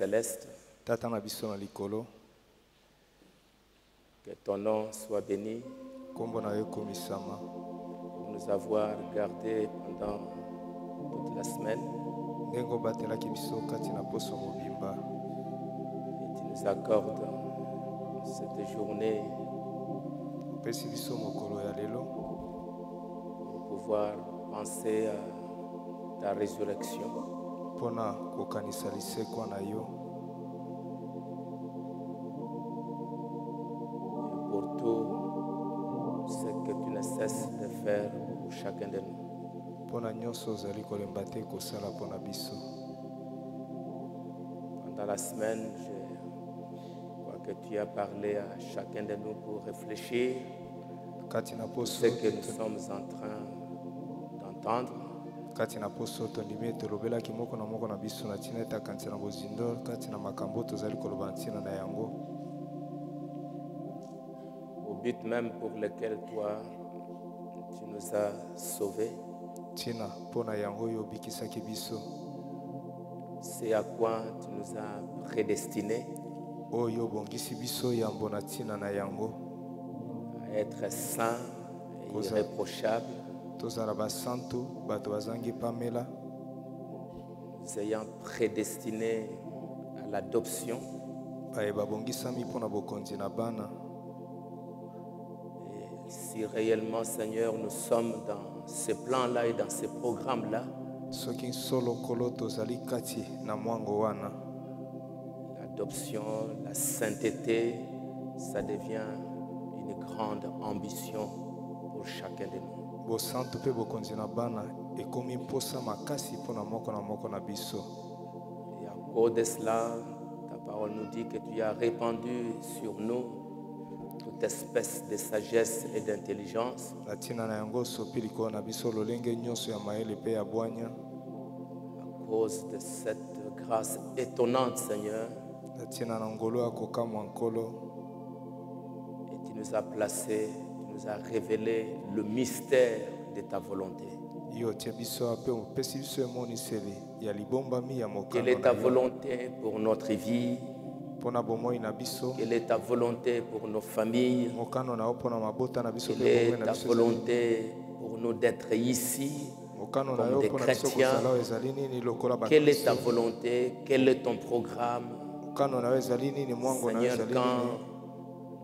Céleste, tata na biso na likolo. Que ton nom soit béni. Pour nous avoir gardés pendant toute la semaine. Et tu nous accordes cette journée pour pouvoir penser à ta résurrection. Mpona kokanisa lisekwa na yo et pour tout ce que tu ne cesses de faire pour chacun de nous. mpona nyonso ozali kolemba te kosala mpona biso Pendant la semaine, je crois que tu as parlé à chacun de nous pour réfléchir kati na ce que nous sommes en train d'entendre. Kati na poso tondimi ete olobelaki moko na moko na biso na ntina ete akanisa na bozindo kati na makambo tozali koloba na ntina na yango. Au but même pour lequel toi, tu nous as sauvés. ntina mpona yango oyo obikisaki biso. C'est à quoi tu nous as prédestinés? Oyo obongisi biso yambo na ntina na yango. À être saints et irréprochables, tozala basantu bato bazangi pamela. Nous ayant prédestinés à l'adoption. Baye babongisami mpona bokonzi na bana. Et si réellement, Seigneur, nous sommes dans ce plan-là et dans ce programme-là, soki solo kolo tozali kati na mwango wana. l'adoption, la sainteté, ça devient une grande ambition pour chacun de nous. Bosantu mpe bokonzi na bana ekomi mposa makasi mpona moko na moko na biso. Et à cause de cela, ta parole nous dit que tu as répandu sur nous toute espèce de sagesse et d'intelligence. Na ntina na yango osopi likolo na biso lolenge nyonso ya mayele mpe ya bwanya. À cause de cette grâce étonnante, Seigneur. na ntina na ngolo ya kokamwa nkolo. Et tu nous as placés, nous as révélé le mystère de ta volonté. Quelle est ta volonté pour notre vie? Quelle est ta volonté pour nos familles? Quelle est ta volonté pour nous d'être ici? Comme des chrétiens? Quelle est ta volonté? Quel est ton programme? Seigneur, quand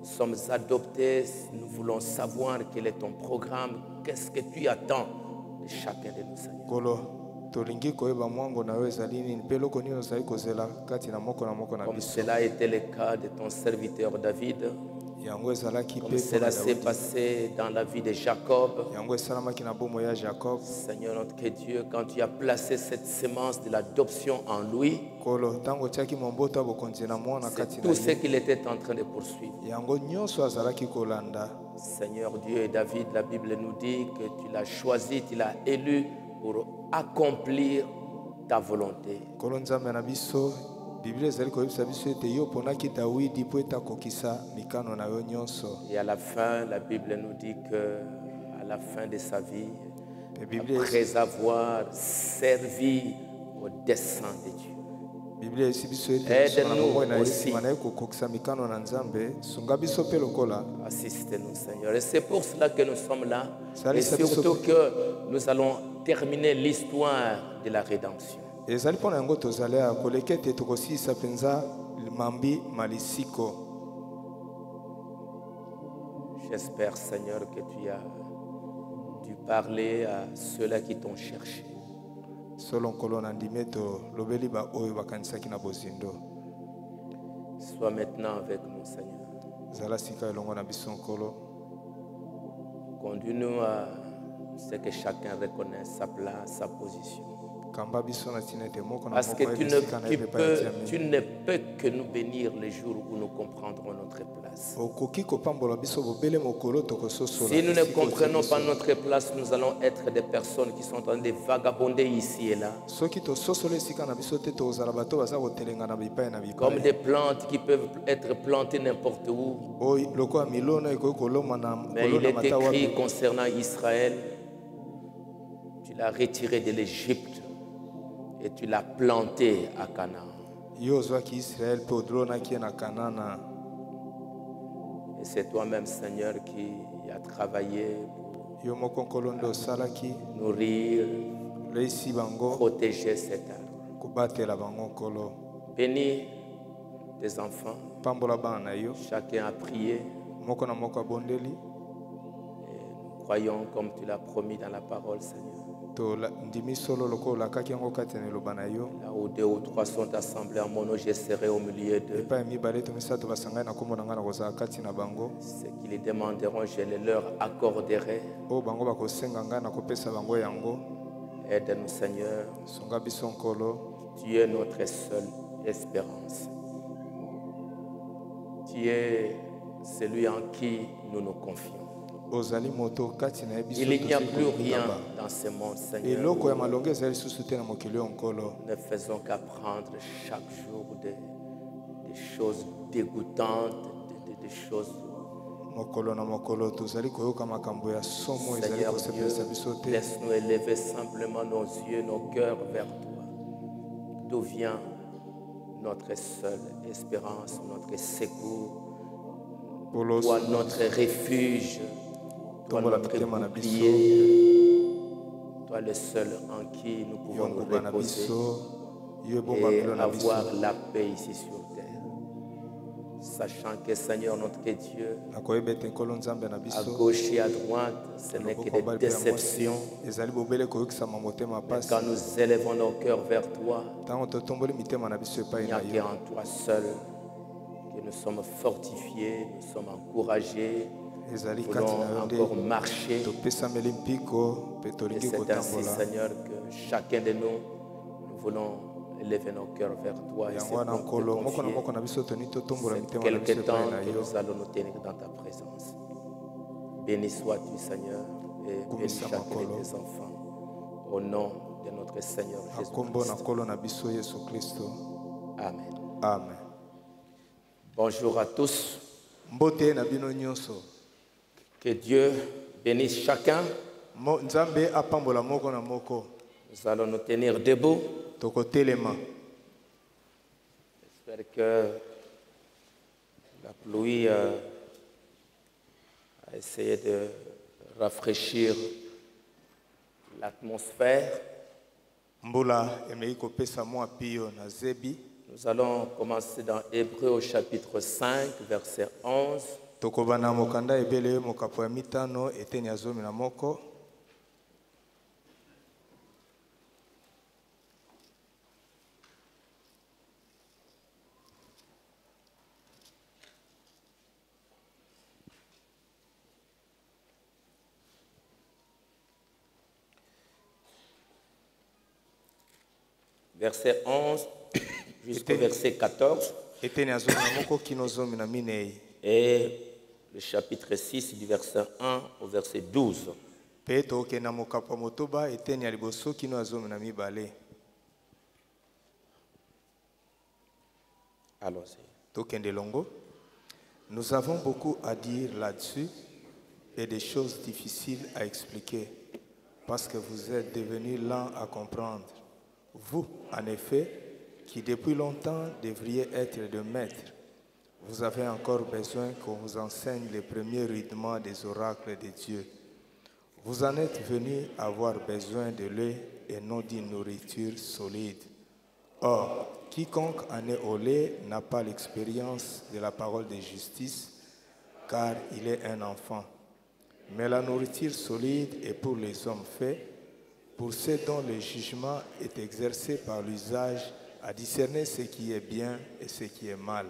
sommes adoptés, nous voulons savoir quel est ton programme, qu'est-ce que tu attends de chacun de nous, Seigneur. Comme cela était le cas de ton serviteur David, cela s'est passé dans la vie de Jacob. Seigneur notre Dieu, quand tu as placé cette semence de l'adoption en lui, c'est tout ce qu'il était en train de poursuivre. Seigneur Dieu et David, la Bible nous dit que tu l'as choisi, tu l'as élu pour accomplir ta volonté. Nkolo nzambe na biso biblia ezali koyebisa biso ete yo mponaki dawidi mpo ete akokisa mikano na yo nyonso Et à la fin, la Bible nous dit que à la fin de sa vie, après avoir servi au dessein de Dieu, biblia esi biso ete Aide-nous nsima na bomoi na ye aussi. nsima na ye kokokisa mikano na nzambe sunga biso mpe lokola assistez-nous Seigneur. Et c'est pour cela que nous sommes là. Salut, Et salut, surtout que nous allons terminer l'histoire de la rédemption. Ezali mpo na yango tozali awa koleka ete tokosilisa mpenza mambi malisiko J'espère Seigneur que tu as dû parler à ceux-là qui t'ont cherché. solo nkolo na ndimi tolobeli baoyo bakanisaki na bozindo Sois maintenant avec nous Seigneur. zala sika elongo na biso nkolo Conduis-nous à ce que chacun reconnaisse sa place, sa position. Parce que tu ne, tu peux, payatiami tu ne peux que nous bénir les jours où nous comprendrons notre place. Si nous ne comprenons pas notre place, nous allons être des personnes qui sont en train de vagabonder ici et là, comme des plantes qui peuvent être plantées n'importe où. Mais il est écrit concernant Israël, tu l'as retiré de l'Égypte et tu l'as planté à Canaan. Et c'est toi-même, Seigneur, qui a travaillé pour nourrir, protéger cet arbre. Bénis tes enfants. Chacun a prié. Et nous croyons comme tu l'as promis dans la parole, Seigneur. Là où deux ou trois sont assemblés en mon nom, je serai au milieu d'eux. Ce qu'ils demanderont, je les leur accorderai. Aide-nous, Seigneur. Tu es notre seule espérance. Tu es celui en qui nous nous confions. Il n'y a plus rien dans ce monde, Seigneur. ne faisons qu'apprendre chaque jour des, des choses dégoûtantes, des, choses. mokolo na mokolo tozali koyoka makambo ya somo ezali Seigneur kosepelisa Dieu, biso te laisse-nous élever simplement nos yeux, nos cœurs vers toi. D'où vient notre seule espérance, notre secours, toi notre refuge, toi notre bouclier, le seul en qui nous pouvons nous reposer et avoir la paix ici sur terre. Sachant que Seigneur notre Dieu, à gauche et à droite, ce n'est que des déceptions. pasi Quand nous élevons nos cœurs vers toi, il n'y a qu'en toi seul que nous sommes fortifiés, nous sommes encouragés, nous voulons encore marcher. Et c'est ainsi, Seigneur, que chacun de nous, nous voulons élever nos cœurs vers toi. Et c'est quelque temps que nous allons nous tenir dans ta présence. Béni sois-tu, Seigneur, et bénis Kumisa chacun de tes enfants. Au nom de notre Seigneur Jésus-Christ. Amen. amen Bonjour à tous. mbote na bino nyonso Que Dieu bénisse chacun. Nous allons nous tenir debout. J'espère que la pluie euh, a essayé de rafraîchir l'atmosphère. Nous allons commencer dans Hébreu au chapitre 5, verset 11. Tokobanda mokanda ebele mokapo ya mitano eteni ya zomi na moko Verset 11 jusqu'au verset 14. eteni ya zomi na moko kino zomi na minei Et le chapitre 6 du verset 1 au verset 12. mpe tokokende na mokapo ya motoba eteni ya liboso kino ya zomi na mibale Allons-y. nous avons beaucoup à dire là-dessus et des choses difficiles à expliquer parce que vous êtes devenus lents à comprendre vous en effet qui depuis longtemps devriez être de maîtres vous avez encore besoin qu'on vous enseigne les premiers rudiments des oracles de Dieu vous en êtes venus avoir besoin de lait et non d'une nourriture solide. Or, quiconque en est au lait n'a pas l'expérience de la parole de justice, car il est un enfant. Mais la nourriture solide est pour les hommes faits, pour ceux dont le jugement est exercé par l'usage à discerner ce qui est bien et ce qui est mal.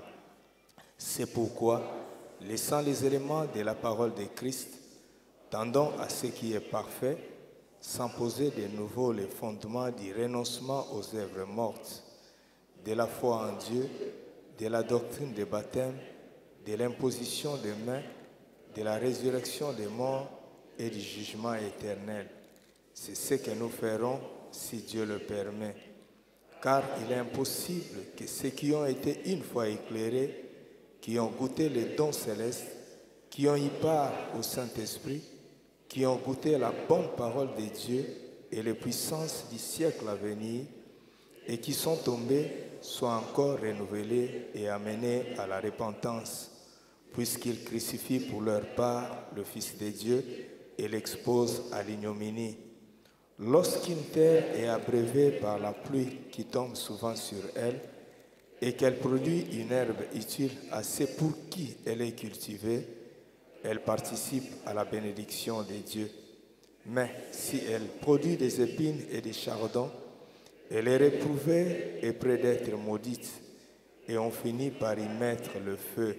C'est pourquoi, laissant les éléments de la parole de Christ, tendons à ce qui est parfait, sans poser de nouveau les fondements du renoncement aux œuvres mortes, de la foi en Dieu, de la doctrine des baptêmes, de l'imposition des mains, de la résurrection des morts et du jugement éternel. C'est ce que nous ferons si Dieu le permet. Car il est impossible que ceux qui ont été une fois éclairés, qui ont goûté les dons célestes, qui ont eu part au Saint-Esprit, qui ont goûté la bonne parole de Dieu et les puissances du siècle à venir, et qui sont tombés soient encore renouvelés et amenés à la repentance, puisqu'ils crucifient pour leur part le Fils de Dieu et l'exposent à l'ignominie. Lorsqu'une terre est abreuvée par la pluie qui tombe souvent sur elle, et qu'elle produit une herbe utile à ceux pour qui elle est cultivée, elle participe à la bénédiction de Dieu. Mais si elle produit des épines et des chardons, elle est réprouvée et près d'être maudite, et on finit par y mettre le feu.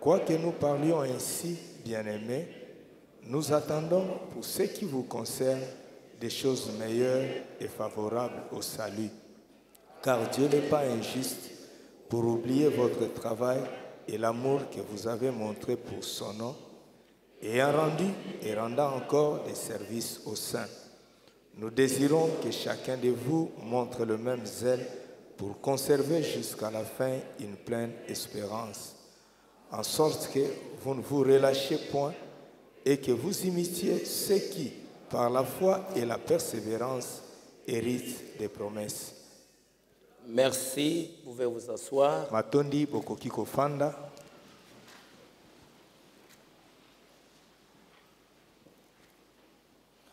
Quoique nous parlions ainsi, bien-aimés, nous attendons pour ce qui vous concerne des choses meilleures et favorables au salut. Car Dieu n'est pas injuste pour oublier votre travail et l'amour que vous avez montré pour son nom, ayant rendu et rendant encore des services aux saints. Nous désirons que chacun de vous montre le même zèle pour conserver jusqu'à la fin une pleine espérance, en sorte que vous ne vous relâchez point et que vous imitiez ceux qui, par la foi et la persévérance, héritent des promesses. Merci, vous pouvez vous asseoir? matondi bokoki kofanda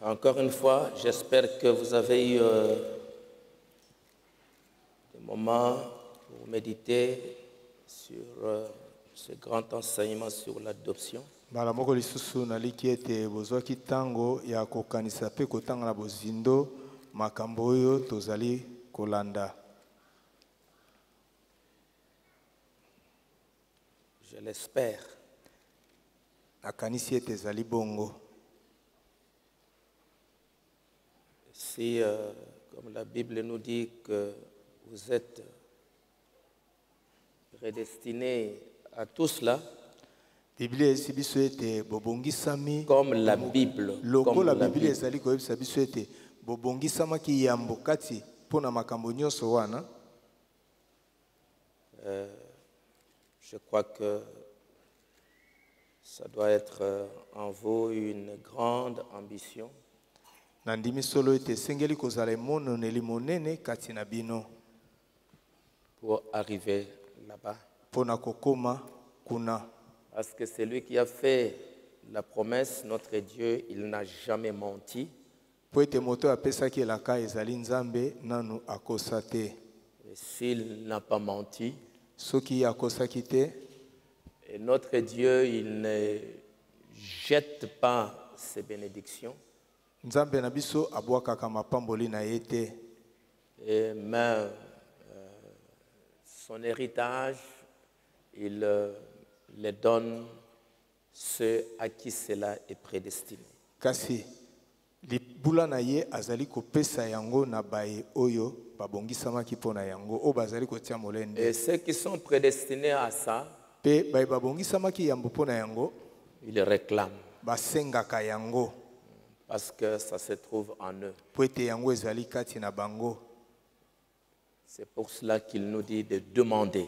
Encore une fois, j'espère que vous avez eu euh, des moments pour méditer sur euh, ce grand enseignement sur l'adoption. mbala moko lisusu naliki ete bozwaki ntango ya kokanisa mpe kotanga na bozindo makambo oyo tozali kolanda Je l'espère. nakanisi ete ezali bongo Si, euh, comme la Bible nous dit que vous êtes prédestinés à tout cela, biblia eyebisi biso ete bobongisami comme la Bible, comme lokola la biblia Bible. ezali koyebisa biso ete bobongisamaki yambo kati mpo na makambo nyonso wana Je crois que ça doit être euh, en vous une grande ambition pour arriver là-bas. Parce que c'est lui qui a fait la promesse, notre Dieu, il n'a jamais menti. Et s'il n'a pas menti, et notre Dieu, il ne jette pas ses bénédictions, et même euh, son héritage, il euh, le donne ceux à qui cela est prédestiné. kasi libula na ye azali kopesa yango na baye oyo babongisamaki mpo yango oyo bazali kotia molende. Et ceux qui sont prédestinés à ça, mpe baye babongisamaki yambo mpo na yango ils réclament. basengaka yango. Parce que ça se trouve en eux. ete yango ezali kati na bango. C'est pour cela qu'il nous dit de demander,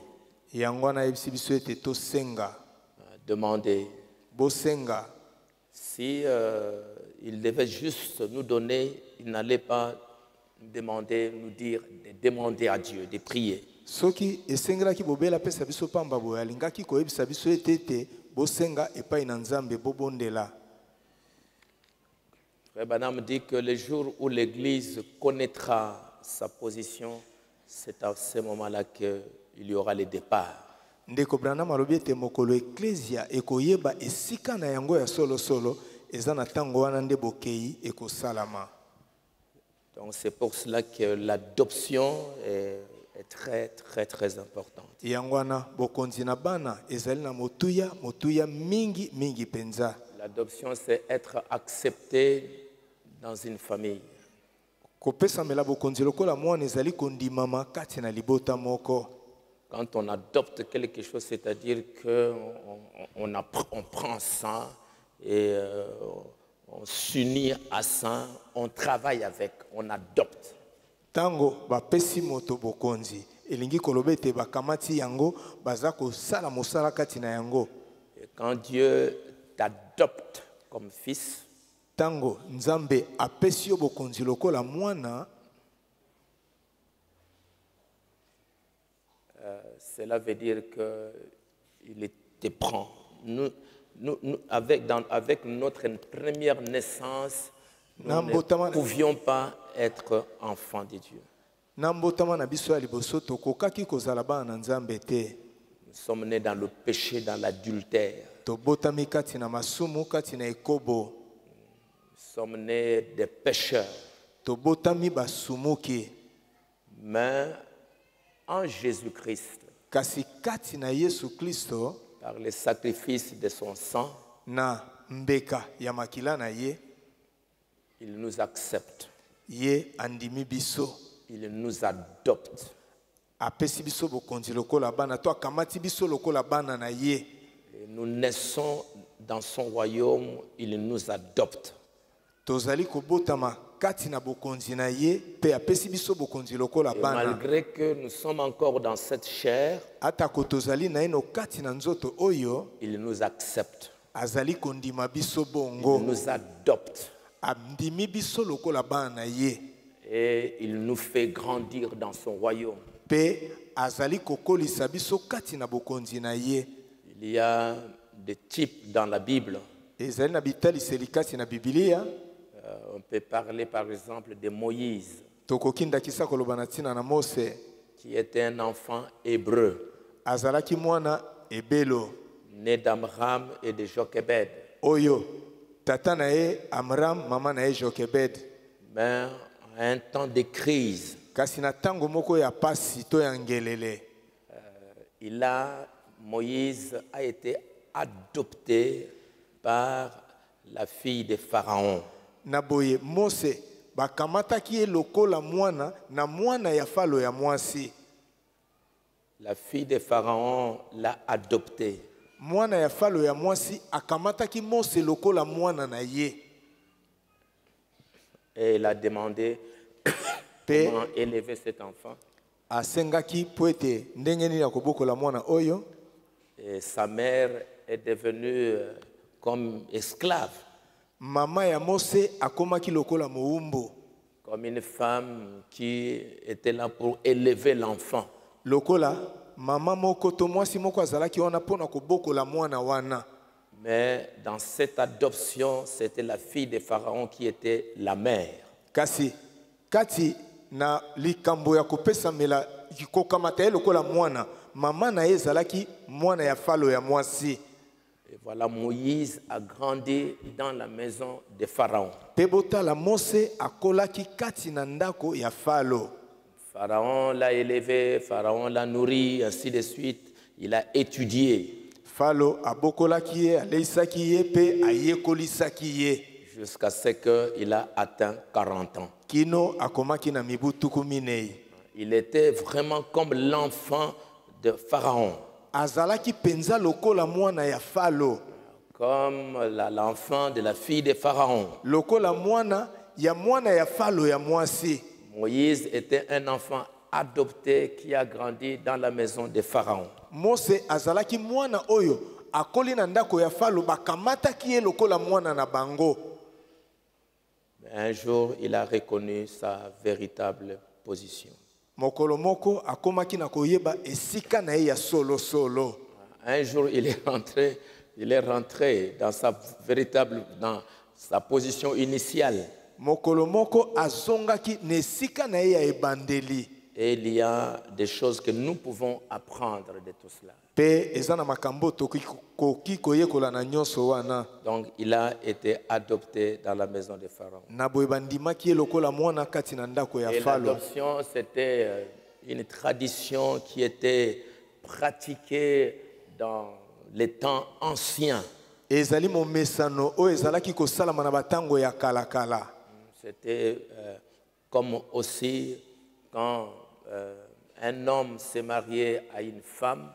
yango wana ayebisi biso ete tosenga. Euh, demander. bosenga. Si euh, il devait juste nous donner, il n'allait pas demander, nous dire de demander à Dieu, de prier. soki esengelaki bobela apesa biso pamba boye alingaki koyebisa biso ete ete bosenga epai na nzambe bobondela Frère Banam dit que le jour où l'Église connaîtra sa position, c'est à ce moment-là qu'il y aura le départ. ndeko branam alobi ete mokolo eklesia ekoyeba esika na yango ya solosolo eza na ntango wana nde bokei ekosalama Donc c'est pour cela que l'adoption est, est très, très, très importante. L'adoption, c'est être accepté dans une famille. Quand on adopte quelque chose, c'est-à-dire qu'on on, on prend ça et euh, on s'unit à ça, on travaille avec, on adopte. ntango bapesi moto bokonzi elingi koloba ete bakamati yango baza kosala mosala kati na yango Et quand Dieu t'adopte comme fils, ntango nzambe apesi yo bokonzi lokola mwana euh, cela veut dire qu'il était prend. Nous, nous, nous, avec, dans- avec notre première naissance, nous ne pouvions pas être enfants de Dieu. Nous sommes nés dans le péché, dans l'adultère. Nous sommes nés des pécheurs. Mais en Jésus-Christ, par le sacrifice de son sang, na mbeka ya makila na ye il nous accepte. ye andimi biso Il nous adopte. apesi biso bokonzi lokola bana to akamati biso lokola bana na ye nous naissons dans son royaume, il nous adopte. tozali kobotama kati na bokonzi na ye mpe apesi biso bokonzi lokola Et bana malgré que nous sommes encore dans cette chair, atako tozali na ye no kati na nzoto oyo il nous accepte. azali kondima biso Il bongo nous adopte. andimi biso lokola bana na ye Et il nous fait grandir dans son royaume. mpe azali kokolisa biso kati na na ye Il y a des types dans la Bible. On peut parler par exemple de Moïse, tokoki ndakisa koloba na ntina na mose. qui était un enfant hébreu, azalaki mwana ebelo. né d'Amram et de Jochebed. oyo tata na ye amram mama na ye jokebed Mais à un temps de crise, kasi na ntango moko ya pasi to ya ngelele. Il a, Moïse a été adopté par la fille de Pharaon. Na boye mose bakamataki ye lokola mwana na mwana ya falo ya mwasi La fille de Pharaon l'a adopté. mwana ya falo ya mwasi akamataki mose lokola mwana na ye Et il a demandé comment élever cet enfant. asengaki mpo ete ndenge nini ya kobokola mwana oyo Et sa mère est devenue euh, comme esclave, mama ya mose akomaki lokola mowumbu comme une femme qui était là pour élever l'enfant. lokola mama moko to mwasi moko azalaki wana kobokola mwana wana Mais dans cette adoption, c'était la fille de Pharaon qui était la mère. kasi kati na likambo ya kopesamela kokamata ye lokola mwana mama na ye ezalaki mwana ya falo ya mwasi Et voilà, Moïse a grandi dans la maison de Pharaon. Pharaon l'a élevé, Pharaon l'a nourri, ainsi de suite. Il a étudié jusqu'à ce qu'il a atteint 40 ans. Il était vraiment comme l'enfant de Pharaon, azalaki lokola mwana ya falo comme l'enfant de la fille de Pharaon. lokola mwana ya mwana ya falo ya mwasi Moïse était un enfant adopté qui a grandi dans la maison de Pharaon. mose azalaki mwana oyo akoli na ndako ya falo bakamataki ye lokola mwana na bango Mais un jour, il a reconnu sa véritable position. Mokolo moko akomaki na koyeba esika na ye ya solosolo Un jour, il est rentré, il est rentré dans sa véritable, dans sa position initiale. mokolo moko azongaki na esika na ye ya ebandeli Et il y a des choses que nous pouvons apprendre de tout cela. Donc, il a été adopté dans la maison de Pharaon. Et l'adoption, c'était euh, une tradition qui était pratiquée dans les temps anciens. C'était euh, comme aussi quand euh, un homme s'est marié à une femme.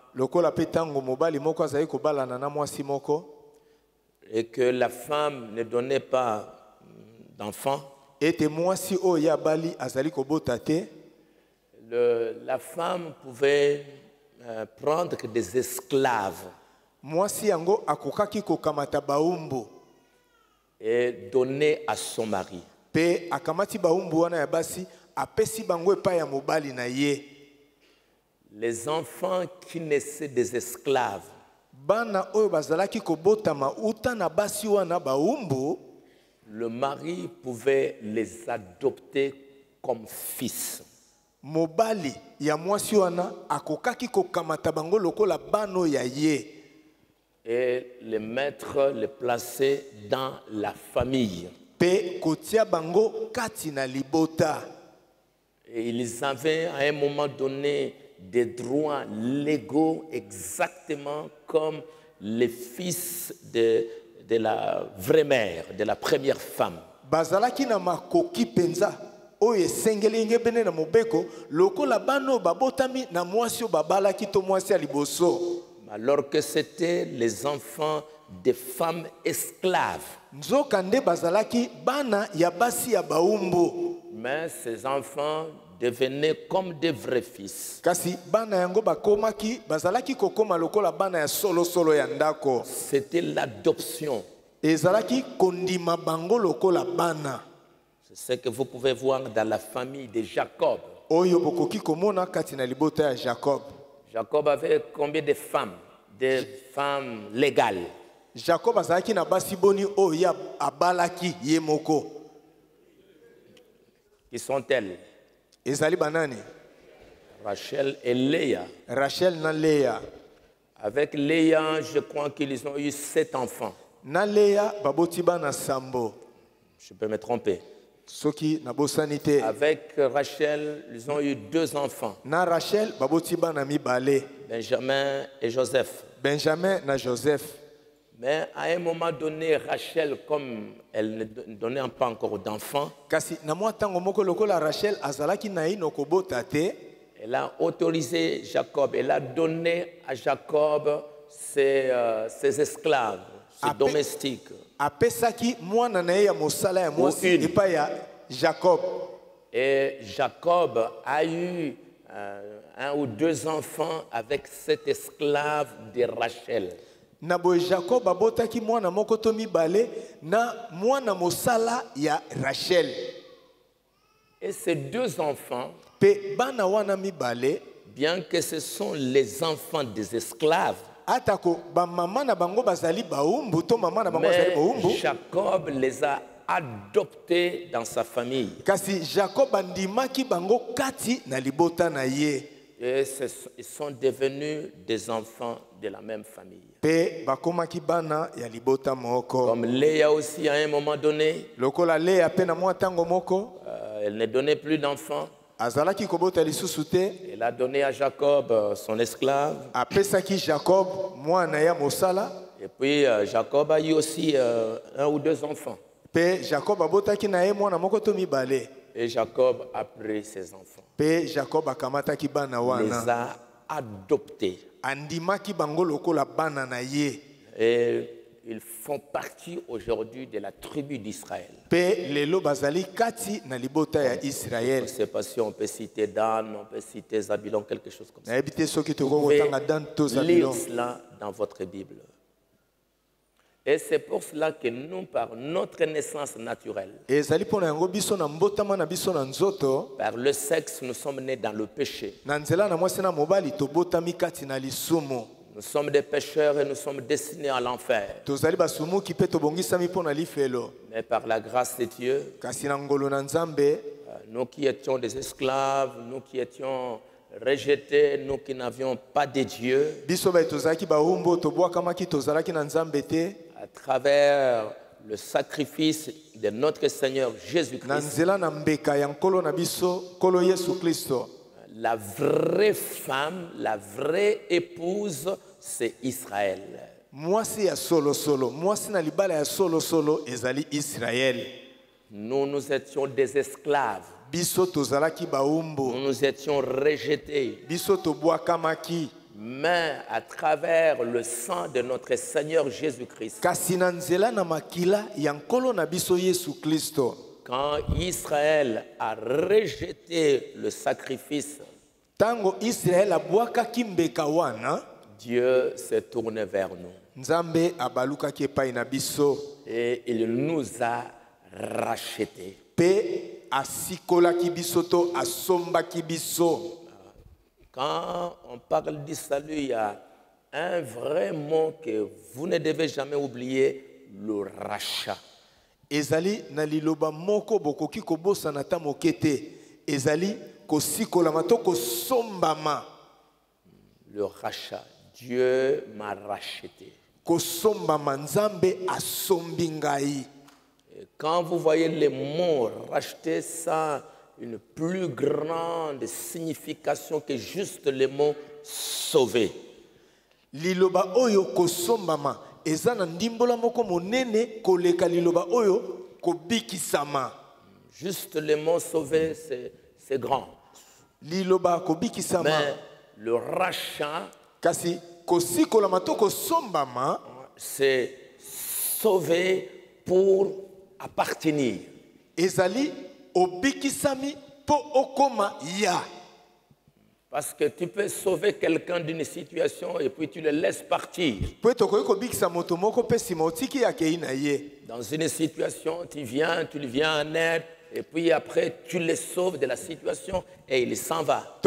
Et que la femme ne donnait pas mm, d'enfant, la femme pouvait euh, prendre des esclaves. Et donner à son mari. Les enfants qui naissaient des esclaves bana oyo bazalaki kobotama uta na basi wana baumbu le mari pouvait les adopter comme fils. mobali ya mwasi wana akokaki kokamata bango lokola bana ya ye et les mettre, les placer dans la famille. mpe kotia bango kati na libota Et ils avaient à un moment donné des droits légaux exactement comme les fils de, de la vraie mère, de la première femme. bazalaki na makoki mpenza oyo esengeli nge pene na mobeko lokola bana oyo babotami na mwasi oyo babalaki to mwasi ya liboso Alors que c'était les enfants des femmes esclaves. nzoka nde bazalaki bana ya basi ya baumbu Mais ces enfants devenaient comme des vrais fils. C'était l'adoption. C'est ce que vous pouvez voir dans la famille de Jacob. jacob Jacob avait combien de femmes? Des femmes légales. jacob azalaki na basi boni oyo ye abalaki ye moko Qui sont-elles? Ezali banani Rachel et Léa. rachel na leya Avec Léa, je crois qu'ils ont eu sept enfants. na leya baboti bana sambo Je peux me tromper. soki nabosani te Avec Rachel, ils ont eu deux enfants, na rachel baboti bana mibale Benjamin et Joseph. benjamin na joseph Mais à un moment donné, Rachel, comme elle ne don- donnait pas encore te elle a autorisé Jacob, elle a donné à Jacob ses, euh, ses esclaves, ses domestiques. jacob Et Jacob a eu euh, un ou deux enfants avec cet esclave de Rachel. Na boye jacob abotaki mwana moko to mibale na mwana mosala ya rachel Et ces deux enfants, mpe bana wana mibale bien que ce sont les enfants des esclaves, atako bamama na bango bazali baumbu to mama na bango bazali baumbu Jacob les a adoptés dans sa famille. kasi jacob andimaki bango kati na libota na ye Et ce- ils sont devenus des enfants de la même famille. Comme Léa aussi, à un moment donné, euh, elle ne donnait plus d'enfants. Elle a donné à Jacob euh, son esclave. jacob Et puis euh, Jacob a eu aussi euh, un ou deux enfants. Et Jacob a pris ses enfants, les a adoptés. Et ils font partie aujourd'hui de la tribu d'Israël. Je ne sais pas si on peut citer Dan, on peut citer Zabulon, quelque chose comme ça. Vous pouvez lire zabilon cela dans votre Bible. Et c'est pour cela que nous, par notre naissance naturelle, par le sexe, nous sommes nés dans le péché. Nous sommes des pécheurs et nous sommes destinés à l'enfer. Mais par la grâce de Dieu, euh, nous qui étions des esclaves, nous qui étions rejetés, nous qui n'avions pas de Dieu, à travers le sacrifice de notre Seigneur Jésus-Christ, la vraie femme, la vraie épouse, c'est Israël. ezali Nous, nous étions des esclaves. Nous nous étions rejetés. Mais à travers le sang de notre Seigneur Jésus-Christ, quand Israël a rejeté le sacrifice, ntango israele abwakaki mbeka wana Dieu s'est tourné vers nous. Nzambe abalukaki epai na biso. Et il nous a rachetés. mpe asikolaki biso to asombaki biso Quand on parle du salut, il y a un vrai mot que vous ne devez jamais oublier, le rachat. ezali na liloba moko bokoki kobosana ata moke te ezali kosikolama to kosombama Le rachat. Dieu m'a racheté. kosombama nzambe asombi ngai Et quand vous voyez les mots racheter, ça une plus grande signification que juste le mot sauver. liloba oyo kosombama eza na ndimbola moko monene koleka liloba oyo kobikisama Juste le mot sauver, c'est grand. liloba kobikisama Mais le rachat, kasi kosikolama to kosombama c'est sauver pour appartenir. ezali Parce que tu peux sauver quelqu'un d'une situation et puis tu le laisses partir. Dans une situation, tu viens, tu lui viens en aide, et puis après, tu le sauves de la situation et il s'en va.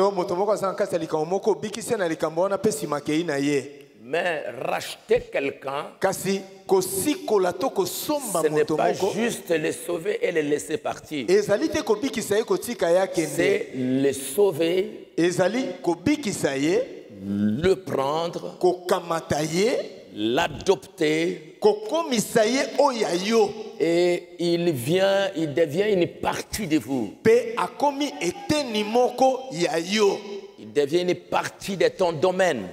Mais racheter quelqu'un, kasi kosikola to kosomba ce n'est moto pas moko. juste le sauver et le laisser partir. ezali te kobikisa ye kotika ye akende C'est le sauver, ezali kobikisa ye le prendre, kokamata ye l'adopter, kokomisa ye oyo ya yo. Et il vient, il devient une partie de vous. mpe akomi eteni moko ya yo. Il devient une partie de ton domaine.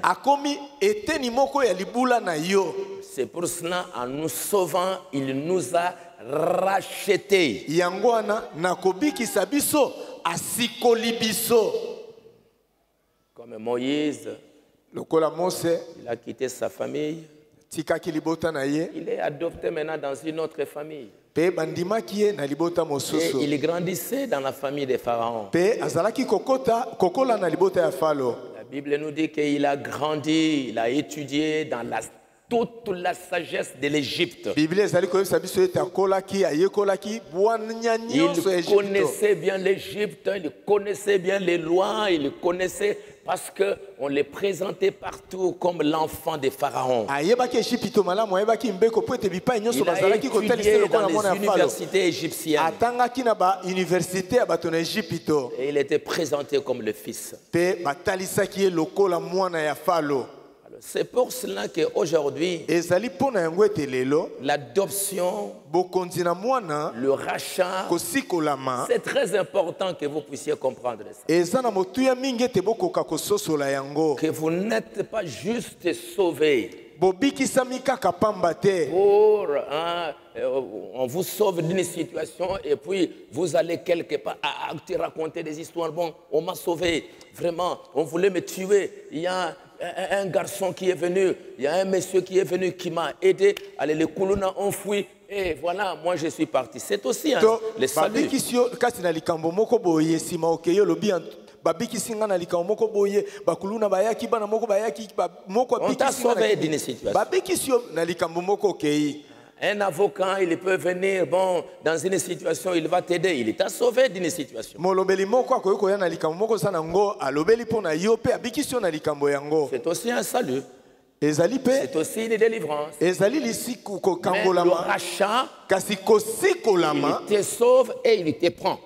C'est pour cela, en nous sauvant, il nous a rachetés. Comme Moïse, il a quitté sa famille. Il est adopté maintenant dans une autre famille. Et il grandissait dans la famille des pharaons. La Bible nous dit qu'il a grandi, il a étudié dans la, toute la sagesse de l'Égypte. Il connaissait bien l'Égypte, il connaissait bien les lois, il connaissait parce qu'on les présentait partout comme l'enfant des pharaons. nyonso Il a étudié dans les universités égyptiennes et il était présenté comme le fils. C'est pour cela qu'aujourd'hui, l'adoption, le rachat, c'est très important que vous puissiez comprendre ça. Que vous n'êtes pas juste sauvé pour, hein, euh, on vous sauve d'une situation et puis vous allez quelque part à, à te raconter des histoires. Bon, on m'a sauvé, vraiment, on voulait me tuer. Il y a un, un garçon qui est venu, il y a un monsieur qui est venu qui m'a aidé. Allez, les Koulouna ont fui. Et voilà, moi je suis parti. C'est aussi hein, to le salut. On t'a sauvé d'une situation. Un avocat, il peut venir, bon, dans une situation, il va t'aider. Il t'a sauvé d'une situation. C'est aussi un salut. C'est aussi une délivrance. Mais le rachat, il te sauve et il te prend.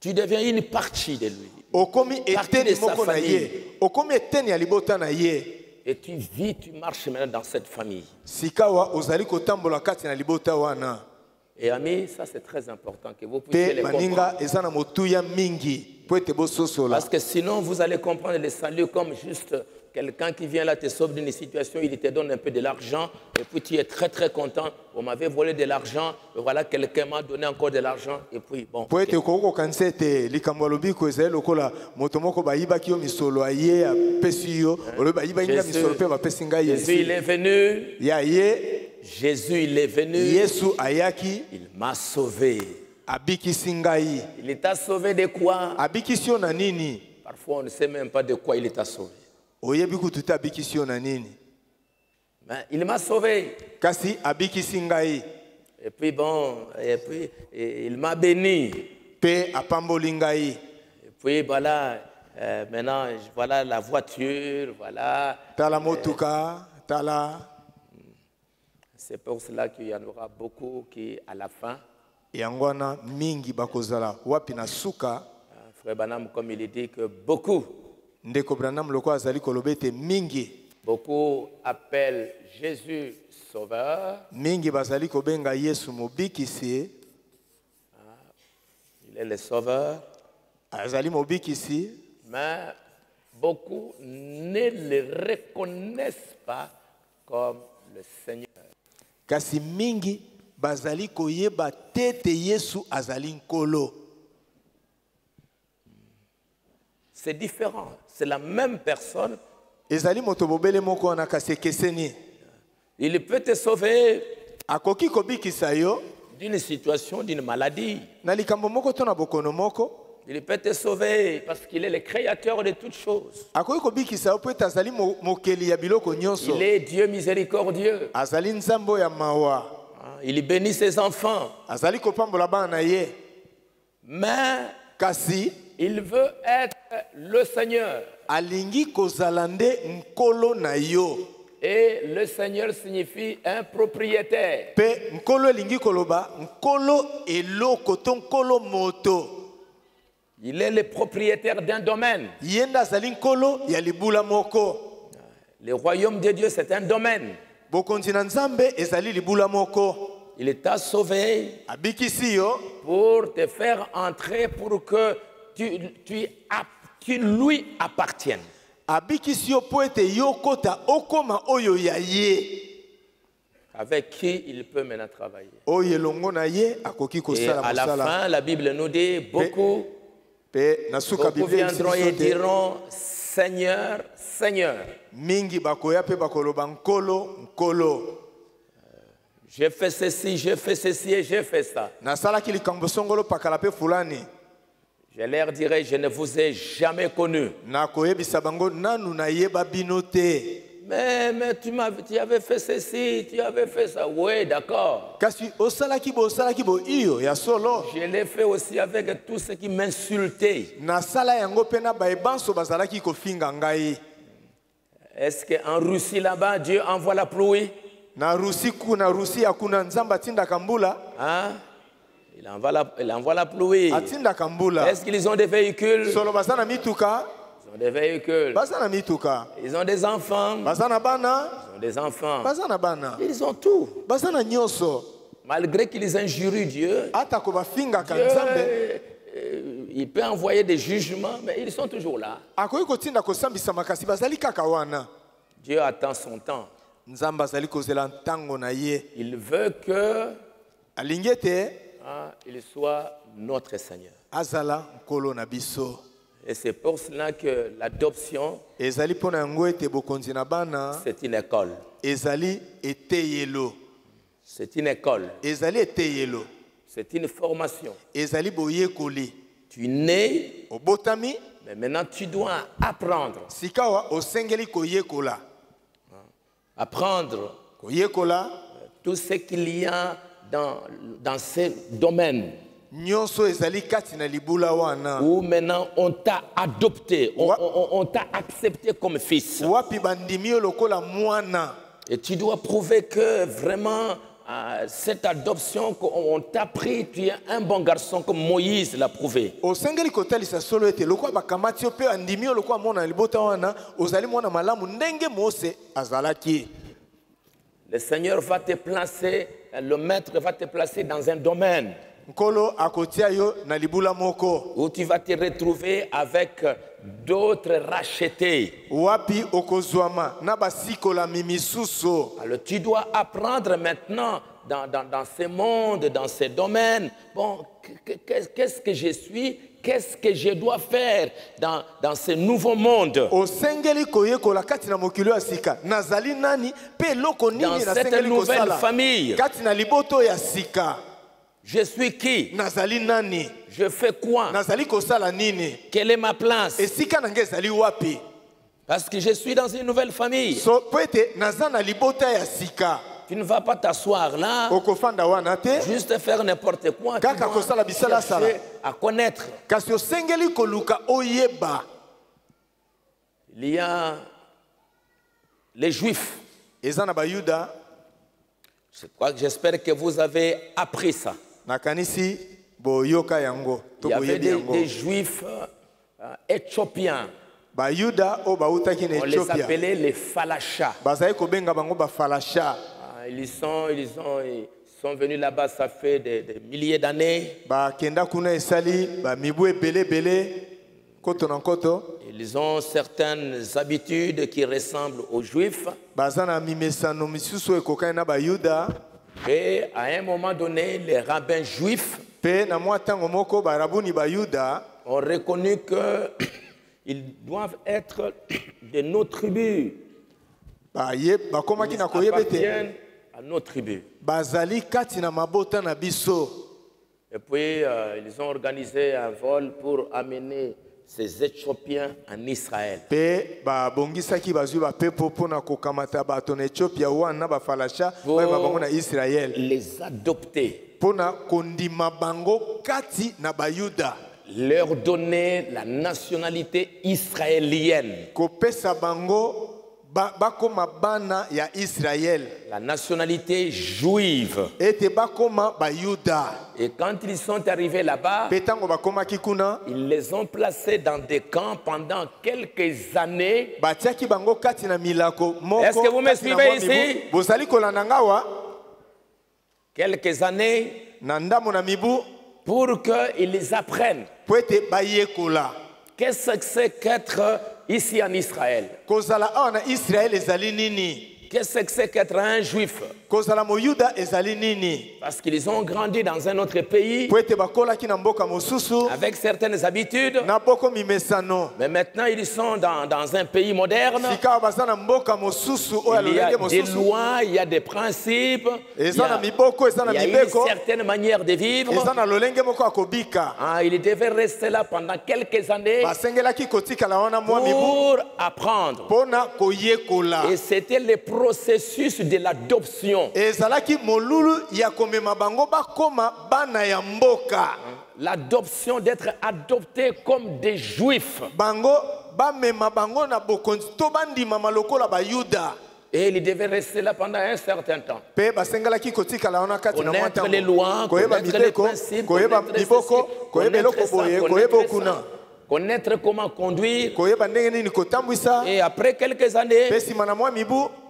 Tu deviens une partie de lui. okomi Partie de sa famille. Et tu vis, tu marches maintenant dans cette famille. Et amis, ça c'est très important que vous puissiez le comprendre. Parce que sinon, vous allez comprendre le salut comme juste quelqu'un qui vient là, te sauve d'une situation, il te donne un peu de l'argent, et puis tu es très très content. On m'avait volé de l'argent, et voilà, quelqu'un m'a donné encore de l'argent, et puis bon. Jésus- il est venu, Jésus, il est venu, yesu ayaki. Il m'a sauvé. Il t'a sauvé de quoi? Parfois, on ne sait même pas de quoi il t'a sauvé. Oyebi kutu te abikisi yo na nini? Mais il m'a sauvé. kasi abikisi ngai. Et puis bon, et puis et il m'a béni. mpe apamboli ngai. Puis voilà, euh, maintenant, voilà la voiture, voilà. tala motuka tala. C'est pour cela qu'il y en aura beaucoup qui, à la fin, yango wana mingi bakozala wapi na suka. Euh, Frère Banam, comme il dit que beaucoup, ndeko branam lokola azali koloba ete mingi beaucoup appellent Jésus Sauveur. mingi bazali kobenga yesu mobikisi Il est le Sauveur. azali mobikisi Mais beaucoup ne le reconnaissent pas comme le Seigneur. kasi mingi bazali koyeba te ete yesu azali nkolo C'est différent. C'est la même personne. ezali moto bobele moko wana kasi ekeseni Il peut te sauver akoki kobikisa yo d'une situation, d'une maladie. na likambo moko to na bokono moko Il peut te sauver parce qu'il est le créateur de toutes choses. akoki kobikisa yo mpo ete azali mo- mokeli ya biloko nyonso Il est Dieu miséricordieux. azali nzambe oyo ya mawa Hein, Il bénit ses enfants. azali kopambola bana na ye Mais kasi il veut être le Seigneur. alingi kozala nde nkolo na yo Et le Seigneur signifie un propriétaire. mpe nkolo elingi koloba nkolo eloko to nkolo moto Il est le propriétaire d'un domaine. ye nde azali nkolo ya libula moko Le royaume de Dieu, c'est un domaine. bokonzi na nzambe ezali libula moko Il t'a sauvé pour te faire entrer pour que tu, tu, app- tu lui appartiennes. abikisi yo mpo ete yo kota okoma oyo ya ye. Avec qui il peut maintenant travailler. oyo elongo na ye akoki Et kosala à la mosala. fin, la Bible nous dit beaucoup, mpe na suka beaucoup biblia viendront elisi et diront Seigneur, Seigneur, mingi bakoya mpe bakoloba nkolo nkolo. J'ai fait ceci, j'ai fait ceci et j'ai fait ça. nasalaki likambo songolo pakala mpe fulani Je leur dirai, je ne vous ai jamais connu. Mais, mais tu, m'avais- tu avais fait ceci, tu avais fait ça. Oui, d'accord. Je l'ai fait aussi avec tous ceux qui m'insultaient. Est-ce qu'en Russie là-bas, Dieu envoie la pluie? Na kuna atindaka mbula Hein? Il, envoie la, il envoie la pluie. Est-ce qu'ils ont des véhicules? Ils ont des véhicules. Ils ont des enfants. Ils ont des enfants. Ils ont tout. Malgré qu'ils injurient Dieu, Dieu, euh, il peut envoyer des jugements, mais ils sont toujours là. Dieu attend son temps. Il veut que il soit notre Seigneur. azala nkolo na biso Et c'est pour cela que l'adoption, ezali mpo na yango ete bokonzi na bana c'est une école. ezali eteyelo C'est une école. ezali eteyelo C'est une formation. ezali boyekoli Tu nais, obotami mais maintenant tu dois apprendre. sikawa osengeli koyekola Apprendre koyekola tout ce qu'il y a dans, dans ce domaine où maintenant on t'a adopté, on, Wa- on- on t'a accepté comme fils. Et tu dois prouver que vraiment euh, cette adoption qu'on on t'a pris, tu es un bon garçon comme Moïse l'a prouvé. Le Seigneur va te placer, le maître va te placer dans un domaine. Où tu vas te retrouver avec d'autres rachetés. Alors tu dois apprendre maintenant dans, dans, dans ce monde, dans ces domaines, bon, que- que- qu'est-ce que je suis, qu'est-ce que je dois faire dans, dans ce nouveau monde? Dans cette nouvelle famille. Je suis qui? Nazali nani? Je fais quoi? Nazali kosala nini? Quelle est ma place? Esika ezali wapi? Parce que je suis dans une nouvelle famille. so mpo ete naza na libota ya sika Tu ne vas pas t'asseoir là, juste faire n'importe quoi. Tu dois chercher à connaître. Il y a les Juifs. j'espère que vous avez appris ça. Il y avait des, Juifs euh, éthiopiens. On les appelait les Falachas. Ils sont, ils ont- ils sont venus là-bas, ça fait des, des milliers d'années. kuna esali ebele na nkoto Ils ont certaines habitudes qui ressemblent aux Juifs. mimesano misusu na Et à un moment donné, les rabbins juifs mpe na mwa ntango moko barabuni bayuda ont reconnu qu'ils doivent être de nos tribus. bakomaki Ils na koyeba ete appartiennent à nos tribus. bazali kati na mabota na biso Et puis, euh, ils ont organisé un vol pour amener ces Éthiopiens en Israël. mpe babongisaki bazwi bapepo mpona kokamata bato na ethiopia wana bafalasha Po- bayeba bango na israele Les adopter, mpona kondima bango kati na bayuda leur donner la nationalité israélienne. kopesa bango la nationalité juive. Et quand ils sont arrivés là-bas, ils les ont placés dans des camps pendant quelques années. Est-ce que vous me suivez ici? Quelques années pour qu'ils apprennent qu'est-ce que c'est qu'être ici en Israël? Qu'est-ce que c'est qu'être un juif? Parce qu'ils ont grandi dans un autre pays avec certaines habitudes. Mais maintenant, ils sont dans, dans un pays moderne. Il y a des lois, il y a des principes. Il y a, il y a une mibeko certaine manière de vivre. Ah, il devait rester là pendant quelques années pour apprendre. Et c'était le processus de l'adoption. L'adoption d'être adopté comme des juifs. Et il devait rester là pendant un certain temps. Connaître les lois, connaître les principes, connaître ceci, connaître ça, connaître comment conduire. Et après quelques années,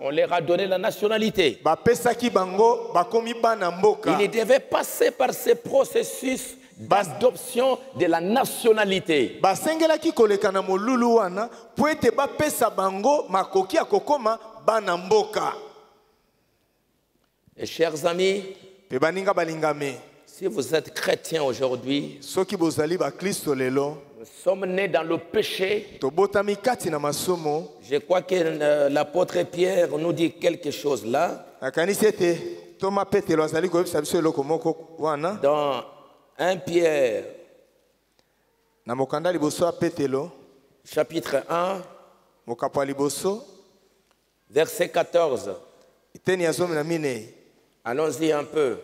on leur a donné la nationalité. bapesaki bango bakomi bana mboka Il devait passer par ce processus d'adoption de la nationalité. Et chers amis, si vous êtes chrétien aujourd'hui, nous sommes nés dans le péché. Je crois que euh, l'apôtre Pierre nous dit quelque chose là. Dans 1 Pierre, chapitre 1, mokapo ya liboso verset 14. eteni ya zomi na minei Allons-y un peu.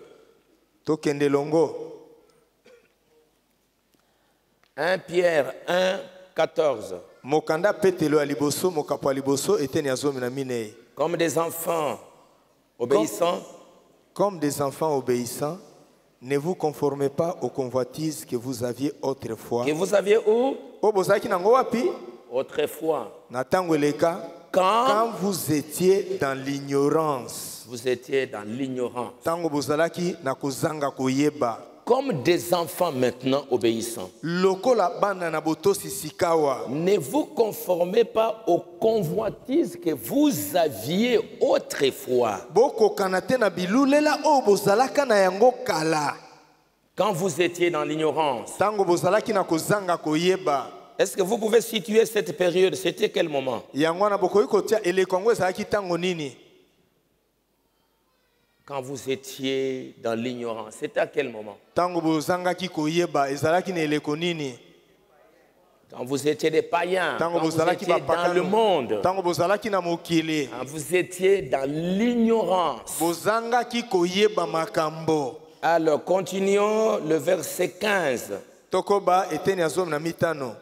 Tokende longo 1 Pierre 1, 14. mokanda petelo ya liboso mokapo ya liboso eteni ya zomi na minei Comme des enfants obéissants, Comme des enfants obéissants, ne vous conformez pas aux convoitises que vous aviez autrefois. que vous aviez où? Oyo bozalaki nango wapi? Autrefois, na ntango eleka quand? quand vous étiez dans l'ignorance. Vous étiez dans l'ignorance. ntango bozalaki na kozanga koyeba Comme des enfants maintenant obéissants. Ne vous conformez pas aux convoitises que vous aviez autrefois. Quand vous étiez dans l'ignorance. Est-ce que vous pouvez situer cette période? C'était quel moment yango wana bokoki kotia eleko yango ezalaki ntango nini Quand vous étiez dans l'ignorance. C'était à quel moment? Quand vous étiez des païens. Quand vous étiez dans le monde. Quand vous étiez dans l'ignorance. Alors, continuons le verset 15. tokoba eteni ya zomi na mitano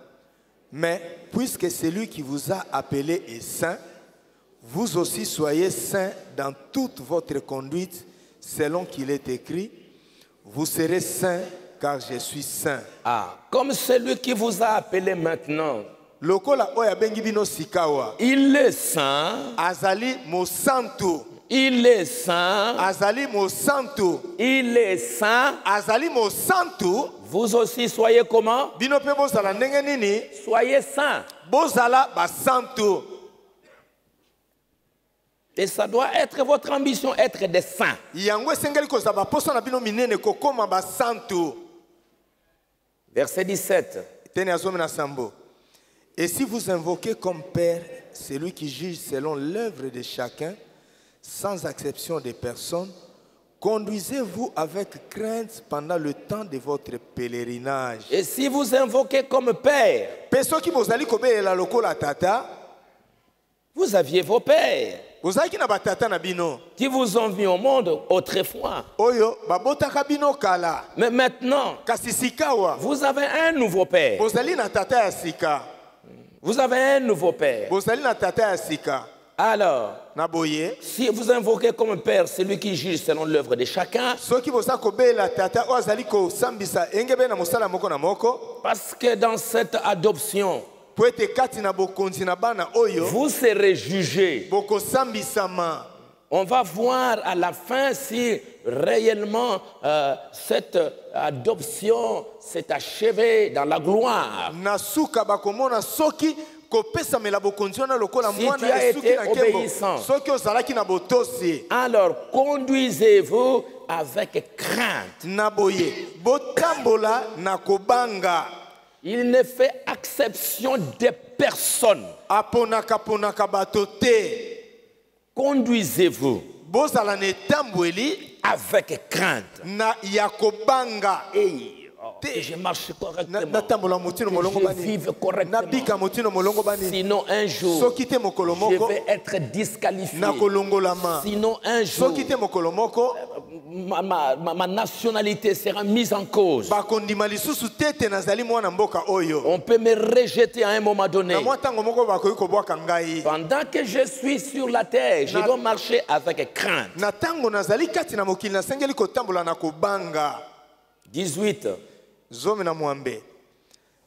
mais puisque celui qui vous a appelé est saint vous aussi soyez saints dans toute votre conduite selon qu'il est écrit vous serez saints car je suis saint Ah, comme celui qui vous a appelé maintenant, il est saint, azali mosantu. Il est saint, azali mosantu. Il est saint. azali mosantu. Vous aussi soyez comment? Soyez bozala basantu Et ça doit être votre ambition, être des saints. Verset 17. tene ya zomi na sambo et si vous invoquez comme père celui qui juge selon l'œuvre de chacun sans exception de personne conduisez-vous avec crainte pendant le temps de votre pèlerinage Et si vous invoquez comme Père, vous aviez vos pères qui vous ont mis au monde autrefois? Mais maintenant, vous avez un nouveau Père. Vous avez un nouveau Père. Alors, si vous invoquez comme Père celui qui juge selon l'œuvre de chacun, parce que dans cette adoption, vous serez jugés. On va voir à la fin si réellement euh, cette adoption s'est achevée dans la gloire. Si tu as été obéissant. Alors conduisez-vous avec crainte. Il ne fait exception des personnes. aponaka-ponaka bato te Conduisez-vous na etambweli avec crainte. na ya kobanga Et oh, que je marche correctement. Que je vive correctement. Sinon un jour, je vais être disqualifié. Sinon un jour, ma, ma- ma- ma nationalité sera mise en cause. On peut me rejeter à un moment donné. Pendant que je suis sur la terre, je dois marcher avec crainte. na ntango nazali kati na mokili nasengeli kotambola na kobanga 18. Zomi na mwambe.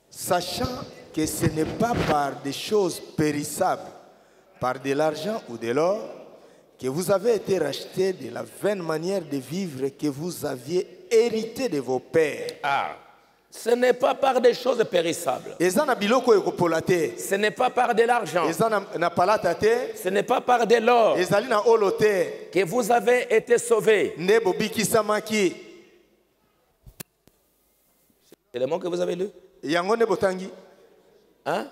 Sachant que ce n'est pas par des choses périssables par de l'argent ou de l'or que vous avez été rachetés de la vaine manière de vivre que vous aviez hérité de vos pères. Ah, ce n'est pas par des choses périssables. Ce n'est pas par de l'argent. Ce n'est pas par de l'or. Que vous avez été sauvés. Mot que vous avez lu? Hein?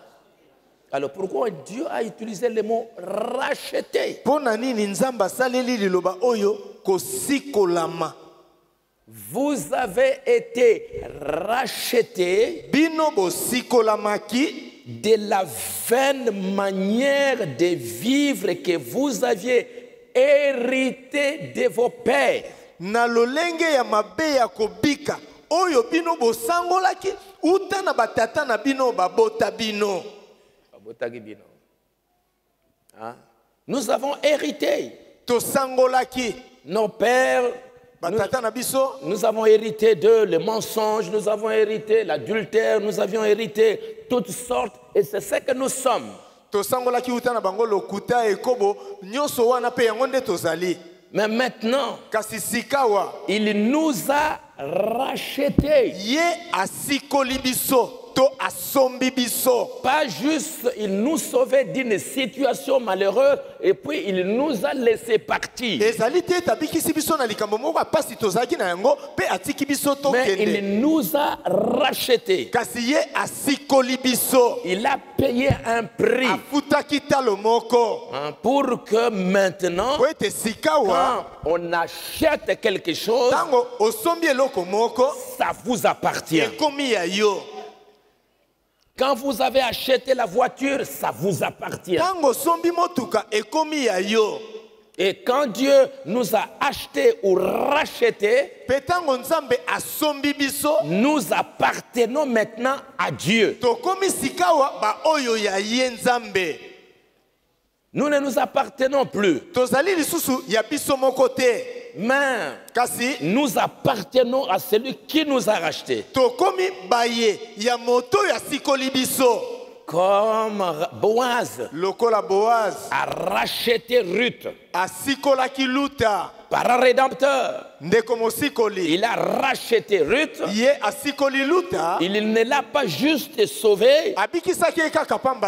Alors pourquoi Dieu a utilisé le mot racheter Vous avez été bosikolamaki de la vaine manière de vivre que vous aviez hérité de vos pères. na lolenge ya mabe ya kobika oyo bino bosangolaki uta na batata na bino babota bino Hein? Nous avons hérité. tosangolaki Nos pères, nous, avons hérité de le mensonge, nous avons hérité l'adultère, nous avions hérité toutes sortes, et c'est ce que nous sommes. Mais maintenant, il nous a rachetés. ye asikoli biso to asombi biso Pas juste, il nous sauvait d'une situation malheureuse et puis il nous a laissé partir. Mais il nous a rachetés. Il a payé un prix. Hein, pour que maintenant, quand on achète quelque chose, ça vous appartient. Quand vous avez acheté la voiture, ça vous appartient. Et quand Dieu nous a achetés ou biso nous appartenons maintenant à Dieu. Nous ne nous appartenons plus, mais nous appartenons à celui qui nous a rachetés. tokomi baye ya moto oyo asikoli biso Comme Boaz lokola boaz a racheté Ruth. asikolaki luta par un rédempteur. Il a racheté Ruth. Il ne l'a pas juste sauvé,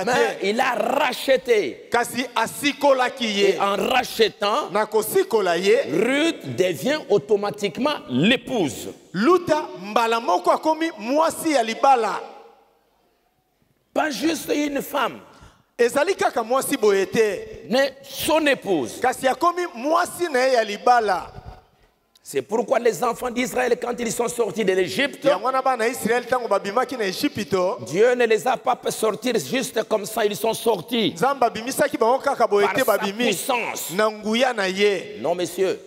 mais il a racheté. Et en rachetant, Ruth devient automatiquement l'épouse. Pas juste une femme, ezali kaka mwasi boye te. Mais son épouse. kasi akomi mwasi na ye ya libala. C'est pourquoi les enfants d'Israël, quand ils sont sortis de l'Égypte, Dieu ne les a pas fait sortir juste comme ça, ils sont sortis. Par sa puissance. Non, messieurs.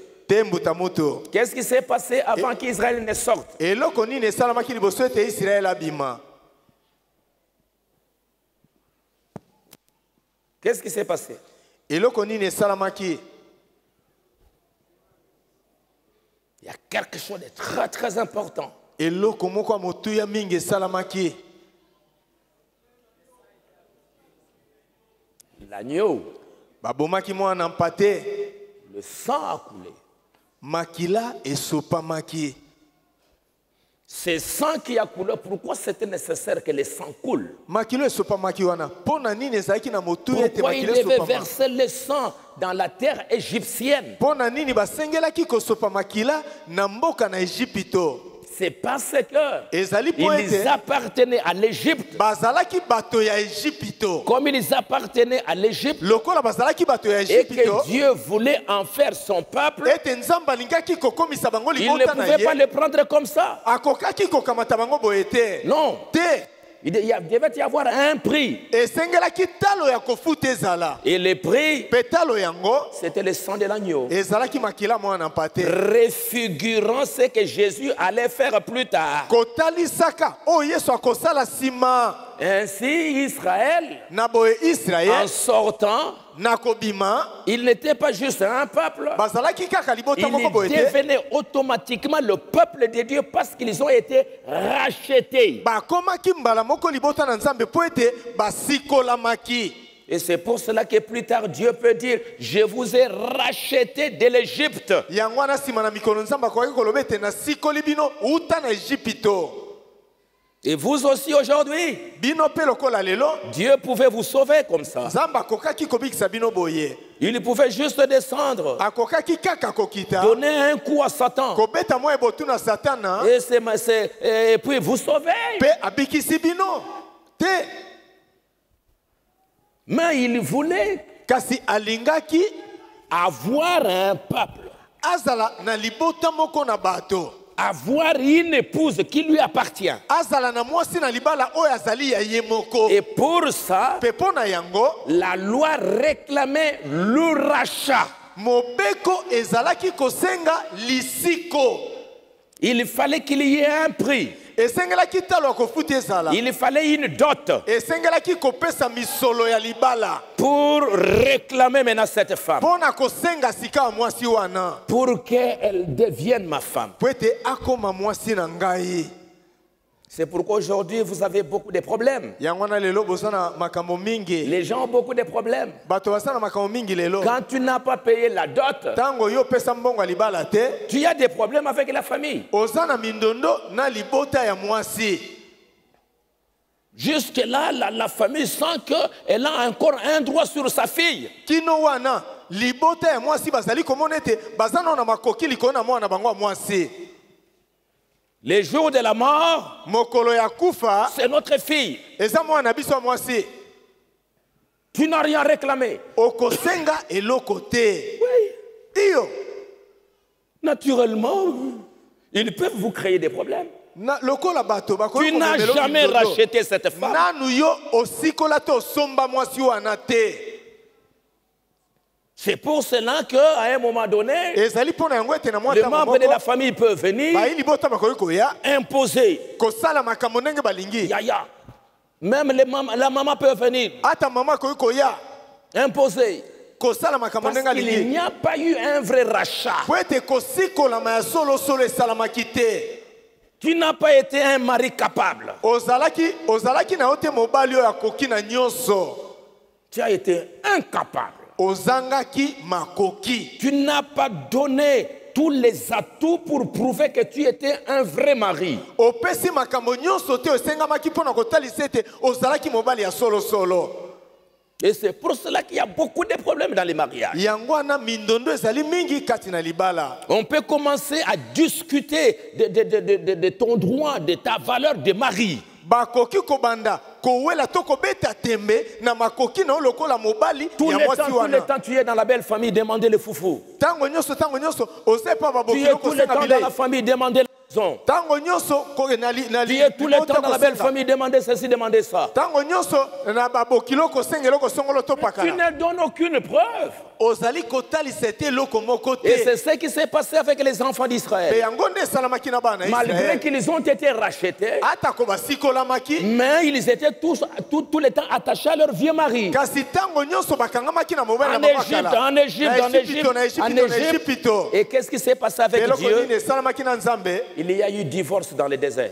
Qu'est-ce qui s'est passé avant qu'Israël ne sorte eloko nini esalamaki liboso ete israele abima Qu'est-ce qui s'est passé? Eloko nini esalamaki Il y a quelque chose de très très important. eloko moko ya motuya mingi esalamaki L'agneau, babomaki mwana mpate. Le sang a coulé. makila esopamaki C'est sang qui a coulé. Pourquoi c'était nécessaire que le sang coule Pourquoi il devait verser le sang dans la terre égyptienne? C'est parce que ils ete appartenaient à l'Égypte. Comme ils appartenaient à l'Égypte. Et que Dieu voulait en faire son peuple, il ne pouvait pas le prendre comme ça. Non, il devait y avoir un prix. Et le prix, c'était le sang de l'agneau. Réfigurant ce que Jésus allait faire plus tard. Ainsi, Israël, en sortant, il n'était pas juste un peuple. te devenaient automatiquement le peuple de Dieu parce qu'ils ont été rachetés. Et c'est pour cela que plus tard Dieu peut dire, je vous ai racheté de l'Égypte. Et vous aussi aujourd'hui, Dieu pouvait vous sauver comme ça. Il pouvait juste descendre, donner un coup à Satan. satana Et, et puis vous sauver. Mais il voulait avoir un peuple, avoir une épouse qui lui appartient. Et pour ça, la loi réclamait le rachat. Il fallait qu'il y ait un prix. Il fallait une dot pour réclamer maintenant cette femme. Pour qu'elle devienne ma femme. mpo ete akóma mwasi na ngai C'est pourquoi aujourd'hui vous avez beaucoup de problèmes. Les gens ont beaucoup de problèmes. Quand tu n'as pas payé la dot, tu as des problèmes avec la famille. Jusque-là, la, la famille sent qu'elle a encore un droit sur sa fille. libota ya mwasi bazali komona ete baza nano na makoki likolo na mwana na bango ya mwasi Les jours de la mort, c'est notre fille. Tu n'as rien réclamé. Oui, naturellement, ils peuvent vous créer des problèmes. Tu n'as jamais racheté cette femme. nanu yo osikola te osomba mwasi wana te C'est pour cela qu'à un moment donné, les membres de la famille peuvent venir imposer. Yaya. Même les mam- la maman peut venir imposer. Parce qu'il n'y a pas eu un vrai rachat. Tu n'as pas été un mari capable. Tu as été incapable. Tu n'as pas donné tous les atouts pour prouver que tu étais un vrai mari. Et c'est pour cela qu'il y a beaucoup de problèmes dans les mariages. On peut commencer à discuter de- de- de- de ton droit, de ta valeur de mari. Bakoki kobanda kowela to kobeta tembe na makoki na yo lokola mobali ya mwasi wana temps, tu es dans la belle famille, demandez le foufou. ntango nyonso ntango nyonso oza epa Tu baboki es tous les kosenga temps dans bilei la famille, demandez maison. tous les libota temps dans la belle famille, demandez ceci, demandez ça. Tu ne donnes aucune preuve. Et c'est ce qui s'est passé avec les enfants d'Israël. Malgré qu'ils ont été rachetés, mais ils étaient tous, tout, tout le temps attachés à leur vieux mari. En Égypte, en Égypte, en Égypte, en Égypte. Et qu'est-ce qui s'est passé avec Dieu? Il y a eu divorce dans le désert.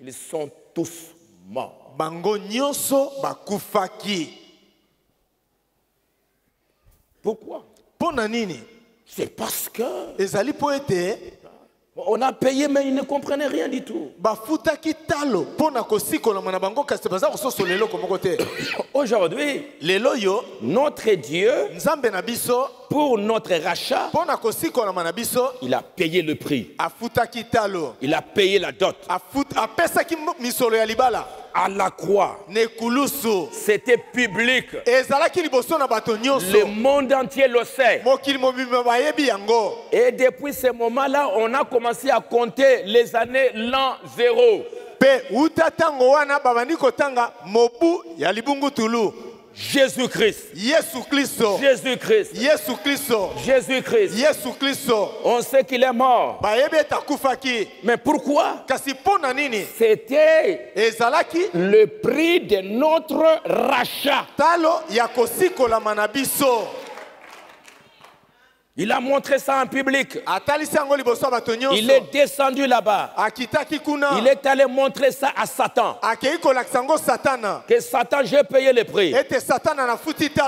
Ils sont tous morts. Pourquoi? C'est parce que on a payé, mais ils ne comprenaient rien du tout. Aujourd'hui, notre Dieu, pour notre rachat, il a payé le prix. Il a payé la dot. À la croix, c'était public. Le monde entier le sait. Et depuis ce moment-là, on a commencé à compter les années l'an zéro. Jésus-Christ. Jésus-Christ. Jésus-Christ. yesu kristo On sait qu'il est mort. ete akufaki Mais pourquoi? C'était le prix de notre rachat. talo ya kosikolama na biso Il a montré ça en public. Il est descendu là-bas. Il est allé montrer ça à Satan. Que Satan, j'ai payé le prix.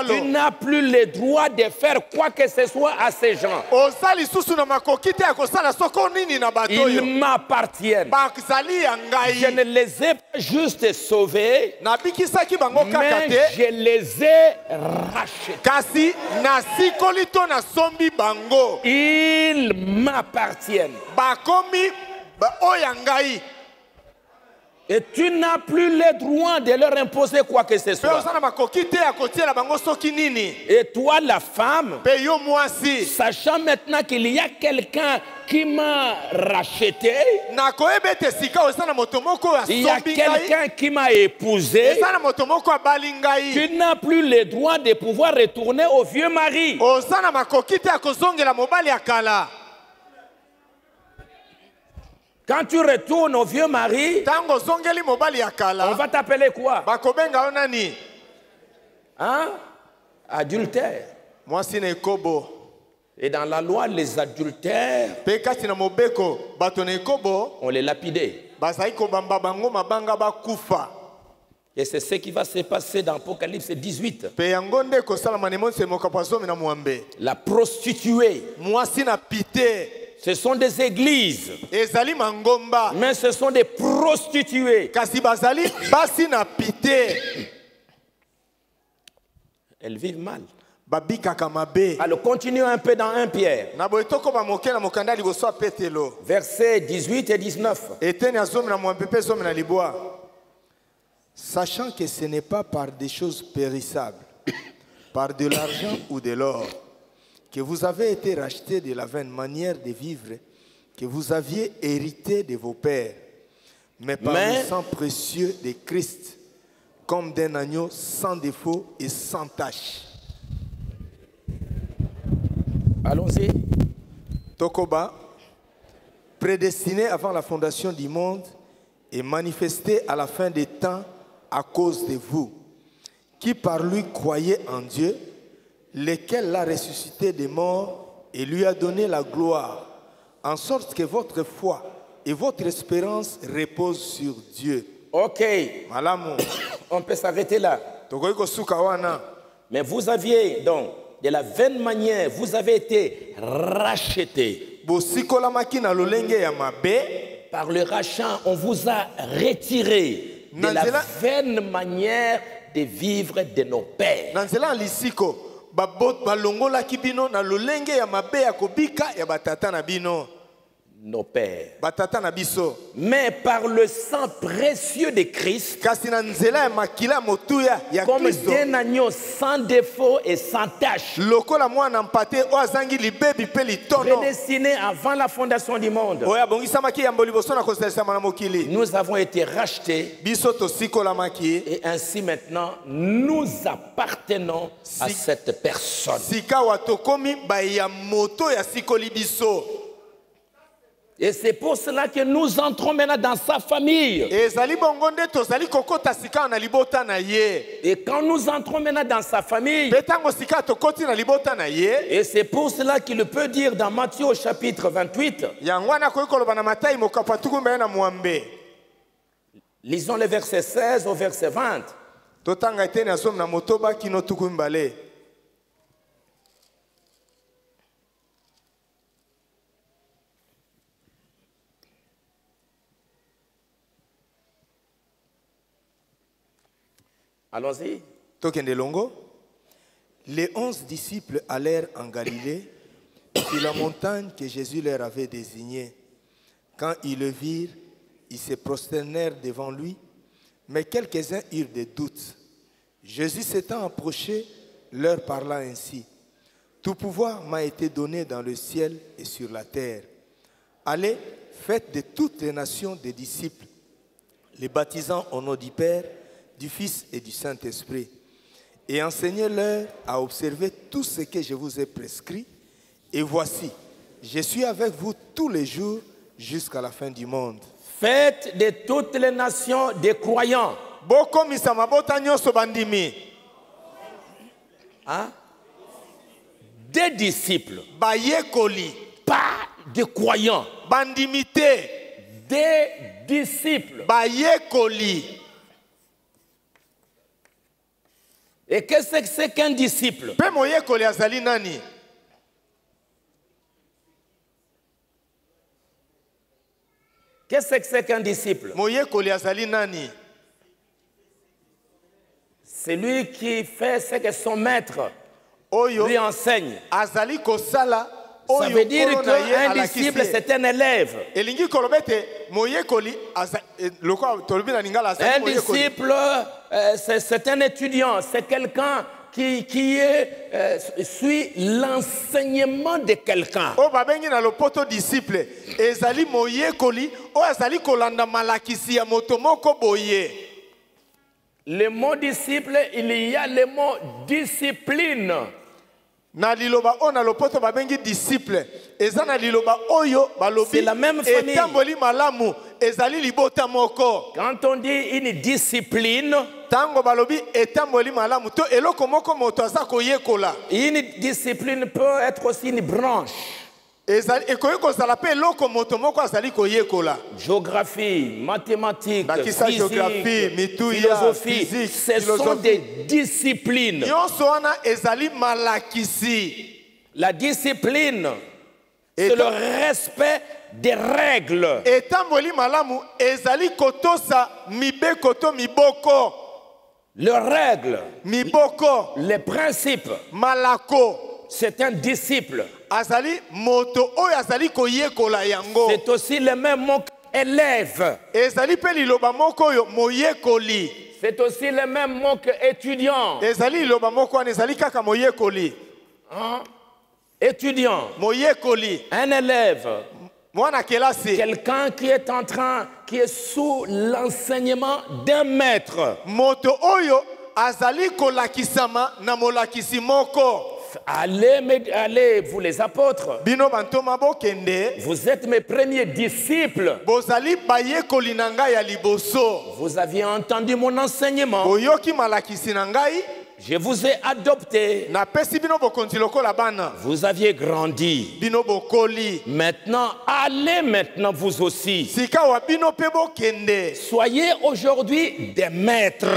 Tu n'as plus le droit de faire quoi que ce soit à ces gens. Ils m'appartiennent. Je ne les ai pas juste sauvés, mais je les ai rachetés. Bango Ils m'appartiennent. bakomi oyo ngai Et tu n'as plus le droit de leur imposer quoi que ce soit. Et toi, la femme, sachant maintenant qu'il y a quelqu'un qui m'a racheté, il y a quelqu'un qui m'a épousé, tu n'as plus le droit de pouvoir retourner au vieux mari. Quand tu retournes au vieux mari, on va t'appeler quoi? Hein? Adultère. mwasi na ekobo Et dans la loi, les adultères, on les lapidait. Et c'est ce qui va se passer dans Apocalypse 18. mpe yango nde ekosalama na emonisi mokapo ya zomi na mwambe La prostituée, ce sont des églises, mais ce sont des prostituées. Elles vivent mal. Alors continue un peu dans 1 Pierre, versets 18 et 19. eteni ya zomi na mwambe mpe zomi na libwa sachant que ce n'est pas par des choses périssables par de l'argent ou de l'or que vous avez été rachetés de la vaine manière de vivre que vous aviez hérité de vos pères mais par Mais- le sang précieux de Christ comme d'un agneau sans défaut et sans tache. Allons-y. Tokoba, prédestiné avant la fondation du monde et manifesté à la fin des temps à cause de vous, qui par lui croyez en Dieu, lequel l'a ressuscité des morts et lui a donné la gloire, en sorte que votre foi et votre espérance reposent sur Dieu. Ok, Malamu, on peut s'arrêter là. Mais vous aviez donc, de la vaine manière, vous avez été rachetés. Par le rachat, on vous a retiré de la vaine manière de vivre de nos pères. Nos pères. Mais par le sang précieux de Christ, comme d'un agneau sans défaut et sans tache, prédestiné avant la fondation du monde, nous avons été rachetés. Et ainsi maintenant nous appartenons à cette personne. sikawa tokomi baya moto ya sikoli biso Et c'est pour cela que nous entrons maintenant dans sa famille. Et quand nous entrons maintenant dans sa famille, et c'est pour cela qu'il peut dire dans Matthieu au chapitre 28, yango wana akoki koloba na matayi mokapa tuku mbele na mwambe lisons le verset 16 au verset 20. totanga eteni ya zomi na motoba kino tuku mibale Allons-y. tokende longo. Les onze disciples allèrent en galilée sur la montagne que jésus leur avait désignée. Quand ils le virent ils se prosternèrent devant lui mais quelques-uns eurent des doutes. Jésus s'étant approché leur parla ainsi. Tout pouvoir m'a été donné dans le ciel et sur la terre. Allez faites de toutes les nations des disciples les baptisant au nom du Père, du Fils et du Saint-Esprit, et enseignez-leur à observer tout ce que je vous ai prescrit. Et voici, je suis avec vous tous les jours jusqu'à la fin du monde. Faites de toutes les nations des croyants. Hein? Des disciples, pas de croyants. Des disciples. bayekoli Et qu'est-ce que c'est qu'un disciple Qu'est-ce que c'est qu'un disciple C'est lui qui fait ce que son maître lui enseigne. Ça veut dire qu'un disciple, c'est un élève. eh, Un disciple, euh, c'est un étudiant, c'est quelqu'un qui, qui est, euh, suit l'enseignement de quelqu'un. Le mot disciple, il y a le mot discipline. Na liloba oyo na lopoto babengi disciple eza na liloba oyo balobi etamboli malamu ezali libota moko. Quand on dit une discipline, ntango balobi etamboli malamu to eloko moko moto aza koyekola. une discipline peut être aussi une branche. Géographie, mathématiques, physique, géographie, mituya, philosophie, physique, ce sont des disciplines. La discipline, c'est le respect des règles. to miboko Les règles, miboko les principes, c'est un disciple. C'est aussi le même mot qu'élève. C'est aussi le même mot qu'étudiant. Hein? Étudiant, un élève, quelqu'un qui est en train, qui est sous l'enseignement d'un maître. moto oyo azali kolakisama na molakisi moko Allez, allez, vous les apôtres, vous êtes mes premiers disciples. Vous aviez entendu mon enseignement. Je vous ai adopté. Vous aviez grandi. Maintenant, allez maintenant vous aussi. Soyez aujourd'hui des maîtres.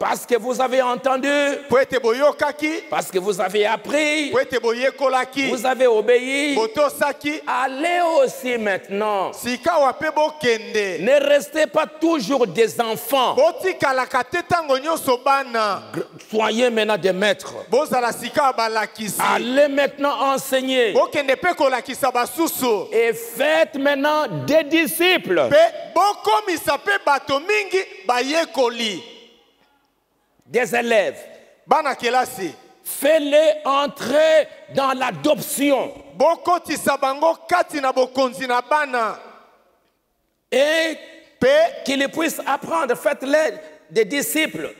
Parce que vous avez entendu, parce que vous avez appris, vous avez obéi. Allez aussi maintenant. Ne restez pas toujours des enfants. Soyez maintenant des maîtres. Allez maintenant enseigner. Et faites maintenant des disciples. mpe bokomisa mpe bato mingi bayekoli des élèves. bana kelasi Fais-les entrer dans l'adoption et qu'ils puissent apprendre. Faites-les des disciples.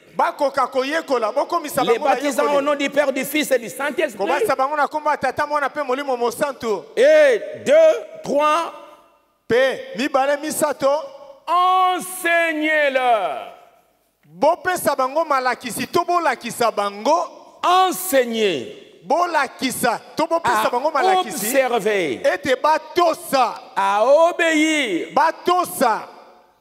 Les baptisant au nom du Père, du Fils et du Saint-Esprit. Et deux, trois, enseignez-leur. Bopesa bango malakisi to bolakisa bango. Enseignez bolakisa to bopesa bango malakisi. observer, ete batosa. À obéir. Batosa.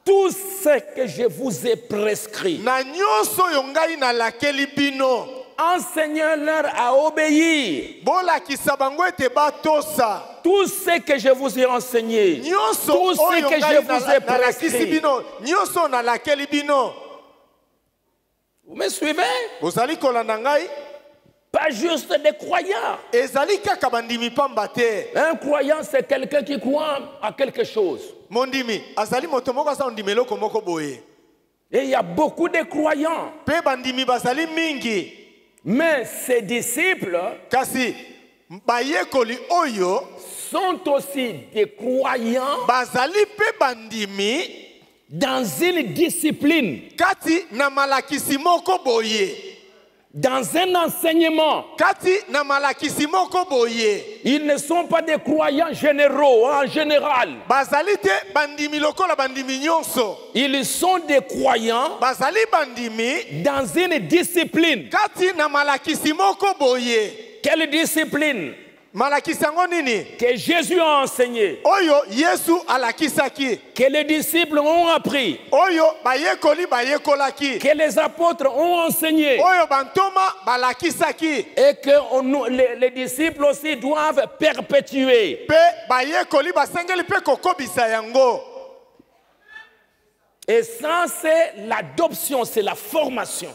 Tout ce que je vous ai prescrit. na nyonso oyo ngai nalakeli bino. Enseignez-leur à obéir. Bolakisa bango ete batosa. Tout ce que je vous ai enseigné. Tout ce que je vous ai prescrit. nyonso nalakeli bino Vous me suivez? Bozali kolanda ngai Pas juste des croyants. Un croyant, c'est quelqu'un qui croit à quelque chose. Et il y a beaucoup de croyants. Mais ces disciples sont aussi des croyants dans une discipline, kati na malakisi moko boye dans un enseignement. kati na malakisi moko boye Ils ne sont pas des croyants généraux en général. bazali te bandimi lokola bandimi nyonso Ils sont des croyants bazali bandimi dans une discipline. kati na malakisi moko boye Quelle discipline? Que Jésus a enseigné, oyo yesu que les disciples ont appris, oyo bayekoli bayekolaki. Que les apôtres ont enseigné. Oyo bantoma balakisaki. Et que on nous- les, les disciples aussi doivent perpétuer. mpe bayekoli basengeli mpe kokobisa yango. Et ça, c'est l'adoption, c'est la formation.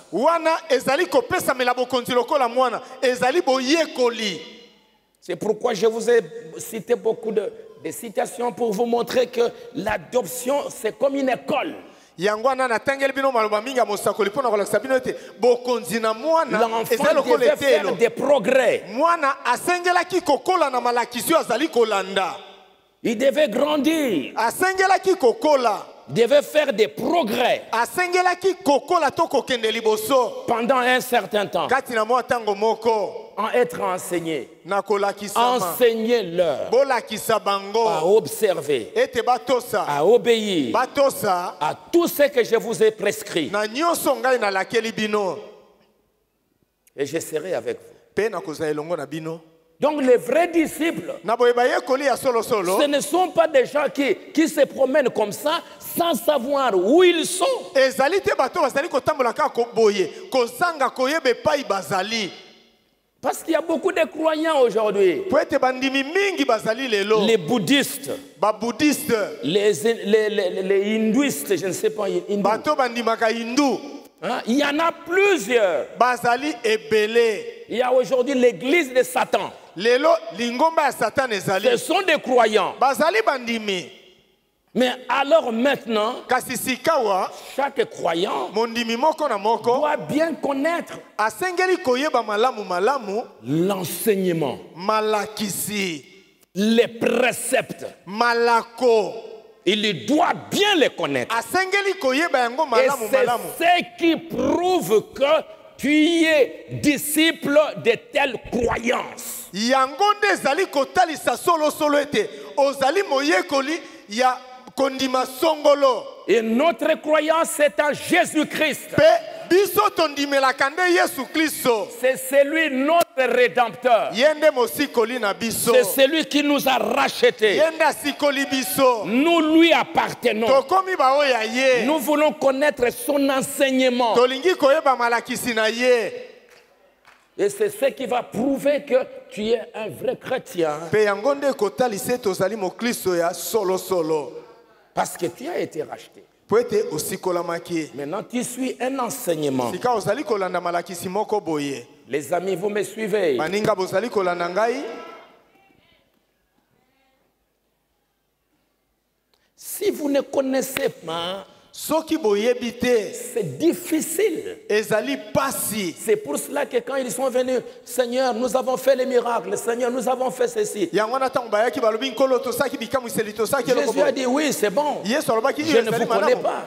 C'est pourquoi je vous ai cité beaucoup de, de citations pour vous montrer que l'adoption, c'est comme une école. L'enfant devait faire des progrès. Il devait grandir. Il devait faire des progrès pendant un certain temps. En être enseigné. na kolakisama Enseignez-leur. À observer, à obéir. À tout ce que je vous ai prescrit. Et je serai avec vous. Donc les vrais disciples, ce ne sont pas des gens qui, qui se promènent comme ça sans savoir où ils sont. Parce qu'il y a beaucoup de croyants aujourd'hui. Les bouddhistes, les, les, les- les hindouistes, je ne sais pas, hein, il y en a plusieurs. Il y a aujourd'hui l'église de Satan. Ce sont des croyants. Mais alors maintenant, chaque croyant doit bien connaître l'enseignement, les préceptes. malako Il doit bien les connaître. Et c'est ce qui prouve que tu es disciple de telle croyance. Et notre croyance, c'est en Jésus-Christ. C'est celui, notre rédempteur. C'est celui qui nous a rachetés. Nous lui appartenons. Nous voulons connaître son enseignement. Et c'est ce qui va prouver que tu es un vrai chrétien. Parce que tu as été racheté. Maintenant, tu suis un enseignement. Les amis, vous me suivez. Si vous ne connaissez pas, c'est difficile. C'est pour cela que quand ils sont venus, Seigneur, nous avons fait les miracles. Seigneur, nous avons fait ceci. Jésus a dit, oui, c'est bon. Je iyo ne vous connais pas.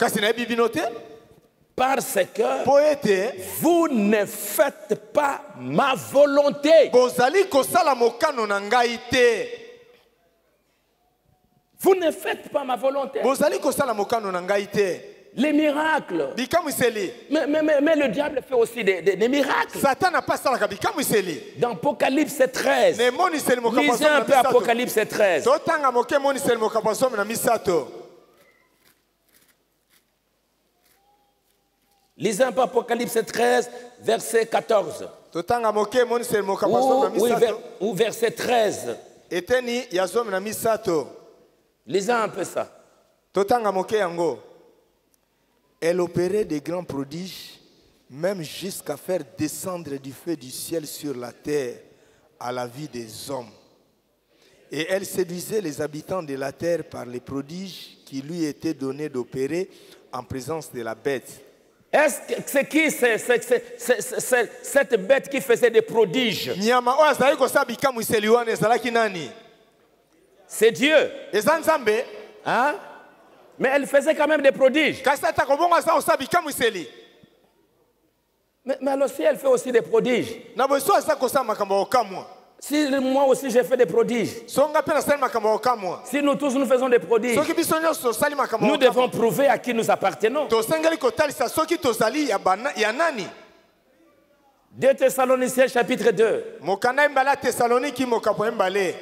Parce que vous ne faites pas ma volonté. bozali kosala mokano na ngai te Vous ne faites pas ma volonté. Les miracles. Mais, mais- mais- mais le diable fait aussi des, des- des miracles. Dans Apocalypse 13, na emoniseli mokambo ya lisez un peu Apocalypse 13. totanga moke emoniseli mokambo ya zomi na misato Lisez un peu Apocalypse 13, verset 14. totanga moke emoniseli mokambo ya Ou, misato ou verset 13. Lisez un peu ça. totanga moke yango. Elle opérait de grands prodiges même jusqu'à faire descendre du feu du ciel sur la terre à la vie des hommes. Et elle séduisait les habitants de la terre par les prodiges qui lui étaient donnés d'opérer en présence de la bête. Est-ce que c'est qui cette bête qui faisait des prodiges? C'est Dieu. Hein? Mais elle faisait quand même des prodiges. Mais, mais alors si elle fait aussi des prodiges, si moi aussi j'ai fait des prodiges, si nous tous nous faisons des prodiges, nous devons prouver à qui nous appartenons. tosengeli kotalisa soki tozali ya, bana, ya nani 2 Thessaloniciens chapitre 2. mokanda ya mbala ya tesaloniki mokapo ya mbale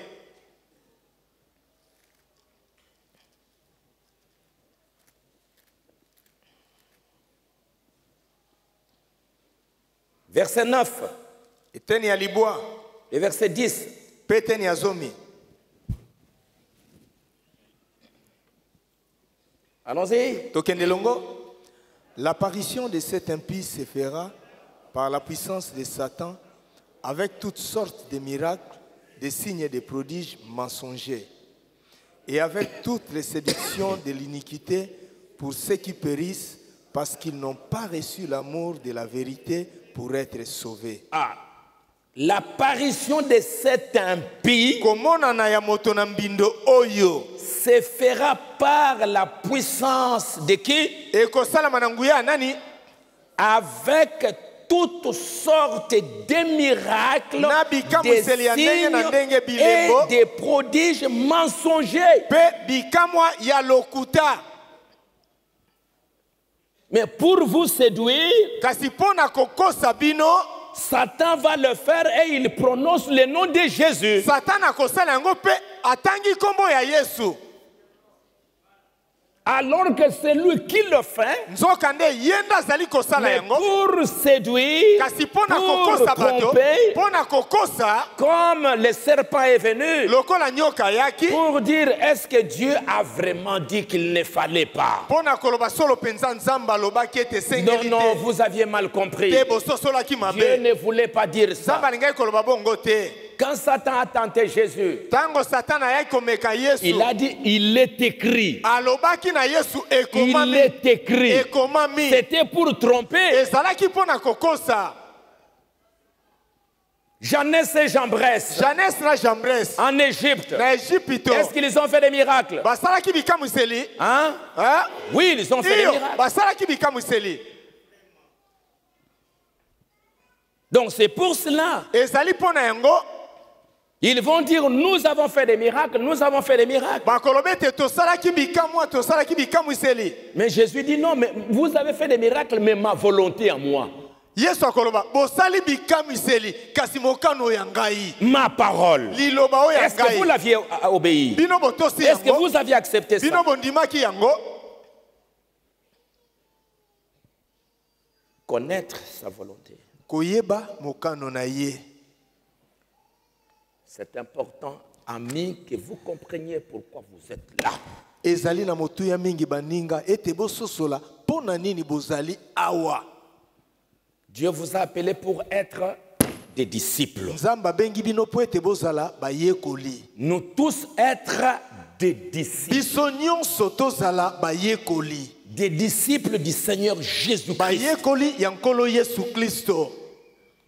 Verset 9 eteni ya libwa et verset 10. mpe eteni ya zomi Allons-y. l'apparition de cet impie se fera par la puissance de satan avec toutes sortes de miracles des signes et des prodiges mensongers et avec toutes les séductions de l'iniquité pour ceux qui périssent parce qu'ils n'ont pas reçu l'amour de la vérité pour être sauvés Ah. L'apparition de cet impie se fera par la puissance de qui? Avec toutes sortes de miracles, ndenge signes et des prodiges mensongers. mpe bikamwa ya lokuta Mais pour vous séduire, kasi mpo na kokosa bino Satan va le faire et il prononce le nom de Jésus. satana akosala yango mpe atangi nkombo ya yesu Alors que c'est lui qui le fait. Mais pour séduire, pour tromper, comme le serpent est venu, pour dire est-ce que Dieu a vraiment dit qu'il ne fallait pas? Non, non, vous aviez mal compris. Dieu ne voulait pas dire ça. Quand Satan a tenté Jésus, il a dit, il est écrit. Il est écrit. C'était pour tromper. Jeannès et Jambres janese na jambres en Égypte. egypito Est-ce qu'ils ont fait des miracles? Hein? Hein? Oui, ils ont fait des miracles. Donc c'est pour cela. ezali mpo na yango Ils vont dire, nous avons fait des miracles, nous avons fait des miracles. Mais Jésus dit, non, mais vous avez fait des miracles, mais ma volonté à moi. Ma parole. Est-ce que vous l'aviez euh, obéi? Est-ce que vous aviez accepté ça? Connaître sa volonté. koyeba mokano na ye C'est important, amis, que vous compreniez pourquoi vous êtes là. ezali na motuya mingi baninga ete bososola mpo na nini bozali awa? Dieu vous a appelé pour être des disciples. nzambe abengi bino mpo ete bozala bayekoli Nous tous être des disciples. biso nyonso tozala bayekoli Des disciples du Seigneur Jésus-Christ. bayekoli ya nkolo yesu kristo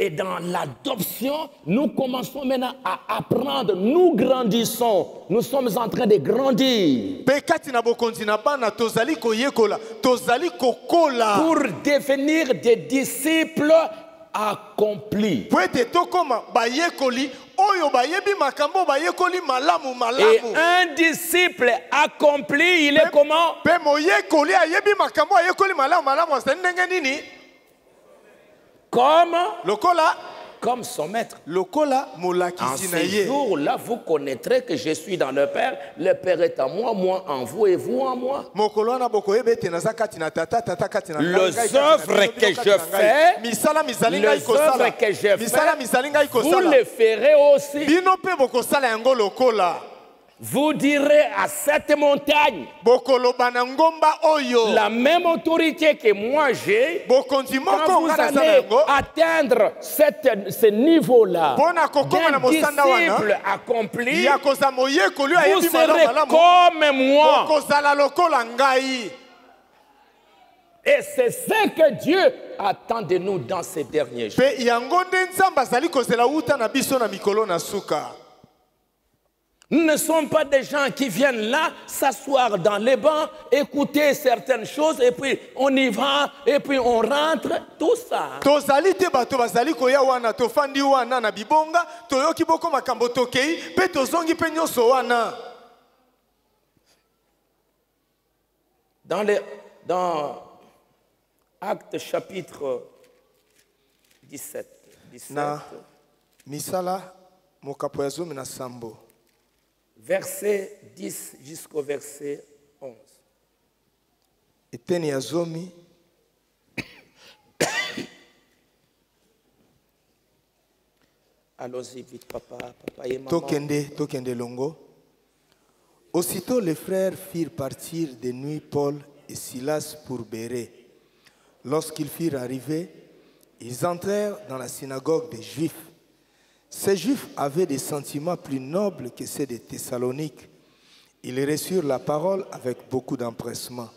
Et dans l'adoption, nous commençons maintenant à apprendre. Nous grandissons. Nous sommes en train de grandir pour devenir des disciples accomplis. Et un disciple accompli, il est comment mpe moyekoli ayebi makambo ayekoli malamu malamu azali ndenge nini Comme, lokola. comme son maître. lokola En molakisi na ce ye. jour-là, vous connaîtrez que je suis dans le Père, le Père est en moi, moi en vous et vous en moi. Les œuvres que je fais, Les œuvres que je fais, vous les ferez aussi. Vous direz à cette montagne, la même autorité que moi j'ai, quand vous allez atteindre cette, ce niveau-là, d'un disciple accompli, vous serez comme moi. Et c'est ce que Dieu attend de nous dans ces derniers jours. Ne sommes pas des gens qui viennent là s'asseoir dans les bancs, écouter certaines choses, et puis on y va, et puis on rentre, tout ça. tozali te bato bazali koya wana tofandi wana na bibonga toyoki boko makambo tokei mpe tozongi mpe nyonso wana. Dans, les, dans Actes chapitre 17, 17 na misala mokapo ya zomi na sambo verset 10 jusqu'au verset 11. eteni ya zomi Allons-y vite, papa, papa et maman. tokende tokende longo aussitôt les frères firent partir de nuit paul et silas pour béré lorsqu'ils firent arriver ils entrèrent dans la synagogue des juifs ces juifs avaient des sentiments plus nobles que ceux des thessaloniques. Ils reçurent la parole avec beaucoup d'empressement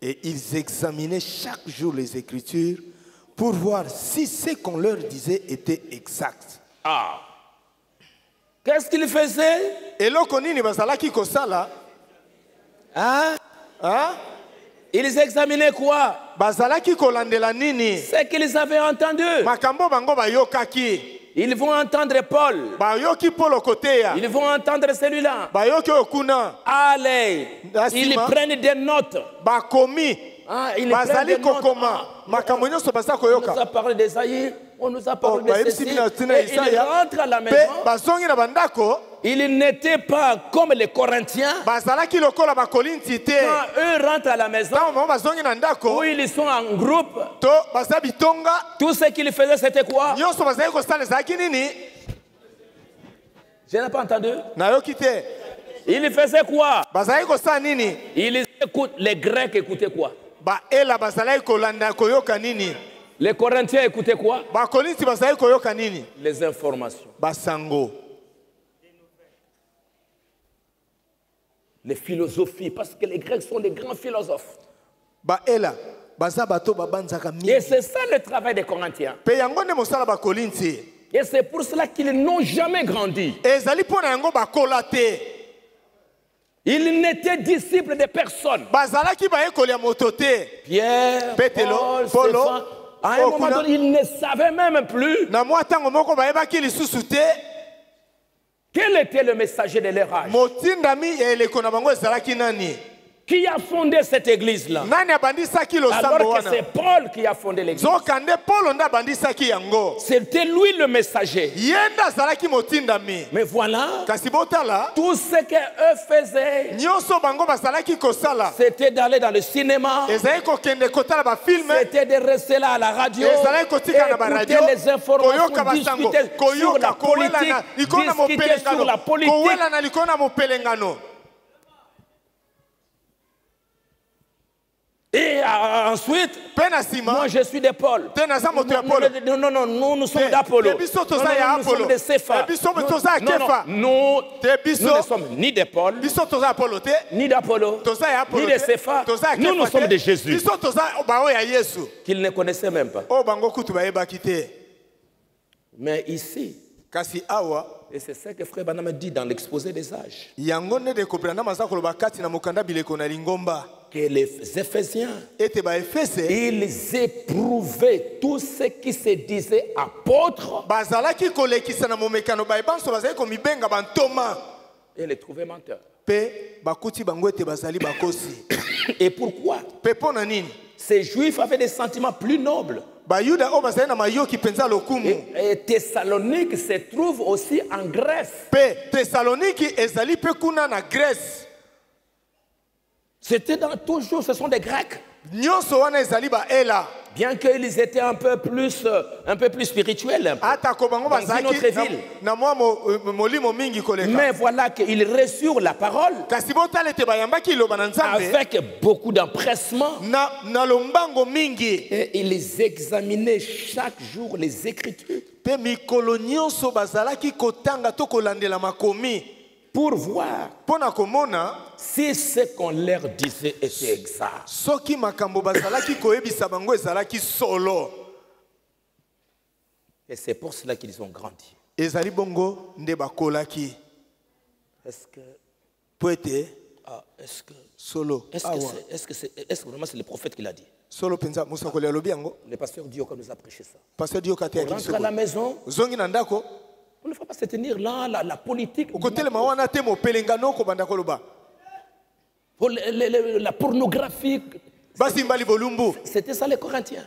et ils examinaient chaque jour les écritures pour voir si ce qu'on leur disait était exact. Ah. Qu'est-ce qu'il faisait eloko nini bazalaki kosala? Hein? hein? Ils examinaient quoi? Ce qu'ils avaient entendu. Ils vont entendre Paul. Ils vont entendre celui-là. Allez, ils prennent des notes. Ah, ils prennent bazali des notes. kokoma Ah, makambo nyonso baza on nous a koyoka on nous a Oh, parlé de bayebisi ceci. Et ils Isaya rentrent à la maison. bazongi na bandako Ils n'étaient pas comme les Corinthiens. Quand eux rentrent à la maison, où ils sont en groupe, tout ce qu'ils faisaient, c'était quoi? Je n'ai pas entendu. Ils faisaient quoi? Ils écoutent, les Grecs écoutaient quoi? Les Corinthiens écoutaient quoi? Les informations, les philosophies, parce que les Grecs sont des grands philosophes. Et c'est ça le travail des Corinthiens. Et c'est pour cela qu'ils n'ont jamais grandi. Ils n'étaient disciples de personne. Pierre, Paul, Polo, Stéphane, à un moment donné, ils ne savaient même plus na mwa ntango moko bayebaki lisusu te quel était le messager de leur âge. Qui a fondé cette église-là? Alors que c'est Paul qui a fondé l'église. C'était lui le messager. Mais voilà, tout ce qu'eux faisaient, c'était d'aller dans le cinéma, c'était de rester là à la radio, écouter les informations, discuter sur la politique, discuter sur la politique. Et euh, ensuite, moi je suis de Paul. Non, non, non, nous, nous sommes d'Apollo. nous sommes de Cépha. Nous- ne sommes ni de Paul, ni d'Apollo, ni de Cépha. Nous, nous sommes de Jésus, biso toza baoyo ya yesu qu'il ne connaissait même pas. bayebaki te Mais ici, kasi awa et c'est ce que Frère Banam dit dans l'exposé des âges, yango nde de kobrandam aza koloba kati na mokanda bileko na lingomba. Que les Éphésiens, ils éprouvaient tout ce qui se disait apôtre. et les trouvaient menteurs. Et pourquoi? Ces Juifs avaient des sentiments plus nobles. Et, et Thessalonique se trouve aussi en Grèce. grèce C'était dans toujours, ce sont des Grecs. Bien qu'ils étaient un peu plus, euh, un peu plus spirituels. bango Dans une autre ville. euh, Mais voilà qu'ils reçurent la parole avec beaucoup d'empressement. Et ils examinaient chaque jour les Écritures pour voir si ce qu'on leur disait était exact. soki makambo bazalaki koyebisa bango ezalaki solo. Et c'est pour cela qu'ils ont grandi. ezali bongo nde bakolaki. Est-ce que, mpo ete? Ah, est-ce que, solo. est-ce que, c'est- est-ce que, c'est- est-ce que vraiment c'est le prophète qui l'a dit? Solo mpenza mosakoli alobi yango. Le pasteur Dioka nous a prêché ça. paster dioka te On rentre à la maison, na ndako on ne faut pas se tenir là, la, la politique, pour le- le- le- la pornographie. C'était ça les Corinthiens.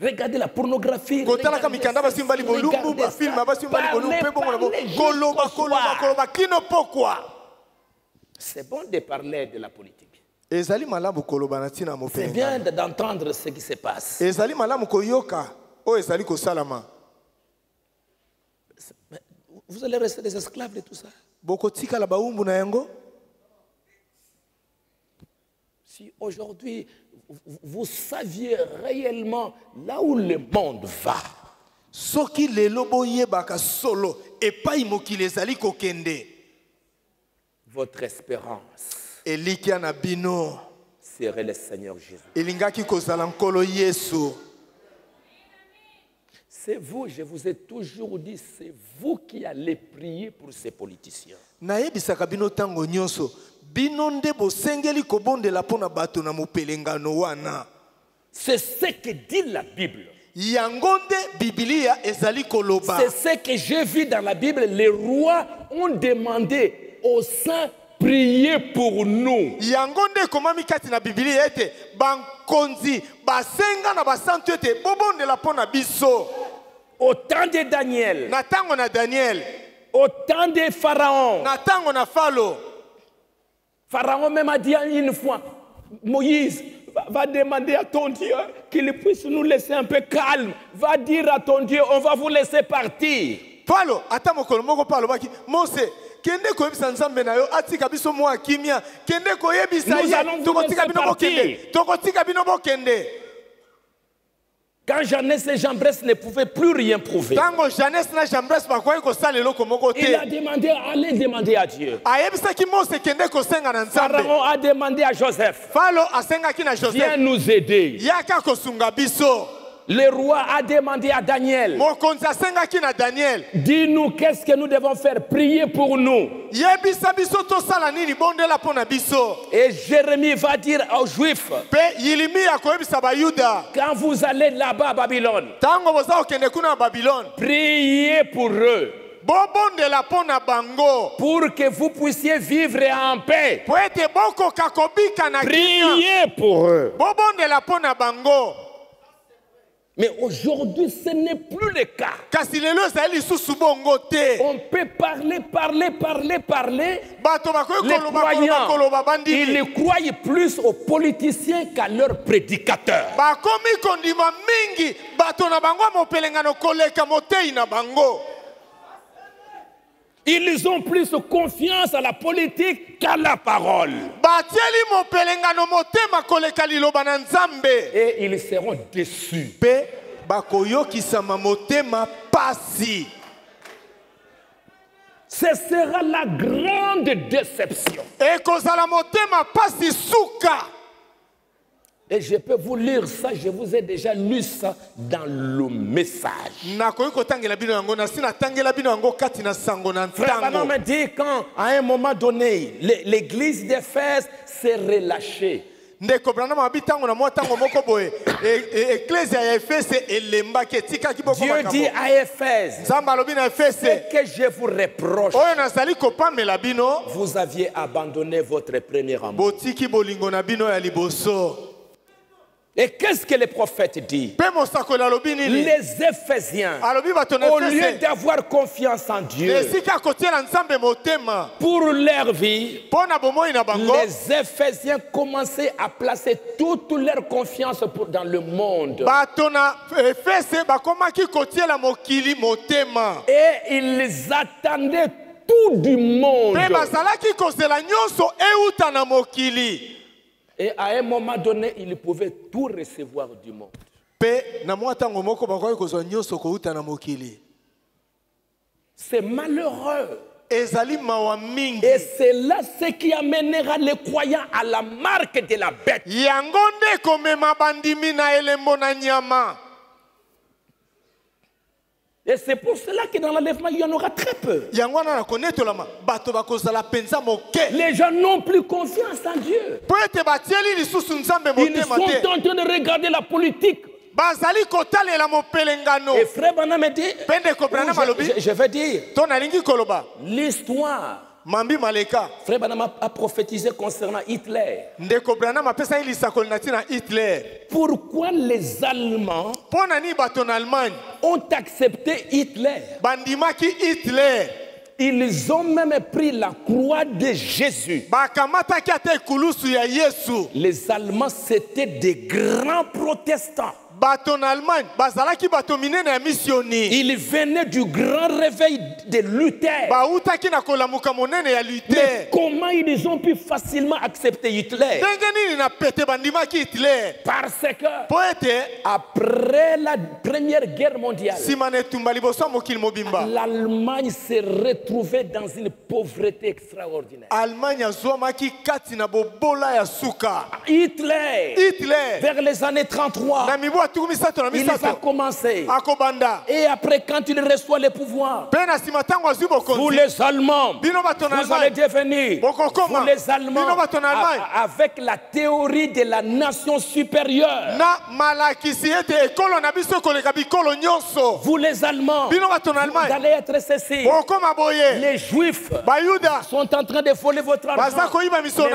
Regardez la pornographie. kotalaka regardez mikanda ça, basimbali bolumbu regardez bafilme ça. basimbali bolumbu Parlez, mpe bongo na bo parlez koloba jusqu'au koloba soir. koloba kino pokwa C'est bon de parler de la politique. ezali malamu koloba na ntina ya C'est bien de- d'entendre ce qui se passe. ezali malamu koyoka oyo ezali kosalama Mais vous allez rester des esclaves de tout ça. na yango. Si aujourd'hui, vous- saviez réellement là où le monde va, soki lelo boyebaka solo epai mokili ezali kokende. Votre espérance elikya na bino. serait le Seigneur Jésus. elingaki kozala nkolo yesu C'est vous, je vous ai toujours dit, c'est vous qui allez prier pour ces politiciens. nayebisaka bino ntango nyonso bino nde bosengeli kobondela mpo na bato na mopelengano wana C'est ce que dit la Bible. yango nde bibilia ezali koloba C'est ce que j'ai vu dans la Bible. Les rois ont demandé aux saints, priez pour nous. yango nde ekomami kati na bibilia ete bakonzi basenga na basantu ete bobondela mpo na biso Au temps de Daniel, na ntango na daniel. Au temps de Pharaon, na ntango na falo. Pharaon même a dit une fois, Moïse, va, demander à ton Dieu qu'il puisse nous laisser un peu calme. Va dire à ton Dieu, on va vous laisser partir. falo ata mokolo moko mpe alobaki mose kende koyebisa nzambe na yo atika biso mwa kimia kende koyebisa ye tokotika bino bokende tokotika bino bokende Quand Jeannès et Jean Bresse ne pouvaient plus rien prouver, jambres moko il a demandé, allez demander à Dieu. nzambe Pharaon a demandé à Joseph, viens nous aider. Le roi a demandé à Daniel, dis-nous qu'est-ce que nous devons faire, prier pour nous. Et Jérémie va dire aux Juifs, quand vous allez là-bas à Babylone, priez pour eux, pour que vous puissiez vivre en paix. Priez pour eux. bobondela mpo na bango Mais aujourd'hui, ce n'est plus le cas. On peut parler, parler, parler, parler. Les croyants, ils croient plus aux politiciens qu'à leurs prédicateurs. bakomi kondima mingi bato na bango ya mopelengano koleka motei na bango Ils ont plus confiance à la politique qu'à la parole. batieli mopelengano motema koleka liloba na nzambe Et ils seront déçus. mpe bakoyokisama motema pasi Ce sera la grande déception. ekozala motema pasi suka Et je peux vous lire ça, je vous ai déjà lu ça dans le message. Frère ntango me dit quand, à un moment donné, l'é- l'église d'Éphèse s'est relâchée. e- e- Dieu dit à Éphèse, ce que je vous reproche, vous aviez abandonné votre premier amour. botiki bolingo na bino ya liboso Et qu'est-ce que le prophète dit mpe mosakoli alobi nini? Les Éphésiens, au lieu d'avoir confiance en Dieu pour leur vie, les Éphésiens commençaient à placer toute leur confiance dans le monde. Et ils attendaient tout du monde. Et à un moment donné, ils pouvaient tout recevoir du monde. C'est malheureux. Et c'est là ce qui amènera les croyants à la marque de la bête. yango nde komema bandimi na elembo na nyama Et c'est pour cela que dans l'enlèvement, il y en aura très peu. Les gens n'ont plus confiance en Dieu. Ils sont en train de regarder la politique. bazali kotalela mopelengano frère je, je- je vais dire, koloba l'histoire. Mambi maleka Frère Branham a, prophétisé concernant Hitler. Pourquoi les Allemands ont accepté Hitler? Hitler Ils ont même pris la croix de Jésus. Les Allemands, c'était des grands protestants. Ils venaient du grand réveil de Luther. Mais comment ils ont pu facilement accepter Hitler? Parce que après la Première Guerre mondiale, l'Allemagne s'est retrouvée dans une pauvreté extraordinaire. Hitler, hitler. vers les années 33, il a misato commencé. akobanda Et après, quand il reçoit le pouvoir, vous les Allemands, vous allez devenir, vous les Allemands, avec la théorie de la nation supérieure. Vous les Allemands, vous allez être ceci. Les Juifs sont en train de voler votre argent.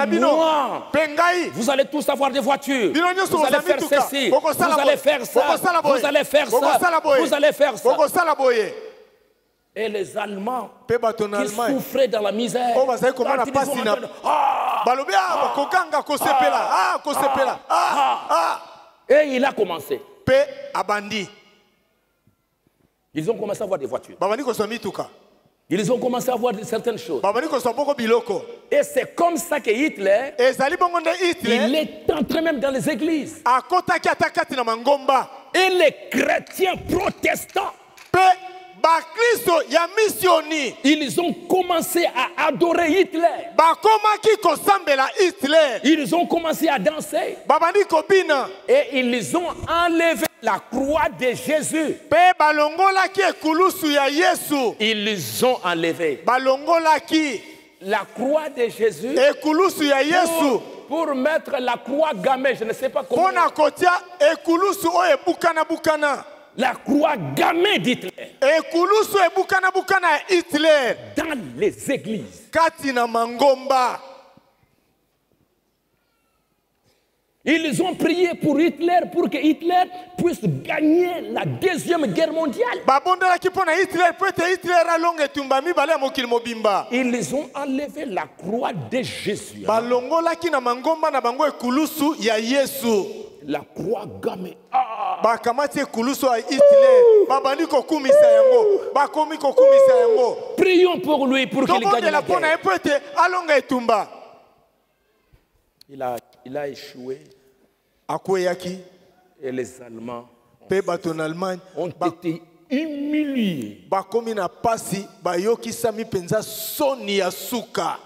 Mais moi, Vous allez tous avoir des voitures. Vous allez faire ceci. Vous allez. Faire ça. Vous allez faire ça. Vous allez faire ça. Et les Allemands qui souffraient dans la misère. quand ils de- Ah! ah ah ah ah Et il a commencé. Ils ont commencé à avoir des voitures. Ils ont commencé à avoir certaines choses. Et c'est comme ça que Hitler, il est entré même dans les églises. et les chrétiens protestants, ils ont commencé à adorer Hitler. Ils ont commencé à danser et ils ont enlevé la croix de Jésus. Ils ont enlevé la croix de Jésus pour, pour mettre la croix gammée. Je ne sais pas comment. La croix gammée d'Hitler dans les églises. kati na mangomba Ils ont prié pour Hitler pour que Hitler puisse gagner la deuxième guerre mondiale. Ils ont enlevé la croix de Jésus. La croix gammée. Ah, bakamati ekulusu ya hitler. Babandi kokumisa yango. Bakomi kokumisa yango. Prions pour lui pour qu'il gagne tobondela la mpo na ye guerre. mpo ete alonga etumba Il a, il a échoué et les Allemands allemagne ont ba- été humiliés. bakomi na pasi bayokisami mpenza soni ya suka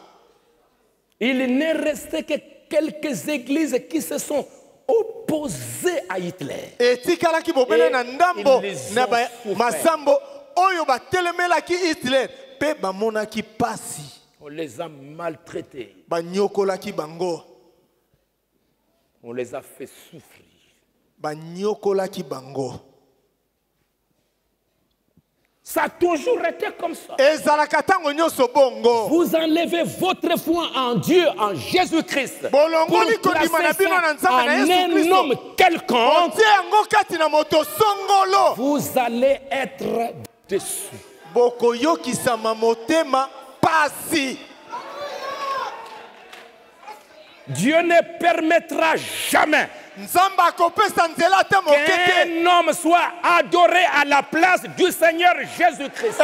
Il n'est resté que quelques églises qui se sont opposées à Hitler. Et ils les ont ba- masambo oyo batelemelaki hitler mpe bamonaki pasi On les a maltraités. On les a fait souffrir. Ça a toujours été comme ça. Vous enlevez votre foi en Dieu, en Jésus-Christ. Pour placer ça en un homme quelconque, vous allez être déçus. Dieu ne permettra jamais qu'un homme soit adoré à la place du Seigneur Jésus-Christ.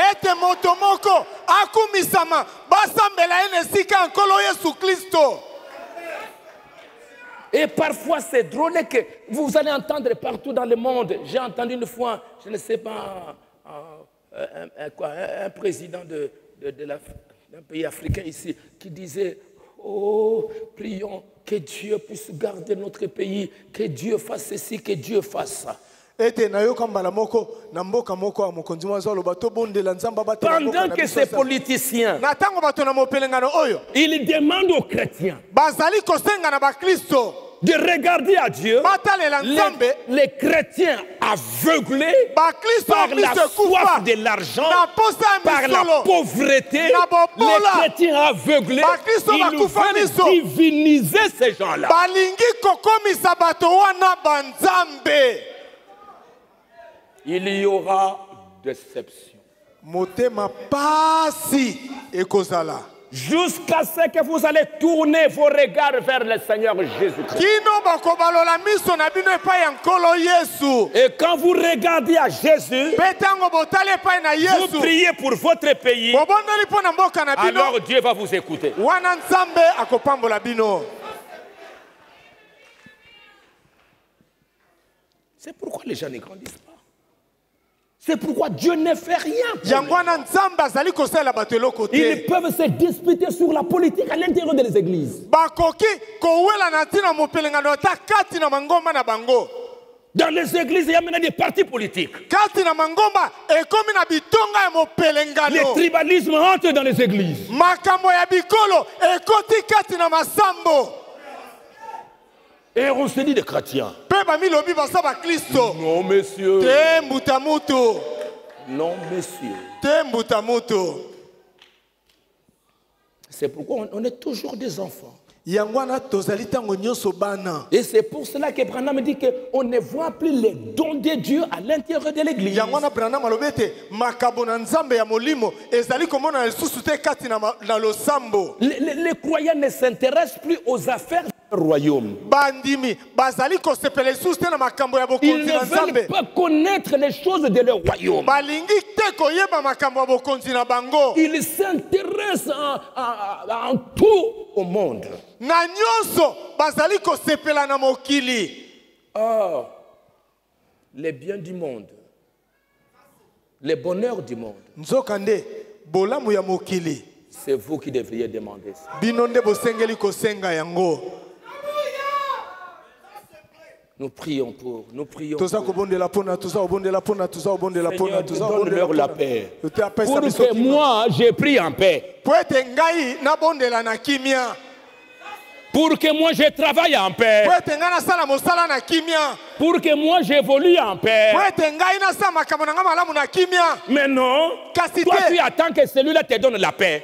Et parfois, c'est drôle que vous allez entendre partout dans le monde. J'ai entendu une fois, je ne sais pas, un, un- un- président de, de- de l'Af- d'un pays africain ici qui disait Oh, prions que Dieu puisse garder notre pays, que Dieu fasse ceci, que Dieu fasse ça. Pendant que ces politiciens, ils demandent aux chrétiens de regarder à Dieu, les, les chrétiens aveuglés par la soif de l'argent, par la pauvreté, les chrétiens aveuglés, ils veulent diviniser ces gens-là. Il y aura déception. motema pasi ekozala Jusqu'à ce que vous allez tourner vos regards vers le Seigneur Jésus-Christ. Et quand vous regardez à Jésus, vous priez pour votre pays, alors Dieu va vous écouter. C'est pourquoi les gens ne grandissent pas. C'est pourquoi Dieu ne fait rien. Ils peuvent se disputer sur la politique à l'intérieur des églises. Dans les églises, il y a maintenant des partis politiques. mopelengano tribalismes entrent dans les églises. makambo ya bikolo ekoti kati na masambo Et on se dit des chrétiens. Non, mutu. Non, mutu. C'est pourquoi on- est toujours des enfants. Et c'est pour cela que Branham dit qu'on ne voit plus les dons de Dieu à l'intérieur de l'église. Les, les- les croyants ne s'intéressent plus aux affaires royaume. bandimi bazali kosepela lisusu te na makambo ya Ils ne veulent pas connaître les choses de leur royaume. balingi te koyeba makambo ya bokonzi na bango Ils s'intéressent en, en- en tout au monde. na nyonso bazali kosepela na mokili les biens du monde, les bonheurs du monde, nzoka nde bolamu ya mokili c'est vous qui devriez demander ça. bino nde bosengeli kosenga yango Nous prions pour, nous prions pour. Seigneur, donne-leur la paix. Pour que moi, j'ai pris en paix. Pour que moi, je travaille en paix. Pour que moi, j'évolue en paix. Mais non, toi, tu attends que celui-là te donne la paix.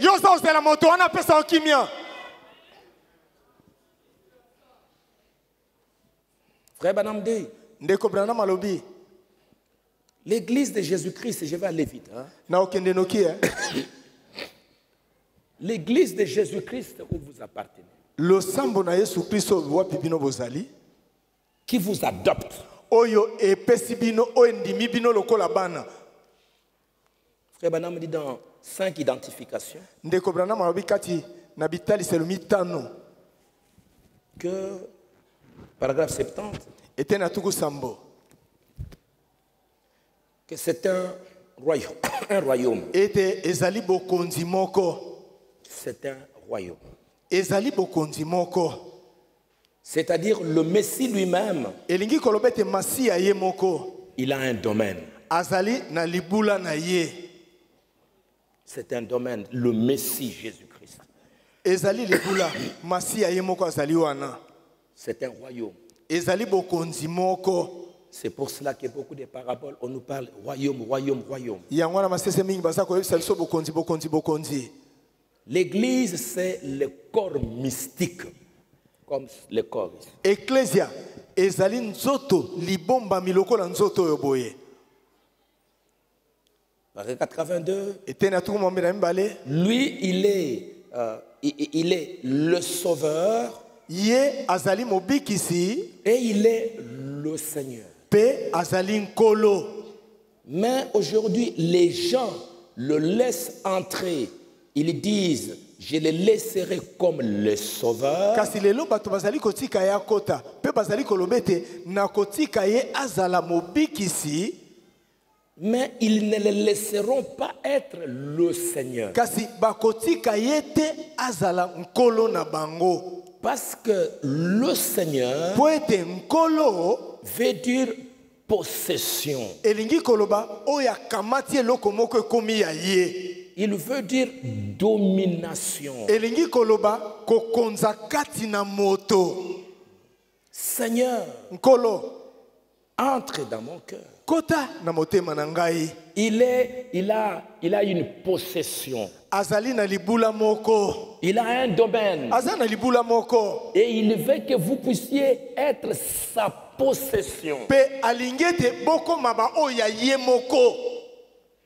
Frère Banamdi, ndeko branam alobi l'église de Jésus-Christ, je vais aller vite. hein. na okende noki eh? L'église de Jésus-Christ où vous appartenez, losambo na yesu wapi bino bozali qui vous adopte. oyo epesi bino oyo endimi bino lokola bana Frère Banam dit dans cinq identifications ndeko branam alobi kati na bitaliselo mitano que, paragraphe 70, ete na tuku sambo que c'est un royaume. Un royaume. ezali bokonzi moko C'est un royaume. ezali bokonzi moko C'est-à-dire le Messie lui-même, elingi koloba ete masiya ye moko il a un domaine. azali na libula na ye C'est un domaine, le Messie Jésus-Christ. ezali libula masiya ye moko azali wana C'est un royaume. C'est pour cela que beaucoup de paraboles, on nous parle royaume, royaume, royaume. L'église, c'est le corps mystique, comme le corps. ici. eklesia ezali nzoto libombami lokola nzoto oyo boye Paragraphe 82, ete na tuku mwambe na mibale lui, il est, euh, il, il est le sauveur ye azali mobikisi et il est le Seigneur. mpe azali nkolo Mais aujourd'hui, les gens le laissent entrer. Ils disent, je le laisserai comme le sauveur, kasi lelo bato bazali kotika ye akota mpe bazali koloba ete nakotika ye azala mobikisi mais ils ne le laisseront pas être le Seigneur. kasi bakotika ye te azala nkolo na bango Parce que le Seigneur nkolo veut dire possession. elingi koloba oyo akamati eloko moko ekomi ya ye Il veut dire domination. elingi koloba kokonza kati na moto Seigneur, nkolo entre dans mon cœur. Il, est, il, a, il a une possession. Il a un domaine. Et il veut que vous puissiez être sa possession.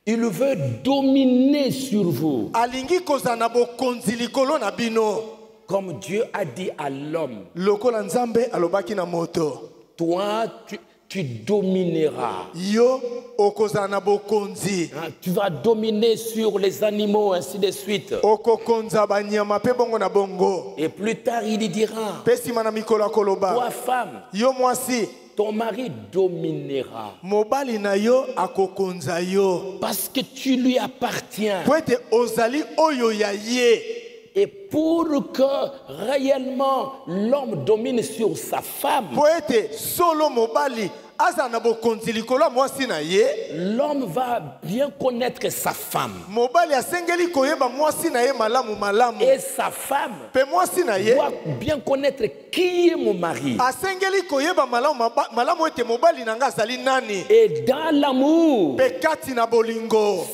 Il veut dominer sur vous. Comme Dieu a dit à l'homme, toi, tu, tu domineras. yo okozala na bokonzi Hein, Tu vas dominer sur les animaux, ainsi de suite. okokonza banyama bongo na bongo Et plus tard, il dira, mpe nsima na mikolo toi femme, yo mwasi ton mari dominera. mobali na yo akokonza yo Parce que tu lui appartiens. ozali oyo ya ye Et pour que réellement l'homme domine sur sa femme, l'homme va bien connaître sa femme. Et sa femme doit bien connaître qui est mon mari. Et dans l'amour,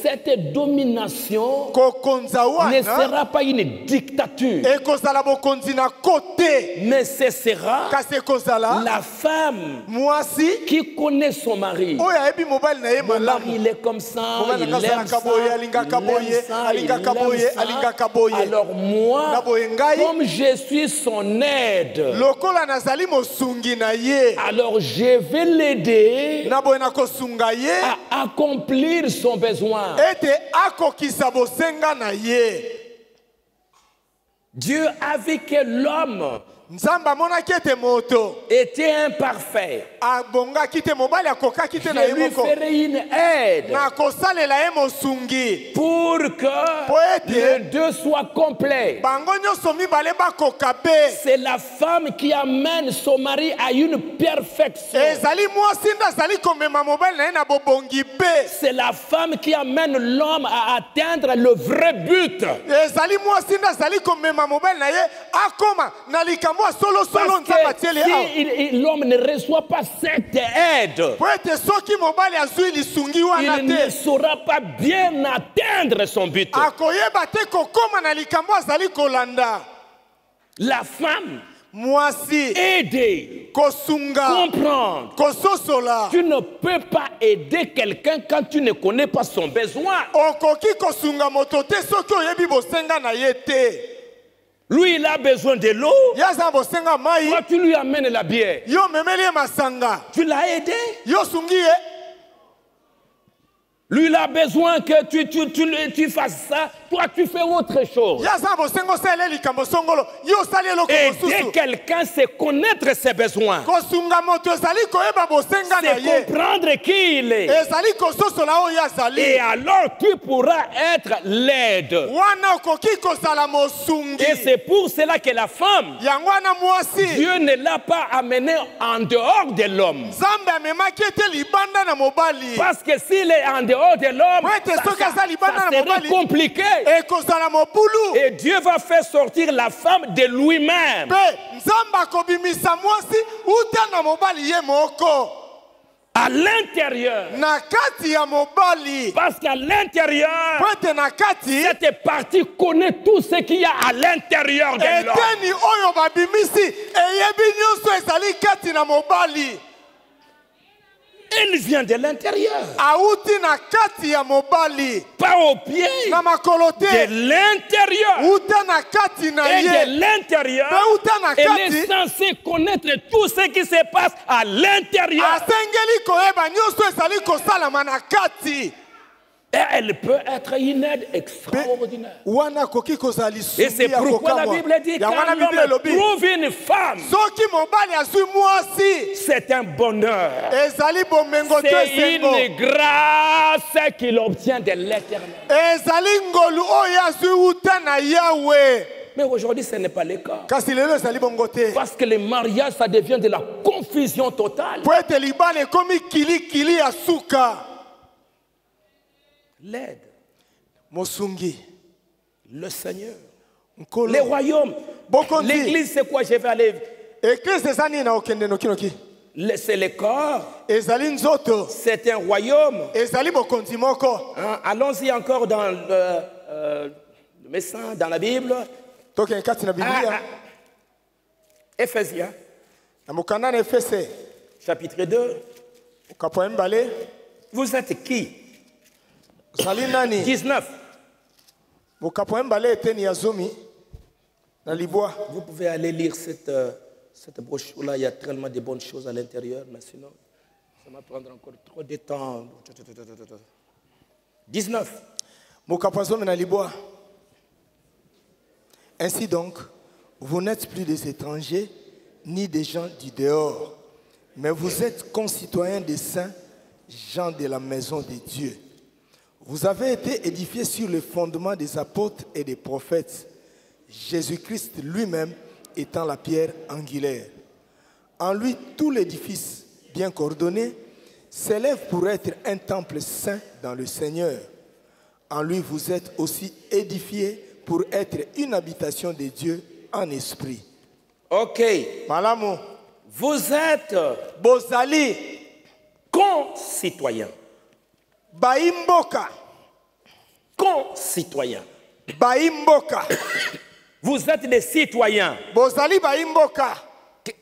cette domination ne sera pas une dictature, mais ce sera la femme mwasi qui connaît son mari. Mon mari, il est comme ça, il aime ça, il aime ça. Alors moi, comme je suis son aide, alors je vais l'aider à accomplir son besoin. Dieu a vu que l'homme nzambe amonaki ete moto était imparfait. abongaki te mobali akokaki te na Je ye lui moko ferai une aide na kosalela ye mosungi pour que Poète. les deux soient complets. bango nyonso mibale bakoka pe C'est la femme qui amène son mari à une perfection. ezali mwasi nde azali komema mobali na ye na bobongi pe C'est la femme qui amène l'homme à atteindre le vrai but. Parce que si l'homme ne reçoit pas cette aide, il ne saura pas bien atteindre son but. La femme, mwasi aider, kosunga comprendre. kososola Tu ne peux pas aider quelqu'un quand tu ne connais pas son besoin. okoki kosunga moto te soki oyebi bosenga na ye te Lui, il a besoin de l'eau. Toi, tu lui amènes la bière. Tu l'as aidé? Lui, il a besoin que tu, tu, tu, le- tu fasses ça. Toi, tu fais autre chose. Aider quelqu'un, c'est connaître ses besoins. C'est comprendre qui il est. Et alors, tu pourras être l'aide. Et c'est pour cela que la femme, Dieu ne l'a pas amenée en dehors de l'homme. Parce que s'il est en dehors de l'homme, ça, ça- serait compliqué. Et Dieu va faire sortir la femme de lui-même. À l'intérieur. Parce qu'à l'intérieur, cette partie connaît tout ce qu'il y a à l'intérieur de l'homme. Elle vient de l'intérieur. awuti na kati ya mobali Pas au pied. na makolo De l'intérieur. uta na kati na Et de l'intérieur, na elle est censée connaître tout ce qui se passe à l'intérieur. Et elle peut être une aide extraordinaire. Et c'est pourquoi la Bible dit quand l'homme trouve une femme, c'est un bonheur. C'est une grâce qu'il obtient de l'éternel. Mais aujourd'hui, ce n'est pas le cas. Parce que le mariage, ça devient de la confusion totale. L'aide, mosungi. Le Seigneur, le nkolo royaume. Bokondi. L'église, c'est quoi? Je vais aller. C'est le corps, c'est un royaume. Hein, Allons-y encore dans le, euh, le médecin, dans la Bible. Ah, biblia. Ah. Éphésiens, efese chapitre 2. okapo ya mibale Vous êtes qui ozali nani 19. mokapo ya mibale eteni ya zomi na libwa Vous pouvez aller lire cette, euh, cette brochure-là. Il y a tellement de bonnes choses à l'intérieur, mais sinon, ça va prendre encore trop de temps. 19. mokapo ya zomi na libwa ainsi donc vous n'êtes plus des étrangers ni des gens du dehors mais vous êtes concitoyens des saints gens de la maison de Dieu vous avez été édifiés sur le fondement des apôtres et des prophètes Jésus-Christ lui-même étant la pierre angulaire En lui, tout l'édifice, bien coordonné, s'élève pour être un temple saint dans le Seigneur. En lui, vous êtes aussi édifiés pour être une habitation de Dieu en esprit. Ok. Malamu, Vous êtes bozali, concitoyens. baimboka, Concitoyens. Vous êtes des citoyens.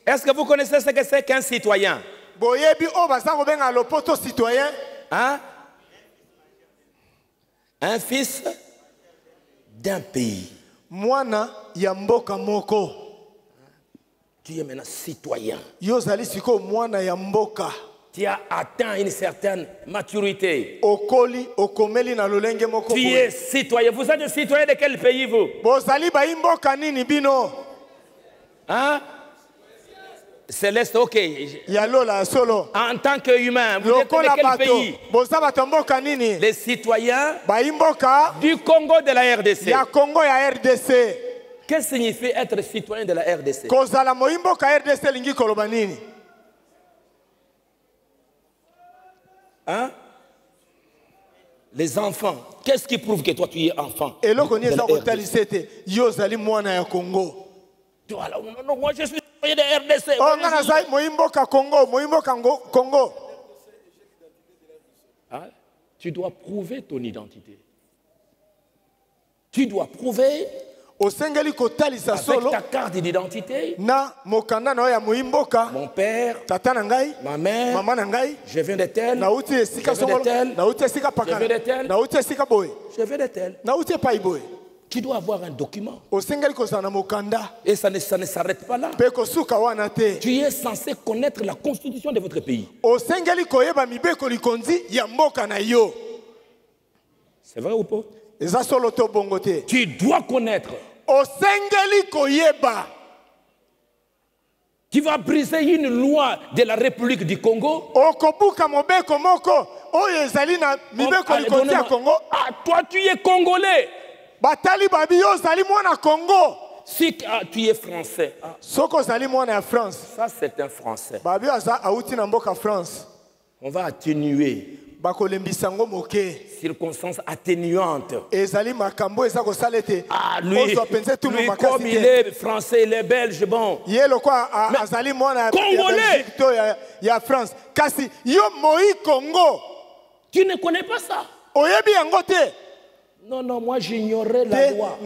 Est-ce que vous connaissez ce que c'est qu'un citoyen? Boyebi o baza kobenga lopoto citoyen, Hein? Un fils d'un pays. mwana ya mboka moko. Tu es maintenant citoyen. Yo ozali siko mwana ya mboka. Tu as atteint une certaine maturité. okoli okomeli na lolenge moko Tu es citoyen? Vous êtes citoyen de quel pays, vous? Bozali baimboka nini bino. Hein? Céleste, ok. ya lola ya solo. En tant qu'humain, vous êtes de quel bato. pays? Boza nini Les citoyens bayi mboka du Congo de la RDC. ya kongo ya rdc Qu'est-ce que signifie être citoyen de la RDC kozala moyi mboka ya rdc elingi koloba nini Hein? Les enfants. Qu'est-ce qui prouve que toi tu es enfant? Eloko nini de la eza RDC? kotalisa ete yo ozali mwana ya kongo Toi, là, non, non, moi je suis citoyen de la RDC. oyo Moi, nga je suis- nazali moyi mboka kongo moyi mboka ngo- kongo Hein? Tu dois prouver ton identité. Tu dois prouver osengeli kotalisa solo ta carte d'identité. na mokanda na oyo ya moyi mboka Mon père, tata na ngai ma mère, mama na ngai je viens de tel, nauti esika songolo nauti esika tel. nauti esika boye je viens de tel. nauti epai boye Tu dois avoir un document? Et ça ne, ça ne s'arrête pas là. Tu es censé connaître la constitution de votre pays. C'est vrai ou pas? Tu dois connaître. Tu vas briser une loi de la République du Congo. oyo kongo Ah, toi, tu es congolais. batali babi yo ozali mwana kongo Si ah, tu es français, ah, soki ozali mwana ya france ça c'est un français. babi aza awuti na mboka france On va atténuer. Kosala ete Ah, lui, lui comme il est français, il est belge, bon. Congolais. Tu ne connais pas ça? Non, non, moi j'ignorais la loi.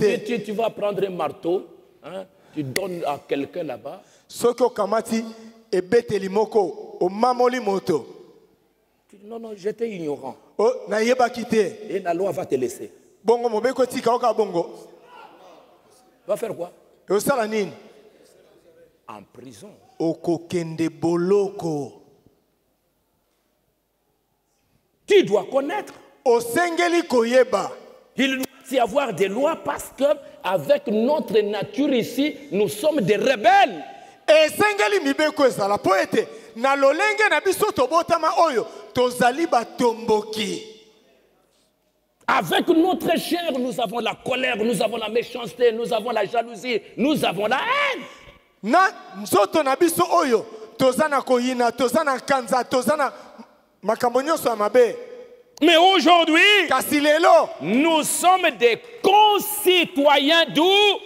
Et tu, tu vas prendre un marteau, hein, tu donnes à quelqu'un là-bas. soki okamati ebeteli moko omamoli moto Tu dis non, non, j'étais ignorant. o nayebaki te Et la loi va te laisser. bongo mobeko etika oka bongo Va faire quoi? Osala nini? En prison. okokende boloko Tu dois connaître. osengeli koyeba Il doit y avoir des lois parce que avec notre nature ici, nous sommes des rebelles. Esengeli mibeko ezala. Mpo ete na lolenge na biso tobotama oyo tozali batomboki. Avec notre chair, nous avons la colère, nous avons la méchanceté, nous avons la jalousie, nous avons la haine. na nzoto na biso oyo toza na koyina toza na kanza toza na makambo nyonso ya mabe. Mais aujourd'hui, nous sommes des concitoyens d'où?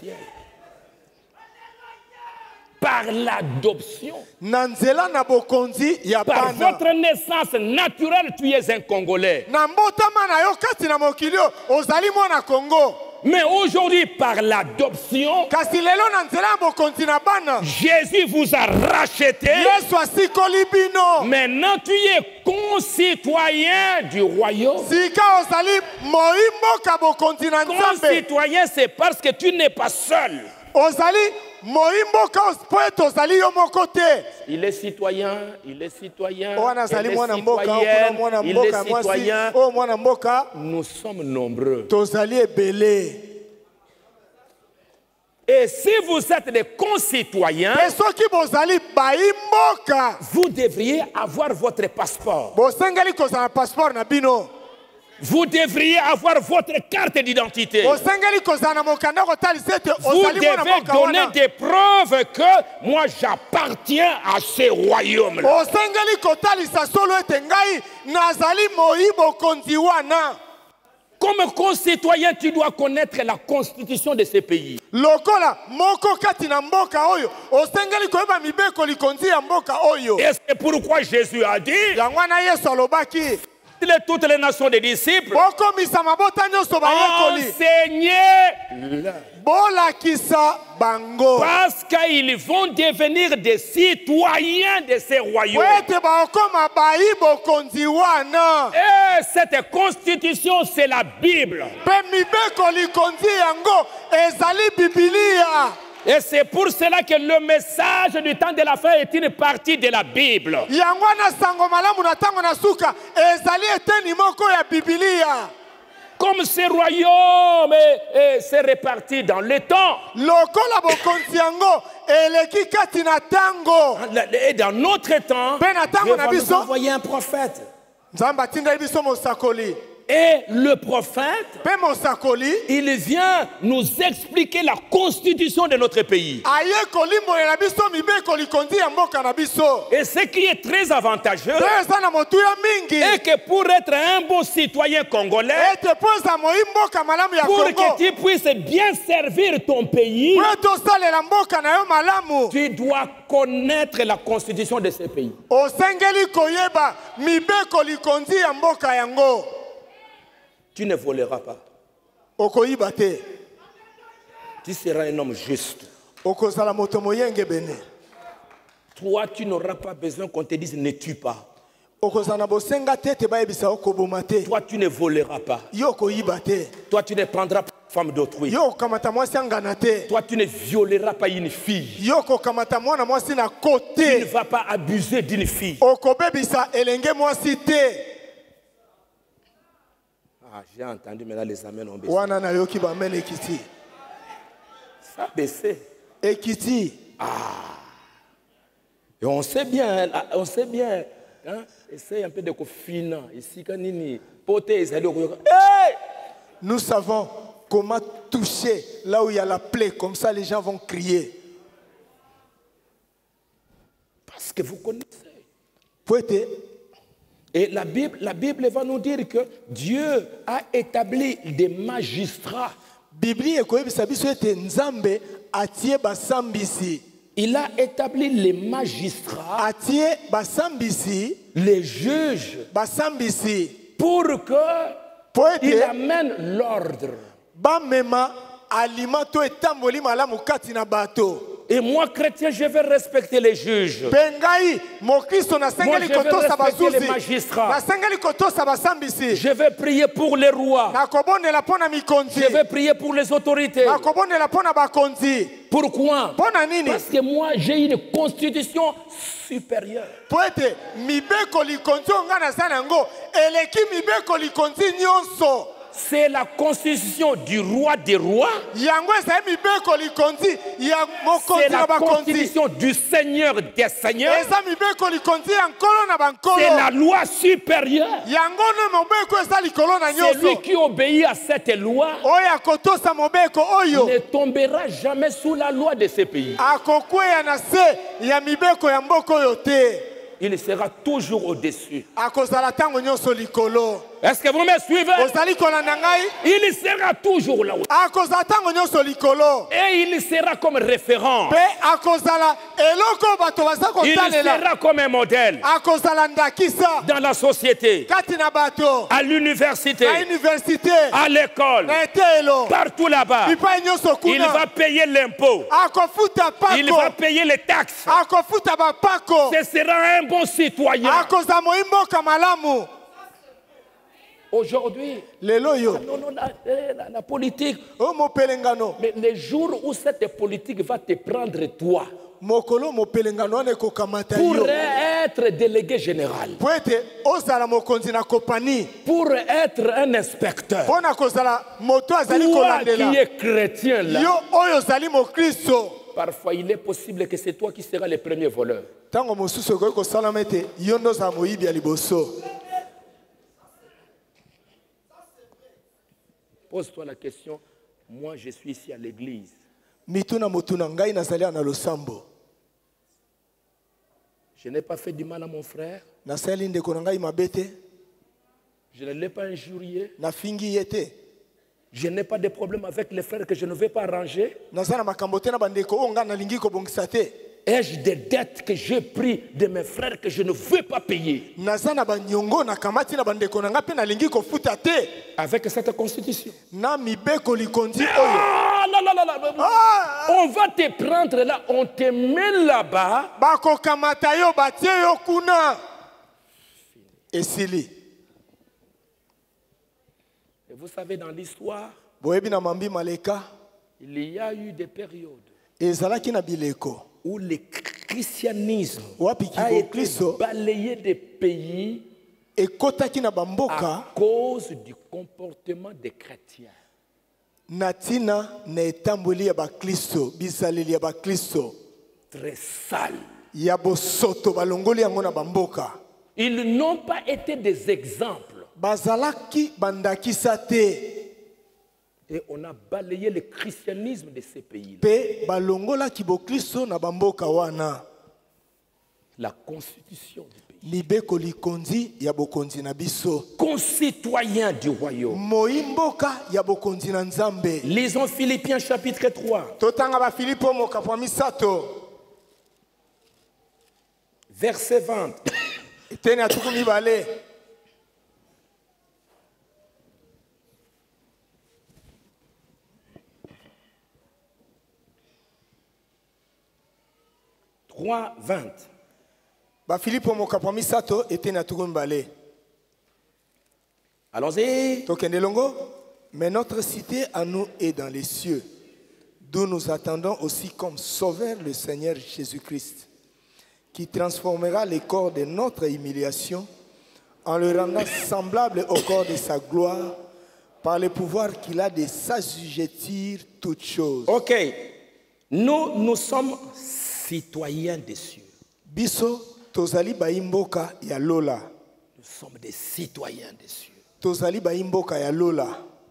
Ciel. Par l'adoption. Par votre naissance naturelle, tu es un Congolais. Mais aujourd'hui, par l'adoption, Jésus vous a racheté. Maintenant, tu es concitoyen du royaume. Concitoyen, c'est parce que tu n'es pas seul. Il est citoyen, il est citoyen, nazali est citoyenne, il est citoyen. Nous sommes nombreux. Et si vous êtes des concitoyens, vous devriez avoir votre passeport. Vous devriez avoir votre carte d'identité. Vous devez donner des preuves que moi j'appartiens à ce royaume-là. Comme concitoyen, tu dois connaître la constitution de ce pays. Et c'est pourquoi Jésus a dit, les- toutes les nations des disciples, bolakisa bango. Parce qu'ils vont devenir des citoyens de ces royaumes. Et cette constitution, c'est la Bible. Et c'est pour cela que le message du temps de la fin est une partie de la Bible. comme ce royaume est- est- s'est réparti dans le temps. Et dans notre temps, Dieu va nous envoyer un prophète. Et le prophète, il vient nous expliquer la constitution de notre pays. Et ce qui est très avantageux, est que pour être un bon citoyen congolais, pour que tu puisses bien servir ton pays, tu dois connaître la constitution de ce pays. osengeli koyeba mibeko likonzi ya mboka yango Tu ne voleras pas. Tu seras un homme juste. Toi, tu n'auras pas besoin qu'on te dise ne tue pas. Toi, tu ne voleras pas. Toi, tu ne prendras pas femme d'autrui. Toi, tu ne violeras pas une fille. Tu ne vas pas abuser d'une fille. okobebisa elenge mwasi te Ah, j'ai entendu maintenant les amens ont baissé. wana nayoki bamene ekiti Ça a baissé. ekiti Et on sait bien, hein, on sait bien. Hein, essaye un peu de kofina. Ici, quand nini, pote, ezali okoyoka. Hey! nous savons comment toucher là où il y a la plaie comme ça les gens vont crier Parce que vous connaissez. po ete Et la Bible, la Bible va nous dire que Dieu a établi des magistrats. Il a établi les magistrats, les juges, pour que il amène l'ordre. Et moi, chrétien, je vais respecter les juges. Moi, je vais respecter les magistrats. Je vais prier pour les rois. Je vais prier pour les autorités. Pourquoi? Parce que moi, j'ai une constitution supérieure. mibeko likonzi oyo ngai naza na yango eleki mibeko likonzi nyonso C'est la constitution du roi des rois. C'est la constitution du Seigneur des seigneurs. C'est la loi supérieure. Celui qui obéit à cette loi ne tombera jamais sous la loi de ce pays. Il sera toujours au-dessus. Est-ce que vous me suivez? Il sera toujours là-haut. Et il sera comme référent. Il sera comme un modèle. Dans la société, à l'université, à l'école, partout là-bas. Il va payer l'impôt. Il va payer les taxes. Ce sera un bon citoyen. akozala moi mboka malamu Aujourd'hui, non, la, la- la politique, mopelengano mais les jours où cette politique va te prendre toi pour être délégué général, pour être un inspecteur, toi qui es chrétien là, parfois il est possible que c'est toi qui seras le premier voleur. ntango mosusu ekoki kosalama ete yo nde ozala moyibi ya liboso Pose-toi la question, moi je suis ici à l'église. Je n'ai pas fait du mal à mon frère, je ne l'ai pas injurié, je n'ai pas de problème avec les frères que je ne vais pas arranger. Ai-je des dettes que j'ai pris de mes frères que je ne veux pas payer? Avec cette constitution. Ah. Ah! On va te prendre là, on te met là-bas. kuna. Esili. Et vous savez, dans l'histoire, il y a eu des périodes où le christianisme a été balayé des pays à cause du comportement des chrétiens. na ntina na etamboli ya baklisto bizaleli ya baklisto Très sales. ya bosoto balongoli yango na bamboka Ils n'ont pas été des exemples. bazalaki bandakisa te Et on a balayé le christianisme de ces pays-là. wana La constitution du pays. libeko likonzi ya bokonzi na biso Concitoyens du royaume. moi mboka ya bokonzi na nzambe Lisons Philippiens chapitre 3, totanga bafilipo mokapo ya misato verset 20. eteni ya tuku mibale Trois, 20. bafilipo mokapo misato tuku mibale Allons-y. tokende longo mais notre cité à nous est dans les cieux d'où nous attendons aussi comme sauveur le Seigneur Jésus-Christ qui transformera les corps de notre humiliation en le rendant semblable au corps de sa gloire par le pouvoir qu'il a de s'assujettir toutes choses. Ok. Nous, nous sommes citoyens des cieux. biso tozali baimboka ya lola Nous sommes des citoyens des cieux. tozali baimboka ya lola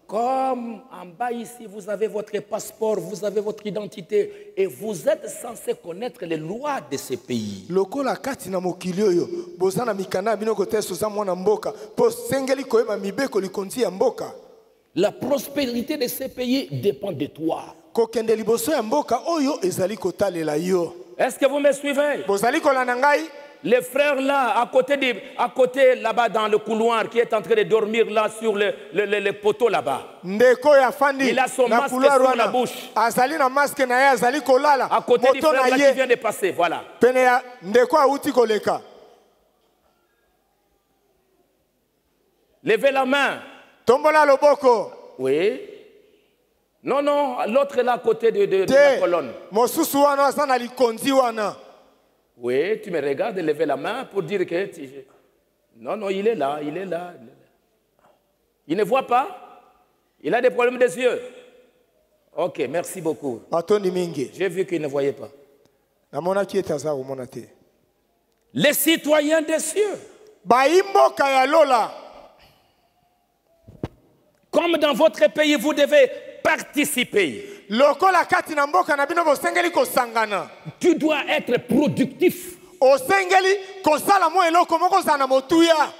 Comme en bas ici, vous avez votre passeport, vous avez votre identité et vous êtes censé connaître les lois de ces pays. lokola kati na mokili oyo boza na mikanda ya bino kote soza mwana mboka mpo sengeli koyeba mibeko likonzi ya mboka La prospérité de ces pays dépend de toi. kokende liboso ya mboka oyo ezali kotalela yo Est-ce que vous me suivez? Les frères là, à côté, de- à côté là-bas dans le couloir, qui est en train de dormir là sur le, le, le- le poteau là-bas. Il a son masque sur la bouche. À côté du frère là qui vient de passer, voilà. Levez la main. tombola loboko Oui. Non, non, l'autre est là à côté de, de- de la colonne. Oui, tu me regardes lever la main pour dire que... tu- Non, non, il est là, il est là. Il, ne voit pas? Il a des problèmes des yeux Ok, merci beaucoup. J'ai vu qu'il ne voyait pas. Les citoyens des cieux, comme dans votre pays, vous devez participer. lokola kati na mboka na bino bosengeli kosangana. Tu dois être productif osengeli kosala mwa eloko moko ozala na motuya.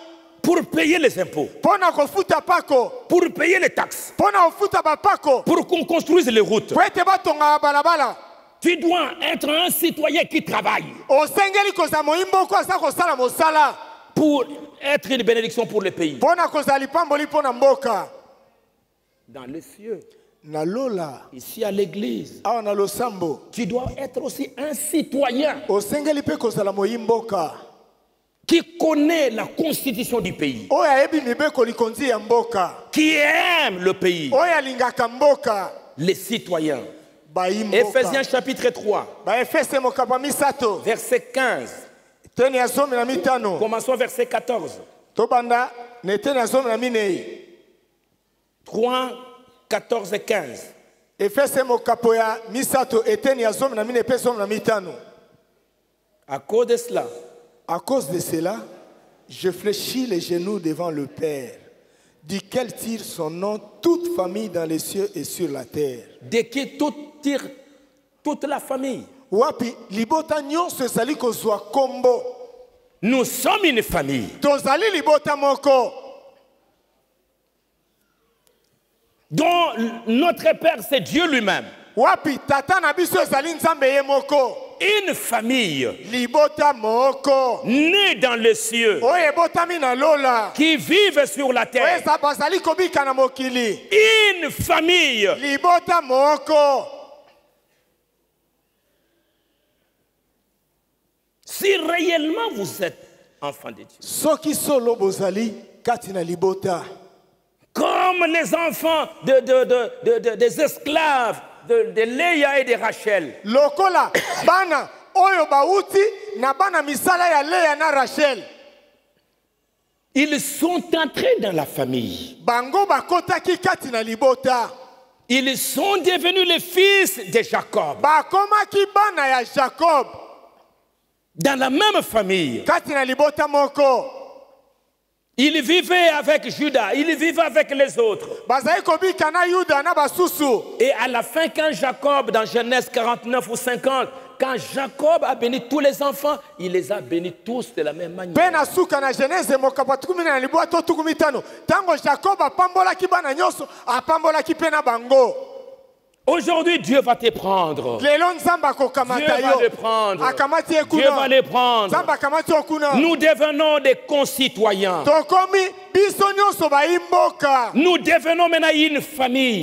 pour payer les impôts, pour payer les taxes, pour qu'on construise les routes. Tu dois être un citoyen qui travaille pour être une bénédiction pour le pays. Dans les cieux, ici à l'église, tu dois être aussi un citoyen qui connaît la constitution du pays, qui aime le pays, les citoyens. Éphésiens chapitre 3, baefese mokambo ya misato. verset 15. teni ya zomi na mitano. Commençons verset 14. tobanda na eteni ya zomi na minei. 3, 14 et 15. efese mokapo ya misato eteni ya zomi na minei mpe zomi na mitano À cause de cela, À cause de cela, je fléchis les genoux devant le Père, duquel tire son nom toute famille dans les cieux et sur la terre. de qui tout tire toute la famille. Nous sommes une famille. tozali libota moko dont notre Père, c'est Dieu lui-même. Une famille. Libota moko. Née dans les cieux, qui vivent sur la terre. Une famille. Libota moko. Si réellement vous êtes enfant de Dieu, comme les enfants de, de- de- de- de- des esclaves de, de Léa et de Rachel, lokola bana oyo bauti na bana misala ya leya na rachel Ils sont entrés dans la famille. bango bakotaki kati na libota Ils sont devenus les fils de Jacob. bakomaki bana ya jakob Dans la même famille. kati na libota moko Ils vivaient avec Judas. Ils vivaient avec les autres. Et à la fin, quand Jacob, dans Genèse 49 ou 50, quand Jacob a béni tous les enfants, il les a bénis tous de la même manière. mpe Aujourd'hui, Dieu va te prendre. Dieu va les prendre. Dieu va les prendre. Nous devenons des concitoyens. Nous devenons maintenant une famille.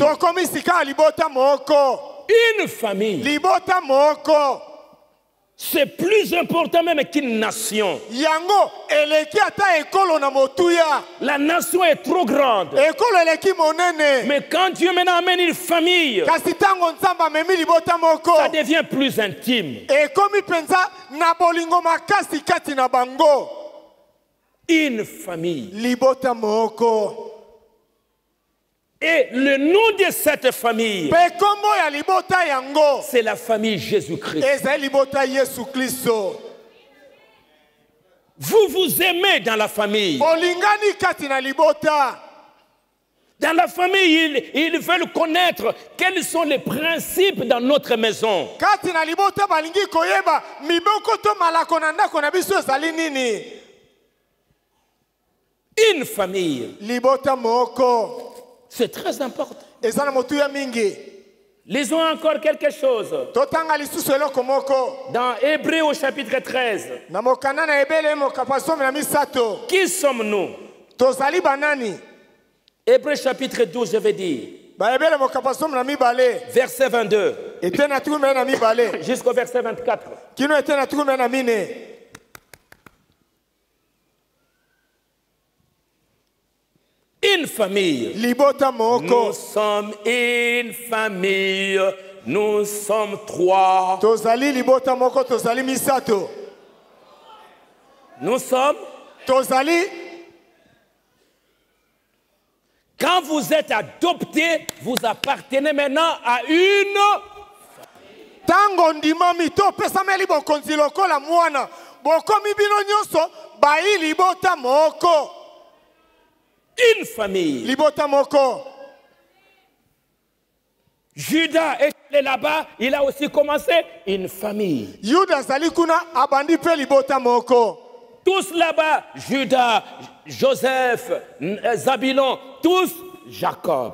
Une famille. C'est plus important même qu'une nation. La nation est trop grande. Mais quand Dieu maintenant amène une famille, ça devient plus intime. ekomi mpenza na bolingo makasi kati na bango Une famille. libota moko Et le nom de cette famille, c'est la famille Jésus-Christ. Vous vous aimez dans la famille. Dans la famille, ils, ils veulent connaître quels sont les principes dans notre maison. Une famille, c'est très important. Lisons encore quelque chose. Dans Hébreu au chapitre 13, na mokanda na ebele mokapa somi na misato. Qui sommes-nous? Hébreu chapitre 12, je vais dire, verset 22 ete na tuku mene na mibale. Jusqu'au verset 24. kino ete na tuku mene na mine Une famille. Nous sommes une famille. Nous sommes trois. tozali libota moko tozali misato Nous sommes. tozali Quand vous êtes adopté, vous appartenez maintenant à une. ntango ndimami to opesameli bokonzi lokola mwana bokomi bino nyonso bayi libota moko Une famille. libota moko Judas est là-bas, il a aussi commencé une famille. Tous là-bas, Judas, Joseph, Zabilon, tous Jacob.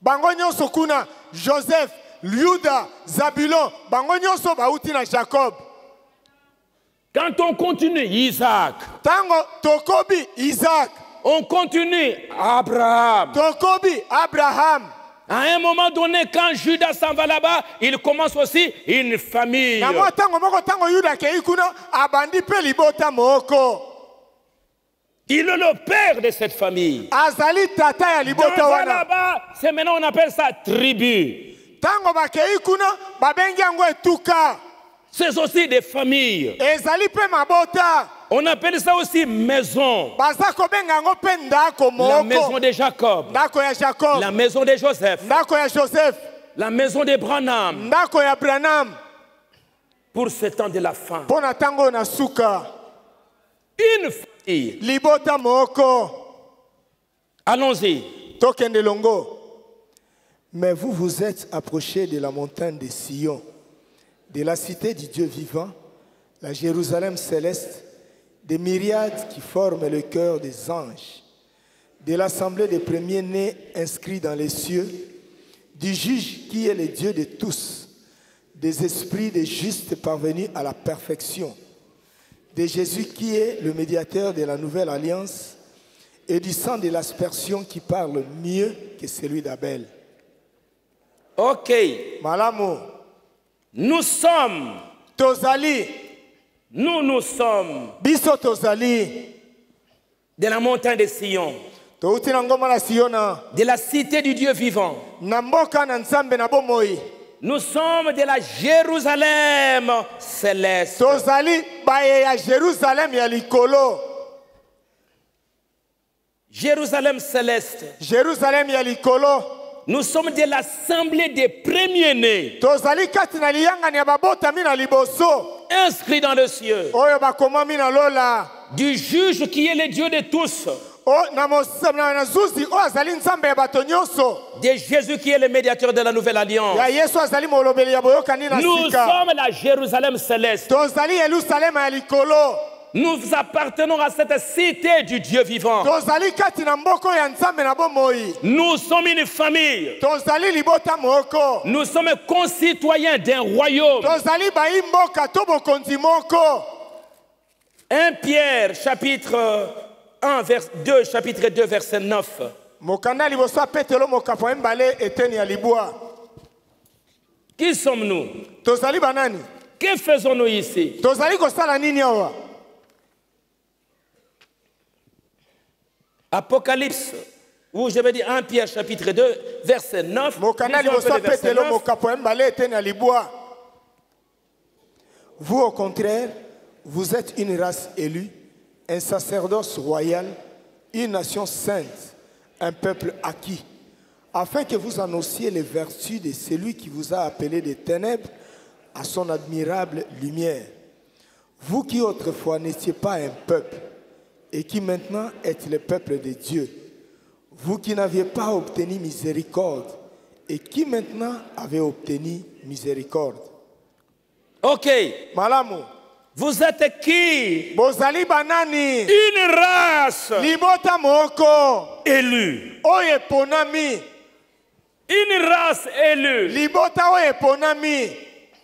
bango nyonso kuna joseph yuda zabulon bango nyonso bauti na jacob Quand on continue, Isaac, ntango tokobi isaac on continue, Abraham. tokobi abraham À un moment donné, quand Judas s'en va là-bas, il commence aussi une famille. Il est le père de cette famille. azali tata ya là-bas, c'est maintenant on appelle ça tribu. ntango bakei kuna babengi yango etuka C'est aussi des familles. ezali mabota On appelle ça aussi maison. La maison de Jacob, la maison de Joseph, la maison de Branham. Pour ce temps de la fin. Une famille. Allons-y. mais vous vous êtes approchés de la montagne de sion de la cité du dieu vivant la jérusalem céleste des myriades qui forment le cœur des anges de l'assemblée des premiers-nés inscrits dans les cieux du juge qui est le dieu de tous des esprits des justes parvenus à la perfection de Jésus qui est le médiateur de la nouvelle alliance et du sang de l'aspersion qui parle mieux que celui d'Abel. Ok. Malamu, Nous sommes, tozali, nous, nous sommes de la montagne de Sion, de la cité du Dieu vivant. Nous sommes de la Jérusalem céleste. Jérusalem ya likolo. Jérusalem céleste, jérusalem ya likolo. Nous sommes de l'assemblée des premiers-nés, tozali kati na liyangani ya babotami na liboso inscrits dans le lola. Du juge qui est le Dieu de tous, de Jésus qui est le médiateur de la nouvelle alliance. Nous sommes la Jérusalem céleste. Nous appartenons à cette cité du Dieu vivant. Nous sommes une famille. Nous sommes concitoyens d'un royaume. tozali bayi mboka to bokonzi moko 1 Pierre chapitre 1 vers 2 chapitre 2 verset 9. mokanda ya liboso ya petelo mokapo ya mibale eteni ya libwa Qui sommes-nous? Que faisons-nous ici tozali kosala nini awa Apocalypse, ou je vais dire 1 Pierre chapitre 2 verset 9. mokanda ya Lisons un liboso peu ya le verset petelo 9. mokapo ya mibale eteni ya libwa vous au contraire vous êtes une race élue un sacerdoce royal une nation sainte un peuple acquis afin que vous annonciez les vertus de celui qui vous a appelé des ténèbres à son admirable lumière vous qui autrefois n'étiez pas un peuple et qui maintenant êtes le peuple de Dieu, vous qui n'aviez pas obtenu miséricorde et qui maintenant avez obtenu miséricorde. Ok. Malamu, Vous êtes qui? Bozali banani Une race libota moko eponami Une race élue. libota oyo eponami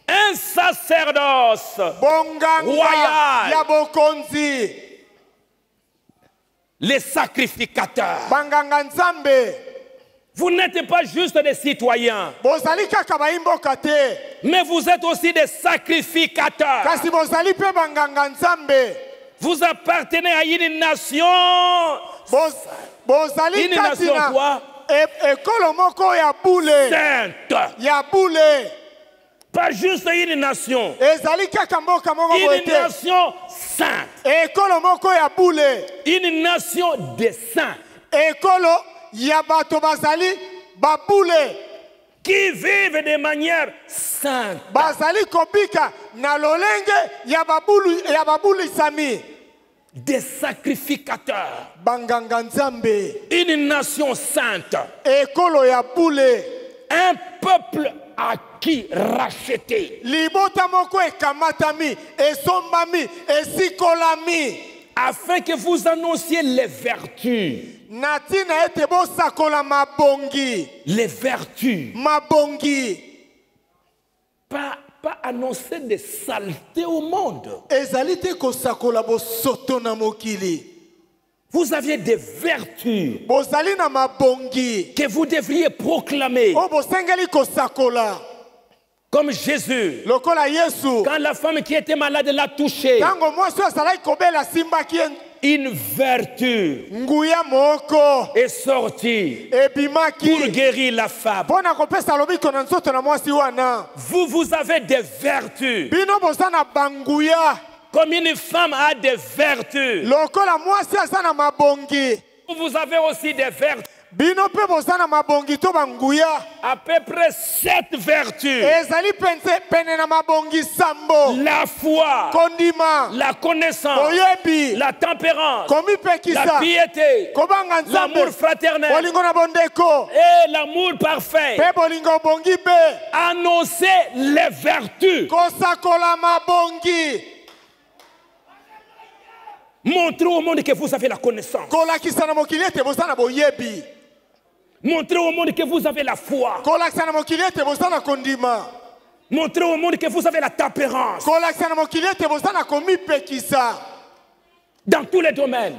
Un sacerdoce. bonganga Royal. Les sacrificateurs. Vous n'êtes pas juste des citoyens, mais vous êtes aussi des sacrificateurs. Vous appartenez à une nation Une nation na quoi? e- sainte. Pas juste une nation. Une nation sainte. ekolo moko ya bule Une nation de saints ekolo ya bato bazali babule qui vivent de manière sainte. bazali kobika na lolenge ya babulu- ya babulisami Des sacrificateurs. banganga nzambe Une nation sainte. ekolo ya bule Un peuple acquis, racheté. Afin que vous annonciez les vertus. Les vertus. mabongi Pas, pas annoncer des saletés au monde. Vous aviez des vertus que vous devriez proclamer. Comme Jésus. Quand la femme qui était malade l'a touché, une vertu est sortie pour guérir la femme. Vous, vous avez des vertus. Comme une femme a des vertus. Vous avez aussi des vertus. Bino mpe boza na mabongi to banguya À peu près sept vertus. ezali penze pene na mabongi sambo. La foi, kondima. La connaissance, boyebi la tempérance, la komipekisa piété, kobanga nzambe. L'amour fraternel. Bolingo na bondeko. Et l'amour parfait. mpe bolingo obongi be Annoncer les vertus. kosakola mabongi. Montrez au monde que vous avez la connaissance. Montrez au monde que vous avez la foi. Montrez au monde que vous avez la tempérance. Dans tous les domaines.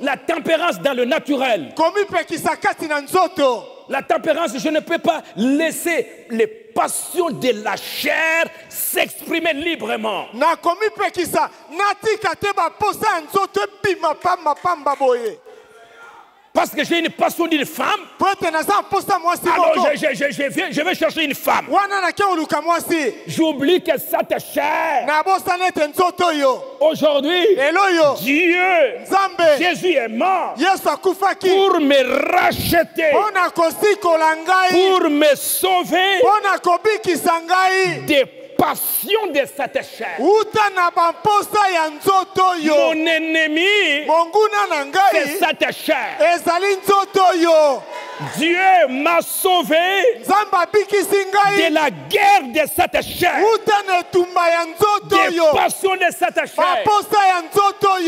La tempérance dans le naturel. La tempérance, je ne peux pas laisser les passions de la chair s'exprimer librement parce que j'ai une passion d'une femme, alors je, vais chercher une femme. J'oublie que ça te cher. Aujourd'hui, Dieu, Jésus est mort pour me racheter, pour me sauver passion de cette chair. Mon ennemi, c'est cette chair. Dieu m'a sauvé de la guerre de cette chair. Des passions de cette chair.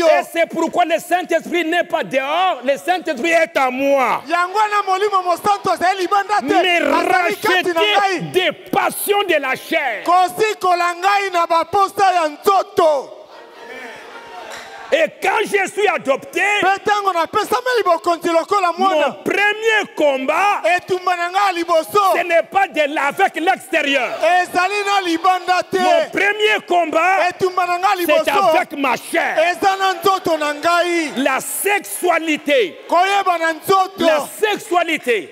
Et c'est pourquoi le Saint-Esprit n'est pas dehors, le Saint-Esprit est à moi. Mais racheter des passions de la chair. Kosikola ngai na baposa ya nzoto Et quand je suis adopté, mon premier combat, ce n'est pas avec l'extérieur. Mon premier combat, c'est avec ma chair. La sexualité, la sexualité.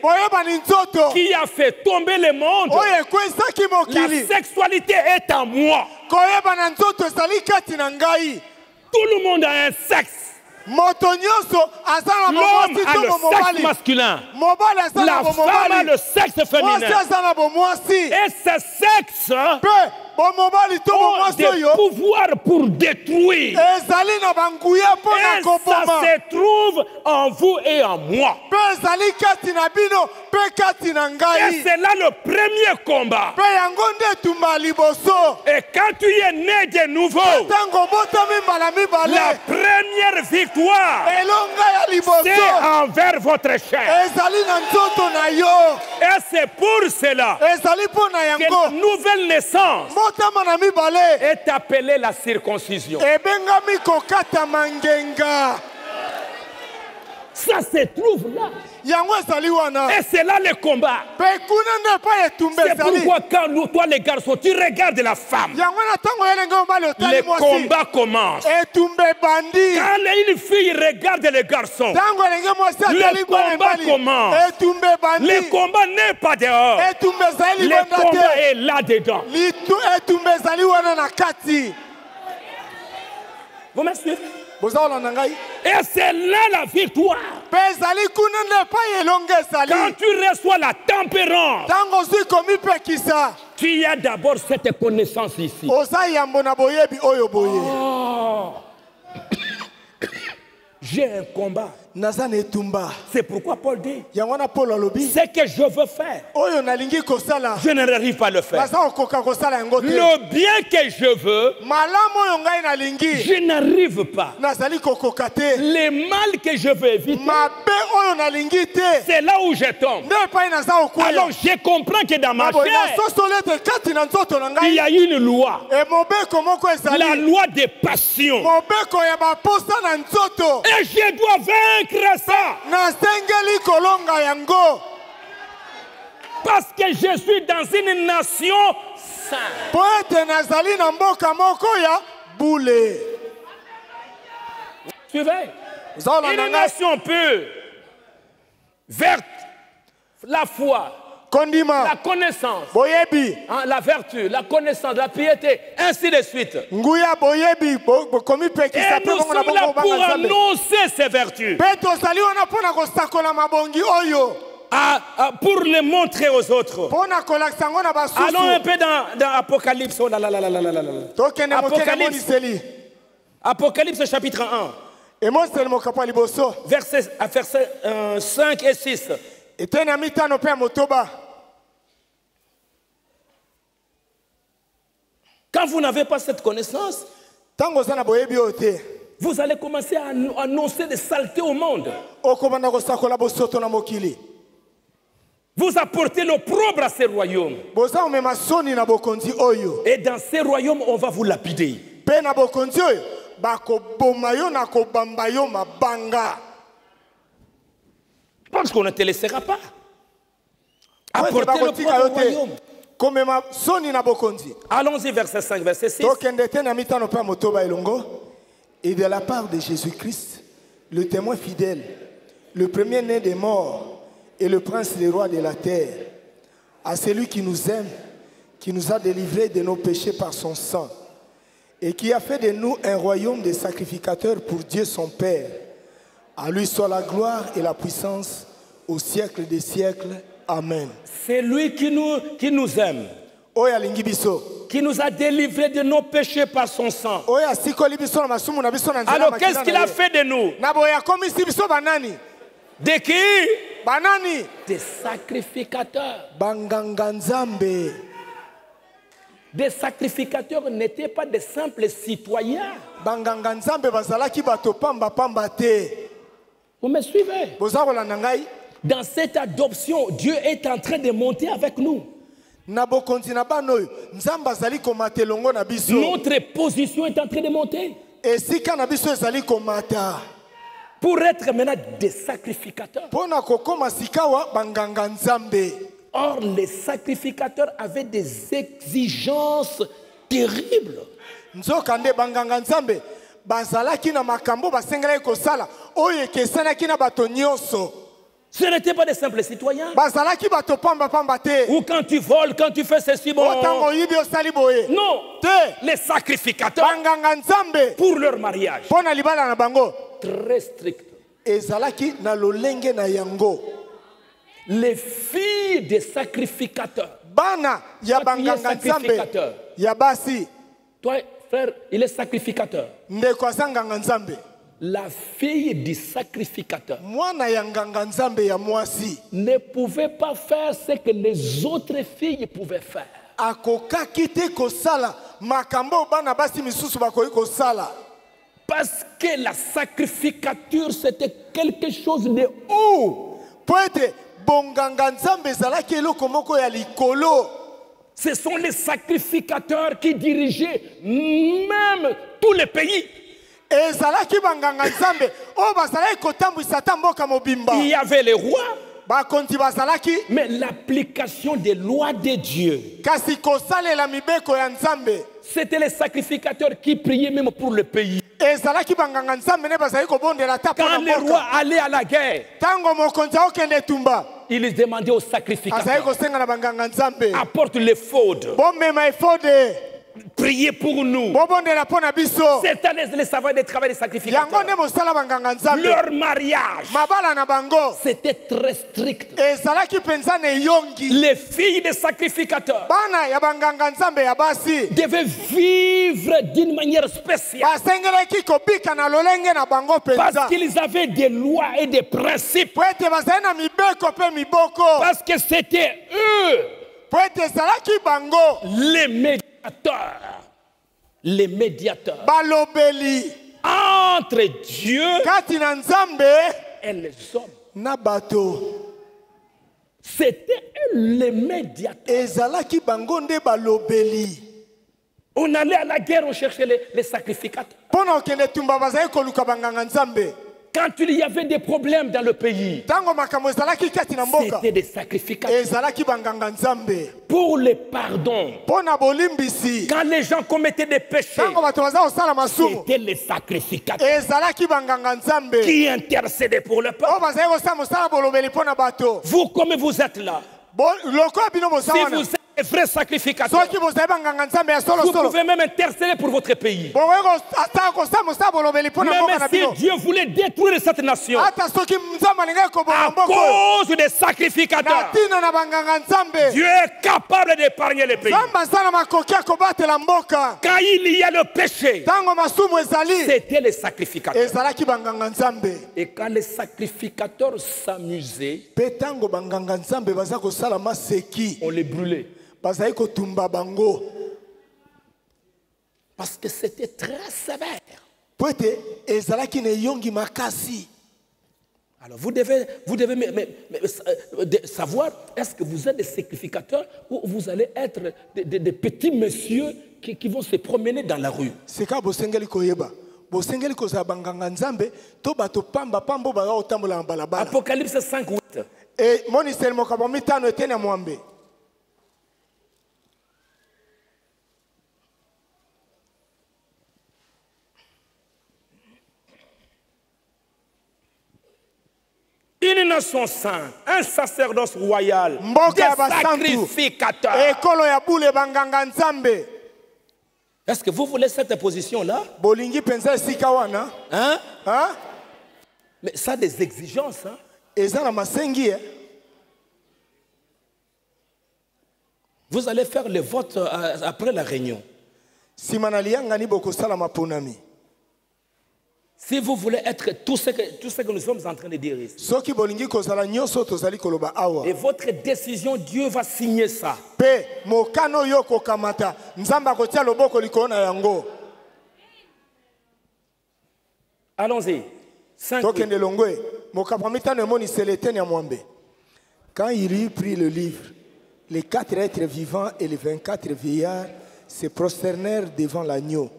Qui a fait tomber le monde, la sexualité est en moi. Tout le monde a un sexe. L'homme a le sexe masculin. La femme a le sexe féminin. Et ce sexe hein, ont des pouvoirs pour détruire. Et ça se trouve en vous et en moi. Et c'est là le premier combat. Et quand tu es né de nouveau, la première victoire, c'est envers votre chair. Et c'est pour cela que nouvelle naissance mbotama na mibale est appelée la circoncision. ebengami kokatama ngenga Ça se trouve là. Et c'est là le combat. C'est pourquoi quand nous, toi les garçons, tu regardes la femme. Le combat commence. Quand une fille regarde les garçons. Le combat commence. Le combat n'est pas dehors. Le combat est là-dedans. Vous m'excusez et c'est là la victoire. Quand tu reçois la tempérance, tu as d'abord cette connaissance ici. Oh. J'ai un combat. C'est pourquoi Paul dit Ce que je veux faire, je n'arrive pas à le faire. Le bien que je veux, je n'arrive pas. Le mal que je veux éviter, c'est là où je tombe. Alors je comprends que dans ma chair, il y a une loi. La loi des passions. Et je dois vaincre ça. nasengeli kolonga yango Parce que je suis dans une nation sainte. mpo ete nazali na mboka moko ya bule Suivez. Une nation pure, verte, la foi, la connaissance. Hein, la vertu, la connaissance, la piété, ainsi de suite. Nguya boyebi pe ki pour annoncer ces vertus. Ah, ah, pour les montrer aux autres. Allons un peu dans, dans Apocalypse. Chapitre 1. Verset, verset euh, 5 et 6 eteni ya mitano ya motoba Quand vous n'avez pas cette connaissance, boyebi vous allez commencer à anno- annoncer des saletés au monde. okobanda kosakola bosoto na mokili Vous apportez l'opprobre à ces royaumes. oyo Et dans ces royaumes, on va vous lapider. mpe na bokonzi oyo bakoboma yo na kobamba yo mabanga Parce qu'on ne te laissera pas. Apportez l'opprobre au royaume. Allons-y, verset 5, verset 6. tokende te na mitano mpe ya motoba elongo et de la part de jésus-christ le témoin fidèle le premier-né des morts et le prince des rois de la terre, à celui qui nous aime, qui nous a délivrés de nos péchés par son sang, et qui a fait de nous un royaume de sacrificateurs pour Dieu son Père. À lui soit la gloire et la puissance au siècle des siècles. Amen. C'est lui qui nous, qui nous aime, qui nous a délivrés de nos péchés par son sang. Alors qu'est-ce qu'il a fait de nous? De qui? Banani Des sacrificateurs. Des sacrificateurs n'étaient pas des simples citoyens. banganga nzambe bazalaki bato pambapamba te Vous me suivez? Dans cette adoption, Dieu est en train de monter avec nous. Notre position est en train de monter. Pour être maintenant des sacrificateurs. Or, les sacrificateurs avaient des exigences terribles. Bazalaki na makambo basengelaki kosala. Oyo ekesanaki na bato nyonso. Ce n'étaient pas des simples citoyens. Ou quand tu voles, quand tu fais ceci, bon. Non. Les sacrificateurs, pour leur mariage, très strict. Les filles des sacrificateurs. bana ya Toi, frère, il est sacrificateur. La fille du sacrificateur ne pouvait pas faire ce que les autres filles pouvaient faire. Parce que la sacrificature, c'était quelque chose de haut. Ce sont les sacrificateurs qui dirigeaient même tous les pays. Il y avait les rois, mais l'application des lois de Dieu. C'était les sacrificateurs qui priaient même pour le pays. Quand les rois allaient à la guerre, kosenga na banganga nzambe. Apporte l'effode, priez pour nous. C'est un le savoir de travail des sacrificateurs. Leur mariage, c'était très strict. Les filles des sacrificateurs devaient vivre d'une manière spéciale. Parce qu'ils avaient des lois et des principes. Parce que c'était eux les médiateurs. Les médiateurs balobeli entre Dieu et les hommes. na bato C'était les médiateurs. ezalaki bango nde balobeli On allait à la guerre, on cherchait les, les sacrificateurs. mpo na kokende tumba bazali koluka banganga nzambe Quand il y avait des problèmes dans le pays, c'était des sacrificateurs. Pour na bolimbisi. Quand les gens commettaient des péchés, c'était les sacrificateurs qui intercédaient pour le peuple. bato. Vous, comme vous êtes là, si vous êtes nzambe ya vous pouvez même intercéder pour votre pays. Même si Dieu voulait détruire cette nation à cause des sacrificateurs, Dieu est capable d'épargner le pays. Quand il y a le péché, c'était les sacrificateurs. Et quand les sacrificateurs s'amusaient, on les brûlait. Bazali kotumba bango. Parce que c'était très sévère. mpo ete ezalaki na eyongi makasi. Alors vous devez, vous devez mais- mais- mais, savoir, est-ce que vous êtes des sacrificateurs ou vous allez être des, des- des petits messieurs qui, qui vont se promener dans la rue? Sika bosengeli koyeba. Bosengeli kozala banganga nzambe to bato pambapamba oyo baza kotambola na balabala. Apocalypse 5, 8. emoniseli mokambo mitano eteni ya mwambe une nation sainte, un sacerdoce royal, des sacrificateurs. Est-ce que vous voulez cette position-là? Hein? hein? Mais ça a des exigences. hein? eh? Vous allez faire le vote euh, après la réunion. nsima na liyangani bokosala maponami Si vous voulez être tout ce que, tout ce que nous sommes en train de dire ici. Et votre décision, Dieu va signer ça. Allons-y. Quand il eut pris le livre les quatre êtres vivants et les 24 vieillards se prosternèrent devant l'agneau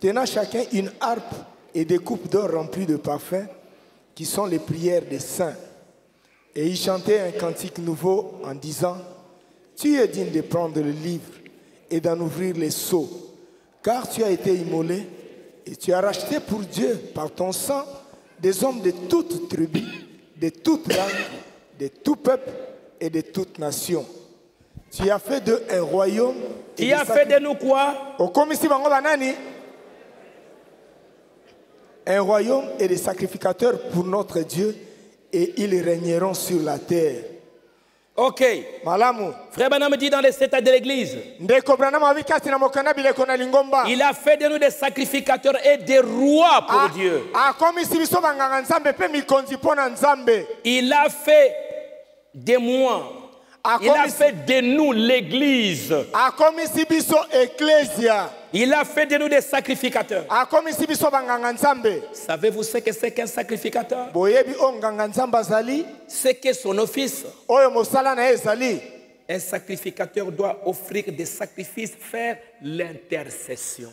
tenant chacun une harpe et des coupes d'or remplies de parfums qui sont les prières des saints et ils chantaient un cantique nouveau en disant tu es digne de prendre le livre et d'en ouvrir les sceaux car tu as été immolé et tu as racheté pour Dieu par ton sang des hommes de toutes tribus, de toutes langues, de tout peuple et de toute nation. Tu as fait d'eux un royaume. et Qui des a fait de nous quoi? Un royaume et des sacrificateurs pour notre Dieu et ils régneront sur la terre. Ok. Malamu. Frère Banam dit dans les états de l'église, il a fait de nous des sacrificateurs et des rois pour A- Dieu. nzambe Il a fait de moi, il a fait de nous l'église. Il a fait de nous des sacrificateurs. Savez-vous ce que c'est qu'un sacrificateur? C'est que son office. Un sacrificateur doit offrir des sacrifices, faire l'intercession.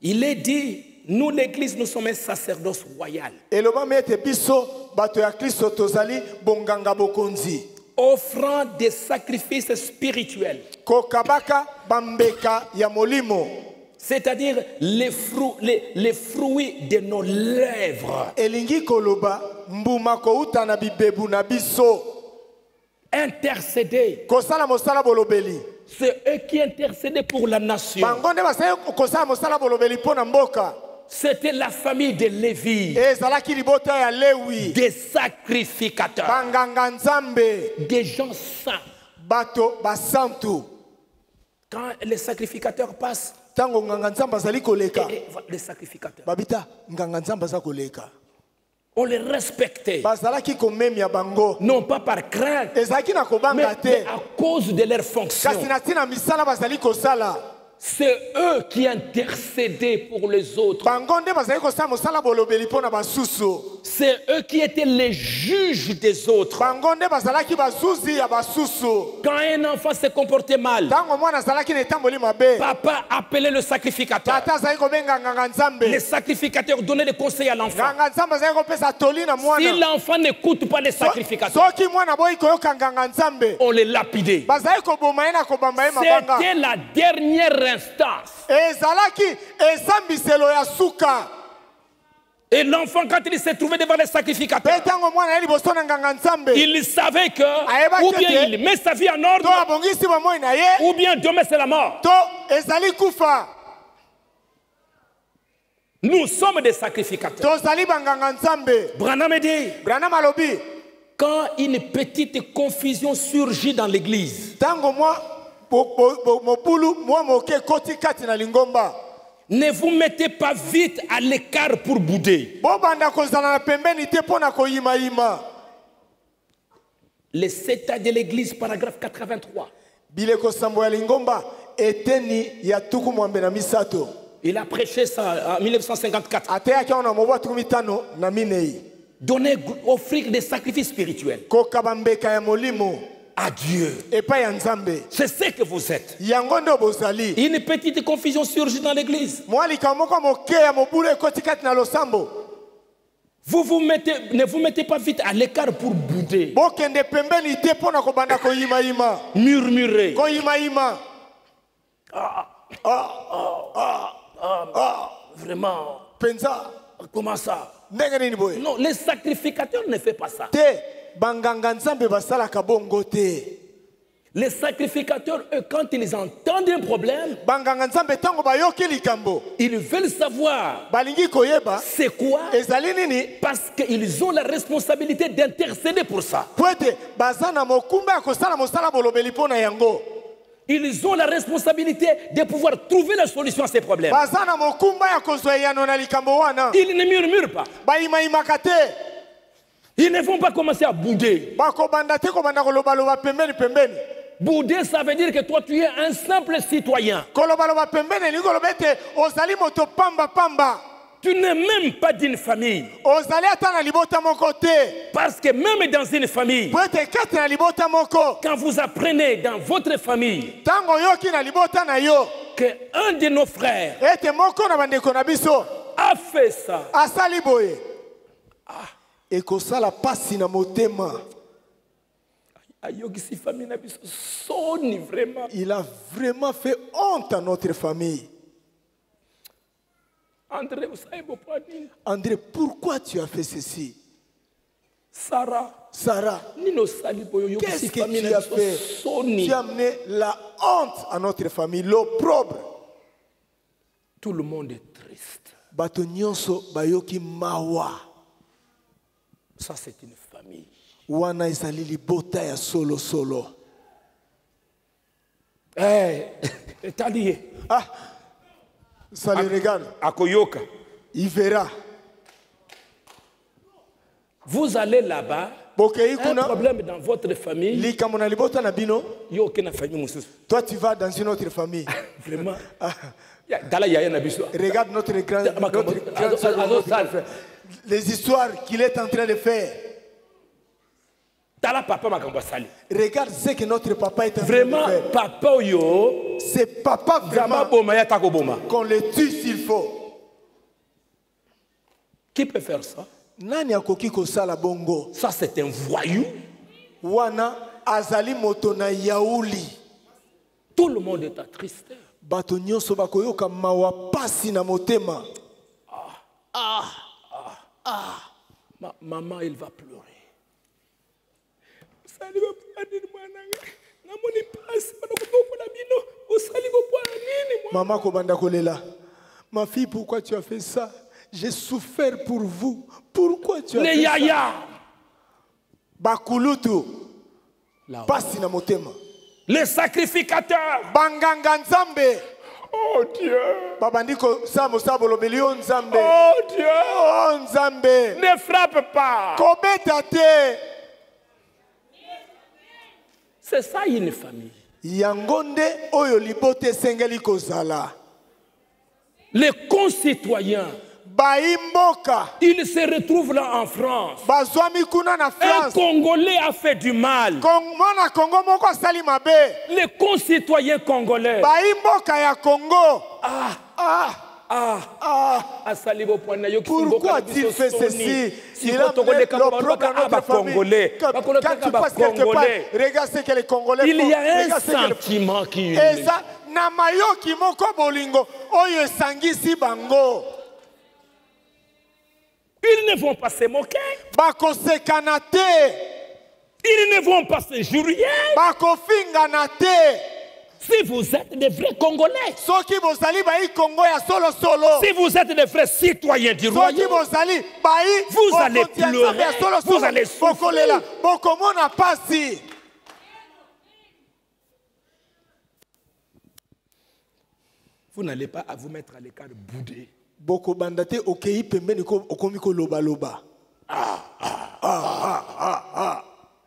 Il est dit, nous l'église, nous sommes un sacerdoce royal, elobami ete biso bato ya kristo tozali bokonzi offrant des sacrifices spirituels, kokabaka bambeka ya molimo. C'est-à-dire les, fruits- les- les fruits de nos lèvres. elingi koloba mbuma kouta na bibebu na biso. Intercéder. kosala mosala bolobeli. C'est eux qui intercédaient pour la nation. C'était la famille de Lévi, des sacrificateurs, des gens saints. Quand les sacrificateurs passent, ntango nganga nzambe azali koleka. Et- et- les sacrificateurs, babita nganga nzambe aza koleka. On les respectait, non pas par crainte, mais, mais à cause de leur fonction. C'est eux qui intercédaient pour les autres. C'est eux qui étaient les juges des autres. Quand un enfant se comportait mal, papa appelait le sacrificateur. nzambe sacrificateurs donnaient des conseils à l'enfant. Si l'enfant n'écoute pas les sacrificateurs, on les lapidait. C'était la dernière instance. Et l'enfant, quand il s'est trouvé devant les sacrificateurs, il savait que ou bien il met sa vie en ordre, ou bien demain c'est la mort. Nous sommes des sacrificateurs. Branham dit, quand une petite confusion surgit dans l'église, ne vous mettez pas vite à l'écart pour bouder. Les états de l'église, paragraphe 83. bileko sambo ya lingomba eteni ya tuku mwambe na misato Il a prêché ça en 1954. ateyaki awa na mobu atuku mitano na minei Donner, offrir des sacrifices spirituels à Dieu. C'est ce que vous êtes. Une petite confusion surgit dans l'église. Vous, vous mettez, ne vous mettez pas vite à l'écart pour bouder, bokende pembeni te mpo na kobanda koyimayima. Murmurer. koyimayima. Vraiment, comment ça? Non, les sacrificateurs ne font pas ça. Les sacrificateurs, eux, quand ils entendent un problème, ils veulent savoir c'est quoi, parce qu'ils ont la responsabilité d'intercéder pour ça. Ils ont la responsabilité de pouvoir trouver la solution à ces problèmes. Ils ne murmurent pas. Ils ne vont pas commencer à bouder. Bouder, ça veut dire que toi, tu es un simple citoyen. Tu n'es même pas d'une famille. Parce que même dans une famille, quand vous apprenez dans votre famille qu'un de nos frères a fait ça, boye ekosala pasi na motema. Ayokisi famille na biso soni vraiment. Il a vraiment fait honte à notre famille. André osaye bopoa nini andré pourquoi tu as fait ceci? Sara sarah boye qu'est-ce que tu as fait? soni. Tu as amené la honte à notre famille l'opprobre. Tout le monde est triste. Bato nyonso bayoki mawa ça c'est une famille. Wana ezali libota ya solosolo Eh, etali ye. Ah ça le regarde akoyoka. Il verra vous allez là-bas. Un problème dans votre famille. Toi tu vas dans une autre famille. Vraiment? Ah, na biso. Regarde notre grand, Ah, notre grand Les histoires qu'il est en train de faire. Regarde ce que notre papa est en train vraiment de faire. papa oyo c'est papa vraiment qu'on le tue s'il faut. Qui peut faire ça? Ça c'est un voyou. Wana azali moto na yauli tout le monde est attristé. Bato nyonso bakoyoka mawa pasi na motema Ma, maman il va pleurer. Osali bopoa nini mwananga namoni mpasi banakobokola bino. Osali bopoa nini mwa- mama kobanda kolela. Ma fille pourquoi tu as fait ça? J'ai souffert pour vous. Pourquoi tu as le fait ça? yaya. Bakulutu. Là-haut. pasi na motema. Le sacrificateur banganga nzambe oh dieu. Babandi kosala mosala bolobeli yo nzambe oh dieu. O nzambe ne frappe pas. Kobeta te. C'est ça une famille. Yango nde oyo libota esengeli kozala. Les concitoyens ils se retrouvent là en France. Un congolais a fait du mal. Les concitoyens congolais. Ah ah, ah ah. Pourquoi a-t-il fait ceci? Il a l'opprobre dans notre famille. Quand, quand tu passes quelque part, regarde ce que les Congolais il y a un sentiment qui eza na mayoki moko bolingo oyo esangisi bango ils ne vont pas se moquer. Bakosekana te. Ils ne vont pas se bakofingana te. Si vous êtes des vrais congolais si vous êtes des vrais citoyens du royaume Vous allez pleurer, vous allez souffrir. vous n'allez pas à vous mettre à l'écart bouder bokobanda te okei pembeni ko- okomi kolobaloba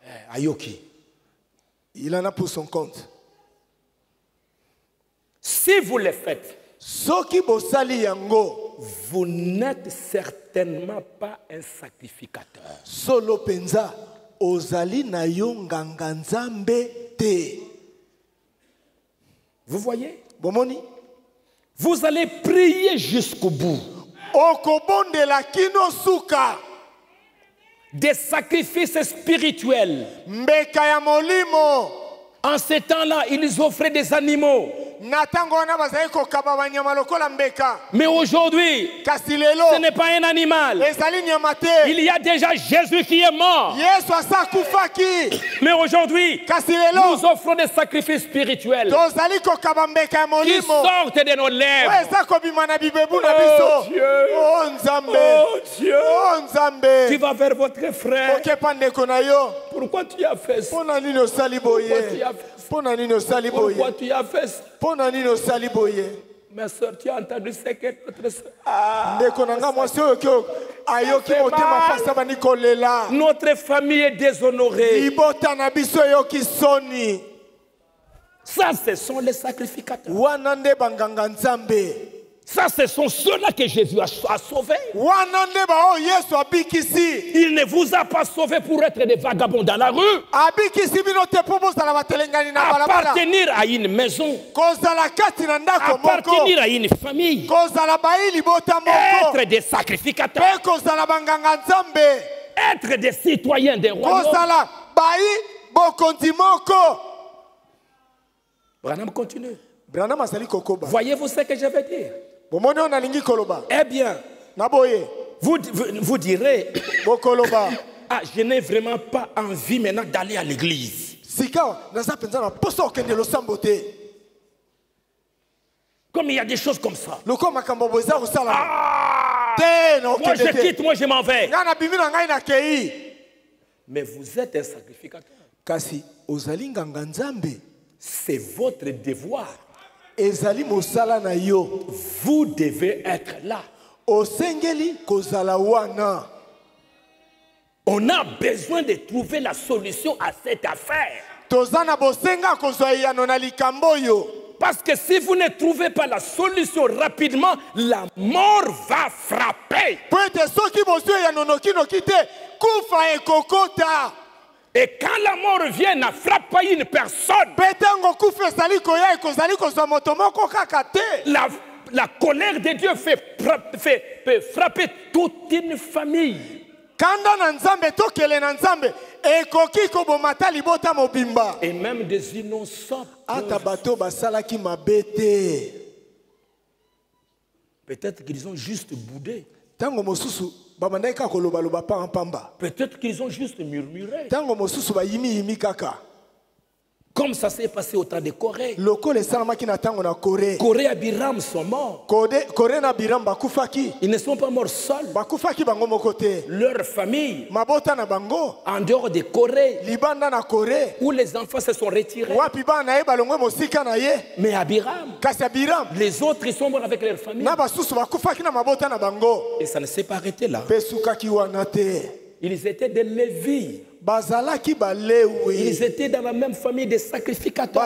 Eh, ayoki. Il en a pour son compte. Si vous le faites soki bosali yango vous n'êtes certainement pas un sacrificateur. Solo mpenza ozali na yo nganga nzambe te. Vous voyez? Bomoni? Vous allez prier jusqu'au bout. Des sacrifices spirituels. En ces temps-là ils offraient des animaux mbeka. Mais aujourd'hui, ce n'est pas un animal. Il y a déjà Jésus qui est mort. Mais aujourd'hui, nous offrons des sacrifices spirituels. Qui sortent de nos lèvres. na Oh, biso Dieu. Oh Dieu, tu vas vers votre frère. Pourquoi tu as fait ça? Pourquoi tu as fait ça? Pourquoi tu as fait ça? Ma soeur, tu as entendu ce que notre soeur... Ah, notre famille est déshonorée. Ça, ce sont les sacrificateurs. Ça, ce sont ceux-là que Jésus a, a sauvés. abikisi Il ne vous a pas sauvés pour être des vagabonds dans la rue. Appartenir à une maison. Appartenir à une famille. Être des sacrificateurs. Être des citoyens des moko Branham continue. Voyez-vous ce que je veux dire? Eh bien, vous, vous, vous direz, ah, je n'ai vraiment pas envie maintenant d'aller à l'église. Comme il y a des choses comme ça. Ah, moi je quitte, moi je m'en vais. Mais vous êtes un sacrificateur. C'est votre devoir. Ezali mosala na yo Vous devez être là. osengeli kozala wana On a besoin de trouver la solution à cette affaire. toza na bosenga kozwa eyano na likambo oyo Parce que si vous ne trouvez pas la solution rapidement, la mort va frapper. mpo ete soki bozwi eyano nokinoki te kufa ekokota Et quand la mort vient, ne frappe pas une personne. La, la colère de Dieu fait, fait- peut frapper toute une famille. na na Et même des innocents. mabe te Peut-être qu'ils ont juste boudé. Ntango mosusu babandaki kaka kolobaloba pampamba Peut-être qu'ils ont juste murmuré. ntango mosusu bayimiyimi kaka Comme ça s'est passé au temps de Corée. kore Corée et Abiram sont morts. Kore na biram bakufaki Ils ne sont pas morts seuls. bakufaki bango moko te Leur famille, mabota na bango en dehors de Corée, libanda na kore où les enfants se sont retirés. wapi bana na ye balongwe mosika na ye Mais Abiram, kasi abiram les autres, ils sont morts avec leur famille. na basusu bakufaki na mabota na bango Et ça ne s'est pas arrêté là. mpe sukaki wana te Ils étaient des Lévis. Ils étaient dans la même famille des sacrificateurs.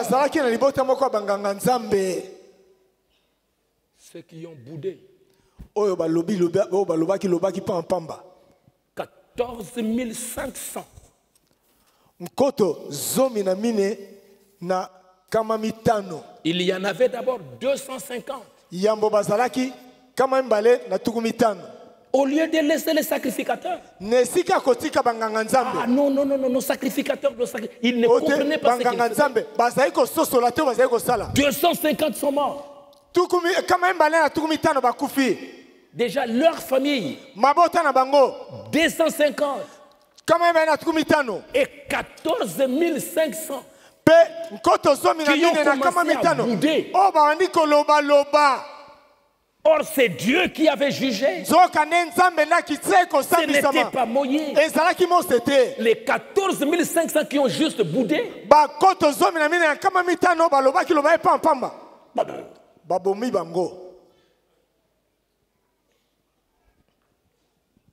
Ceux qui ont boudé. oyo balobi loba- oyo balobaki lobaki pampamba 14 500. nkoto zomi na mine na kama mitano Il y en avait d'abord 250. Au lieu de laisser les sacrificateurs. Ah non, non, non, non, nos sacrificateurs, nos ils ne comprenaient pas ce qu'ils banganga faisaient. nzambe bazali kososola te bazali kosala 250 sont morts. Déjà, leur famille, mabota na bango 250 kama mibale na tuku mitano et 14 500. mpe nkoto zomi na Qui ont commencé à bouder. Or, c'est Dieu qui avait jugé. Ce n'était pas Moïse. Les 14 500 qui ont juste boudé,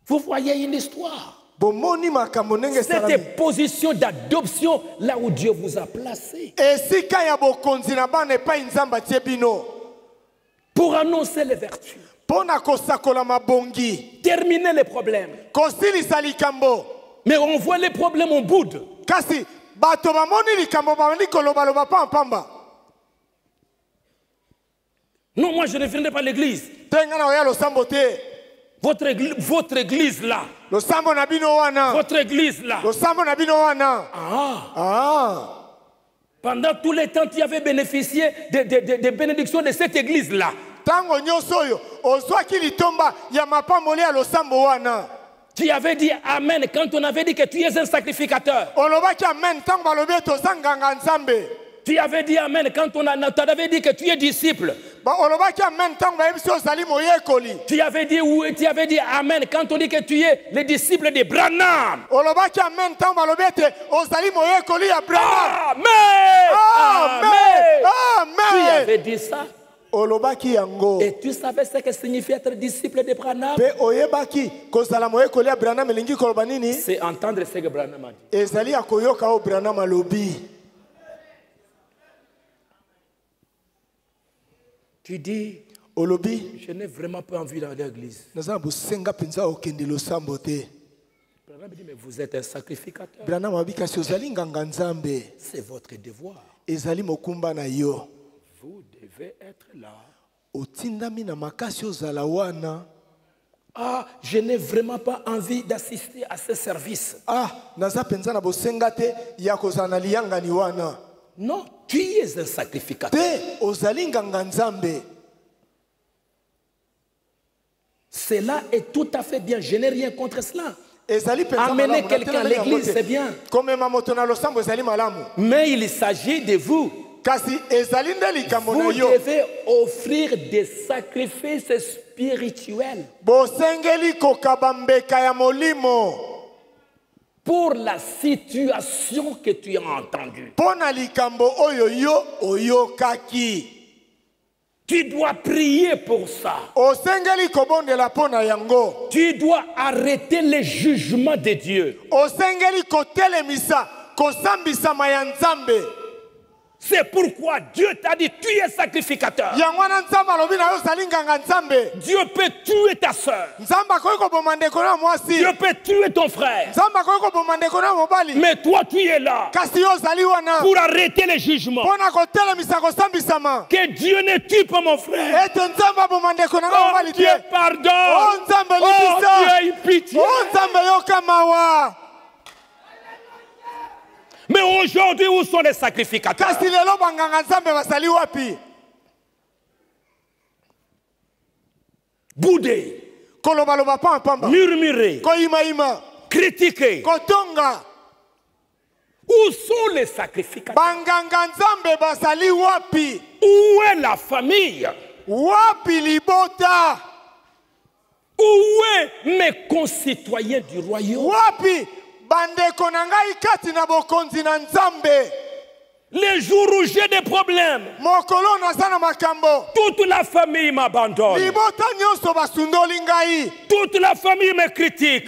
vous voyez une histoire. Cette position d'adoption là où Dieu vous a placé pour annoncer les vertus, terminer les problèmes. Mais on voit les problèmes, on boude. Non, moi je ne viendrai pas à l'église. Votre église, votre église là, votre église là. Ah, ah. Pendant tous les temps, tu avais bénéficié des des- des bénédictions de cette église-là. Tu avais dit Amen quand on avait dit que tu es un sacrificateur. Tu avais dit Amen quand on a- t'avait dit que tu es disciple. Tu avais dit oui, tu avais dit Amen quand on dit que tu es le disciple de Branham. amen Amen. amen Tu avais dit ça et tu savais ce que signifie être disciple de Branham? C'est entendre ce que Branham a dit. ezali ya koyoka oyo branham alobi Tu dis, olobi je n'ai vraiment pas envie d'aller à l'église. naza na bosenga mpenza okende losambo te Branham dit, mais vous êtes un sacrificateur. branham abi kasi ozali nganga nzambe C'est votre devoir. ezali mokumba na yo Vous devez être là. otindami na makasi ozala wana Ah, je n'ai vraiment pas envie d'assister à ce service. ah naza mpenza na bosenga te ya kozala na liyangani wana Non, tu es un sacrificateur? Cela est tout à fait bien. Je n'ai rien contre cela. Amener quelqu'un à l'église, c'est bien. Mais il s'agit de vous. Vous devez offrir des sacrifices spirituels bosengeli kokaba mbeka ya molimo pour la situation que tu as entendue. Tu dois prier pour ça. Tu dois arrêter les jugements de Dieu. osengeli kotelemisa kosambisama ya nzambe C'est pourquoi Dieu t'a dit, tu es sacrificateur. Dieu peut tuer ta soeur. Dieu peut tuer ton frère. Mais toi, tu es là pour arrêter les jugements. Que Dieu ne tue pas mon frère. Oh Dieu, te pardon. Oh, Oh. Dieu, pitié. o nzambe yoka mawa Mais aujourd'hui, où sont les sacrificateurs? Pampamba murmurer, critiquer. Où sont les sacrificateurs? Où est la famille? Wapi libota? Où est mes concitoyens du royaume? Les jours où j'ai des problèmes, toute la famille m'abandonne. Toute la famille me critique.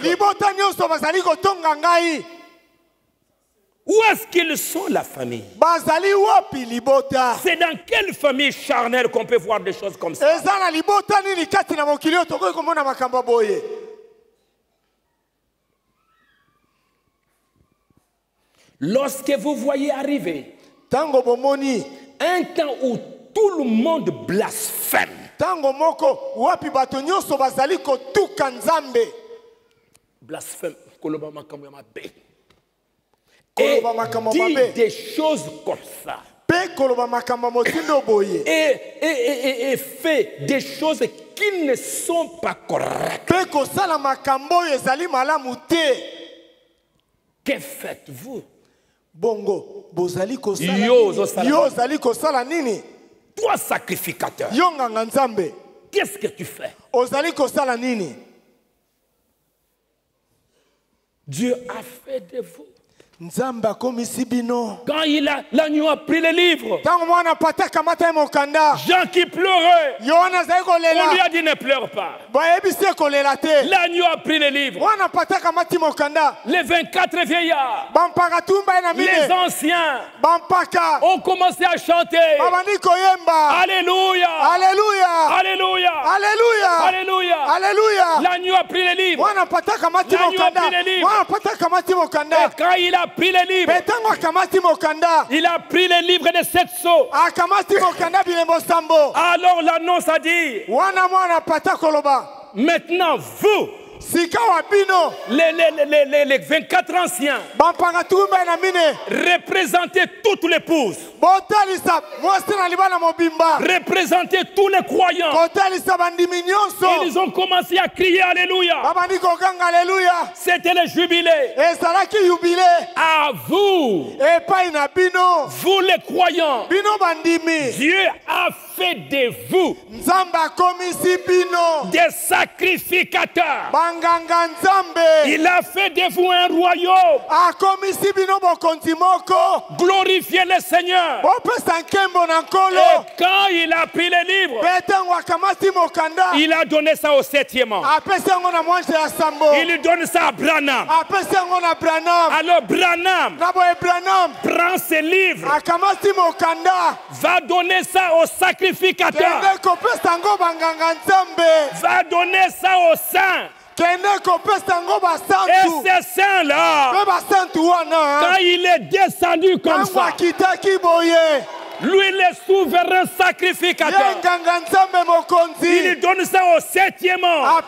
Où est-ce qu'ils sont, la famille? C'est dans quelle famille charnelle qu'on peut voir des choses comme ça eza na libota nini kati na mokili oyo tokoki komona makambo boye Lorsque vous voyez arriver un temps où tout le monde blasphème, blasphème, et dit des choses comme ça. Et, et, et- et- fait des choses qui ne sont pas correctes. Que faites-vous? Bongo bozali kosala Yo nini? ozosala yo nini? ozali kosala nini? Toi, sacrificateur, yo nganga nzambe qu'est-ce que tu fais? Ozali kosala nini? Dieu a fait de vous. Quand il a, l'agneau a pris le livre, ntango mwana pata akamata ye mokanda Jean qui pleurait, on lui a dit ne pleure pas. L'agneau a pris le livre. mwana pata akamati mokanda. Les 24 vieillards, les anciens ont commencé à chanter. Alléluia, Alléluia, aleluya Alléluia. aleluya L'agneau a pris le livre. mwana pata akamati L'agneau a pris le livre. mwana pata akamati Et quand il a pris le livre, mpe ntango akamati mokanda il a pris le livre de sept sceaux. Alors l'annonce a dit, maintenant vous, les, les, les, les, les 24 anciens représentaient toutes les mobimba. Représentaient tous les croyants. ils ont commencé à crier Alléluia. C'était le jubilé. À vous, vous les croyants, Dieu a fait de vous des sacrificateurs. Il a fait de vous un royaume. Glorifiez le Seigneur. Et quand il a pris les livres, il a donné ça au septième Il donne ça à Branham. Alors Branham prend ses livres, va donner ça aux sacrificateurs, va donner ça aux saints. kende kopesa yango Et mpe basantu wana quand il est descendu comme ça, lui le souverain sacrificateur, il donne ça au septième an.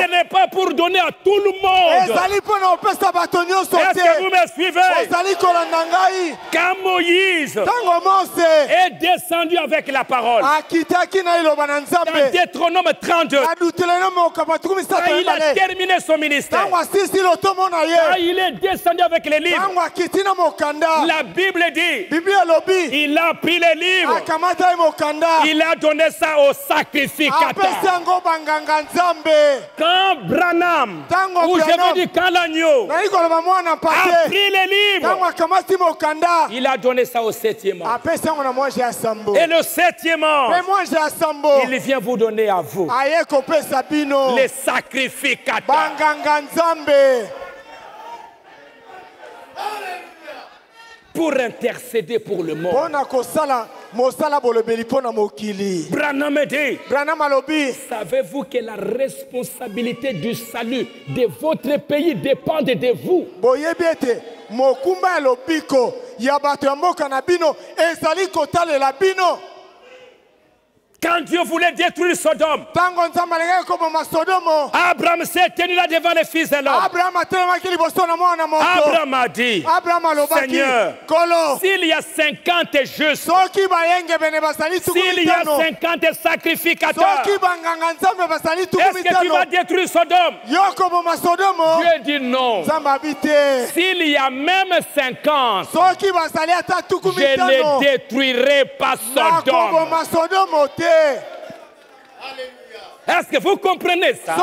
Ce n'est pas pour donner à tout le monde. Est-ce que vous me suivez? Quand Moïse est descendu avec la parole, dans Deutéronome 32, na Deutéronome okamba tukumi quand il a terminé son ministère, quand il est descendu avec les livres, la Bible dit, il a pris les livres, il a donné ça banganga nzambe. Quand Branham, ou je veux dire quand l'agneau, a pris les livres, il a donné ça au septième sambo Et le septième sambo il vient vous donner à vous, les sacrificateurs. Pour intercéder pour le monde. Branham dit, savez-vous que la responsabilité du salut de votre pays dépend de vous? Mokumba ya lobiko ya bato ya mboka na bino ezali kotalela bino Quand Dieu voulait détruire Sodome, Abraham s'est tenu là devant les fils de l'homme. abraham a dit, Seigneur, s'il y a 50 justes, s'il y a mitano. 50 sacrificateurs, est-ce que tu vas détruire Sodome? Dieu dit non. S'il y a même 50, soki bazali ata tuku je ne détruirai pas Sodome. Est-ce que vous comprenez ça?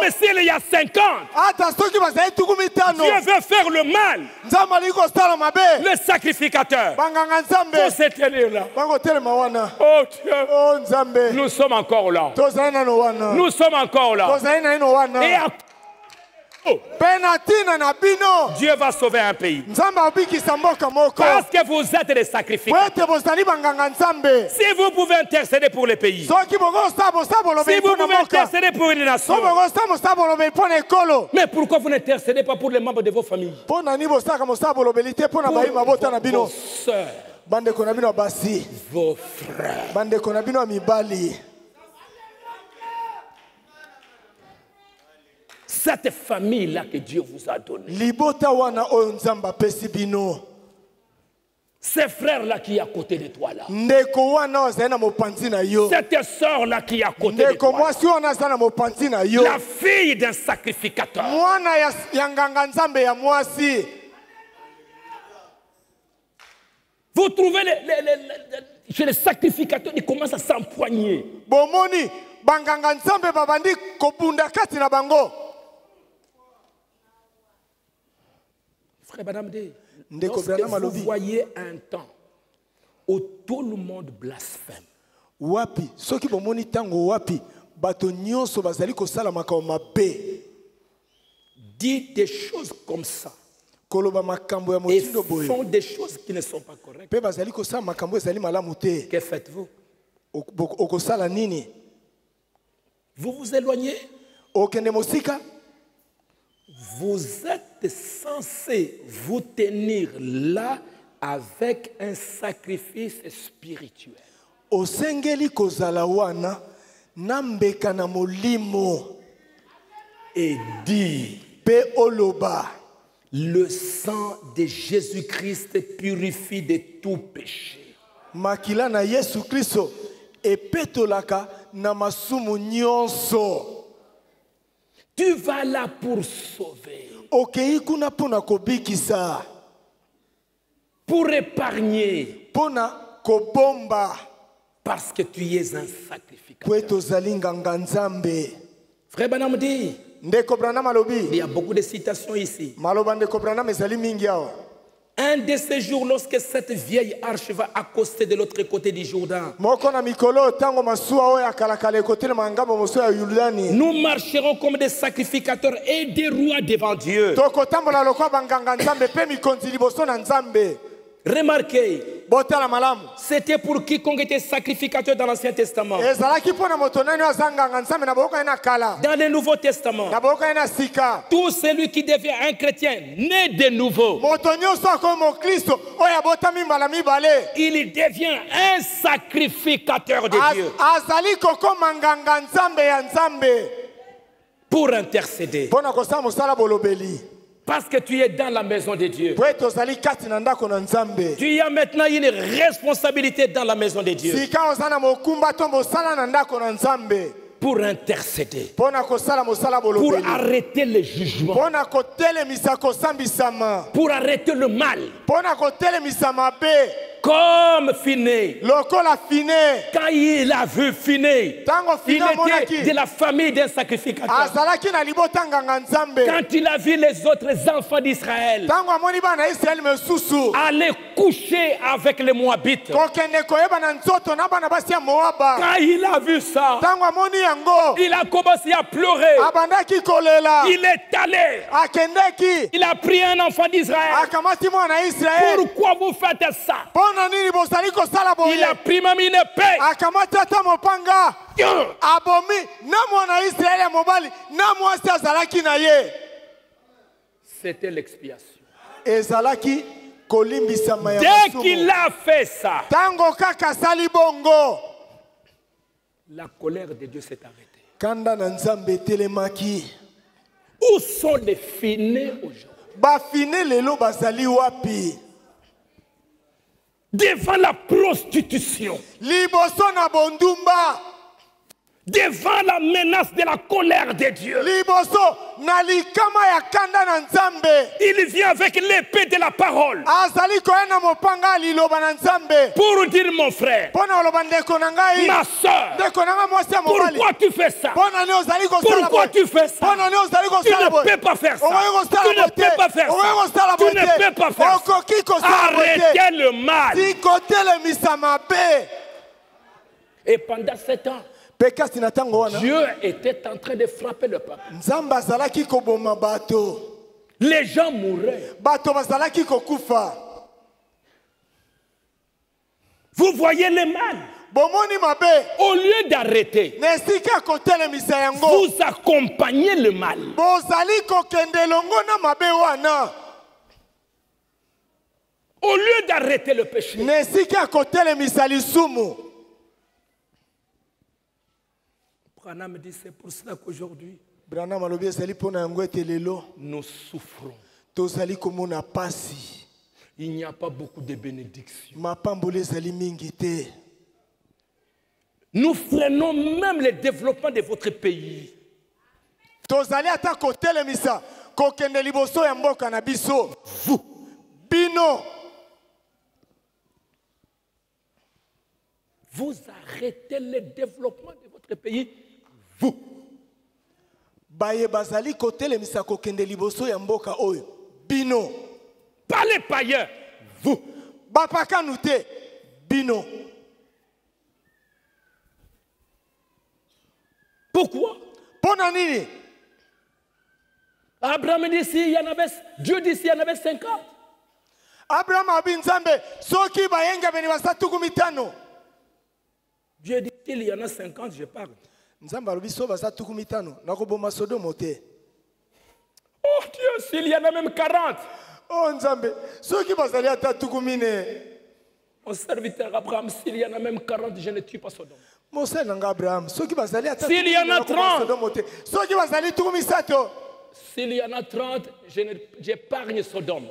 Même s'il y a 50, ata soki bazali tuku mitano. Dieu veut faire le mal. Le sacrificateur. Nzambe. Se tenir là. Oh Dieu, o nzambe. Nous sommes encore là. Nous sommes encore là. Et à- Oh, Dieu va sauver un pays. Parce que vous êtes des sacrificateurs. nzambe. Si vous pouvez intercéder pour les pays, si vous pouvez intercéder pour une nation, mais pourquoi vous n'intercédez pas pour les membres de vos familles? Mpo na nini bosalaka mosala bolobeli te mpo na bayi mabota na Vos bino sœurs, bandeko na bino ya basi vos frères. bandeko na bino ya mibali Cette famille-là que Dieu vous a donnée, ces frères-là qui est à côté de toi là, cette sœur-là qui est à côté de toi, yo. La fille d'un sacrificateur. Vous trouvez les, les- les- les- chez les sacrificateurs, ils commencent à s'empoigner. bomoni banganga nzambe babandi kobunda kati na bango Frère Madame D, lorsque vous voyez un temps où tout le monde blasphème, wapi soki bomoni ntango wapi bato nyonso bazali kosala makambo mabe. Dit des choses comme ça. Koloba makambo ya et motindo boye. font des choses qui ne sont pas correctes, mpe bazali kosala makambo ezali malamu te. Que faites-vous? Okosala nini? Vous vous éloignez? Okende mosika? Vous êtes censé vous tenir là avec un sacrifice spirituel. osengeli kozala wana na mbeka na molimo et mpe oloba le sang de Jésus-Christ purifie de tout péché. makila na yesu kristo epetolaka na masumu nyonso Tu vas là pour sauver, okei kuna mpo na kobikisa. Pour épargner, mpo na kobomba. Parce que tu es un sacrificateur. ete ozali nganga nzambe Frère Banam dit, ndeko branam il y a beaucoup de citations ici. maloba ndeko branam ezali mingi awa Un de ces jours, lorsque cette vieille arche va accoster de l'autre côté du Jourdain, nous marcherons comme des sacrificateurs et des rois devant Dieu. Remarquez, c'était pour quiconque était sacrificateur dans l'Ancien Testament. Dans le Nouveau Testament, tout celui qui devient un chrétien, né de nouveau, il devient un sacrificateur de Dieu. pour intercéder. Parce que tu es dans la maison de Dieu. Tu as maintenant une responsabilité dans la maison de Dieu. Pour intercéder, pour arrêter les jugements, kotelemisa kosambisama pour arrêter le mal. Comme Finé, quand il a vu Finé, il était de la famille d'un sacrificateur. Quand il a vu les autres enfants d'Israël aller coucher avec les Moabites, quand il a vu ça, il a commencé à pleurer. Il est allé. Il a pris un enfant d'Israël. Pourquoi vous faites ça? Il a pris même une épée. akamati ata mopanga. Dieu. abomi na mwana ya israele ya mobali na mwasi azalaki na ye. C'était l'expiation. ezalaki kolimbisama ya Dès qu'il a fait ça, ntango kaka asali bongo. la colère de Dieu s'est arrêtée. kanda na nzambe etelemaki. Où sont les finés aujourd'hui? Bafine lelo bazali wapi? Devant la prostitution, liboso na bondumba devant la menace de la colère de Dieu. Il vient avec l'épée de la parole. Pour dire mon frère, ma soeur, pourquoi tu fais ça? Pourquoi tu fais ça? Tu ne peux pas faire ça. Tu ne peux pas faire ça. Tu ne peux pas faire ça. Arrêtez le mal. Et pendant sept ans, Dieu était en train de frapper le peuple. Les gens mouraient. Vous voyez le mal. Au lieu d'arrêter, vous accompagnez le mal. Au lieu d'arrêter le péché, na esika ya kotelemisa lisumu Branham dit c'est pour cela qu'aujourd'hui, nous souffrons. Il n'y a pas beaucoup de bénédictions. Nous freinons même le développement de votre pays. biso bino Vous arrêtez le développement de votre pays. Vous. baye bazali kotelemisa kokende liboso ya mboka oyo bino Pas les. Vous. bapakanu te bino Pourquoi? Mpo na nini? Abraham dit s'il y en avait, Dieu dit s'il y en avait 50. abrahama abi nzambe soki bayengebeni basa tuku mitano Dieu dit s'il y en a 50, je parle. Nzambe alobi so baza tuku mitano nakoboma sodomo te Oh Dieu, s'il y en a même 40. o nzambe soki bazali ata tuku mine Mon serviteur Abraham, s'il y en a même 40, je ne tue pas Sodome. mosali na nga abrahamu soki bazali ata S'il y en a tukumi nakoma 30. Sodomo te soki bazali tuku misato S'il y en a 30, je ne- j'épargne Sodome.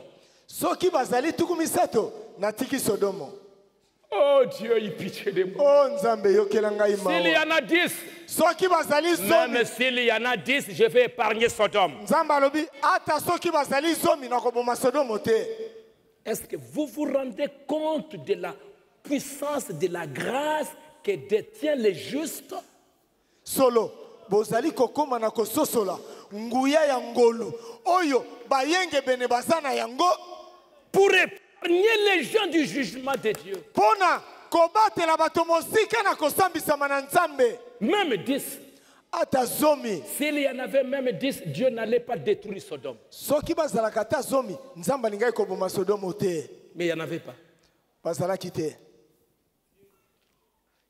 soki bazali tuku misato natiki sodomo Oh Dieu, aie pitié de moi. o nzambe yokela ngai S'il y en a 10, soki bazali zomi. même s'il y en a 10, je vais épargner Sodome. Est-ce que vous vous rendez compte de la puissance de la grâce que détient le juste solo bozali kokóma na kososola nguya ya ngolu oyo bayengebene baza na yango. Pour les gens du jugement de Dieu. Mpo na kobatela bato mosika na kosambisama na nzambe. Même 10. ata zomi. S'il y en avait même 10, Dieu n'allait pas détruire Sodome. soki bazalaka ata zomi nzambe alingaki koboma sodomo te. Mais il n'y en avait pas. bazalaki te.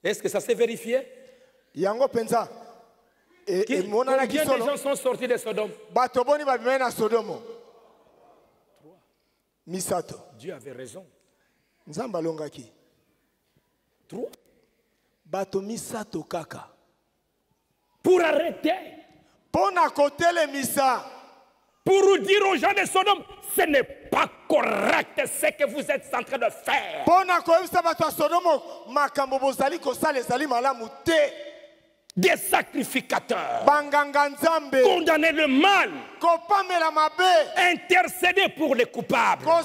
Est-ce que ça s'est vérifié? Yango mpenza e- Qui- emonanaki Combien de gens sont sortis de Sodome? Bato boni babimai na sodomo misato Dieu avait raison. nzambe alongaki Trois. bato misato kaka Pour arrêter, mpo na kotelemisa pour dire aux gens de Sodome, ce n'est pas correct ce que vous êtes en train de faire. Des sacrificateurs, condamner le mal, intercéder pour les coupables. Oh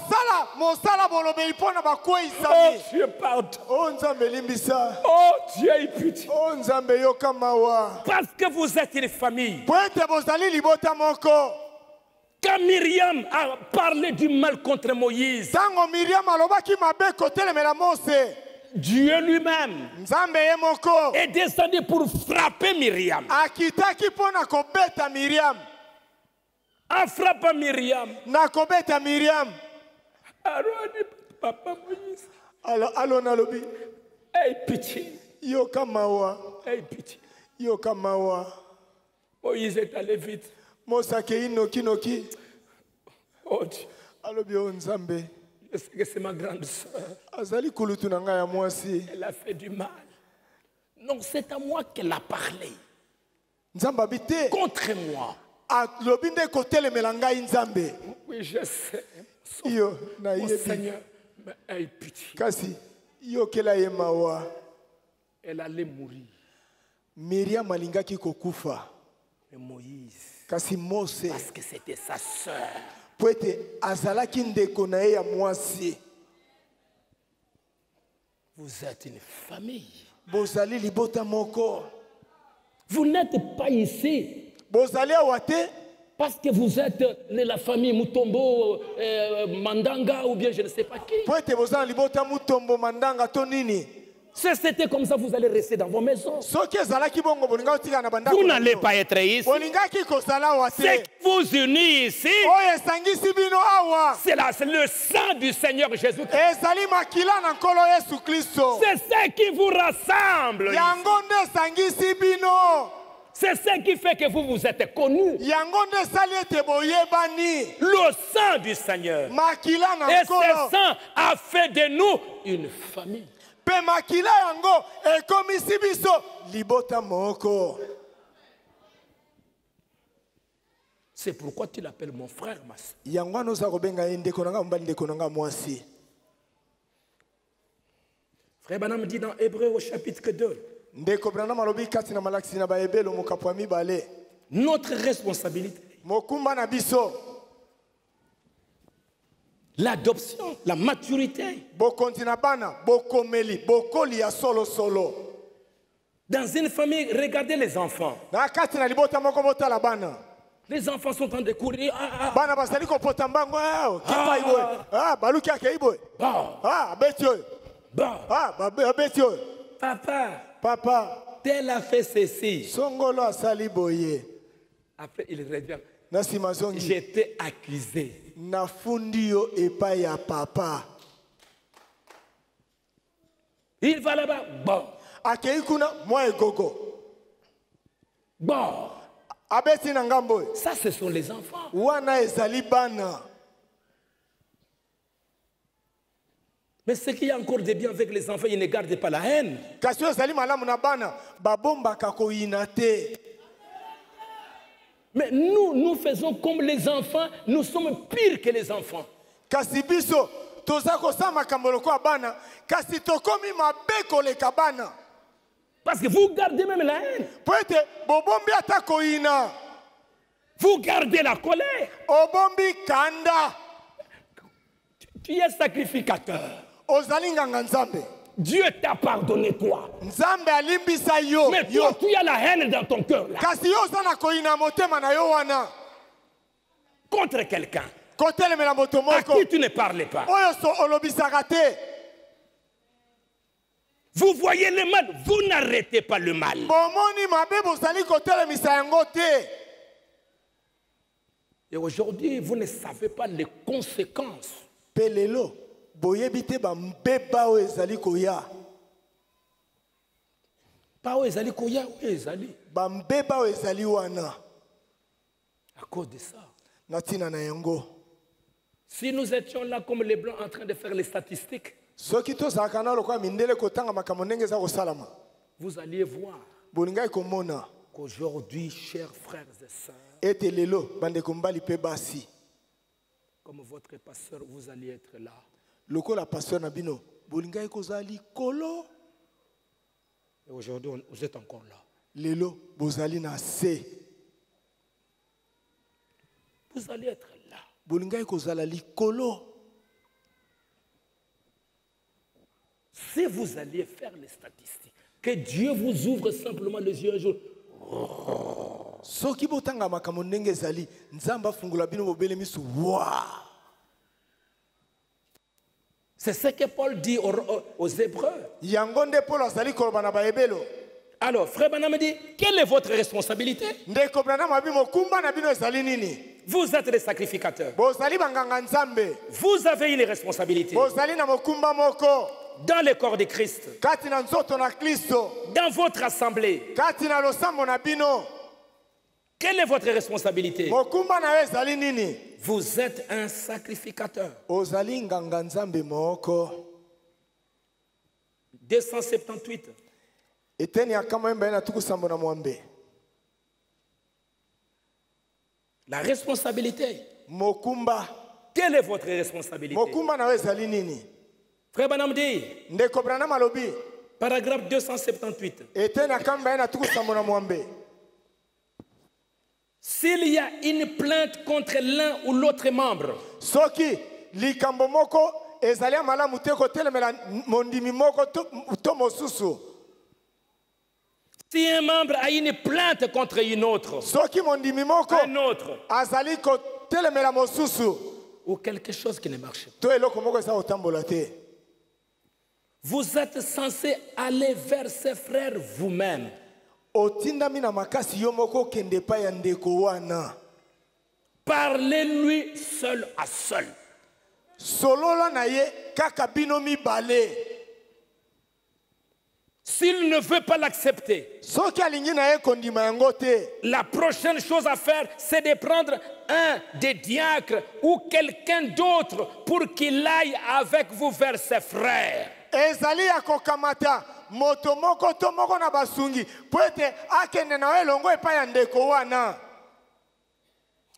Dieu, pardon. o nzambe elimbisa Oh Dieu, aie pitié. o nzambe yoka mawa. Parce que vous êtes une famille. Quand Myriam a parlé du mal contre Moïse, Dieu lui-même est descendu pour frapper Myriam. En frappant Myriam. Myriam. Alors, allons à l'objet. Aie pitié. Yoka mawa. Aie pitié. Yoka mawa. Moïse est allé vite. Mosake inoki noki. Oh Dieu. Alobi o Nzambe. Je sais que c'est ma grande mwasi Elle a fait du mal. Non, c'est à moi qu'elle a parlé. Contre moi. Oui, je sais. yo Mon Seigneur, mais aie pitié. kasi yokela ye mawa Elle allait mourir. miriam alingaki kokufa Mais Moïse, kasi mose parce que c'était sa sœur, po ete azalaki ndeko na ye ya mwasi. Vous êtes une famille. bozali libota moko. Vous n'êtes pas ici. Bozali awa te. Parce que vous êtes de la famille Mutombo, euh, Mandanga ou bien je ne sais pas qui. na libota mutombo mandanga to nini? Si c'était comme ça, vous allez rester dans vos maisons. Vous na n'allez pas être ici. Ce qui vous unit ici, c'est le sang du Seigneur Jésus. ezali makila na nkolo yesu kristo C'est ce qui vous rassemble. C'est ce qui fait que vous vous êtes connus. Le sang du Seigneur. Et ce sang a fait de nous une famille. Mpe makila yango ekomisi biso libota moko. C'est pourquoi tu l'appelles mon frère, ma soeur. Frère Banam dit dans Hébreu au chapitre 2, ndeko branam alobi kati na malakisi na bayebelo mokapo ya mibale notre responsabilité, mokumba na biso l'adoption, la maturité. Dans une famille, regardez les enfants. Les enfants sont en train de courir. Ah, ah, bana bazali kopota mbango "Ah, kepai boye Ah, baluki akei boye bah, Ah, abeti oyo bah. Ah, babe- abeti oyo Papa, papa tel a fait ceci. songolo asali boye Après, il revient. J'étais accusé. Il va là-bas. Bon, bon. Ça, ce sont les enfants. Mais ce qu'il y a encore de bien avec les enfants, ils ne gardent pas la haine. kasi oyo ezali malamu na bana babombaka koyina te Mais nous, nous faisons comme les enfants, nous sommes pires que les enfants. kasi biso toza kosala makambo lokola bana kasi tokomi mabe koleka bana Parce que vous gardez même la haine. mpo ete bobombi ata koyina Vous gardez la colère. obombi kanda Tu es sacrificateur. ozali nganga nzambe Dieu t'a pardonné toi. Mais toi, tu as la haine dans ton cœur contre quelqu'un à qui tu ne parles pas? Vous voyez le mal, vous n'arrêtez pas le mal. Et aujourd'hui, vous ne savez pas les conséquences. mpe lelo boyebi te bambeba oyo ezali koya Pas où ezali koya, où ezali. bambeba oyo ezali wana À cause de ça. na ntina na yango Si nous étions là comme les blancs en train de faire les statistiques, soki tozalaka na lokola mindele kotanga makambo ndenge eza kosalama vous alliez voir bolingai komona qu'aujourd'hui, chers frères et sœurs, ete lelo bandeko mibali mpe basi comme votre pasteur, vous alliez être là. Lokola pasteur na bino bolingai likolo Et aujourd'hui, vous êtes encore là. lelo bozali na se Vous allez être là. bolingai kozala likolo Si vous alliez faire les statistiques, que Dieu vous ouvre simplement les yeux un jour. soki botanga makambo ndenge ezali nzambe afungola bino bobele miso wa C'est ce que Paul dit aux, Hébreux. Alors, frère Banam dit, quelle est votre responsabilité? Vous êtes les sacrificateurs. Vous avez une responsabilité. Dans le corps de Christ, dans votre assemblée. kati na losambo na bino Quelle est votre responsabilité? Vous êtes un sacrificateur. ozali nganga nzambe moko. 278. eteni ya kama yemba ye na tuku sambo na mwambe. La responsabilité. mokumba. Quelle est votre responsabilité? Mokumba Frère Banam dit, paragraphe 278. eteni ya kamba ye na tuku sambo na mwambe S'il y a une plainte contre l'un ou l'autre membre, soki likambo moko ezali ya malamu te kotelemela mondimi moko to, to mosusu. Si un membre a une plainte contre une autre, soki mondimi moko un autre, azali kotelemela mosusu. ou quelque chose qui ne marche pas, to eloko moko eza kotambola te. Vous êtes censé aller vers ses frères vous-même. Otindami na makasi yo moko okende epai ya ndeko wana Parlez-lui seul à seul. solola na ye kaka bino mibale S'il ne veut pas l'accepter, la prochaine chose à faire, c'est de prendre un des diacres ou quelqu'un d'autre pour qu'il aille avec vous vers ses frères. Ezali ya kokamata moto moko to moko na basungi. Mpo ete akende na yo elongo epai ya ndeko wana.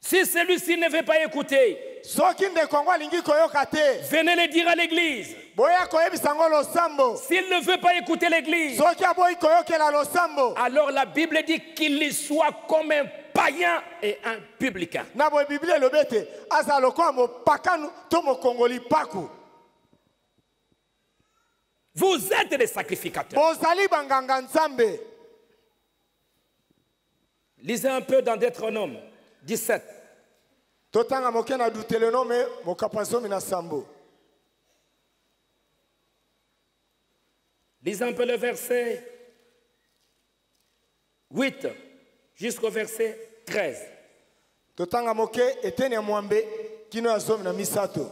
Si celui-ci ne veut pas écouter, soki ndeko yango alingi koyoka te venez le dire à l'église. boya koyebisa yango losambo. S'il ne veut pas écouter l'église, soki aboyi koyokela losambo. alors la Bible dit qu'il y soit comme un païen et un publicain. na boye biblia elobi ete azala lokola mopakanu to mokongoli paku Vous êtes des sacrificateurs. Lisez un peu dans Deutéronome 17. totanga moke na deuteronome mokapa zomi na sambo Lisez un peu le verset 8 jusqu'au verset 13. totanga moke eteni ya mwambe kino ya zomi na misato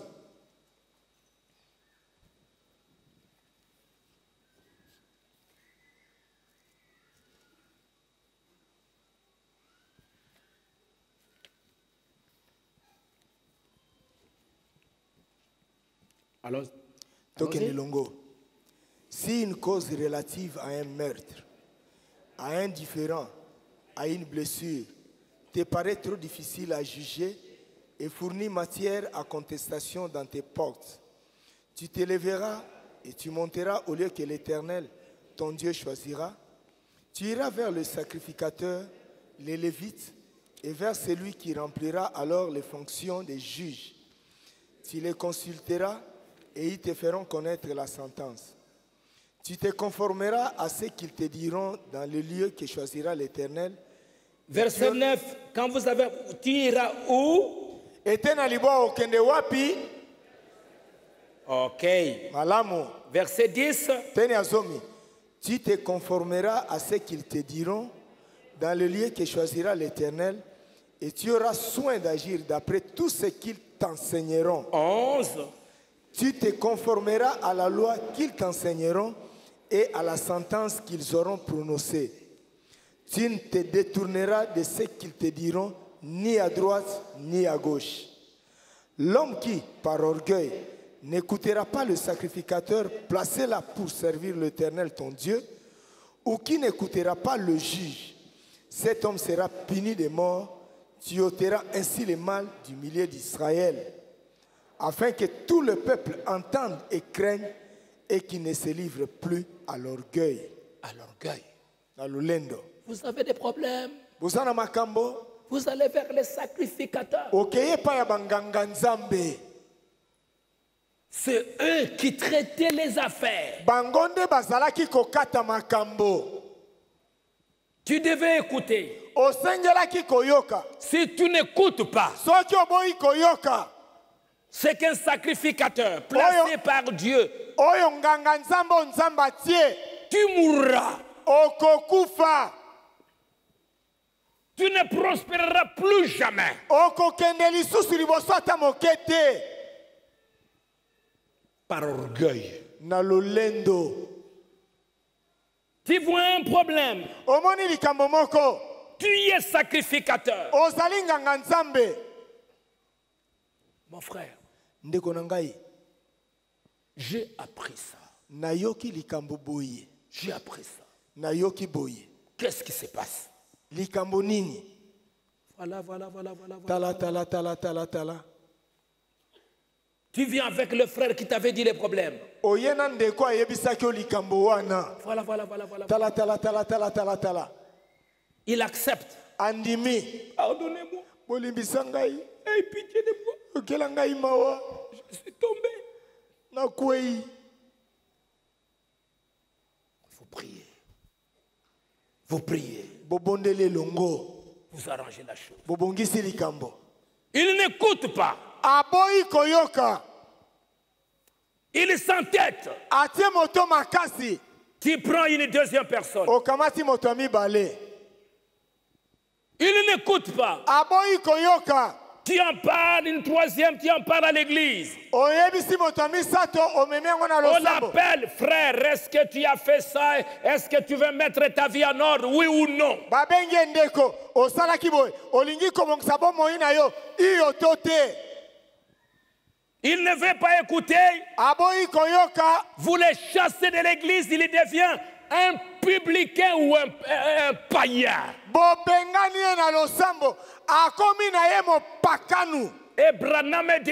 Alors, tokende elongo si une cause relative à un meurtre à un différend à une blessure te paraît trop difficile à juger et fournit matière à contestation dans tes portes tu t'élèveras et tu monteras au lieu que l'Éternel, ton Dieu, choisira. Tu iras vers le sacrificateur, les Lévites, et vers celui qui remplira alors les fonctions des juges. Tu les consulteras et ils te feront connaître la sentence. Tu te conformeras à ce qu'ils te diront dans le lieu que choisira l'Éternel. Verset 9, quand vous avez, tu iras où. Ok. malamu. Verset 10, teni azomi. Tu te conformeras à ce qu'ils te diront dans le lieu que choisira l'Éternel et tu auras soin d'agir d'après tout ce qu'ils t'enseigneront. 11, tu te conformeras à la loi qu'ils t'enseigneront et à la sentence qu'ils auront prononcée. Tu ne te détourneras de ce qu'ils te diront, ni à droite, ni à gauche. L'homme qui, par orgueil, n'écoutera pas le sacrificateur placé là pour servir l'Éternel ton Dieu, ou qui n'écoutera pas le juge, cet homme sera puni de mort. Tu ôteras ainsi le mal du milieu d'Israël afin que tout le peuple entende et craigne et qu'il ne se livre plus à l'orgueil. à l'orgueil. Vous avez des problèmes. Vous allez vers les sacrificateurs. C'est eux qui traitaient les affaires. bango nde bazalaki kokata makambo Tu devais écouter. Si tu n'écoutes pas, c'est qu'un sacrificateur placé par Dieu, tu mourras. Tu ne prospéreras plus jamais. Par orgueil. na lolendo Tu vois un problème. Tu es sacrificateur. Mon frère, ndeko na ngai j'ai appris ça. nayoki likambo boye J'ai appris ça. nayoki boye Qu'est-ce qui se passe? Likambo nini? Voilà, voilà, voilà, voilà. tala tala tala tala tala Tu viens avec le frère qui t'avait dit les problèmes. oye na ndeko ayebisaki likambo wana Voilà, voilà, voilà, voilà. tala tala tala tala tala tala Il accepte. andimi Pardonnez-moi. bolimbisa ngai Aie pitié de moi. okela ngai mawa Je suis tombé. nakwei Il faut prier. Vous priez. bobondeli elongo Vous arrangez la chose. bobongisi likambo Il n'écoute pas. aboyi koyoka Il s'entête. atie moto makasi Tu prends une deuxième personne. okamati moto ya mibale Il n'écoute pas. aboyi koyoka Tu en parles une troisième, tu en parles à l'église. On l'appelle, frère, est-ce que tu as fait ça? Est-ce que tu veux mettre ta vie en ordre? Oui ou non? Il ne veut pas écouter. Vous le chassez de l'église, il devient un publicain ou un, un païen. Bobengani ye na losambo akomi na ye mopakanu Et Branham dit,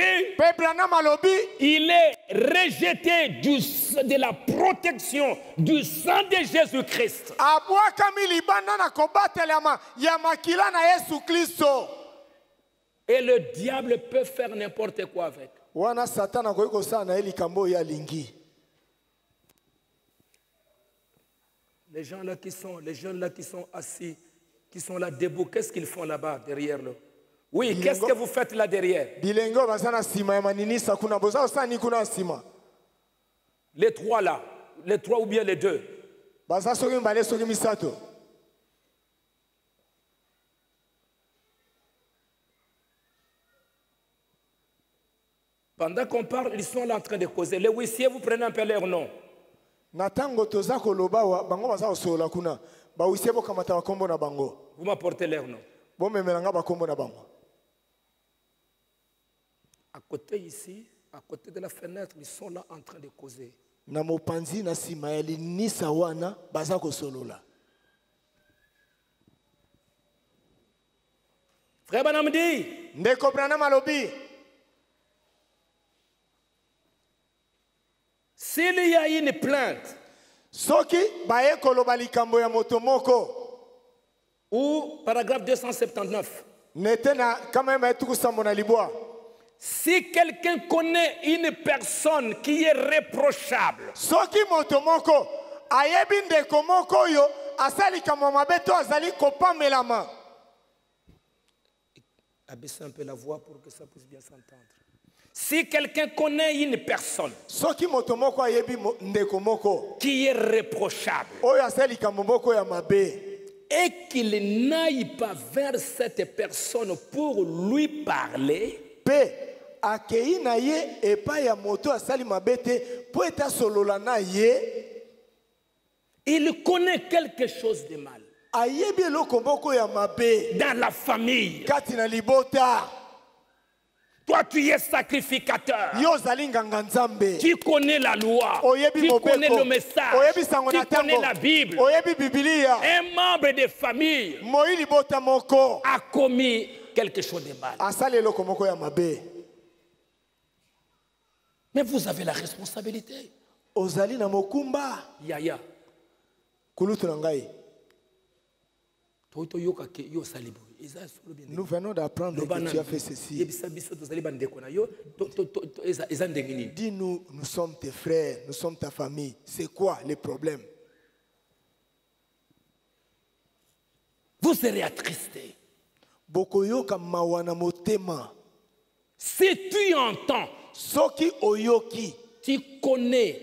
il est rejeté du, de la protection du sang de Jésus-Christ. Et le diable peut faire n'importe quoi avec. Les gens là qui sont, les jeunes là qui sont assis, qui sont là debout, qu'est-ce qu'ils font là-bas, derrière là Oui, qu'est-ce que vous faites là derrière? Les trois là, les trois ou bien les deux. Pendant qu'on parle, ils sont là en train de causer. Les huissiers, vous prenez un peu leur nom. Bawisie bokamata bakombo na bango Vous m'apportez leur nom. bomemelanga bakombo na bango À côté ici, à côté de la fenêtre, ils sont là en train de causer. na mopanzi na nsima ya linisa wana baza kosolola Frère Banam dit, ndeko branam alobi s'il y a une plainte soki baye koloba likambo ya moto moko ou paragraphe 279, nete na kama yeba etuku sambo na libwa. Si quelqu'un connaît une personne qui est réprochable, soki moto moko ayebi ndeko moko oyo asali likambo mabe to azali kopamelama abaissez un peu la voix pour que ça puisse bien s'entendre. Si quelqu'un connaît une personne qui est mabe et qu'il n'aille pas vers cette personne pour lui parler, il connaît quelque chose de mal dans la famille. Toi, tu es sacrificateur. Tu connais la loi. Tu connais le message. Tu connais la Bible. Un membre de famille a commis quelque chose de mal. mabe Mais vous avez la responsabilité. ozali na mokumba Yaya. kulutu na ngai yo osali boye nous venons d'apprendre que tu as fait ceci. dis-nous nous sommes tes frères nous sommes ta famille. C'est quoi le problème vous serez attristé bokoyoka mawa na motema. Si tu entends soki oyoki. tu connais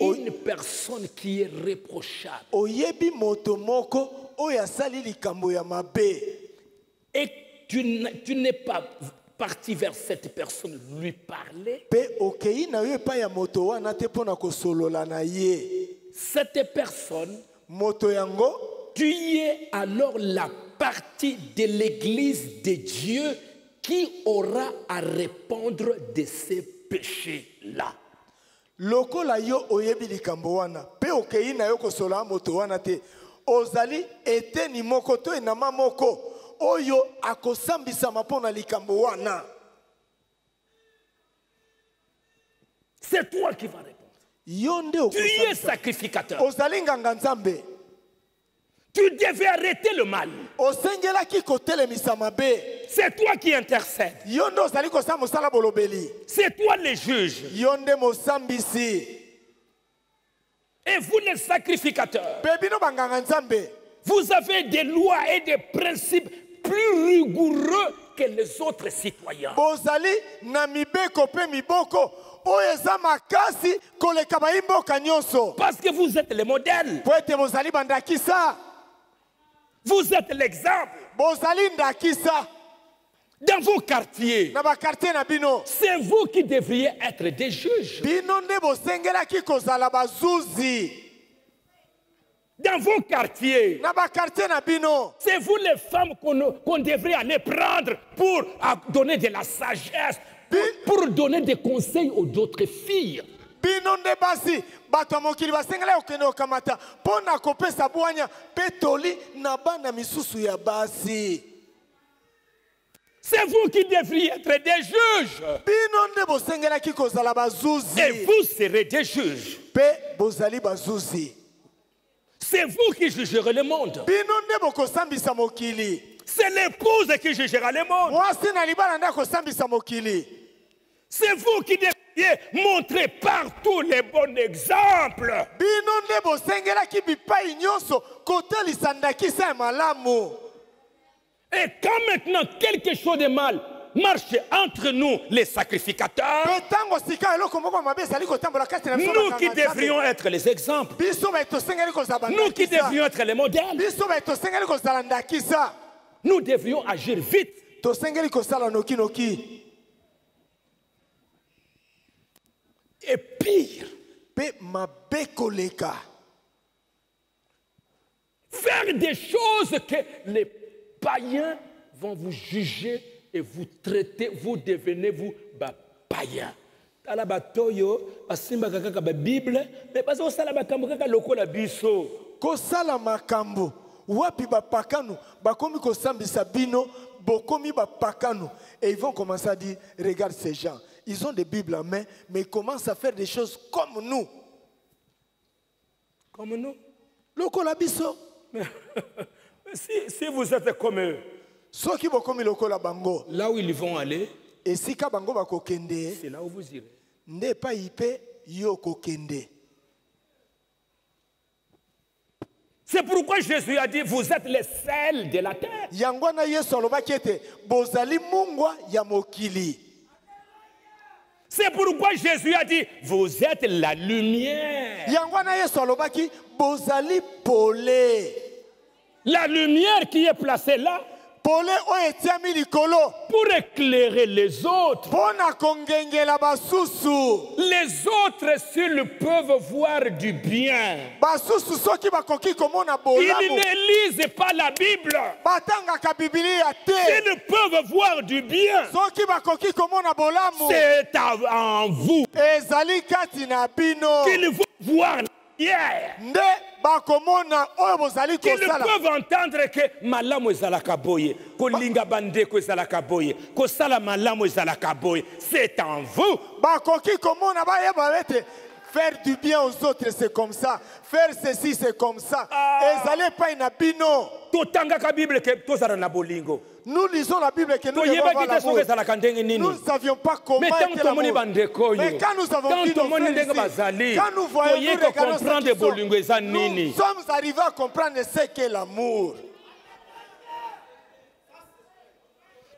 une personne qui est réprochable oyebi likambo ya mabe et tu tu n'es pas parti vers cette personne lui parler. Cette personne moto yango tu es alors la partie de l'église de Dieu qui aura à répondre de ces péchés-là. lokola yo oyebi likambo wana mpe okei na yo kosolola moto wana te ozali eteni moko to enama moko oyo akosambisama mpo na likambo wana C'est toi qui vas répondre. yo nde Tu es sacrificateur. ozali nganga nzambe Tu devais arrêter le mal. osengelaki kotelemisa mabe C'est toi qui intercèdes. yo nde ozali kosala mosala bolobeli C'est toi le juge. yo nde mosambisi Et vous les sacrificateurs, mpe bino banganga nzambe vous avez des lois et des principes plus rigoureux que les autres citoyens. bozali na mibeko mpe miboko oyo eza makasi koleka bayimboka nyonso Parce que vous êtes les modèles. mpo ete bozali bandakisa Vous êtes l'exemple. bozali ndakisa Dans vos quartiers, na bakartier na bino c'est vous qui devriez être des juges. bino nde bosengelaki kozala bazuzi Dans vos quartiers, c'est vous les femmes qu'on devrait aller prendre pour donner de la sagesse, pour, pour donner des conseils aux autres filles. bino nde basi bato ya mokili basengeli kokende kokamata mpo na kopesa bwanya mpe toli na bana misusu ya basi C'est vous qui devriez être des juges. Et vous serez des juges. C'est vous qui jugerez le monde. C'est l'épouse qui jugera le monde. C'est vous qui devriez montrer partout les bons exemples. Et quand maintenant quelque chose de mal marche entre nous, les sacrificateurs, nous qui devrions être les exemples, nous qui devrions être les modèles, nous devrions agir vite. Et pire, faire des choses que les païens vont vous juger et vous traiter, vous devenez vous païens. tala bato oyo basimbaka kaka babible me baza kosala makambo kaka lokola biso. Kosala makambo wapi bapakano bakomi kosambisa bino bokomi bapakano et ils vont commencer à dire regarde ces gens ils ont des bibles en main mais ils commencent à faire des choses comme nous. Comme nous? Lokola biso. Mais si, si vous êtes comme eux là où ils vont aller esika bango bakokende c'est là où vous irez. nde epai mpe yo kokende c'est pourquoi Jésus a dit vous êtes les sels de la terre. Yango wana yesu alobaki ete bozali mungwa ya mokili. C'est pourquoi Jésus a dit vous êtes la lumière. Yango wana yesu alobaki bozali pole. La lumière qui est placée là pour éclairer les autres. Les autres, s'ils peuvent voir du bien, ils ne lisent pas la Bible. S'ils peuvent voir du bien, c'est en vous. Qu'ils vont voir lumière. nde bakomona oyo bozali kosala. peuvent entendre que malamu ezalaka boye kolinga bandeko ezalaka boye kosala malamu ezalaka boye. C'est en vous. Bakoki komona bayeba ete faire du bien aux autres c'est comme ça. Faire ceci c'est comme ça. Ah. ezali epai na bino totangaka bible ke tozala na bolingo. Nous lisons la bible que nous toyebaki te soki l'amour. ezalaka ndenge nini? Nous ne savions pas comment Mais tant tomoni bandeko oyo quand nous avons tant tomoni ndenge bazali quand nous voyons, nous toyei kocomprendre bolingo eza nini? nous sommes arrivés à comprendre ce qu'est l'amour.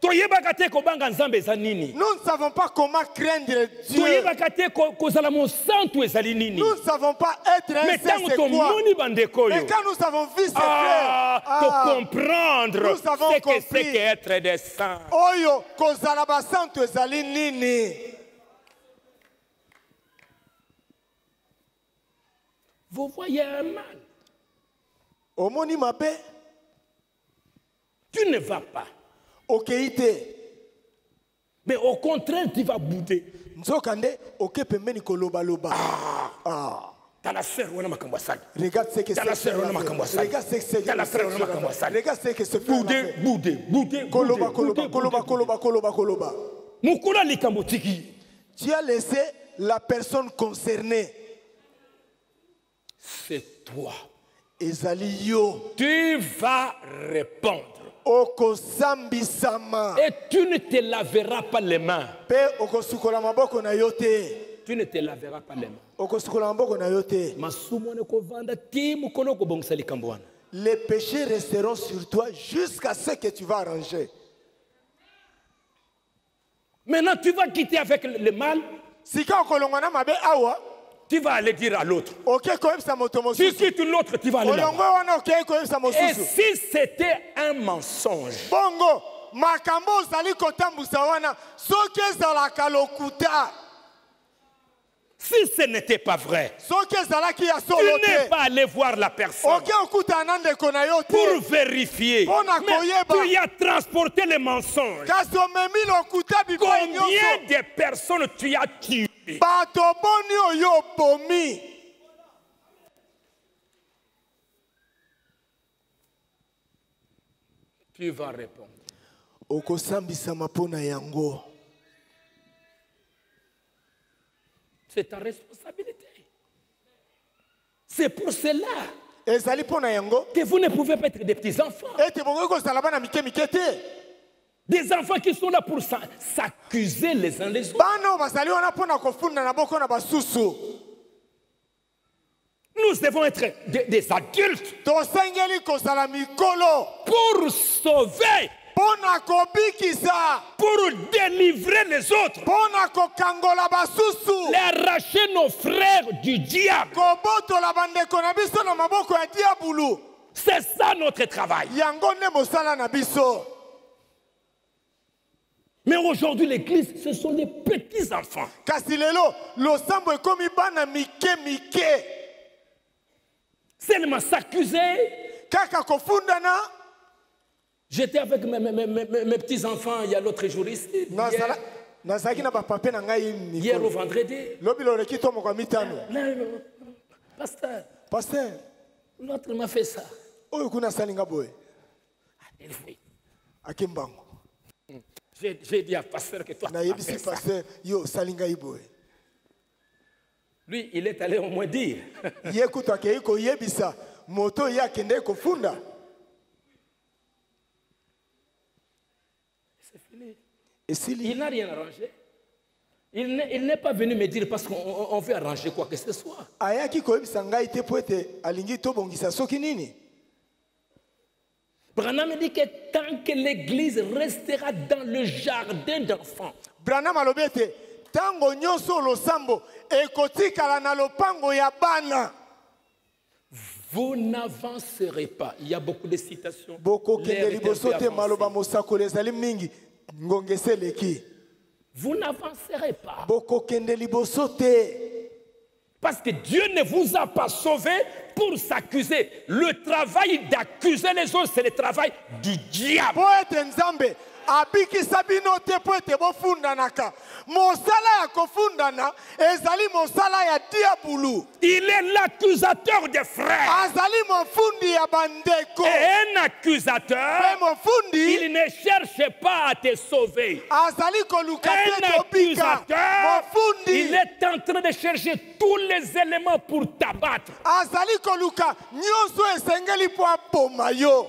Toyebaka te kobanga nzambe eza nini? Nous ne savons pas comment craindre Dieu. toyebaka te ko- kozala mosantu ezali nini? Nous ne savons pas être un mais ntango tomoni bandeko Mais quand nous avons vu ces Ah, frères, to ah, comprendre nous avons ce que c'est compris. qu'être des saints. Oyo kozala basantu ezali nini? Vous voyez un mal. Omoni mabe. Tu ne vas pas okei te mais au contraire tu vas bouder. Nzoka nde oke pembeni kolobaloba. Ah. tala sere wana makambo mokolo ya likambo tiki tu as laissé la personne concernée. C'est toi. Ezali yo. Tu vas répondre et tu ne te laveras pas les mains. Tu ne te laveras pas les mains. Les péchés resteront sur toi jusqu'à ce que tu vas arranger maintenant tu vas quitter avec le mal tu vas aller dire à l'autre. Tu quittes l'autre tu vas aller là et si c'était un mensonge? Bongo makambo ozali kotambusa wana soki ezalaka lokuta. Si ce n'était pas vrai tu n'es pas allé voir la personne. Pour vérifier. Mais tu y as transporté les mensonges. Combien de personnes tu as tué bato boni oyo obomi tu vas répondre. Okosambisama mpo na yango. C'est ta responsabilité. C'est pour cela ezali mpo na yango. que vous ne pouvez pas être des petits enfants. Ete bongoki kozala bana mike mike te des enfants qui sont là pour s'a- s'accuser les uns les autres. Nous devons être des, des adultes pour sauver pour délivrer les autres. Les arracher nos frères du diable. C'est ça notre travail yango nde mosala na biso mais aujourd'hui l'église ce sont des petits enfants. Kasi lelo losambo ekomi bana mike mike. Seulement s'accuser. J'étais avec mes, mes- mes- mes- mes petits-enfants il y a l'autre jour ici. hier. hier au vendredi. ya mitano. Là, pasteur, paster l'autre m'a fait ça. Il faut- ake mbango J'ai dit à pasteur que toi, nayebisi paster yo osali ngai boye Lui, il est allé au moins dire. ye kutu akei koyebisa moto ye akendei kofunda C'est fini. esili Il n'a rien arrangé. Il n'est il n'est pas venu me dire parce qu'on on- on veut arranger quoi que ce soit. ayaki koyebisa ngai te po ete alingi tobongisa soki nini Branham dit que tant que l'Église restera dans le jardin d'enfants, branam alobi ete ntango nyonso losambo ekotikala na lopango ya bana vous n'avancerez pas. Il y a beaucoup de citations. eleki Vous n'avancerez pas. Parce que Dieu ne vous a pas sauvé pour s'accuser. Le travail d'accuser les autres, c'est le travail du diable. Abikisa bino te mpo ete bofundanaka mosala ya kofundana ezali mosala ya diabulu Il est l'accusateur des frères. azali mofundi ya bandeko Et un accusateur, mpe mofundi il ne cherche pas à te sauver. azali koluka Un te tobika accusateur, mofundi il est en train de chercher tous les éléments pour t'abattre. azali koluka nyonso esengeli mpo aboma yo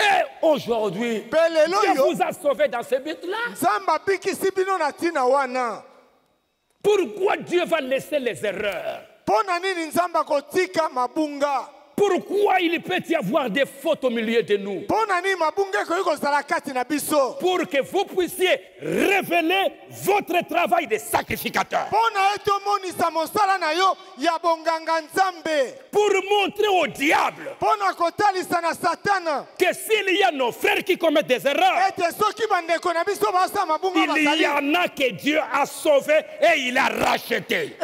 Et aujourd'hui, Dieu vous a sauvé dans ce but-là. nzambe abikisi bino na ntina wana. Pourquoi Dieu va laisser les erreurs? Pourquoi il peut y avoir des fautes au milieu de nous. Pour que vous puissiez révéler votre travail de sacrificateur. Pour montrer au diable que s'il y a nos frères qui commettent des erreurs, il y en a que Dieu a sauvé et il a racheté.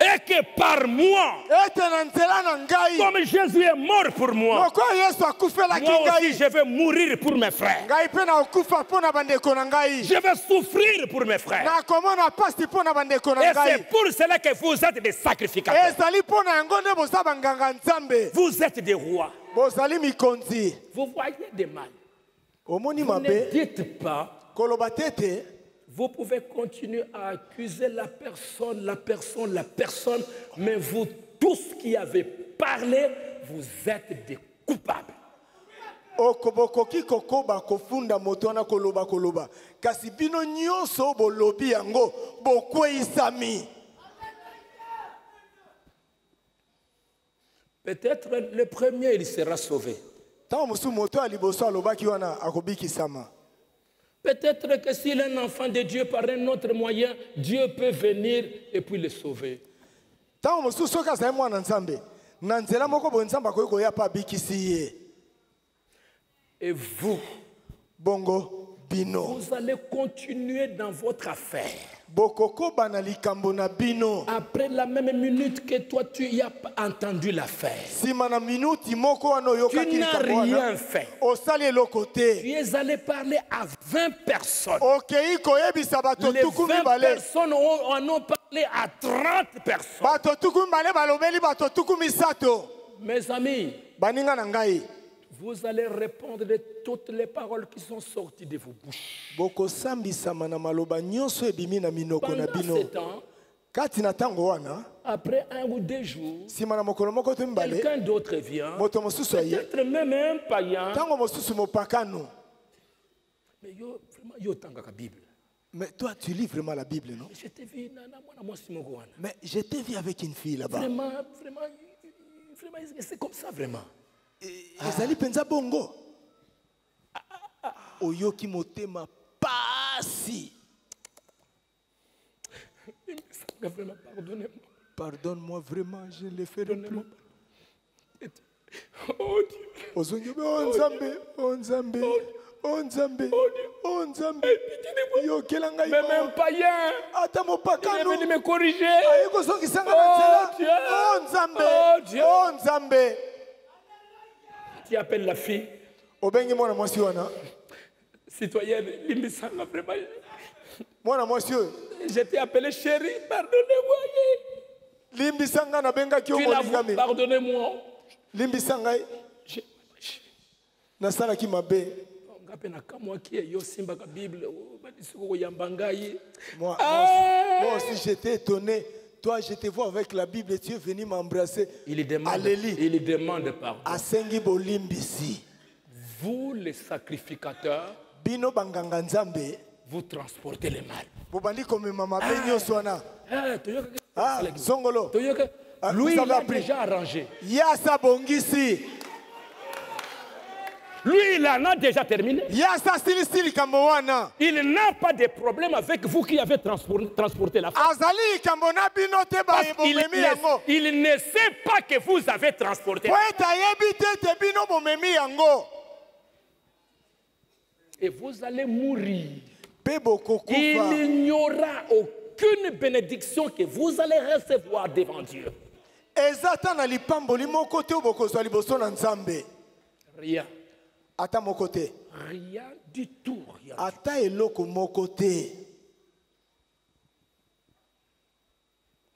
Et que par moi, comme Jésus est mort pour moi, moi aussi je vais mourir pour mes frères. Je vais souffrir pour mes frères. Et c'est pour cela que vous êtes des sacrificateurs. Vous êtes des rois. Vous voyez des mal. Vous ne dites pas, vous pouvez continuer à accuser la personne, la personne, la personne, mais vous tous qui avez parlé, vous êtes des coupables. oko- bokoki kokoba kofunda moto wana koloba koloba kasi bino nyonso bolobi yango bokweyisami Peut-être le premier, il sera sauvé. ntango mosusu moto ya liboso alobaki wana akobikisama Peut-être que s'il est un enfant de Dieu par un autre moyen, Dieu peut venir et puis le sauver. Et vous, bongo bino vous allez continuer dans votre affaire. Après la même minute que toi, tu y as pas entendu l'affaire. Tu n'as rien fait. Tu es allé parler à 20 personnes. Les tuku 20 mibale personnes en ont parlé à 30 personnes. Mes amis, vous allez répondre de toutes les paroles qui sont sorties de vos bouches. Pendant ce temps, kati na ntango wana après un ou deux jours, nsima na mokolo moko to mibale quelqu'un d'autre vient, moto mosusu aye peut-être même un païen. ntango mosusu mopakano Mais yo, vraiment, yo Bible. mais toi tu lis vraiment la bible non? Je t'ai vu, mais je t'ai vu avec une fille là-bas Vraiment, vraiment, vraiment, c'est comme ça vraiment. Ezali mpenza bongo. Oyoki motema pasi. Pardonne-moi. Vraiment je le ferai plus. Oh ozongi obe o nzambe o nzambe o nzambe o nzambe. Yokela ngai ata il est mopakano venu me corriger. aye kozongisanga na Oh, nzela. O nzambe Oh, o nzambe Tu appelles la fille. obengi mwana mwasi wana Citoyenne, limbisanga vraiment. mwana mwasi oyo J'étais appelé chérie, pardonnez-moi. limbisa ngai nabengaki yo molingami pardonnez-moi. limbisa ngai nasalaki mabe nga mpe nakamwaki ye yo osimbaka bible oh, bandisi kokoyamba ngai Moi, Ah! moi aussi, j'étais étonné. Toi, je te vois avec la Bible et tu es venu m'embrasser. il demande, il demande pardon Asengi bolimbisi. vous les sacrificateurs Bino banganga nzambe. vous transportez le mal Bobandi komema mabe nyonso wana. Eh, toyokaki- Ah, zongolo. Ah, lui il a déjà arrangé Yasa bongisi. Lui il en a déjà terminé wana. il n'a pas de problème avec vous qui avez transpor- transporté la femme Parce yango. ne, il ne sait pas que vous avez transporté bomemi yango. et vous allez mourir. Il n'y aura aucune bénédiction que vous allez recevoir devant Dieu. Rien. Ata moko te. Rien du tout. Rien. ata eloko moko te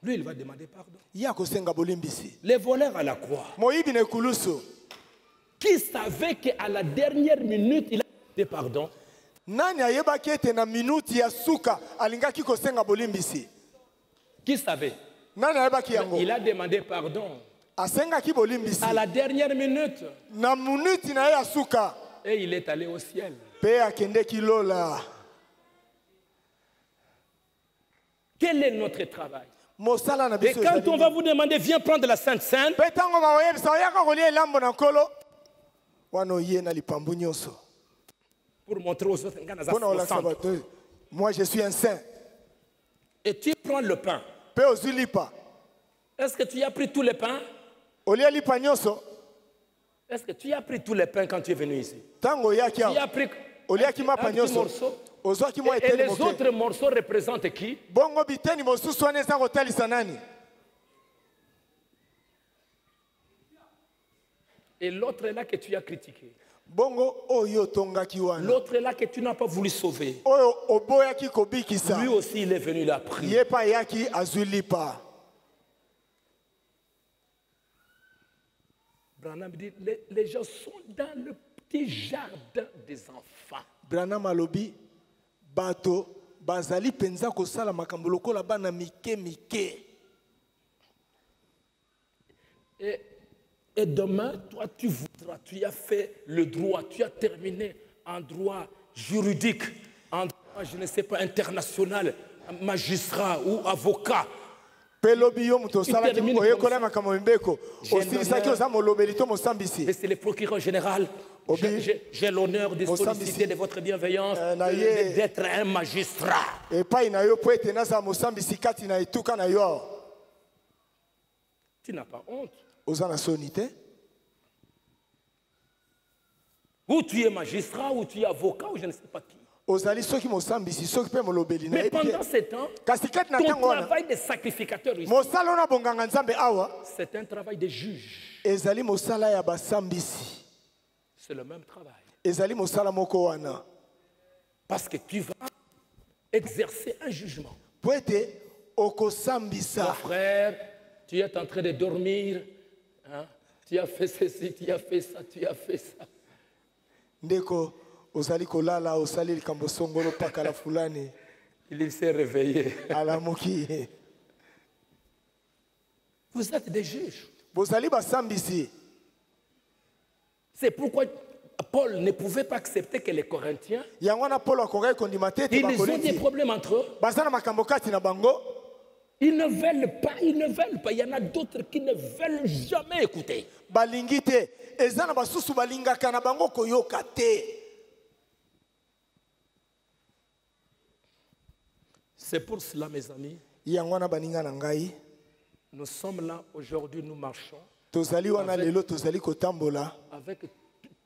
Lui, il va demander pardon. akosenga bolimbisi Les voleurs à la croix, moyibi na ekulusu qui savait qu'à la dernière minute, il a demandé pardon, nani ayebaki ete na minuti ya suka alingaki kosenga bolimbisi? Qui savait? Nani ayebaki yango? Il a demandé pardon à la dernière minute. Et il est allé au ciel. Quel est notre travail? Et quand on va vous demander, viens prendre la Sainte nyonso. Pour montrer aux autres, moi je suis un saint. Et tu prends le pain. Est-ce que tu as pris tous les pains? Olia lipa nyonso Est-ce que tu as pris tous les pains quand tu es venu ici? Ntango oyaki Tu awa. as pris oliaki un mapa petit nyonso morceau. ozwaki mwa Et, et eteni les moke. autres morceaux représentent qui? Bongo biteni mosusu wana eza kotalisa nani? Et l'autre est là que tu as critiqué. bongo oyo otongaki wana. L'autre est là que tu n'as pas voulu sauver. oyo oboyaki kobikisa. Lui aussi, il est venu, il a pris. ye mpe ayaki azwi lipa Branham dit les, les gens sont dans le petit jardin des enfants. alobi bato bazali mpenza kosala makambo lokola bana mike mike Et, et demain, toi, tu voudras, tu as fait le droit, tu as terminé en droit juridique, en droit, je ne sais pas, international, magistrat ou avocat. Mpe lobi yo moto osalaki Itermine oyekola comme makambo mibeko J'ai osilisaki l'honneur- oza molobeli to mosambisi Mais c'est le procureur général. J'ai- l'honneur de solliciter de votre bienveillance de- d'être un magistrat. epai na yo mpo ete nazala mosambisi kati na etuka na yo Tu n'as pas honte. oza na soni te? Ou tu es magistrat, ou tu es avocat, ou je ne sais pas qui. Mais pendant ce temps, ton travail de sacrificateur ici, c'est un travail de juge. C'est le même travail. Parce que tu vas exercer un jugement. Mon frère, tu es en train de dormir. hein, Tu as fait ceci, tu as fait ça, tu as fait ça. ndeko ozali kolala osali likambo songolo pakala fulani Il s'est réveillé. alamuki Vous êtes des juges. bozali basambisi C'est pourquoi Paul ne pouvait pas accepter que les Corinthiens, ils ont des problèmes entre eux. Ils ne veulent pas, ils ne veulent pas. Il y en a d'autres qui ne veulent jamais écouter. balingi te eza na basusu balingaka na bango koyoka te C'est pour cela, mes amis, yango wana baninga na ngai nous sommes là aujourd'hui, nous marchons tozali wana lelo tozali kotambola avec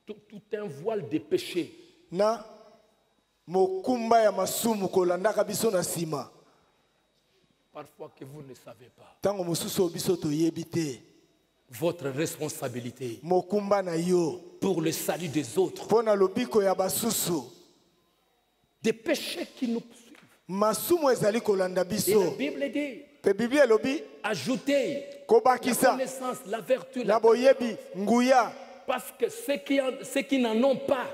tout, tout un voile de péché. na mokumba ya masumu kolandaka biso na nsima Parfois que vous ne savez pas. ntango mosusu oyo biso toyebi te votre responsabilité mokumba na yo pour le salut des autres. mpo na lobiko ya basusu Des péchés qui nous. Masumu ezali kolanda biso. Bible dit, mpe biblia elobi kobakisa. connaissance, la vertu, na la... boyebi nguya. Parce que ceux qui, en- ceux qui n'en ont pas,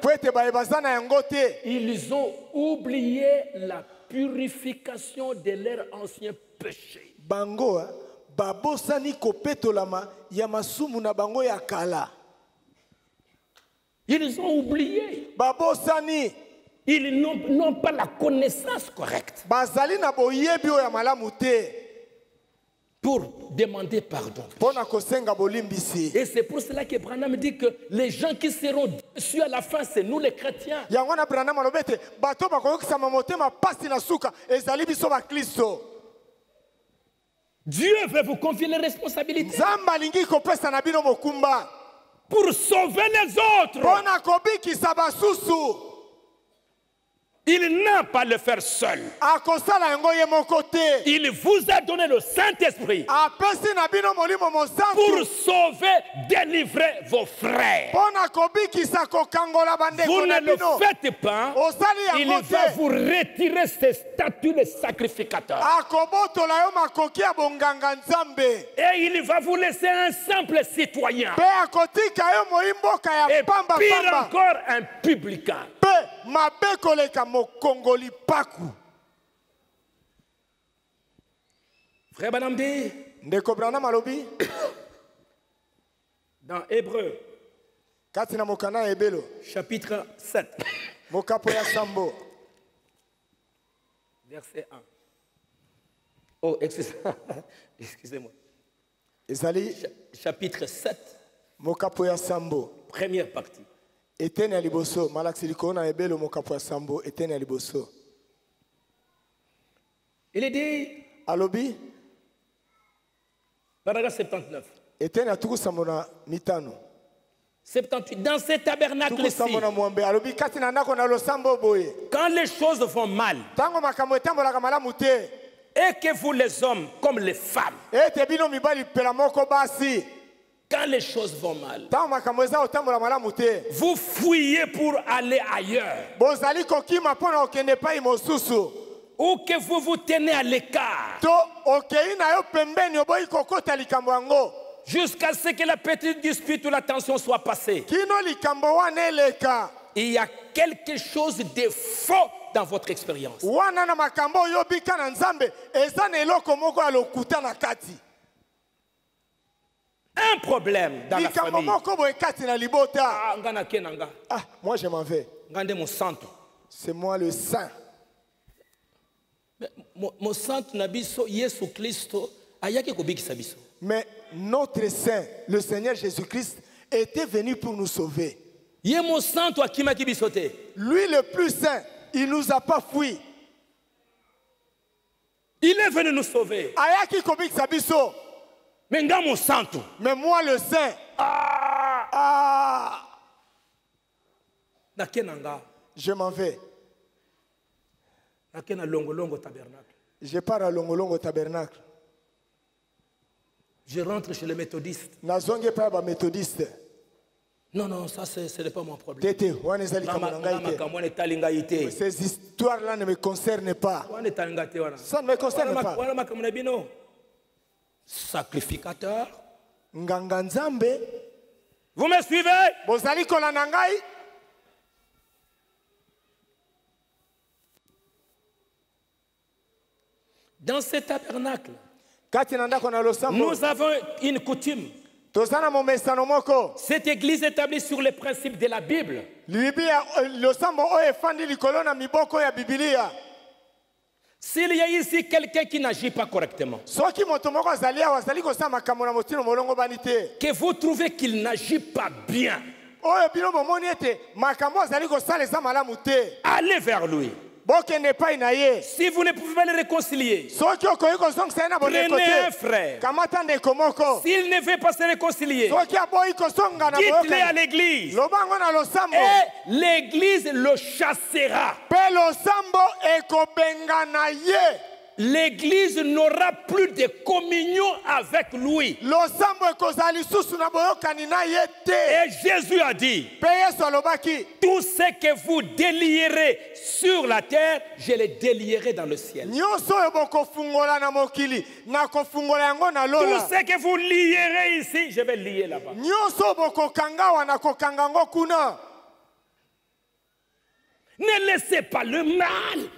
ils ont oublié la purification de leurs anciens péchés. bango ah, babosani kopetolama ya masumu na bango ya kala. Ils ont oublié. babosani Ils n'ont pas la connaissance correcte pour demander pardon. Et c'est pour cela que Branham dit que les gens qui seront déçus à la fin, c'est nous les chrétiens. Dieu veut vous confier les responsabilités pour sauver les autres. mpo na kobikisa basusu Il n'a pas le faire seul. Il vous a donné le Saint-Esprit pour sauver, délivrer vos frères. Vous ne le faites pas. Il va vous retirer ces statuts de nzambe Et il va vous laisser un simple citoyen. Et pire encore, un publicain. Mabe koleka mokongoli paku. Frère Banam dit ndeko branam alobi. Dans Hébreu, kati na mokanda ya ebelo. Chapitre 7, mokapo ya sambo. Verset 1. Oh, excusez- excusez-moi. ezali Chapitre 7, mokapo ya sambo. Première partie. Eteni ya liboso malakisi likolo na mokapo ya sambo eteni ya liboso Il est dit, alobi. Paragraphe 79. eteni ya tuku sambo na mitano. 78. Dans ce tabernacle tuku ici, alobi kati na ndako na losambo boye. Quand les choses vont mal, ntango makambo etambolaka malamu te. et que vous les hommes comme les femmes, ete bino mibali pela moko basi quand les choses vont mal, vous fouillez pour aller ailleurs, ou que vous vous tenez à l'écart, jusqu'à ce que la petite dispute ou la tension soit passée. Il y a quelque chose de faux dans votre expérience. wana na makambo oyo obika na nzambe eza na eloko moko ya lokuta na kati Un problème dans la famille. Ah, ah moi je m'en vais. C'est moi le saint. Mais notre saint le seigneur jésus-christ était venu pour nous sauver. Lui le plus saint il nous a pas fui. Il est venu nous sauver mais nga mosantu mais moi le saint. Ah. Nake na nga. Je m'en vais. Nake na longolongo tabernacle. Je pars à longolongo tabernacle. Je rentre chez les méthodistes nazongi epai ya baméthodiste non non ça c'est- ce n'est pas mon problème. Ces histoires là ne me concernent pas. Ça ne me concerne pas wana makambo na bino sacrificateur. Nganga nzambe. Vous me suivez? Bozali kolanda ngai. Dans ce tabernacle kati na ndako na losambo. nous avons une coutume. Toza na momesano moko. Cette église établie sur les principes de la bible libi ya losambo oyo efandi likolo na miboko ya bibilia s'il y a ici quelqu'un qui n'agit pas correctement que vous trouvez qu'il n'agit pas bien te. allez vers lui si vous ne pouvez pas le réconcilier prenez un frère. s'il ne veut pas se réconcilier dites-le à l'église. Et l'église le chassera l'église n'aura plus de communion avec lui. Et Jésus a dit, tout ce que vous délierez sur la terre, je les délierai dans le ciel. Tout ce que vous lierez ici, je vais lier là-bas. Ne laissez pas le mal.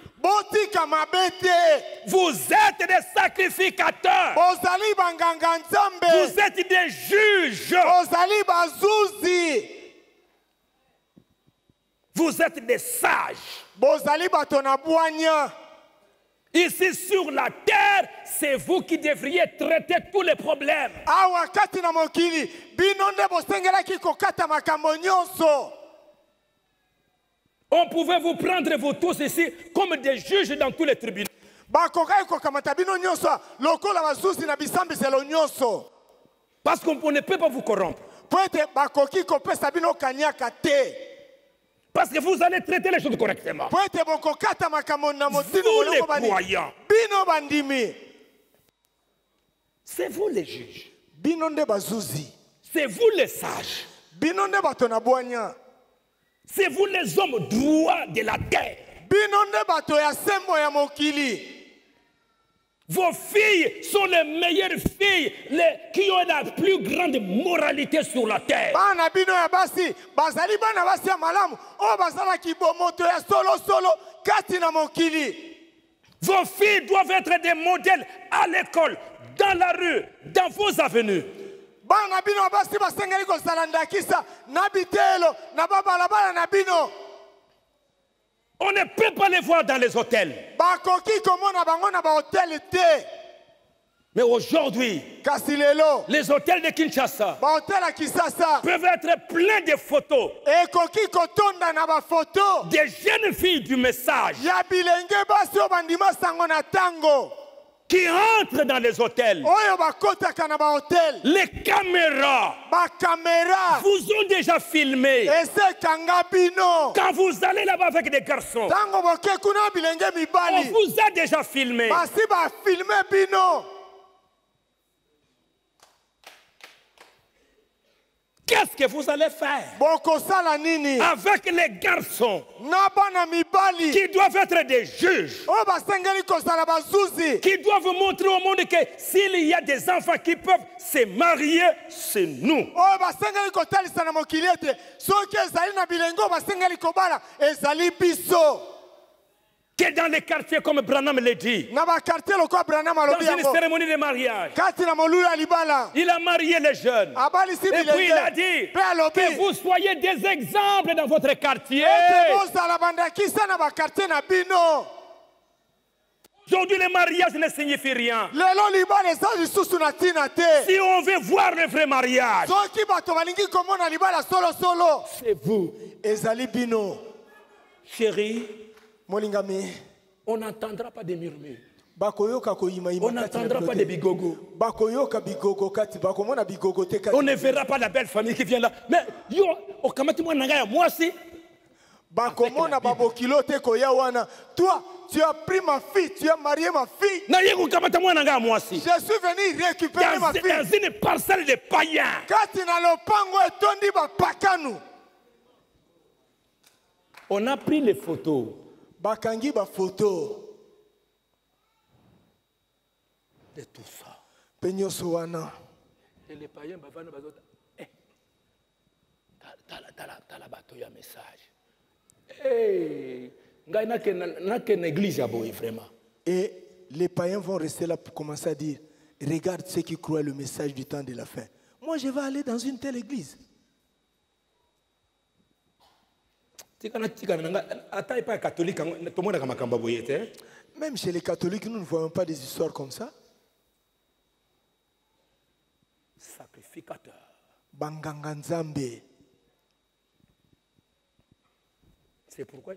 Vous êtes des sacrificateurs. Vous êtes des juges. Vous êtes des sages. Ici sur la terre, c'est vous qui devriez traiter tous les problèmes. awa kati na mokili bino nde bosengelaki kokata makambo nyonso On pouvait vous prendre vous tous ici comme des juges dans tous les tribunaux. Parce qu'on ne peut pas vous corrompre. Parce que vous allez traiter les choses correctement. Vous les croyants, c'est vous les juges. C'est vous les sages. bino nde bato na bwanya C'est vous les hommes droits de la terre. Vos filles sont les meilleures filles les, qui ont la plus grande moralité sur la terre. Vos filles doivent être des modèles à l'école, dans la rue, dans vos avenues. Bana bino basi basengeli kozala ndakisa. Na bitelo na babalabala na bino. On ne peut pas les voir dans les hôtels. bakoki komona bango na bahotel te. Mais aujourd'hui, les hôtels de Kinshasa peuvent être pleins de photos. des jeunes filles du message qui entrent dans les hôtels. Les caméras. Vous ont déjà filmé. Quand vous allez là-bas avec des garçons, on vous a déjà filmé. basi bafilme bino Qu'est-ce que vous allez faire avec les garçons qui doivent être des juges, kozala bazuzi qui doivent montrer au monde que s'il y a des enfants qui peuvent se marier, c'est nous. Que dans les quartiers, comme Branham l'a dit, dans une cérémonie de mariage, il a marié les jeunes. abalisi Et puis il a dit que vous soyez des exemples dans votre quartier. Aujourd'hui, le mariage ne signifie rien. Si on veut voir le vrai mariage, c'est vous. ezali bino. Chérie, molingami on n'entendra pas de murmures. bakoyoka On koyimayima n'entendra pas te. de bigogo. bakoyoka bigogo kati bakomona bigogo te On ne verra pas la belle famille qui vient là. Mais yo, okamati mwana ngai ya mwasi. bakomona babokilo te koya wana toi tu as pris ma fille tu as marié ma fille Na ye kokamata mwana ngai ya mwasi. je suis venu récupérer ma fille dans une parcelle de païens. kati na lopango etondi bapakanu On a pris les photos. Bakangi bafoto De tout ça. mpe nyonso wana Et les païens bavanda bazota. Eh. Tala- bato ya message. Eh. Ngai nakende nakende église ya boye vraiment. et les païens vont rester là pour commencer à dire regarde ceux qui croient le message du temps de la fin moi je vais aller dans une telle église tikana tikana ata même chez les catholiques nous ne voyons pas des histoires comme ça. Sacrificateur. Banganga nzambe c'est pourquoi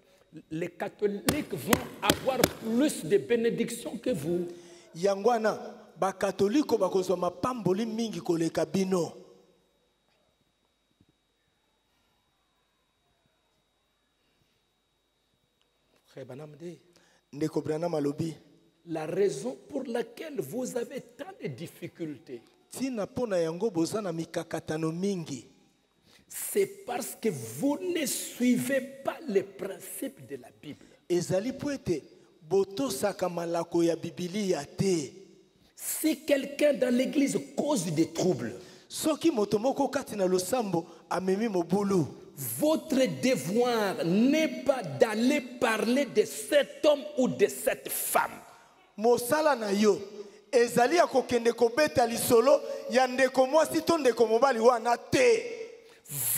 les catholiques vont avoir plus de bénédictions que vous. Yango wana bakatoliko bakozwa mapamboli mingi koleka bino Frère Branham dit, ndeko branam alobi la raison pour laquelle vous avez tant de difficultés, c'est parce que vous ne suivez pas les principes de la Bible. Si quelqu'un dans l'église cause des troubles, soki moto moko kati na losambo amemi mobulu votre devoir n'est pas d'aller parler de cet homme ou de cette femme. mosala na yo ezali ya kokende kobeta lisolo ya ndeko mwasi to ndeko mobali wana te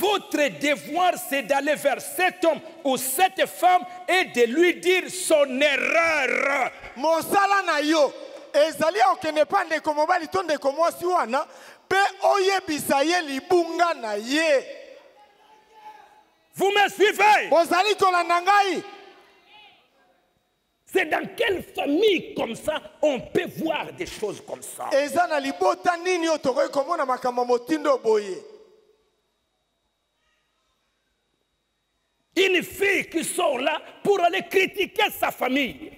Votre devoir, c'est d'aller vers cet homme ou cette femme et de lui dire son erreur. mosala na yo ezali ya kokende mpa ndeko mobali to ndeko mwasi wana mpe oyebisa ye libunga na ye Vous me suivez? C'est dans quelle famille comme ça on peut voir des choses comme ça? Une fille qui sort là pour aller critiquer sa famille.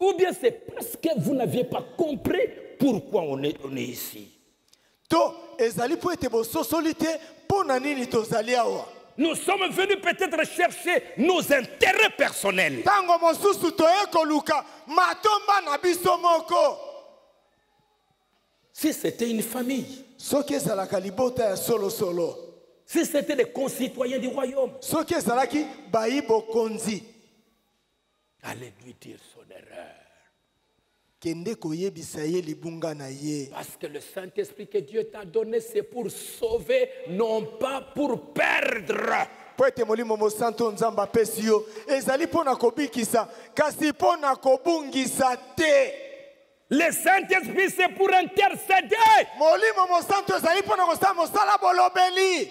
Ou bien c'est parce que vous n'aviez pas compris pourquoi on est, on est ici? To ezali mpo ete bososoli te mpo na nini tozali awa? Nous sommes venus peut-être chercher nos intérêts personnels. ntango mosusu toye koluka matomba na biso moko. Si c'était une famille, soki ezalaka libota ya solosolo si c'était des concitoyens du royaume, soki ezalaki bayi bokonzi. Allez lui dire son erreur. kende koyebisa ye libunga na ye Parce que le Saint-Esprit que Dieu t'a donné, c'est pour sauver, non pas pour perdre. mpo ete molimo mosantu oyo nzambe apesi yo ezali mpo na kobikisa kasi mpo na kobungisa te Le Saint-Esprit, c'est pour intercéder. molimo mosantu ezali mpo na kosala mosala bolobeli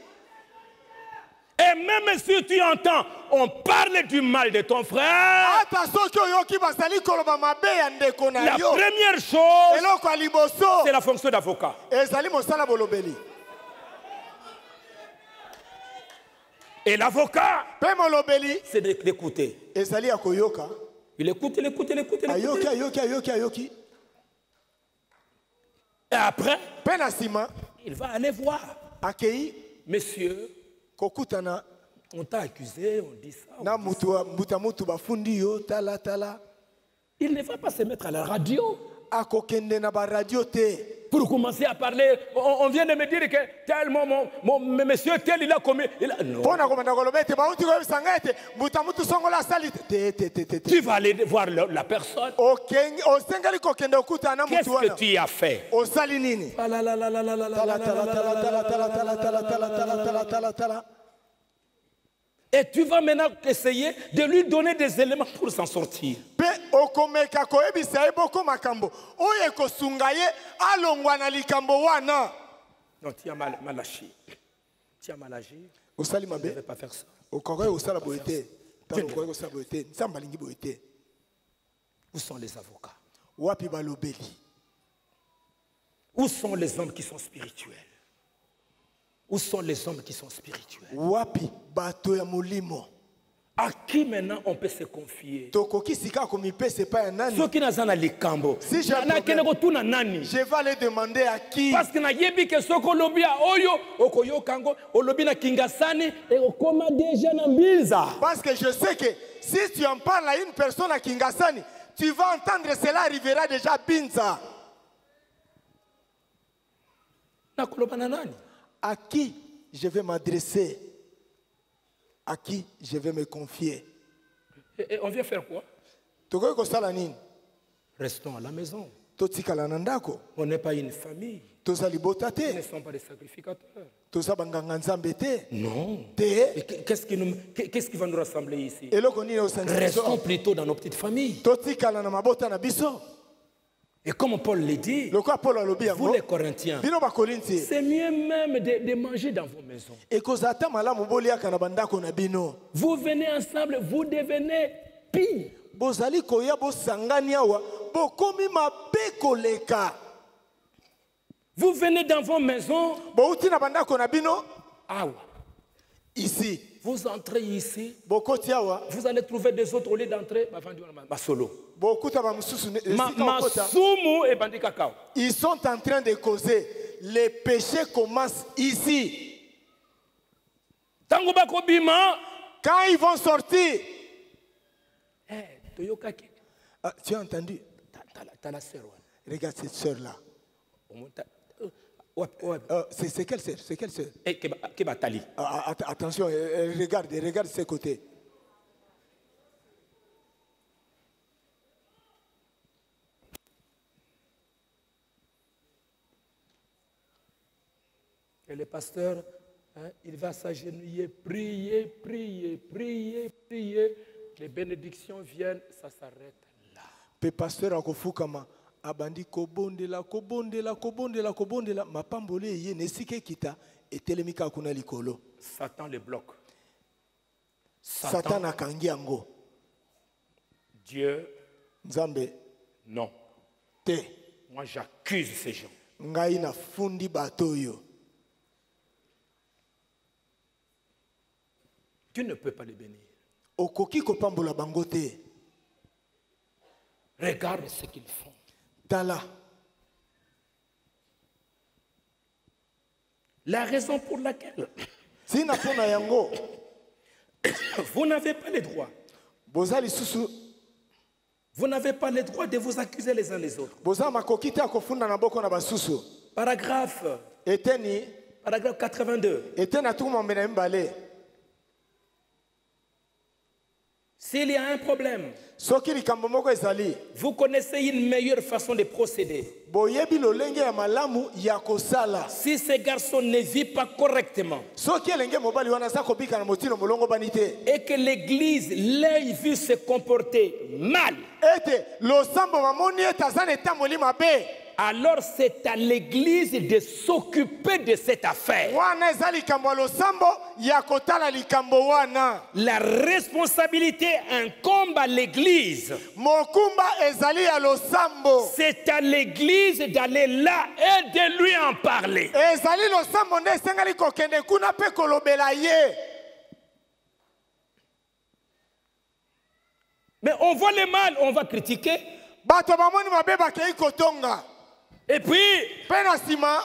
Et même si tu entends, on parle du mal de ton frère. La première chose, c'est la fonction d'avocat. Et l'avocat, c'est d'écouter. Il écoute, il écoute, il écoute, il écoute. Et après, il va aller voir. Monsieur, kokutana on t'a accusé, on dit ça. na mutu mbuta mutu bafundi yo tala tala. Il ne va pas se mettre à la radio. Akokende na baradio te pour commencer à parler. On, vient de me dire que tel mon, monsieur tel il a commis. Non. Tu vas aller voir la, personne. Qu'est-ce que tu as fait? Et tu vas maintenant essayer de lui donner des éléments pour s'en sortir. Non, tu as mal, mal agi. Tu as mal agi. Je ne vais pas faire ça. Où sont les avocats? Où sont les hommes qui sont spirituels? Où sont les hommes qui sont spirituels? Wapi? Bato ya molimo. À qui maintenant on peut se confier? Tokoki sika komipesa epai ya nani soki naza na likambo Si j'ai kotuna nani? je vais aller demander à qui? Parce que ke soki olobi ya oyo olobi na kingasani deja na mbinza parce que je sais que si tu en parles à une personne à Kingasani tu vas entendre cela arrivera déjà à Binza. Nakoloba na nani? À qui je vais m'adresser? À qui je vais me confier? Et- et on vient faire quoi? Restons à la maison. On n'est pas une famille. Nous ne sommes pas des sacrificateurs. Non. Qu'est-ce qui, nous- qu'est-ce qui va nous rassembler ici? Restons plutôt dans nos petites familles totikala na mabota na biso Et comme Paul l'a dit, vous les Corinthiens, c'est mieux même de, de manger dans vos maisons. Vous venez ensemble, vous devenez pire. Vous venez dans vos maisons, ici Vous entrez ici, vous allez trouver des autres au lieu d'entrer, ils sont en train de causer. Les péchés commencent ici. Quand ils vont sortir. Eh. Ah, tu as entendu? Regarde cette sœur là Ta- euh, c'est c'est quelle sœur? C'est quelle sœur? Eh. Ah, ah, att- attention elle- elle regarde regarde ses côtés Et le pasteur, hein, il va s'agenouiller, prier, prier, prier, prier. Les bénédictions viennent, ça s'arrête là. paster akofukama abandi kobondela kobondela kobondela kobondela mapamboli eye na esika ekita etelemi kaka kuna likolo Satan les bloque. satan akangi yango Dieu, nzambe non. te Moi, j'accuse ces gens. ngai nafundi bato oyo Tu ne peux pas les bénir. okoki kopambola bango te Regarde ce qu'ils font. La raison pour laquelle vous n'avez pas le droit, vous n'avez pas le droit de vous accuser les uns les autres. Paragraphe, paragraphe 82. eteni atuku mambe na mibale S'il y a un problème, vous connaissez une meilleure façon de procéder. Si ce garçon ne vit pas correctement et que l'Église l'ait vu se comporter mal, alors c'est à l'Église de s'occuper de cette affaire. La responsabilité incombe à l'Église. C'est à l'Église d'aller là et de lui en parler. Mais on voit le mal, on va critiquer. bato bamoni mabe bakei kotonga Et puis, mpe na nsima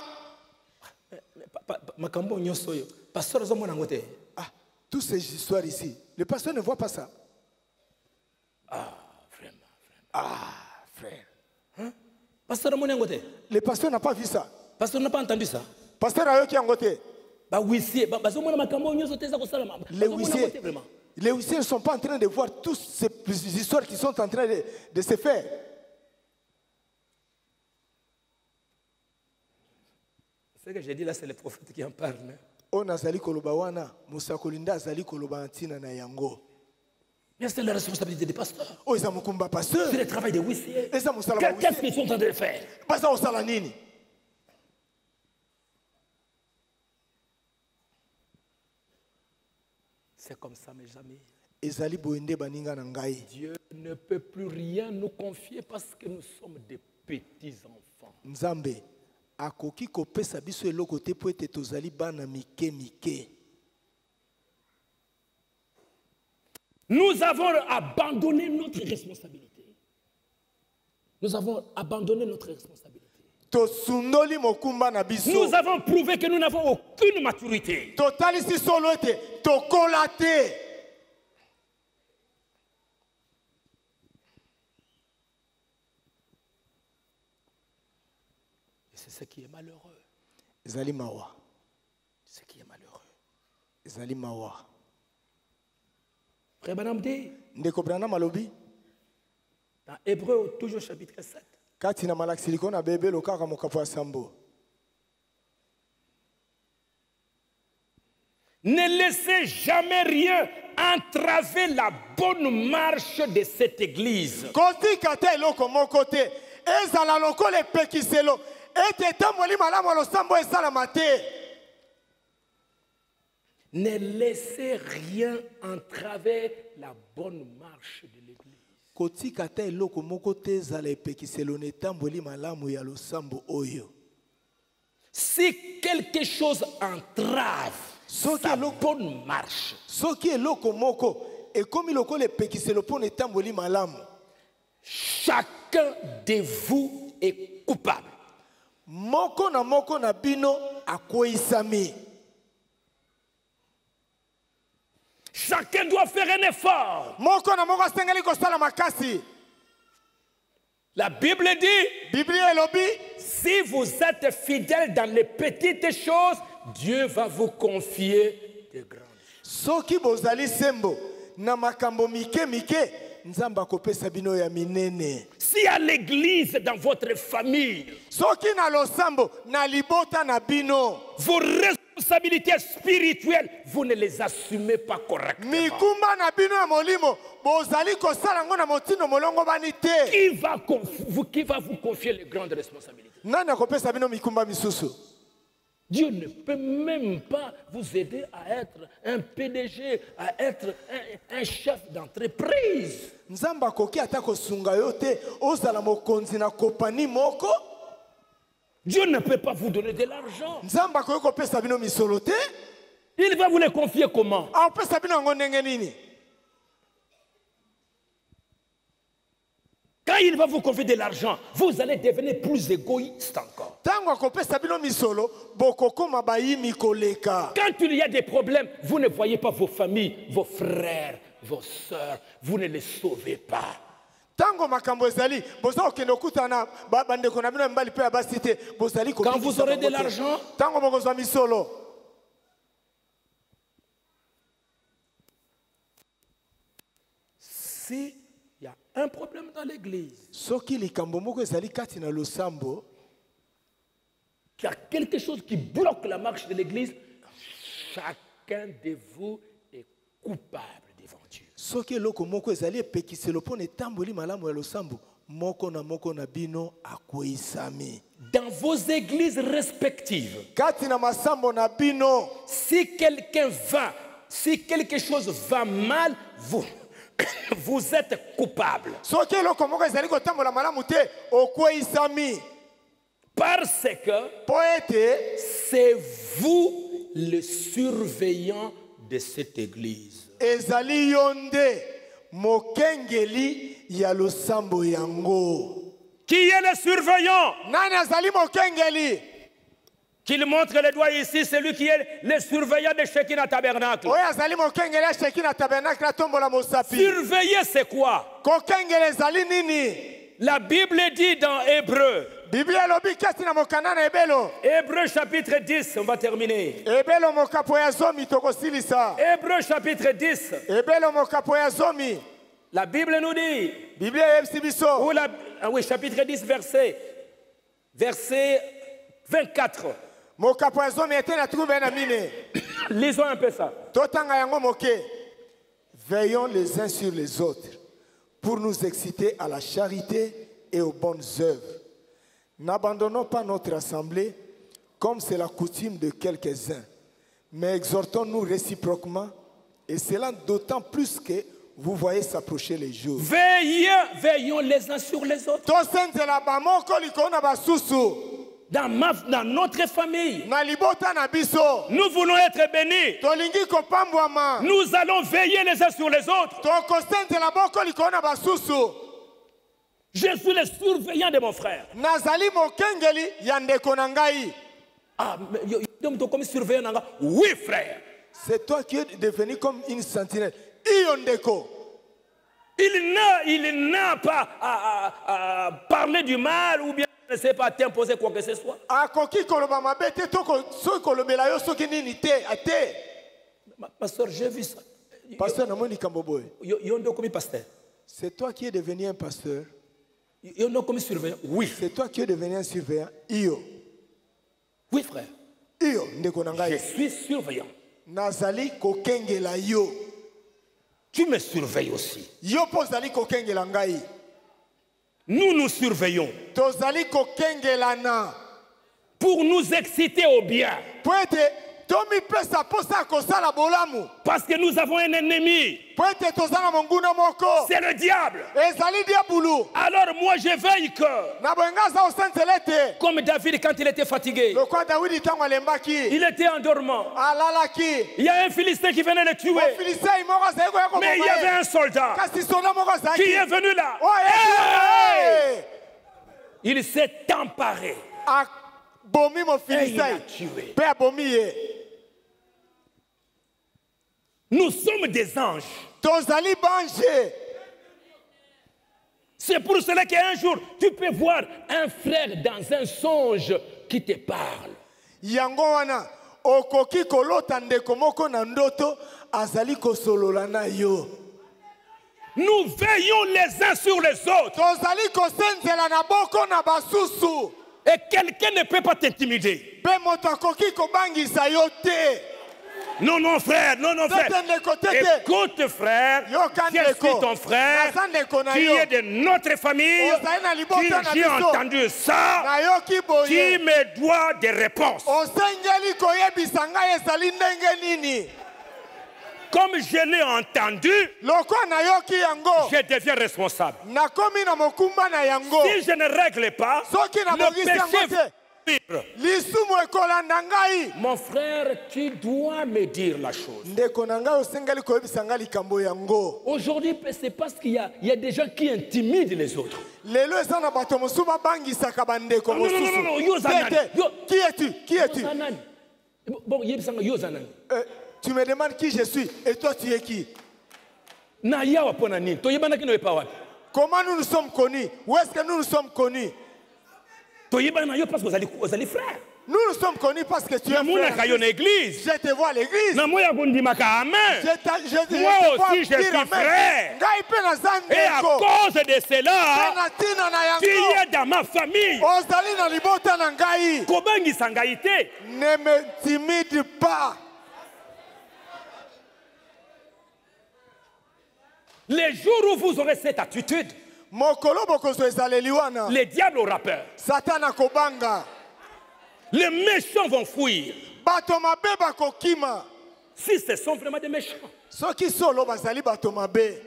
pa- pa- pa- makambo nyonso oyo. Pasteur azomona yango te. Ah, toutes ces histoires ici. Le pasteur ne voit pas ça. Vraiment. ah frère. Pasteur amoni yango te. Le pasteur n'a pas vu ça. Pasteur n'a pas entendu ça. Pasteur ayoki yango te. Bahuissier ba- bazomona makambo oyo nyonso te eza kosalama les huissiers vraiment. les huissiers ne sont pas en train de voir toutes ces histoires qui sont en train de, de se faire ce que j'ai dit là c'est le prophète qui en parle koloba wana azali koloba na yango. Mais c'est la responsabilité des pasteurs. Mokumba pasteur. C'est le travail des huissiers. Qu'est-ce qu'ils sont en train de faire? Nini? C'est comme ça mes amis. Ezali boye nde baninga na ngai. Dieu ne peut plus rien nous confier parce que nous sommes des petits enfants. Nzambe akoki kopesa biso eloko te mpo ete tozali bana mike mike Nous avons abandonné notre responsabilité. Nous avons abandonné notre responsabilité. tosundoli mokumba na biso Nous avons prouvé que nous n'avons aucune maturité. totalisi solo ete tokola te c'est ce qui est malheureux. ezali mawa Ce qui est malheureux. ezali mawa Frère Branham dit, ndeko branam alobi dans Hébreu, toujours chapitre 7, kati na malakisi likolo na mokapo ya sambo ne laissez jamais rien entraver la bonne marche de cette église. kotika te eloko moko te ezala lokola epekiselo ete etamboli malamu ya losambo esalama te Ne laissez rien entraver la bonne marche de l'Église. kotika ata eloko moko te ezala epekiselo na malamu ya losambo oyo Si quelque chose entrave Soki sa bonne marche, soki eloko moko ekomi lokola epekiselo mpo na etamboli malamu chacun de vous est coupable. Moko na moko na bino akweyisami Chacun doit faire un effort. moko na moko asengeli kosala makasi La Bible dit, biblia elobi si vous êtes fidèle dans les petites choses, Dieu va vous confier de grandes choses. soki bozali sembo na makambo mike mike nzambe akopesa bino ya minene. Si à l'église, dans votre famille, soki na losambo na libota na bino. vos responsabilités spirituelles, vous ne les assumez pas correctement. Qui va, vous, qui va vous confier les grandes responsabilités? Dieu ne peut même pas vous aider à être un PDG, à être un, un chef d'entreprise. Nzambe akoki ata kosunga yo te ozala mokonzi na kopani moko. Dieu ne peut pas vous donner de l'argent. nzambe akoki kopesa bino misolo te. Il va vous les confier comment? Akopesa bino yango ndenge nini? Quand il va vous confier de l'argent, vous allez devenir plus égoïste encore. Quand il y a des problèmes, vous ne voyez pas vos familles, vos frères, vos sœurs, vous ne les sauvez pas. Quand vous aurez de l'argent, s'il y a un problème dans l'église, qu'il y a quelque chose qui bloque la marche de l'église, chacun de vous est coupable. Soki eloko moko ezali epekiselo mpo na etamboli malamu ya losambo moko na moko na bino akweyisami Dans vos églises respectives, kati na masambo na bino si quelqu'un va, si quelque chose va mal, vous, vous êtes coupable. soki eloko moko ezali kotambola malamu te okweyisami Parce que mpo ete c'est vous le surveillant de cette église. Ezali yo nde mokengeli ya losambo yango. Qui est le surveillant? Qu'il montre le doigt ici, celui qui est le surveillant de Shekinah Tabernacle. Surveiller, c'est quoi? La Bible dit dans Hébreu, Hébreu chapitre 10, on va terminer. Hébreu chapitre 10, ebelo mokapo ya zomi. La Bible nous dit, ou la, ah oui, chapitre 10, verset, verset 24. mokapo ya zomi ete na tuku bee na mine Lisons un peu ça. veillons les uns sur les autres pour nous exciter à la charité et aux bonnes œuvres n'abandonnons pas notre assemblée comme c'est la coutume de quelques-uns. Mais exhortons-nous réciproquement et cela d'autant plus que vous voyez s'approcher les jours. Veillons, veillons les uns sur les autres. Dans, ma, dans notre famille, nous voulons être bénis. Nous allons veiller les uns sur les autres. tokosenzela boko likolo na basusu Je suis le surveillant de mon frère. nazali mokengeli ya ndeko na ngai Ah, comme surveillant. Oui, frère. c'est toi qui es devenu comme une sentinelle iyo ndeko Il n'a, il n'a pas à, à- à parler du mal ou bien ne sait pas t'imposer quoi que ce soit. akoki koloba mabe te to ko- soki kolobela yo soki nini te ate soeur, j'ai vu ça. pasteur namoni likambo boye Yo, yo ndo comme pasteur. c'est toi qui es devenu un pasteur Comme surveillant. Oui. c'est toi qui es devenu un surveillant iyo Oui, frère. na Je suis surveillant. nazali kokengela yo Tu me surveilles aussi. yo mpo ozali kokengela ngai nous nous surveillons tozali pour nous exciter au bien. po ete Parce que nous avons un ennemi, c'est le diable. Alors moi je veille que, comme David quand il était fatigué, il était endormant. Il y a un Philistin qui venait le tuer. koya Mais il y avait un soldat qui est venu là. Hey! Il s'est emparé. abomi Et il mofilisei tué. Nous sommes des anges. C'est pour cela qu'un jour, tu peux voir un frère dans un songe qui te parle. Nous veillons les uns sur les autres. Et quelqu'un ne peut pas t'intimider. Non, non, frère, non, non, frère. Écoute, frère, ndeko. suis ton frère, qui est de notre famille, libota qui j'ai entendu ça, qui me doit des réponses. nini Comme je l'ai entendu, je deviens responsable. Si je ne règle pas, le péché vivre. Mon frère, tu dois me dire la chose. Aujourd'hui, c'est parce qu'il y y a des gens qui intimident les autres. Non, non, non, non, yo. Yo- qui es-tu? Qui es-tu? Bon? Euh, tu me demandes qui je suis et toi tu es qui? Comment nous nous sommes connus? Où est-ce que nous nous sommes connus? Toyebana na yo parce que ozali, ozali frère. Nous nous sommes connus parce que tu es frère. église. Je te vois à l'église. Moi aussi, je suis frère. et à cause de cela tu es dans ma famille. Ne me timide pas. Les jours où vous aurez cette attitude mokolo bokozwa ezaleli wana. Le diable aura peur. Les méchants vont fuir. Si ce sont vraiment des méchants. Solo bazali bato mabe.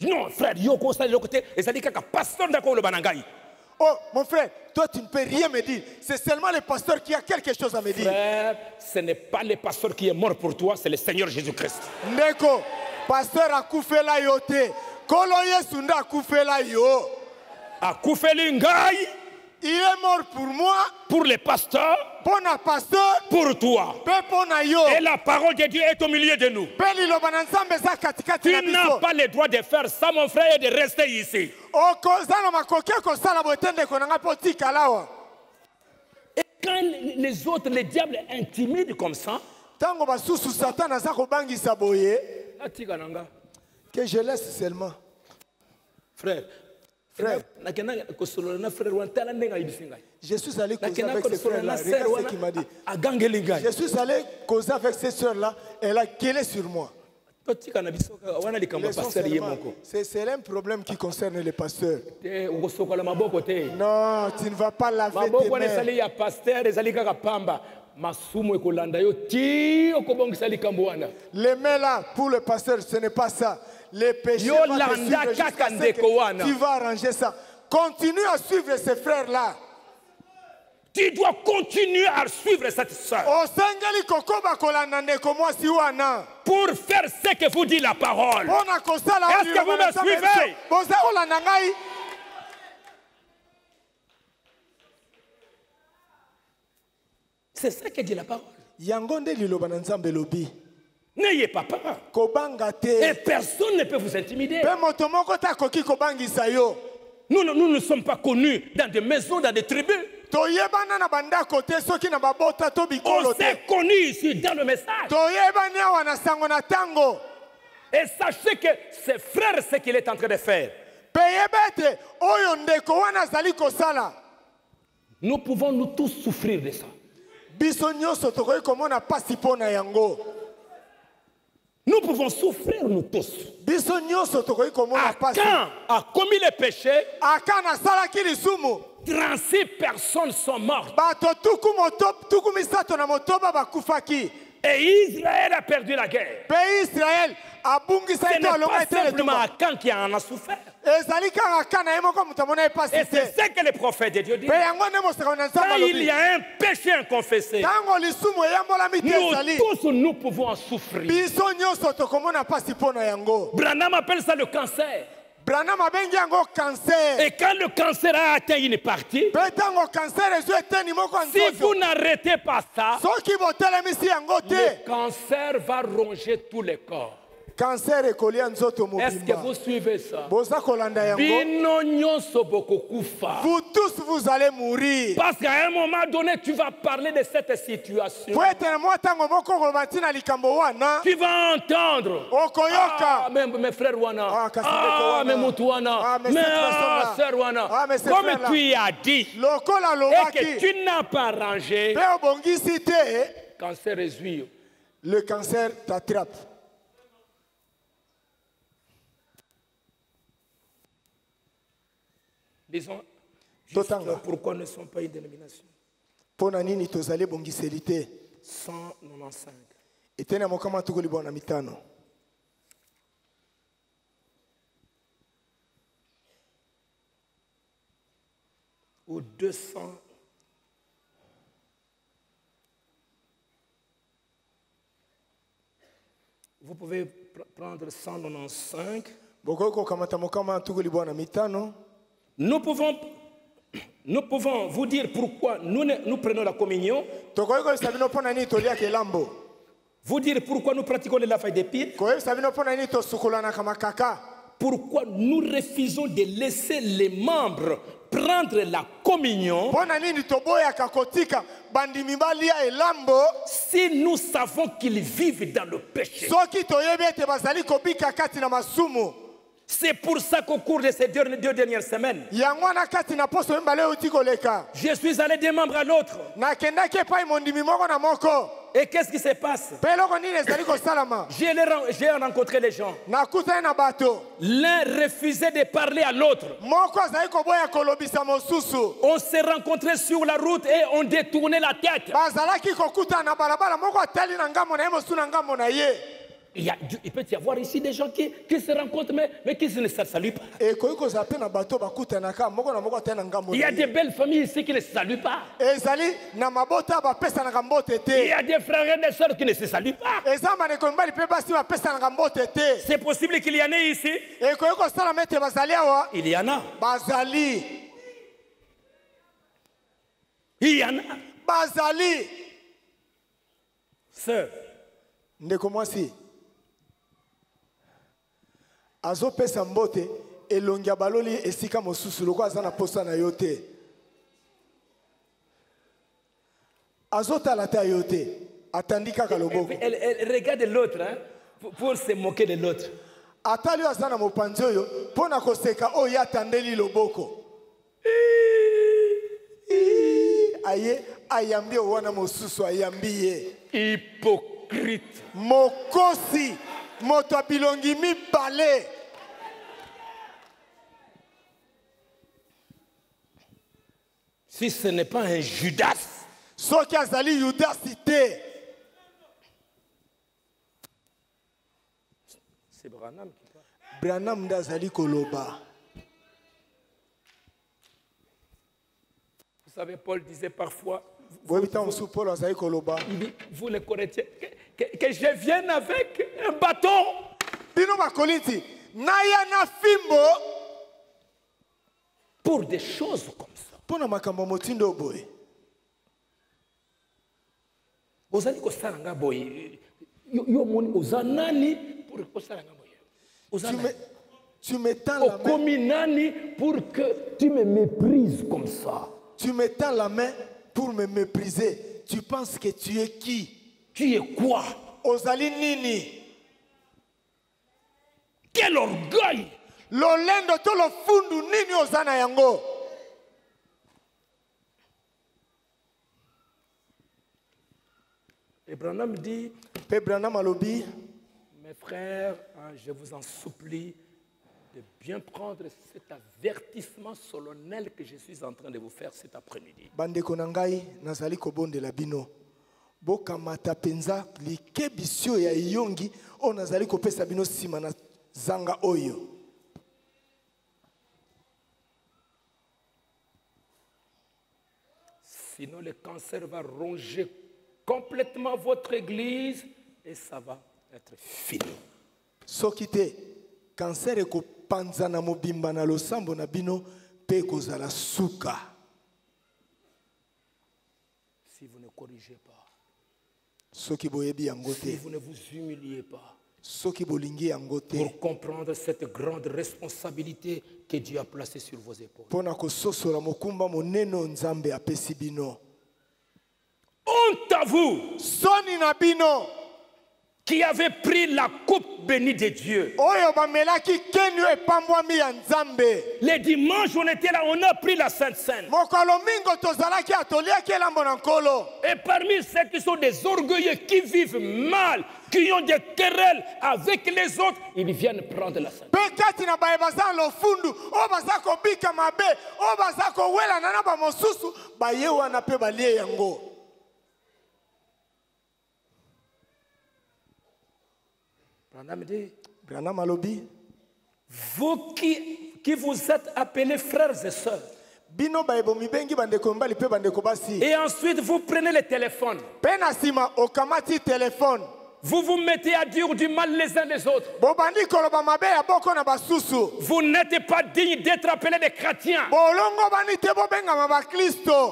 Non frère yo kosala eloko te ezali kaka pasteur ndako oloba na ngai. Oh mon frère toi tu ne peux rien me dire. C'est seulement le pasteur qui a quelque chose à me dire. Frère ce n'est pas le pasteur qui est mort pour toi c'est le seigneur jésus-christ. Ndeko pasteur akufela yo te nkolo yesu nde akufela yo. Akufeli ngai. Il est mort pour moi. Pour les pasteurs. Mpo na pasteur pour toi. Et la parole de Dieu est au milieu de nous. Tu n'as pas le droit de faire ça mon frère et de rester ici. Et quand les autres les diables intimident comme ça que je laisse seulement. Frère. Frère. je suis allé causer avec ce frère kosolola là na sere regarde ce qu'il m'a dit. je suis allé causer avec cette soeur là elle a gueulé sur moi. C'est un problème qui concerne les pasteurs. Non tu ne vas pas laver tes mains. les mains là pour le pasteur ce n'est pas ça les péchés kaka ndeko wana. tu vas arranger ça. Continue à suivre ces frères là tu dois continuer à suivre cette soeur wana. Pour faire ce que vous dit la parole. Est-ce que vous me suivez? c'est ça que dit la parole n'ayez pas peur. Et personne ne peut vous intimider. Nous, ne- nous ne sommes pas connus dans des maisons dans des tribus. On s'est connus ici dans le message. Et sachez que c'est frère ce qu'il est en train de faire. Nous pouvons nous tous souffrir de ça biso nyonso tokoki komona mpasi mpo na yango Nous pouvons souffrir, nous tous. pasi Quand a commis le péché, aka nasalaki lisumu 36 personnes sont mortes. Et Israël a perdu la guerre. Ce n'est pas simplement Akan qui en a souffert. Et c'est ce que les prophètes de Dieu disent. Quand il y a un péché inconfessé, nous tous, nous pouvons en souffrir. Branham appelle ça le cancer. Et quand le cancer a atteint une partie, si vous n'arrêtez pas ça, le cancer va ronger tous les corps. Cancer ekolia nzoto Est-ce que mobimba vous suivez ça? Boza kolanda yango Bino nyonso bokokufa. vous tous vous allez mourir Parce qu'à un moment donné, tu vas parler de cette situation. po ete na mwa ntango moko koloba ntina likambo wana Tu vas entendre. Ah, okoyoka mais mes frères Wana. Ah, Ah, wana. Ah, ah, personne-là. sœur Wana. Ah, Comme tu y as dit lokola et que tu n'as pas rangé, mpe obongisi te cancer réduit. le cancer t'attrape Juste pourquoi ne sont pas une dénomination? Mpo na nini tozali ebongiseli te? 195. eteni ya mokama tuku libwa na mitano ou 200. Vous pouvez pr- prendre 195. bokoki kokamata mokama tuku libwa na mitano Nous pouvons, nous pouvons vous dire pourquoi nous, ne- nous prenons la communion, vous dire pourquoi nous pratiquons le lavage des pieds, pourquoi nous refusons de laisser les membres prendre la communion? Si nous savons qu'ils vivent dans le péché. C'est pour ça qu'au cours de ces deux, deux dernières semaines, je suis allé d'un membre à l'autre. Et qu'est-ce qui se passe? J'ai rencontré les gens. L'un refusait de parler à l'autre. On s'est rencontrés sur la route et on détournait la tête. Il, y a- il peut y avoir ici des gens qui, qui se rencontrent, mais, mais qui ne se saluent pas. Il y a ye des belles familles ici qui ne se saluent pas. Il y a des frères et des sœurs qui ne se saluent pas. C'est possible qu'il y en ait ici. Il y en a. Il y en a. bazali Sœur, ndeko mwasi azopesa mbote elongi ya baloli esika mosusu. Lokola aza na posa na yo te. Azotala te yo te. Atandi kaka loboko. Elle, elle regarde l'autre hein, pour, se moquer de l'autre. atali oyo aza na mopanzi oyo mpo na koseka oyo ye atandeli loboko. Aye ayambi oyo wana mosusu ayambi ye. Hypocrite. mokosi moto ya bilongi mibale Si ce n'est pas un Judas, soki azali yudasi te c'est Branham qui parle. branam nde azali koloba Vous savez, Paul disait parfois, boyebi ntango mosusu polo azali koloba il dit, vous les que, que- que je vienne avec un bâton. bino bakolinti naya na fimbo Pour des choses comme ça. Mpo na makambo ya motindo boye ozali kosala nga boye yo omoni oza nani pour kosala nga boye oza tu nani? me, tu me tends la main. Nani pour que tu me méprises comme ça? Tu me tends la main pour me mépriser. Tu penses que tu es qui? Tu es quoi? Ozali nini? Quel orgueil! Lolendo to lofundu nini oza na yango? Et Branham dit mes frères, hein, je vous en supplie de bien prendre cet avertissement solennel que je suis en train de vous faire cet après-midi. bandeko na ngai nazali kobondela bino bokamata mpenza likebi oyo ya eyongi oyo nazali kopesa bino nsima na zanga oyo Sinon, le cancer va ronger complètement votre église et ça va être fini. soki te kanser ekopanzana mobimba na losambo na bino mpe ekozala suka. Si vous ne corrigez pas, soki boyebi yango si vous ne vous humiliez pas. Soki bolingi yango pour comprendre cette grande responsabilité que Dieu a placée sur vos épaules. mpo na kososola mokumba monene oyo nzambe apesi bino Honte à vous soni na bino qui avez pris la coupe bénie de Dieu. Les dimanches, on était là, on a pris la Sainte Seine. Et parmi ceux qui sont des orgueilleux, qui vivent mal, qui ont des querelles avec les autres, ils viennent prendre la Sainte. Mpe kati na baye baza na lofundu oyo baza kobika mabe oyo baza kowelana na bamosusu baye wana mpe balie yango Branham dit, alobi Vous qui, qui vous êtes appelés frères et sœurs, bino bayebo mibengi bandeko mibali mpe bandeko basi. Et ensuite vous prenez le téléphone, mpe na nsima okamati telefone vous vous mettez à dire du mal les uns les autres. Vous n'êtes pas digne d'être appelés des chrétiens.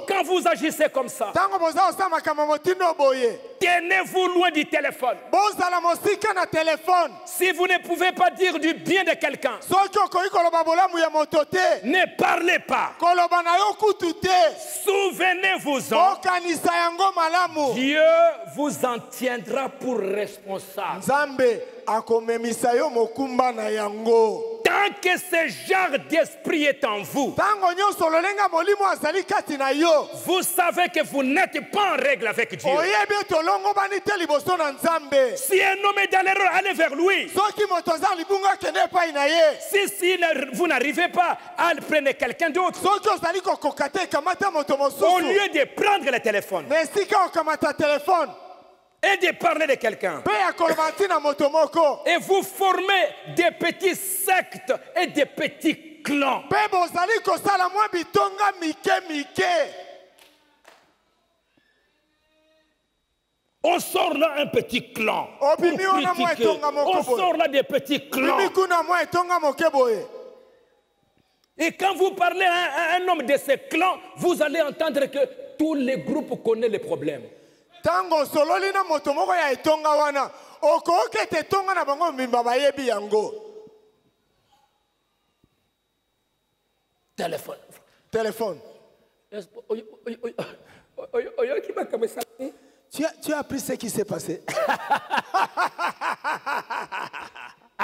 Quand vous agissez comme ça, tenez-vous loin du téléphone. Si vous ne pouvez pas dire du bien de quelqu'un, ne parlez pas. Souvenez-vous-en. Dieu vous en tiendra pour responsable. nzambe akomemisa yo mokumba na yango Tant que ce genre d'esprit est en vous, ntango nyonso lolenga molimo azali kati na yo vous savez que vous n'êtes pas en règle avec Dieu. oyebi ete olongobani te liboso na nzambe Si un homme est dans l'erreur, allez vers lui. soki moto aza libunga akende epai na ye Si, si ne- vous n'arrivez pas, allez prenez quelqu'un d'autre. soki ozali kokoka te ekamata moto Au mosusu lieu de prendre le téléphone na esika okamata telefone et de parler de quelqu'un. Et vous formez des petits sectes et des petits clans. On sort là un petit clan. Pour on critiquer. sort là des petits clans. Et quand vous parlez à un, à un homme de ce clan, vous allez entendre que tous les groupes connaissent les problèmes. Ntango osololi na moto moko ya etonga wana okoyoki ete etonga na bango mimba bayebi yango Téléphone. telefone oyo- oyoki makambo esali? tu as, tu as appris ce qui s'est passé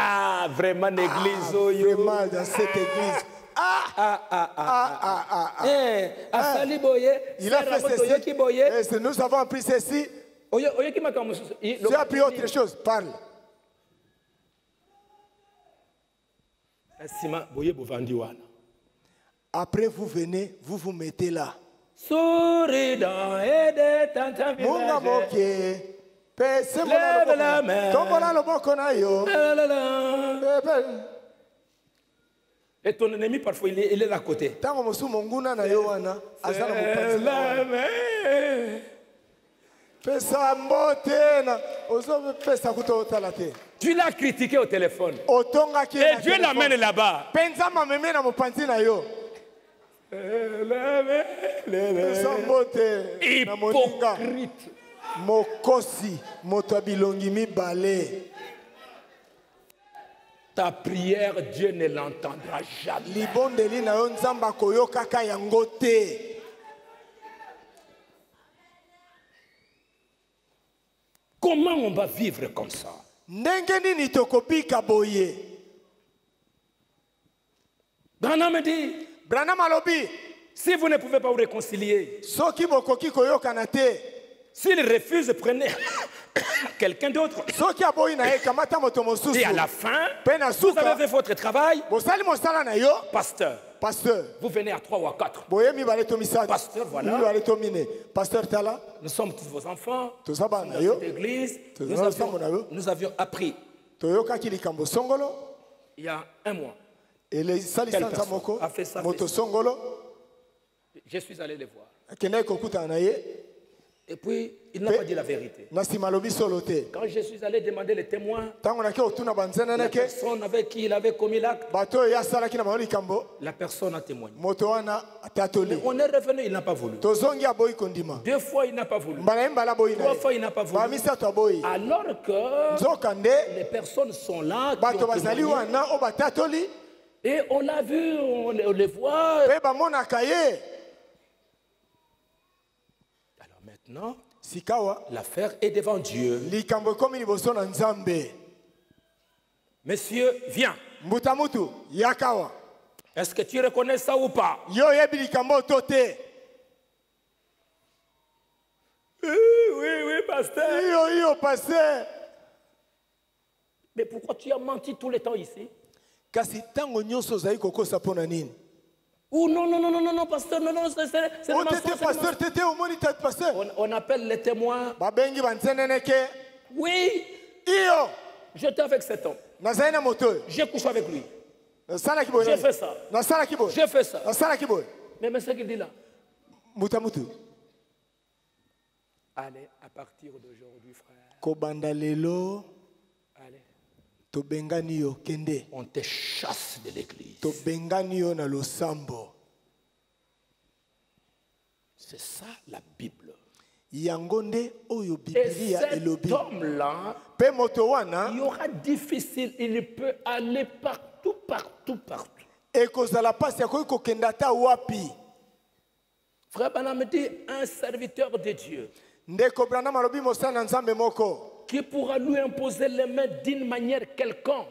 Ah, vraiment, l'église. oyo. vraiment dans cette église ah, Ah, ah, ah. ah, ah, ah, ah. Eh, boye, il a fait ceci. Et c'est- nous avons appris ceci. Tu as appris autre chose parle. Après vous venez vous vous mettez là. Village. Tombola loboko na yo. La, la, la. Eh, Et ton ennemi, parfois, il est, il est à côté. Tu l'as critiqué au téléphone. Et Dieu l'amène là-bas. moninga. Hypocrite. mokosi moto mibale Ta prière, Dieu ne l'entendra jamais. Comment on va vivre comme ça? Branham dit, alobi si vous ne pouvez pas vous réconcilier, s'il refuse, prenez quelqu'un d'autre. Et à la fin, vous avez fait votre travail, pasteur. pasteur. Vous venez à trois ou à quatre. Pasteur, voilà. pasteur tala. Nous sommes tous vos enfants. na Dans cette église, nous avions, nous appris. Il y a un mois. nza personne moko a fait ça, moto songolo. Je suis allé les voir. Et puis, il n'a pas dit la vérité. Quand je suis allé demander les témoins, la personne avec qui il avait commis l'acte, la personne a témoigné. On est revenu, il n'a pas voulu. Deux fois, il n'a pas voulu. Trois fois, il n'a pas voulu. Alors que les personnes sont là, qui ont témoigné, et on l'a vu, on les, voit. Alors maintenant, l'affaire est devant Dieu. Monsieur, viens. Est-ce que tu reconnais ça ou pas? Yo Oui, oui, oui, pasteur. iyo iyo paster Mais pourquoi tu as menti tout le temps ici? Kasi ntango nyonso ozali kokosa mpo na nini? Ou non, non, non, non, non, non, pasteur, non, non, c'est c'est- c'est le o mensonge, tete c'est le paster mensonge. tete omoni te paster On, on appelle les témoins. babengi banzeneneke Oui, iyo j'étais avec cet homme. nazali na moto J'ai couché avec lui. J'ai fait ça. J'ai fait ça. Mais, mais ce qu'il dit là. Allez, à partir d'aujourd'hui, frère. kobanda lelo Allez. tobengani yo kende On te chasse de l'église. C'est ça la Bible. yango nde oyo Et bibilia cet elobi homme-là, mpe moto wana il y aura difficile, il peut aller partout, partout, partout. ekozala mpasi akoki kokenda ata wapi? Frère Banam dit, un serviteur de Dieu ndeko branam alobi mosala na nzambe moko qui pourra lui imposer les mains d'une manière quelconque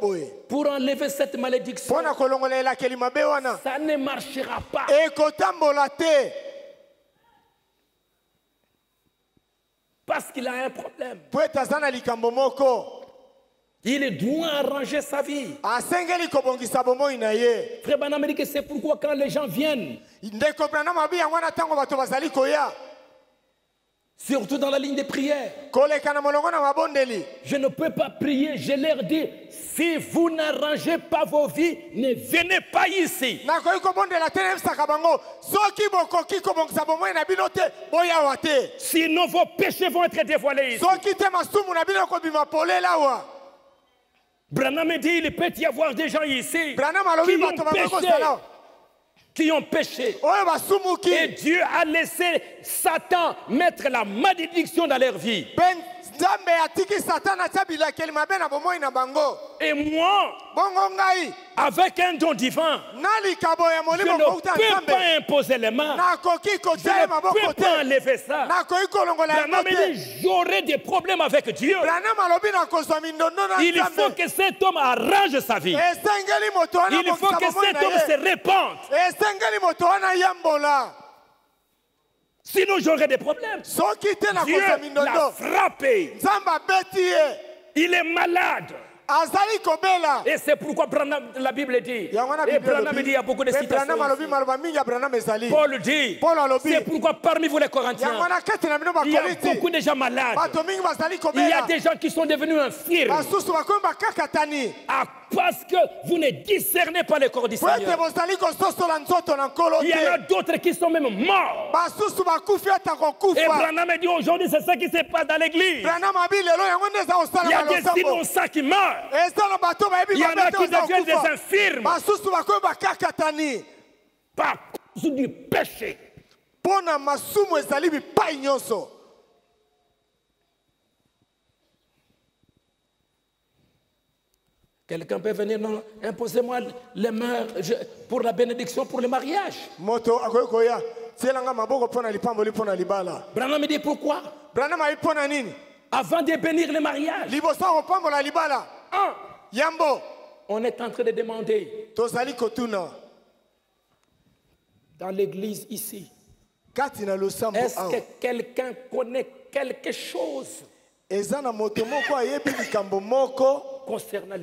boye pour enlever cette malédiction. wana? Ça ne marchera pas. te Parce qu'il a un problème. Il doit arranger sa vie. Frère Banam dit que c'est pourquoi quand les gens viennent, ndeko branam abi yango wana ntango bato bazali koya surtout dans la ligne de prière, koleka na molongo na mabondeli je ne peux pas prier. Je leur dis, si vous n'arrangez pas vos vies, ne venez pas ici. Sinon, vos péchés vont être dévoilés ici. Branham dit, il peut y avoir des gens ici qui ont péché. Qui ont péché. oyo Et Dieu a laissé Satan mettre la malédiction dans leur vie. Mpe nzambe atiki satana atia bilakeli mabe na bomoi na bango Et moi, bongo ngai avec un don divin, je molimo ne peux nzambe pas imposer les mains. nakoki Je kotia ne maboko peux te pas enlever ça. nakoki kolongola yango Branham te dit, j'aurai des problèmes avec Dieu. branam alobi nakozwa mindondo na Il faut que cet homme arrange sa vie. esengeli moto wana Il faut que cet homme se répande. esengeli moto wana yambola Sinon, j'aurai des problèmes. Dieu l'a frappé. ye Il est malade. Et c'est pourquoi Branham- la Bible dit. Et Branham dit, il y a beaucoup de citations. Paul dit. C'est pourquoi parmi vous les Corinthiens, il y a beaucoup de gens malades. Il y a des gens qui sont devenus infirmes à- parce que vous ne discernez pas le corps du Seigneur. Il y en a d'autres qui sont même morts. Et Branham dit aujourd'hui, c'est ça qui se passe dans l'église. Il y a des innocents qui meurent. Il y en a qui deviennent des infirmes. Par cause du péché. Quelqu'un peut venir, non, imposez-moi les mains je- pour la bénédiction, pour le mariage. Branham dit pourquoi? Avant de bénir le mariage, un, yambo. On est en train de demander. Tozali kotuna. Dans l'église ici, losambo Est-ce que quelqu'un connaît quelque chose eza na moto moko ayebi likambo moko. concernant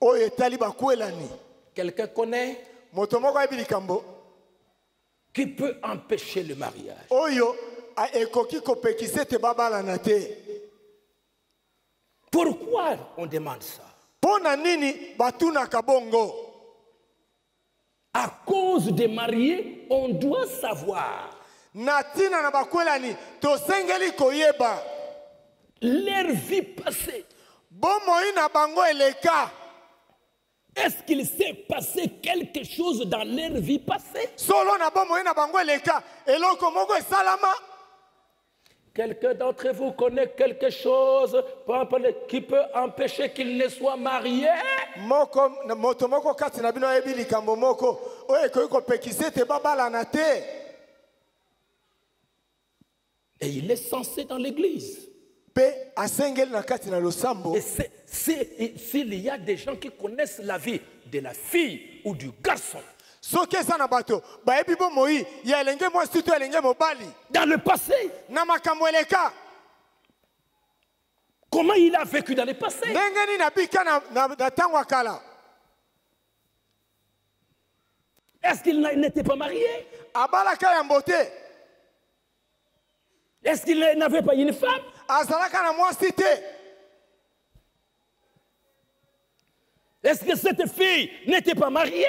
oyo etali bakwelani Quelqu'un connaît moto moko ayebi likambo. qui peut empêcher le mariage? Oyo a- ekoki kopekisa ete babalana te Pourquoi on demande ça? Mpo na nini batunaka bongo À cause des mariés, on doit savoir. Na ntina na bakwelani tosengeli koyeba. Leur vie passée. bomoi na bango eleka. Est-ce qu'il s'est passé quelque chose dans leur vie passée solo na bomoi na bango eleka eloko moko esalama Quelqu'un d'entre vous connaît quelque chose qui peut empêcher qu'il ne soit marié? Et il est censé dans l'église. et s'il y a des gens qui connaissent la vie de la fille ou du garçon soki eza na bato bayebi bomoi ya elenge mwasi to elenge mobali. Dans le passé, na makambo eleka. Comment il a vécu dans le passé? Ndenge nini abika na, ntango ya kala? Est-ce qu'il n'était pas marié? Abalaka yambo te Est-ce qu'il n'avait pas une femme? Azalaka na mwasi te Est-ce que cette fille n'était pas mariée?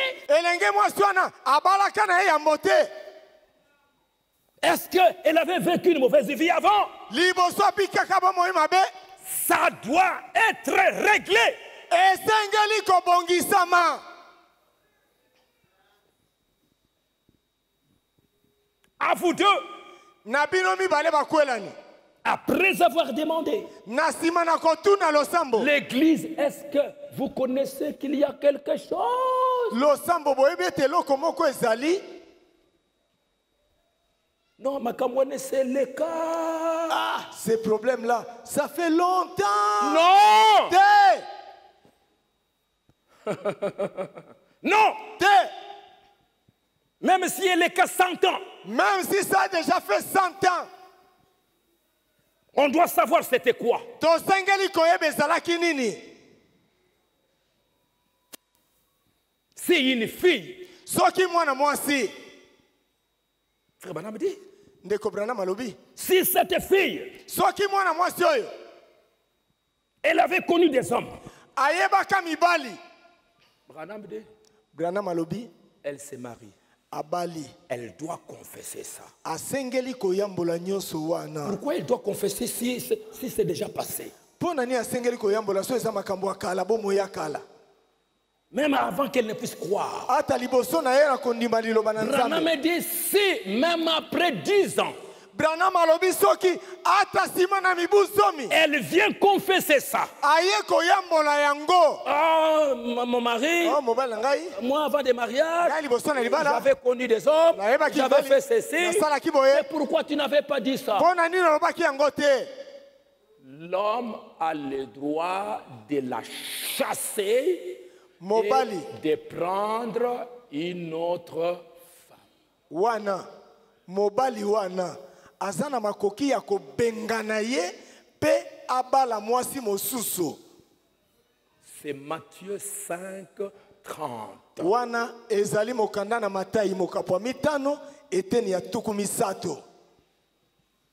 Est-ce qu'elle avait vécu une mauvaise vie avant? Ça doit être réglé. À vous deux, après avoir demandé, l'église, est-ce que vous connaissez qu'il y a quelque chose. Non, Makamwane, c'est le cas. ah, ce problème là ça fait longtemps. Non. Non. Même si elle est qu'à 100 ans, même si ça a déjà fait 100 ans. On doit savoir c'était quoi. C'est une fille. soki mwana mwasi? Frère Banam dit, ndeko branam alobi si cette fille, soki mwana mwasi oyo? elle avait connu des hommes, ayebaka mibali. Branham dit, branam alobi elle se marie. abali. Elle doit confesser ça. asengeli koyambola nyonso wana. Pourquoi elle doit confesser si, si si c'est déjà passé? Mpo na nini asengeli koyambola? So eza makambo ya kala bomoi ya kala Même avant qu'elle ne puisse croire. Branham dit, si, même après 10 ans, elle vient confesser ça. Oh, mon mari, oh, moi avant des mariages, j'avais connu des hommes, j'avais fait ceci. Mais pourquoi tu n'avais pas dit ça? L'homme a le droit de la chasser mobali. De prendre une autre wana mobali wana aza na makoki ya kobengana ye mpe abala mwasi mosusu. C'est Matthieu 5, 30. wana ezali mokanda na matai mokapo ya mitano eteni ya tuku misato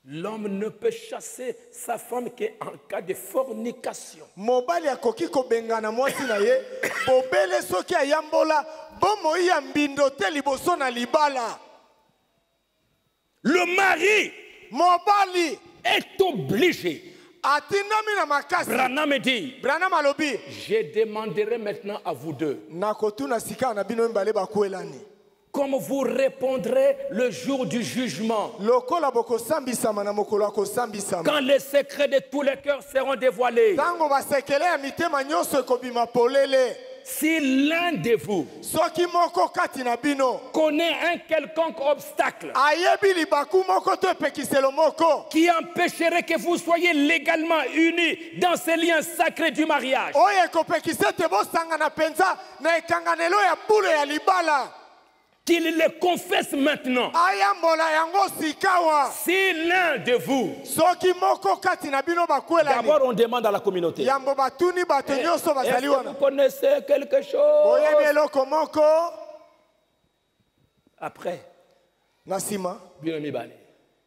L'homme ne peut chasser sa femme qu'en cas de fornication. mobali akoki kobengana mwasi na ye bobele soki ayambola bomoi ya mbindo te liboso na libala Le mari mobali est obligé. atindami na makasi Branham dit, branam alobi je demanderai maintenant à vous deux, nakotuna sika na bino mibale bakwelani comme vous répondrez le jour du jugement, quand les secrets de tous les cœurs seront dévoilés. Si l'un de vous connaît un quelconque obstacle qui empêcherait que vous soyez légalement unis dans ces liens sacrés du mariage, qu'il le confesse maintenant. Si l'un de vous, d'abord on demande à la communauté, nyonso est-ce que vous connaissez quelque chose? Après,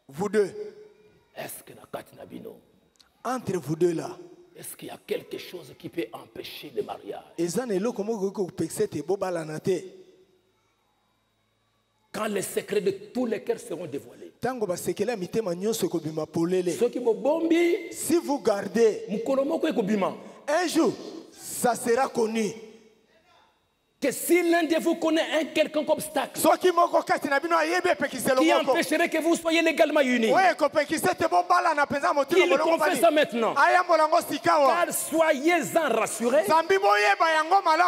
vous deux. Est-ce que entre vous deux là. Est-ce qu'il y a quelque chose qui peut empêcher le mariage eza na eloko moko okoki kopekisa ete bobalana te Quand les secrets de tous les cœurs seront dévoilés. si vous gardez un jour ça sera connu que si l'un de vous connaît un quelconque obstacle qui moko empêcherait que vous soyez légalement unis, qu'il confesse ça maintenant. sikawa Car soyez-en rassurés,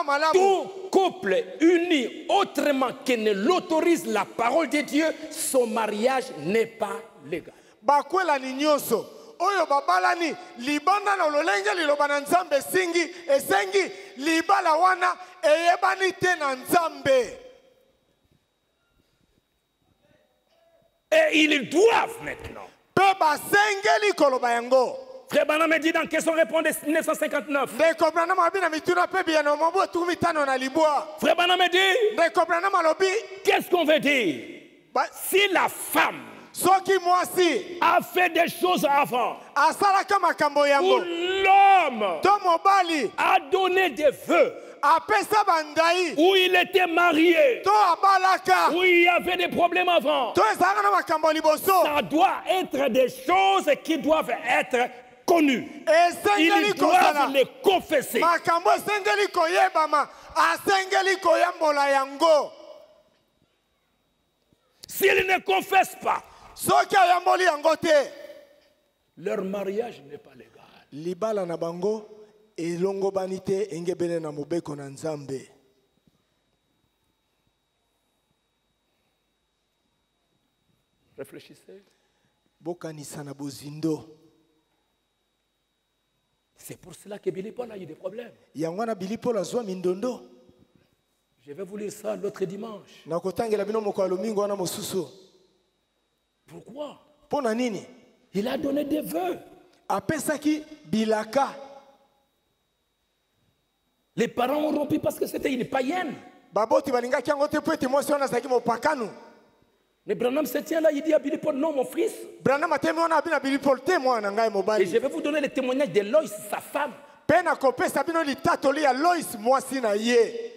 malamu tout couple uni autrement que ne l'autorise la parole de Dieu, son mariage n'est pas légal. Oyo babalani libanda na lolenge liloba na nzambe esingi esengi libala wana eyebani te na nzambe. Et ils doivent maintenant. mpe basengeli koloba yango. Frère Banam dit dans Question Réponse de 1959. ndeko branam abi na mituna mpe biyano mobu etuku mitano na libwa. Frère Banam dit, ndeko branam alobi qu'est-ce qu'on veut dire? Si la femme a fait des choses avant, où l'homme a donné des vœux, où il était marié, où il y avait des problèmes avant, ça doit être des choses qui doivent être connues. Ils doivent les confesser. S'ils ne confessent pas, leur mariage n'est pas légal. libala na bango elongobani te engebele na mobeko na nzambe Réfléchissez. bokanisa na bozindo C'est pour cela que Billy Paul a eu des problèmes. yango wana bilipolo azwa mindondo Je vais vous lire ça l'autre dimanche. nakotangela bino mokolo ya lomingo wana mosusu Pourquoi? Mpo na nini? Il a donné des vœux. apesaki bilaka Les parents ont rompu parce que c'était une païenne. baboti balingaki yango te mpo ete mwasi wana azalaki mopakanu Mais Branham se tient là, il dit à Billy Paul, non mon fils. branam atemi wana abi na bilipolo te mwana na ngai Et je vais vous donner le témoignage de Loïs, sa femme. mpe nakopesa bino litatoli ya lois mwasi na ye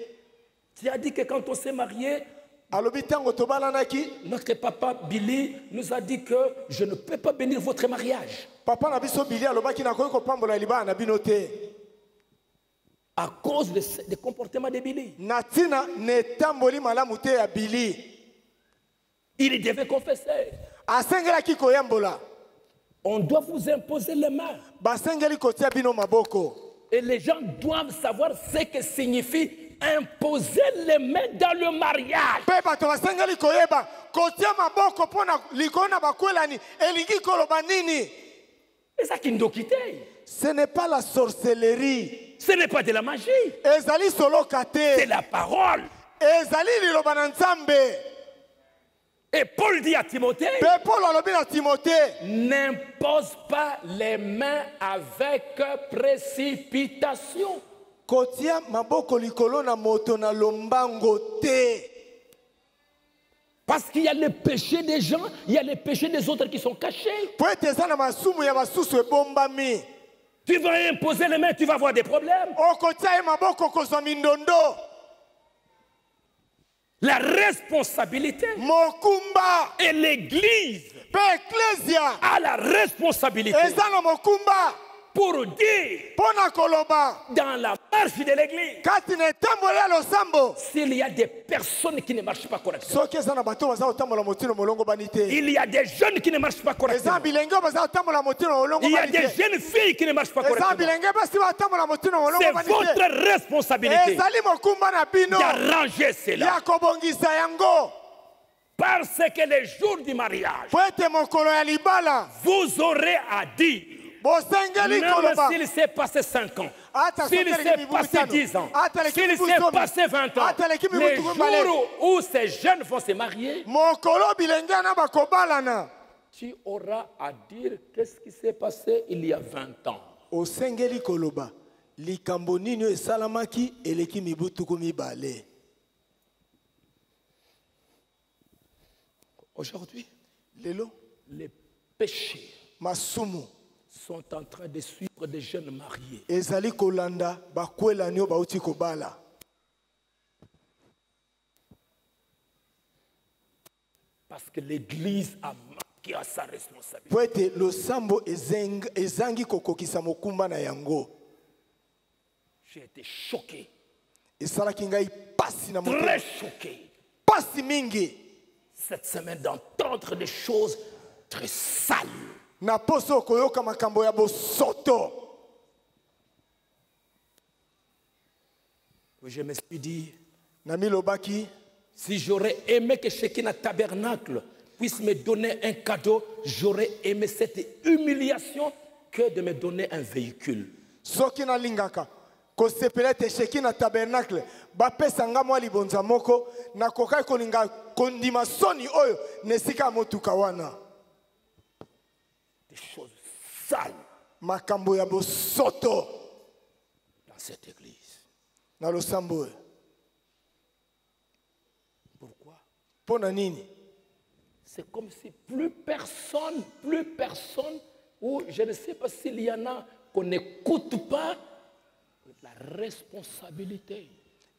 Tu as dit que quand on s'est marié, notre papa Billy nous a dit que je ne peux pas bénir votre mariage papa te à cause de des comportements de Billy. na ntina na etamboli malamu te ya bili Il devait confesser. asengelaki koyambola On doit vous imposer les mains. basengeli kotia bino maboko Et les gens doivent savoir ce que signifie imposer les mains dans le mariage. mpe bato basengeli koyeba kotia maboko mpo na likolo na bakwelani elingi koloba nini? Et ça qui nous quitté. ce n'est pas la sorcellerie Ce n'est pas de la magie, ezali soloka c'est la parole. ezali liloba na nzambe Et Paul dit à Timothée, mpe polo alobi na timote n'impose pas les mains avec précipitation. Kotia maboko likolo na moto na lombango te. Parce qu'il y a le péché des gens, il y a le péché des autres qui sont cachés. Tu vas imposer les mains, tu vas avoir des problèmes. mindondo. La responsabilité et l'Église a la responsabilité pour dire dans la marche de l'Église s'il y a des personnes qui ne marchent pas correctement. Il y a des jeunes qui ne marchent pas correctement. Il y a des jeunes filles qui ne marchent pas correctement. C'est votre responsabilité. D'arranger cela. Parce que le jour du mariage, vous aurez à dire, même s'il s'est passé cinq ans, Ata s'il s'est passé mitano. 10 ans, leki s'il s'est passé 20 ans, mibu les jours où ces jeunes vont se marier, tu auras à dire qu'est-ce qui s'est passé il y a 20 ans. osengeli koloba likambo nini oyo esalamaki eleki mibu tuku mibale? Aujourd'hui, lelo? les péchés masumu sont en train de suivre des jeunes mariés. ezali kolanda bakwelani oyo bauti kobala Parce que l'Église a manqué à sa responsabilité. mpo ete losambo ezeng- ezangi kokokisa mokumba na yango J'ai été choqué, esalaki ngai pasi na très choqué, pasi mingi cette semaine d'entendre des choses très sales. Na poso koyoka makambo ya bosoto Je me suis dit, na milobaki si j'aurais aimé que Shekinah Tabernacle puisse me donner un cadeau, j'aurais aimé cette humiliation que de me donner un véhicule. soki nalingaka kosepela ete sheki na tabernacle bapesa nga mwa libonza moko nakokaki kolinga kondima soni oyo na esika ya motuka wana Des choses sales makambo ya bosoto. dans cette église. na losambo Pourquoi? Mpo na nini? C'est comme si plus personne, plus personne, ou je ne sais pas s'il y en a qu'on n'écoute pas la responsabilité.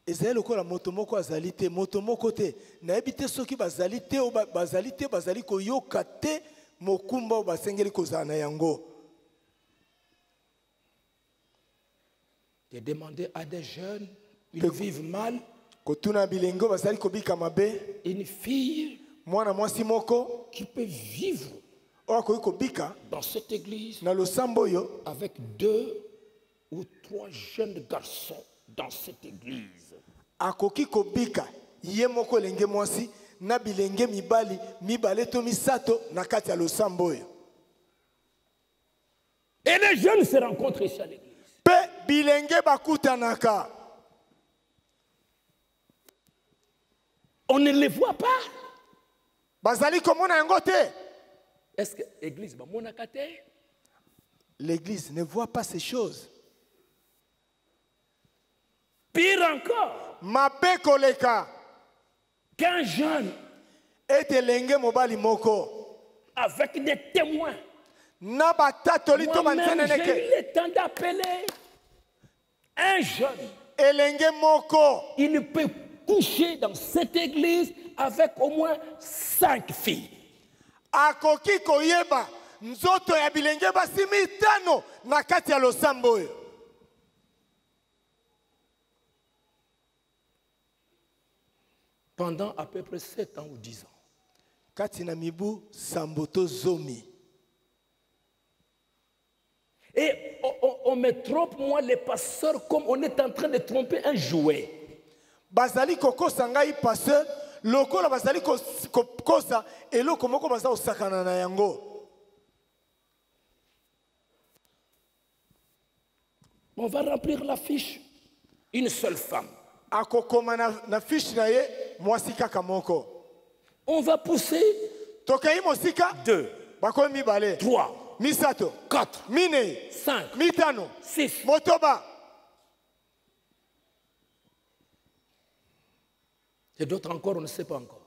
ezali lokola moto moko azali te moto moko te. Nayebi te soki bazali te o ba- bazali te bazali koyoka te mokumba oyo basengeli kozala na yango. De demander à des jeunes, ils vivent mal, kotuna bilenge oyo bazali kobika mabe. Une fille mwana mwasi moko. qui peut vivre oyo akoki kobika dans cette église na losambo oyo. avec deux ou trois jeunes garçons dans cette église. akoki kobika. Ye moko elenge mwasi na bilenge mibali mibale to misato na kati ya losambo oyo. Et les jeunes se rencontrent ici à l'église. mpe bilenge bakutanaka. On ne les voit pas. bazali komona yango te. Est-ce que l'église, bah, mon akate, l'église ne voit pas ces choses. Pire encore, mabe koleka qu'un jeune mobali moko avec des témoins. na batatoli to j'ai eu le temps d'appeler un jeune. elenge moko Il ne peut coucher dans cette église avec au moins cinq filles. akoki koyeba nzoto ya bilenge basi mitano na kati ya losambo oyo Pendant à peu près 7 ans ou 10 ans. kati na mibu sambo to zomi Et on, on- on me trompe, moi, les pasteurs, comme on est en train de tromper un jouet. bazali kokosa ngai paster lokola bazali kos- kokosa eloko moko baza kosakana na yango On va remplir la fiche. Une seule femme. Akokoma na, na fiche na ye mwasi kaka moko On va pousser tokei mosika deux, bakomi mibale trois, misato quatre, minei cinq, mitano six. motoba Et d'autres encore, on ne sait pas encore.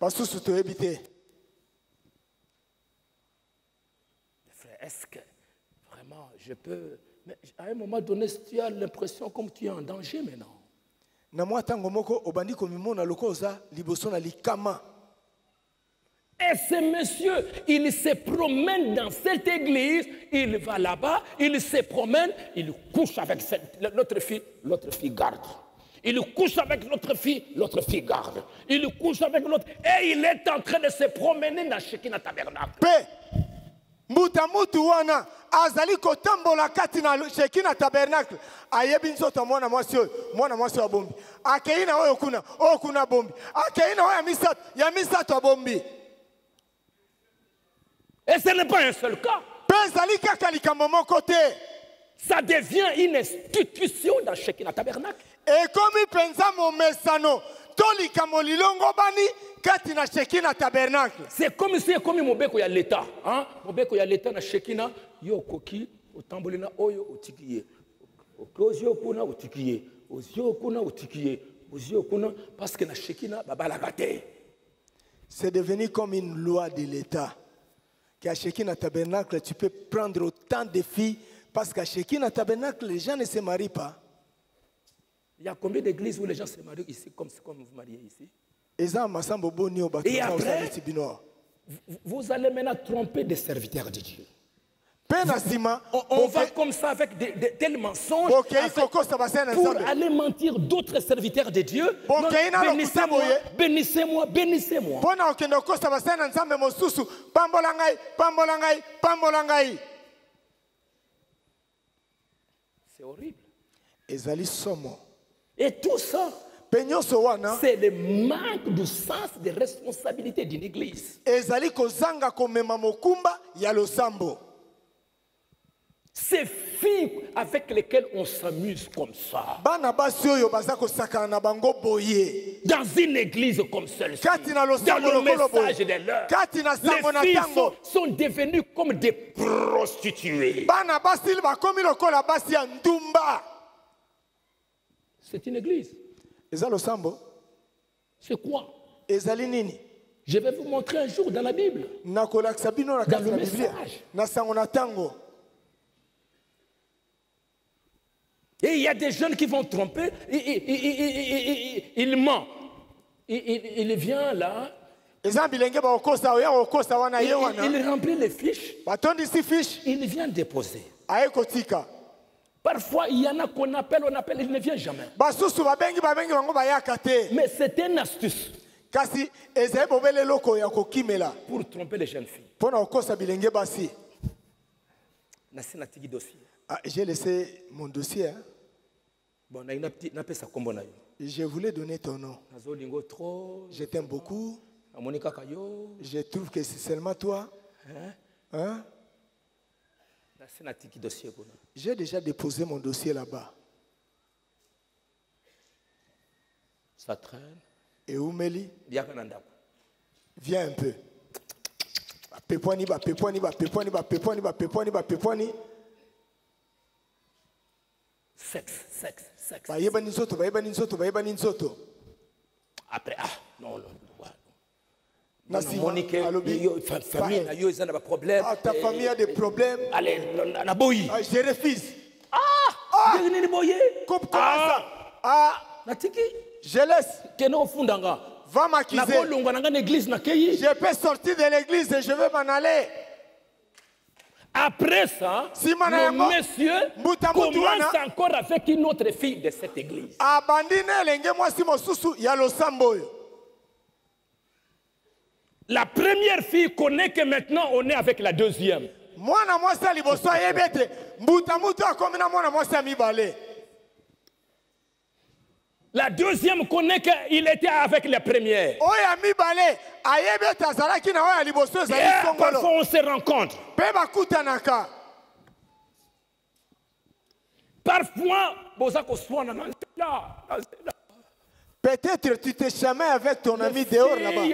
basusu toyebi te Frère, est-ce que vraiment je peux. Mais à un moment donné, tu as l'impression comme tu es en danger maintenant. Na mwa ntango moko obandi komimona lokola oza liboso na likama Et ce monsieur, il se promène dans cette église, il va là-bas, il se promène, il couche avec l'autre fille, l'autre fille garde. Il couche avec l'autre fille, l'autre fille garde. Il couche avec l'autre. Et il est en train de se promener dans Shekinah Tabernacle. mpe mbuta mutu wana azali kotambola kati na sheki na tabernacle. Ayebi nzoto mwana mwasi oyo mwana mwasi oyo abombi akei na oyo kuna oyo kuna abombi akei na oyo ya misato ya misato abombi Et ce n'est pas un seul cas. mpe ezali kaka likambo moko te. Ça devient une institution dans Shekinah Tabernacle. ekomi mpenza momesano to likambo na shekina tabernacle C'est comme si comme mobeko ya l'État. Hein? Mobeko ya l'État na Shekinah, yo koki, otamboli na oyo otiki ye. Okozi okuna otiki ye. Ozi okuna otiki ye. Ozi okuna parce que na Shekinah babalaka te. c'est devenu comme une loi de l'état qu'à shekina tabernacle tu peux prendre autant de filles parce qu'à shekina tabernacle les gens ne se marient pas Il y a combien d'églises où les gens se marient ici comme, comme vous mariez ici? Et après? Vous- allez maintenant tromper des serviteurs de Dieu. On, on va comme ça avec des, des- tels mensonges pour aller mentir d'autres serviteurs de Dieu. Bénissez-moi, bénissez-moi, bénissez-moi. C'est horrible. Et tout ça, c'est le manque du sens de responsabilité d'une église. Ces filles avec lesquelles on s'amuse comme ça, dans une église comme celle-ci, dans le message de l'heure, les filles sont, sont devenues comme des prostituées. C'est une église. C'est quoi? Je vais vous montrer un jour dans la Bible. Dans le message. Et il y a des jeunes qui vont tromper. Il, ment. Il, vient là. Il, il- remplit les fiches. Il vient déposer. Parfois, il y en a qu'on appelle, on appelle, il ne vient jamais. Mais c'est une astuce pour tromper les jeunes filles. ah, j'ai laissé mon dossier hein. Bon, je voulais donner ton nom. Je t'aime beaucoup. Je trouve que c'est seulement toi. Hein? Nasi na tigi dossier kuna. J'ai déjà déposé mon dossier là-bas Ça traîne. et umeli Biaka na ndako. viens un peu Sexe, sexe, sexe. Après, ah, non, non, non. na Na nsima moni ke alobi yo- fa- famille na yo eza na baproblème. ah, ta famille a des problèmes. Allez, na- na boyi. ah, je refuse ndenge nini boye ah, natiki je laisse. Kende va m'accuser. Nakolongwa na nga na église nakei je peux sortir de l'église et je vais m'en aller. Après ça na le monsieur commence encore avec une autre fille de cette église. Abandi na elenge mwasi mosusu ya losambo la première fille connaît que maintenant on est avec la deuxième. La deuxième connaît qu'il était avec la première Et parfois on se rencontre. Parfois peut-être tu te chamais avec ton ami dehors là-bas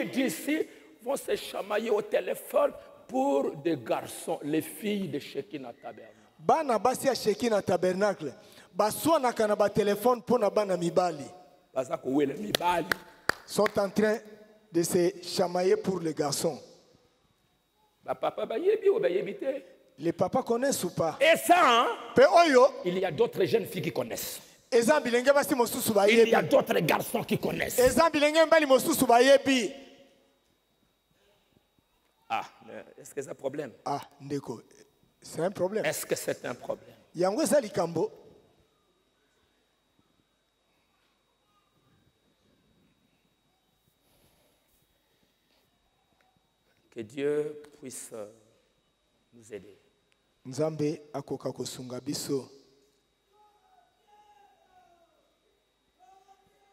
vont se chamailler au téléphone pour des garçons, les filles de Shekinah Tabernacle. bana basi ya sheki na tabernacle baswanaka na batelefone mpo na bana mibali Baza kowela mibali. sont en train de se chamailler pour les garçons Bapapa bayebi ou bayebi te? les papas connaissent ou pas? Et ça, hein, mpe oyo il y a d'autres jeunes filles qui connaissent. eza bilenge basi mosusu Il y a d'autres garçons qui connaissent. eza bilenge mibali mosusu bayebi mais est-ce que c'est un problème? Ah ndeko c'est un problème. Est-ce que c'est un problème? Yango eza likambo. Que Dieu puisse euh, nous aider. nzambe akoka kosunga biso.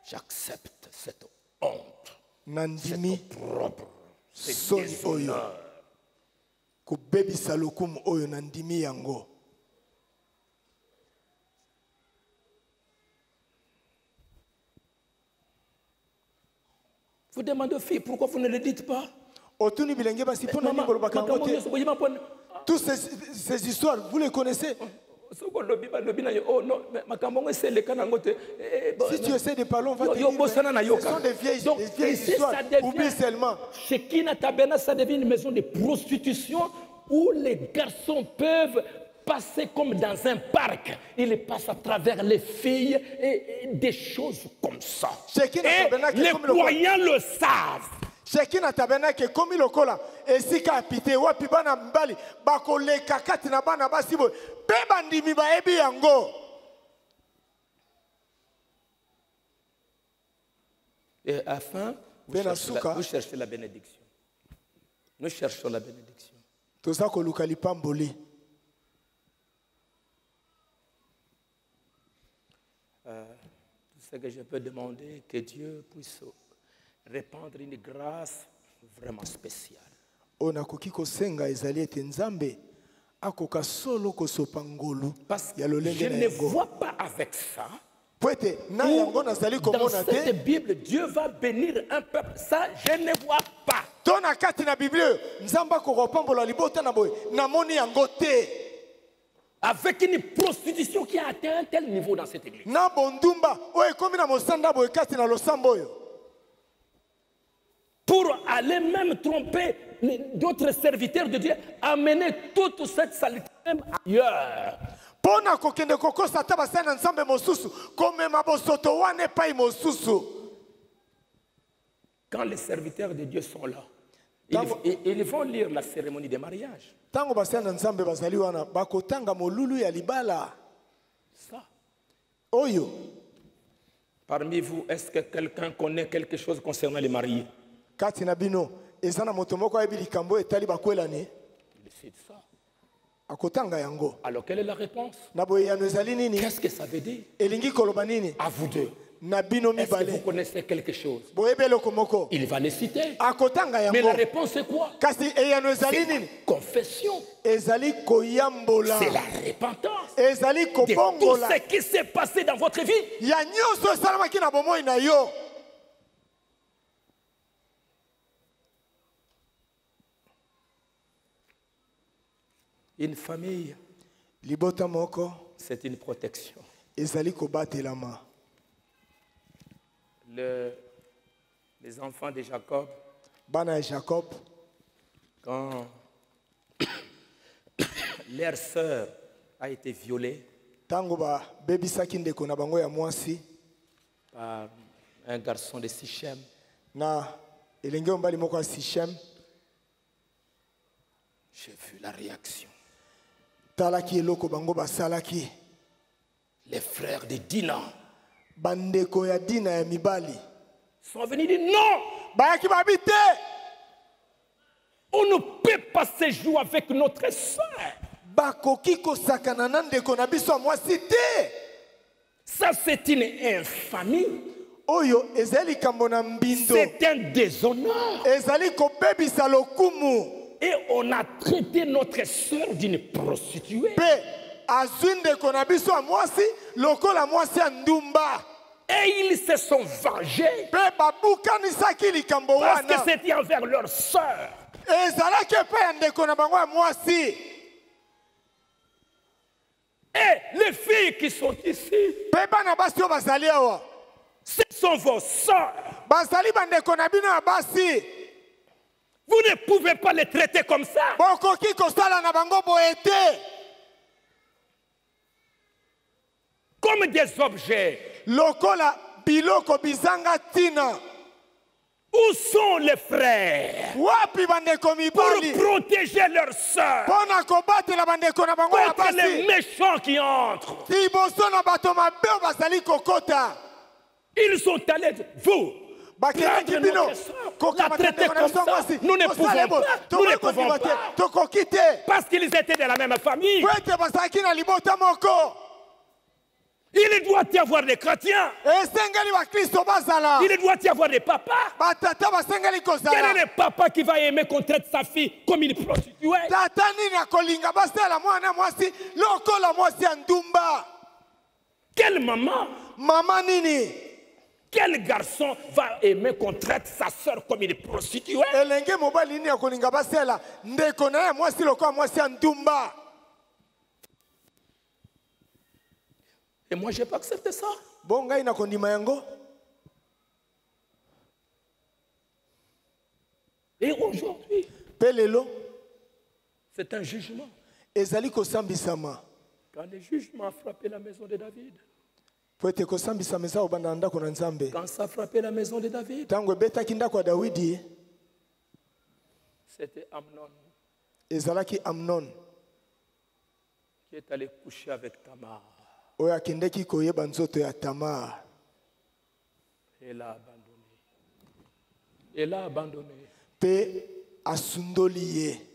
J'accepte cette honte, nandimi propre, ce soni oyo. déshonneur. Vous demandez aux filles pourquoi vous ne le dites pas? Toutes ces histoires, vous les connaissez? Si tu essaies de parler on va te dire ce sont des vieilles, Donc, des vieilles ici, histoires. ça devient- oublie seulement. Shekina Tabernacle, ça devient une maison de prostitution où les garçons peuvent passer comme dans un parc. Ils passent à travers les filles et, et des choses comme ça. Et Tabernacle, les comme le- croyants le savent. Sheki na tabernacle ekomi lokola esika ya pite wapi bana mibali bakoleka kati na bana basi boye mpe bandimi bayebi yango. Et afin, vous cherchez, la, vous cherchez la bénédiction. Nous cherchons la bénédiction. toza koluka lipamboli Tout ce que je peux demander, que Dieu puisse répandre une grâce vraiment spéciale. oyo nakoki kosenga ezali ete nzambe akoka solo kosopa ngolu Parce ya lolenge je ne vois pas avec ça po ete na yango nazali Dans komona te cette Bible, Dieu va bénir un peuple. Ça, je ne vois pas. to na kati na biblia oyo nzambe akoka kopambola libota na boye namoni yango te Avec une prostitution qui a atteint un tel niveau dans cette église. na bondumba oyo ekomi na mosanda boye kati na losambo oyo Pour aller même tromper d'autres serviteurs de Dieu, amener toute cette saleté même ailleurs. mpo na kokende kokosa ata basali na nzambe mosusu komema bosoto wana epai mosusu Quand les serviteurs de Dieu sont là, ils, Quand- ils- ils vont lire la cérémonie de mariage. ntango basali na nzambe bazali wana bakotanga molulu ya libala Ça. oyo Parmi vous, est-ce que quelqu'un connaît quelque chose concernant les mariés? Kati na bino eza na moto moko ayebi likambo oyo etali bakwelani Il sait ça. akotanga yango. Alors, quelle est la réponse? Na boyeyano ezali nini? Qu'est-ce que ça veut dire? Elingi koloba nini? À vous deux. na bino vous connaissez quelque chose? Boyebi eloko moko. Il va les citer. akotanga Mais la réponse c'est quoi? Kasi eyano ezali C'est nini? la confession. ezali koyambola. C'est la repentance. ezali De tout kobongola ce qui s'est passé dans votre vie. ya nyonso esalamaki na bomoi na yo Une famille, libota moko c'est une protection. ezali kobatelama Le- les enfants de Jacob, bana jacob quand leur sœur a été violée ntango babebisaki ndeko na bango ya mwasi par un garçon de Sichem, na elenge mobali moko ya sichem j'ai vu la réaction. Les frères de Dina. Bandeko ya dina ya mibali. Sont venus dire non, bayaki babi te on ne peut pas se jouer avec notre sœur. bakoki kosakana na ndeko na biso te. Ça, c'est une infamie. oyo ezali likambo na mbindo. C'est un déshonneur. ezali kobebisa lokumu Et on a traité notre sœur d'une prostituée. Et ils se sont vengés parce que c'était envers leur sœur. Et les filles qui sont ici, ce sont vos sœurs. bazali bandeko na bino ya basi Vous ne pouvez pas les traiter comme ça. Comme des objets. Où sont les frères? Pour protéger leurs sœurs. Contre les méchants qui entrent. Ils sont allés, vous, la kokamata traiter comme ça. Nous ne pouvons pas, nous ne pouvons pas. parce qu'ils étaient de la même famille. Il doit y avoir des chrétiens. bazala Il doit y avoir des papas. Quel est le papa qui va aimer qu'on traite sa fille comme une prostituée Quelle maman? Mama nini? Quel garçon va aimer qu'on traite sa soeur comme une prostituée? Et moi, je n'ai pas accepté ça. Et aujourd'hui, c'est un jugement. Quand le jugement a frappé la maison de David, na ndako na nzambe quand ça a frappé la maison de David, ntango ebetaki ndako ya dawidi c'était Amnon ezalaki amnon qui est allé coucher avec Tamar. oyo akendeki koyeba nzoto ya tamar Et l'a abandonné. Et l'a abandonné. mpe asundoli ye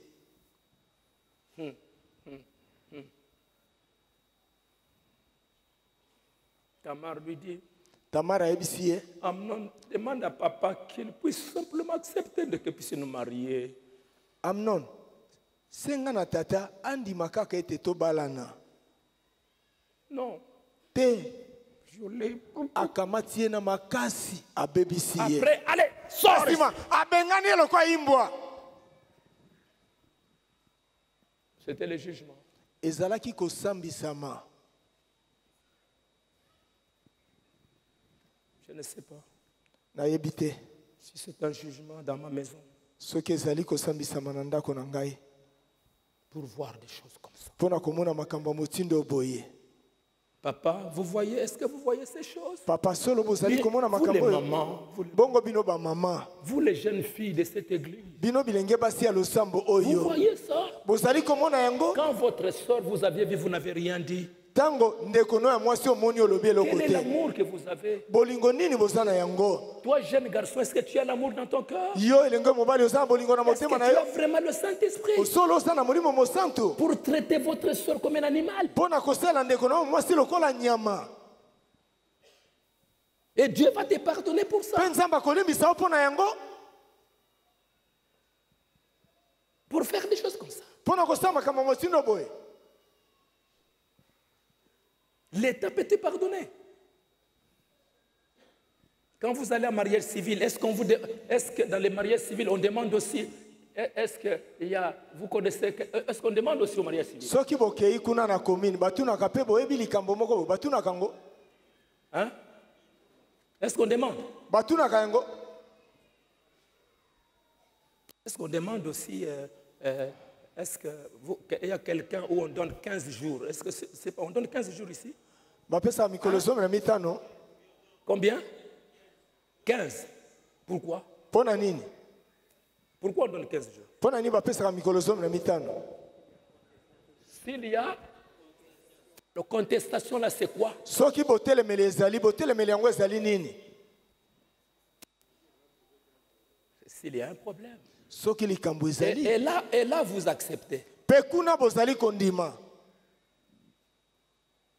Tamar lui dit, tamar ye Amnon, demande à papa qu'il puisse simplement accepter de que puisse nous marier. amnon senga na tata andima kaka ete tobalana. Non, te je l'ai beaucoup. akamati ye na makasi abebisi ye. Nsima abengani ye lokola imbwa C'était le jugement. ezalaki kosambisama ne sais pas. Nayebi te si c'est un jugement dans ma maison. Soki ezali kosambisama na ndako na ngai. Pour voir des choses comme ça. mpo na komona makambo ya motindo boye. Papa, vous voyez, est-ce que vous voyez ces choses? Papa solo bozali komona vous les oyo. mamans, vous, bongo bino bamama vous les jeunes filles de cette église, bino bilenge basi losambo vous oyo. voyez ça? Bozali komona yango? Quand votre soeur vous aviez vu, vous n'avez rien dit. Ntango ndeko no ya mwasi omoni olobi eloko Quel est te. l'amour que vous avez? Bolingo nini boza na yango? Toi, jeune garçon, est-ce que tu as l'amour dans ton cœur? Yo elenge mobali oza na bolingo na Est-ce que motema tu na as yo vraiment le Saint-Esprit? Solo oza na molimo mosantu. Pour traiter votre soeur comme un animal. Mpo na kosala ndeko na yo mwasi lokola nyama. Et Dieu va te pardonner pour ça. mpe nzambe akolimbisa yo mpo na yango? Pour faire des choses comme ça. mpo na kosala makambo boye? L'État peut te pardonner. Quand vous allez en mariage civil, est-ce qu'on vous, est-ce que dans les mariages civils, on demande aussi, est-ce que il y a, vous connaissez, que- est-ce qu'on demande aussi au mariage civil? Soki bokei kuna na komine batunaka mpe boyebi likambo moko boye batunaka yango. Hein? Est-ce qu'on demande? Batunaka yango. Est-ce qu'on demande aussi, euh, euh, est-ce qu'il y a quelqu'un où on donne 15 jours? Est-ce que c'est, c'est pas, on donne 15 jours ici? Mitano. Combien? 15. Pourquoi? Pourquoi on donne 15 jours? S'il y a la contestation là, c'est quoi? S'il y a un problème. Soki likambo Et, ezali et là, et là, vous acceptez. mpe kuna bozali kondima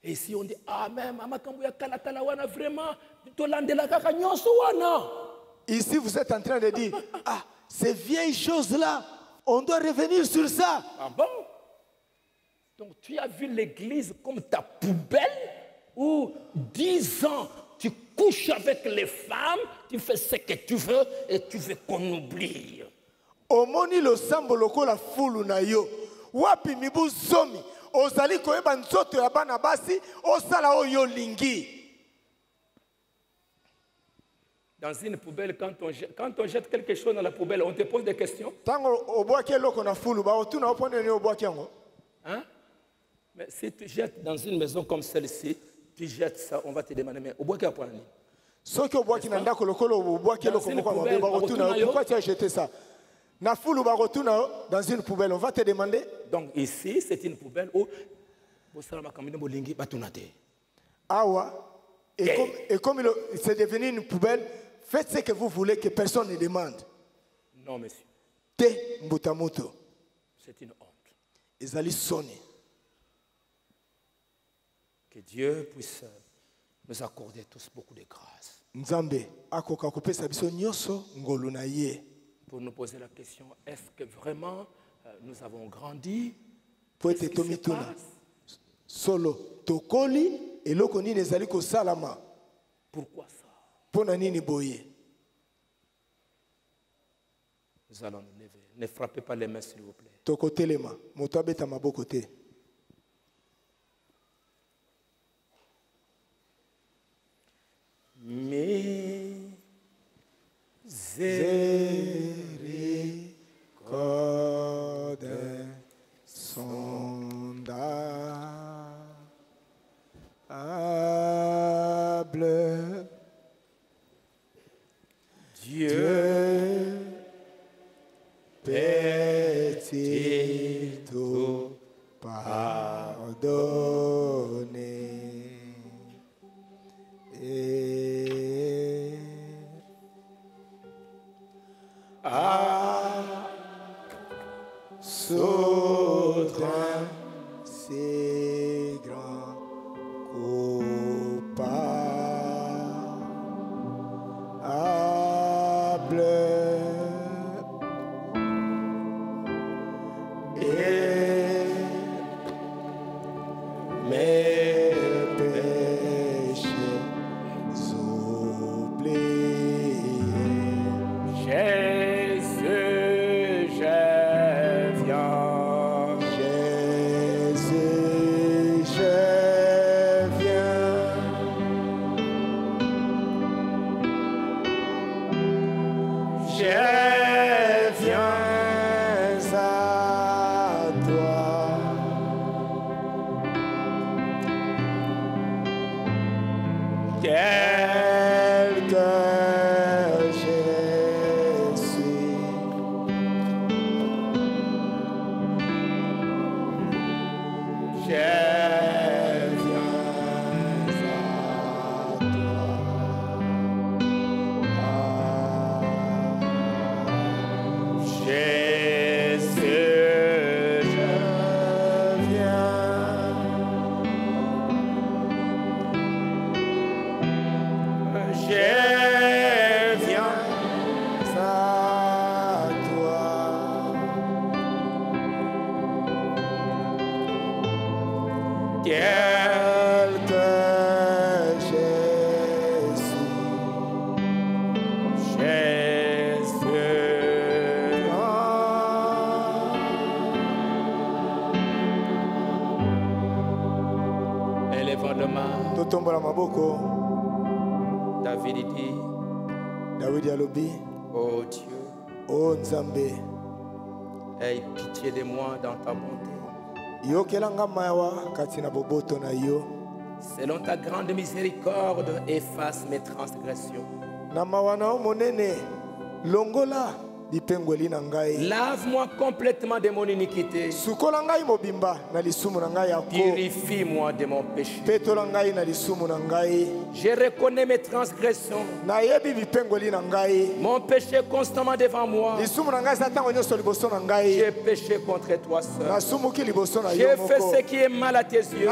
Et ici, on dit, ah, même, amakambo ya wana, vraiment, tolandela kaka nyonso wana. ici vous êtes en train de dire ah ces vieilles choses là on doit revenir sur ça Ah bon? Donc, tu as vu l'église comme ta poubelle où 10 ans, tu couches avec les femmes, tu fais ce que tu veux et tu veux qu'on oublie. Omoni losambo lokola fulu na yo. Wapi mibu zomi? Ozali koyeba nzoto ya bana basi osala oyo olingi Dans une poubelle, quand on, jette, quand on jette quelque chose dans la poubelle, on te pose des questions? Hein? Mais si tu jettes dans une maison comme celle-ci, tu jettes ça, on va te demander, mais au bois qu'il y a point soki obwaki na ndako lokola obwaki eloko moko ya mabe bakotuna tu as jeté ça? Dans une poubelle. On va te demander. Donc ici, c'est une poubelle où awa et comme, et comme c'est devenu une poubelle faites ce que vous voulez que personne ne demande. Non, monsieur, te c'est une honte. ezali soni Que Dieu puisse nous accorder tous beaucoup de grâce. Nzambe akoka kopesa biso nyonso ngolu na ye pour nous poser la question est-ce que vraiment euh, nous avons grandi po Qu'est-ce ete qui se tomituna solo tokoli eloko nini ezali kosalama Pourquoi ça na nini boye? Nous allons nous lever. Ne frappez pas les mains, s'il vous plaît. tokotelema moto abeta maboko Code sondable yokelanga mawa kati na boboto na yo Selon ta grande miséricorde, efface mes transgressions. na mawa na yo monene longola Lave-moi complètement de mon iniquité. Purifie-moi de mon péché. Je reconnais mes transgressions. Mon péché constamment devant moi. J'ai péché contre toi seul. J'ai fait ce qui est mal à tes yeux.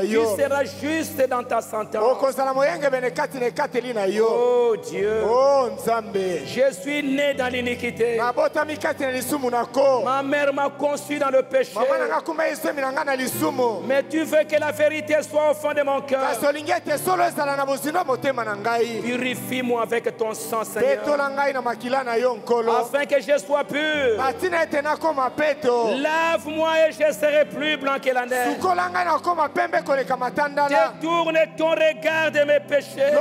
Tu seras juste dans ta sentence. Oh Dieu, o nzambe je suis né dans l'iniquité. Ma mère m'a conçu dans le péché. Mais tu veux que la vérité soit au fond de mon cœur. Purifie-moi avec ton sang, Seigneur. Afin que je sois pur. Lave-moi et je serai plus blanc que la neige. Détourne ton regard de mes péchés.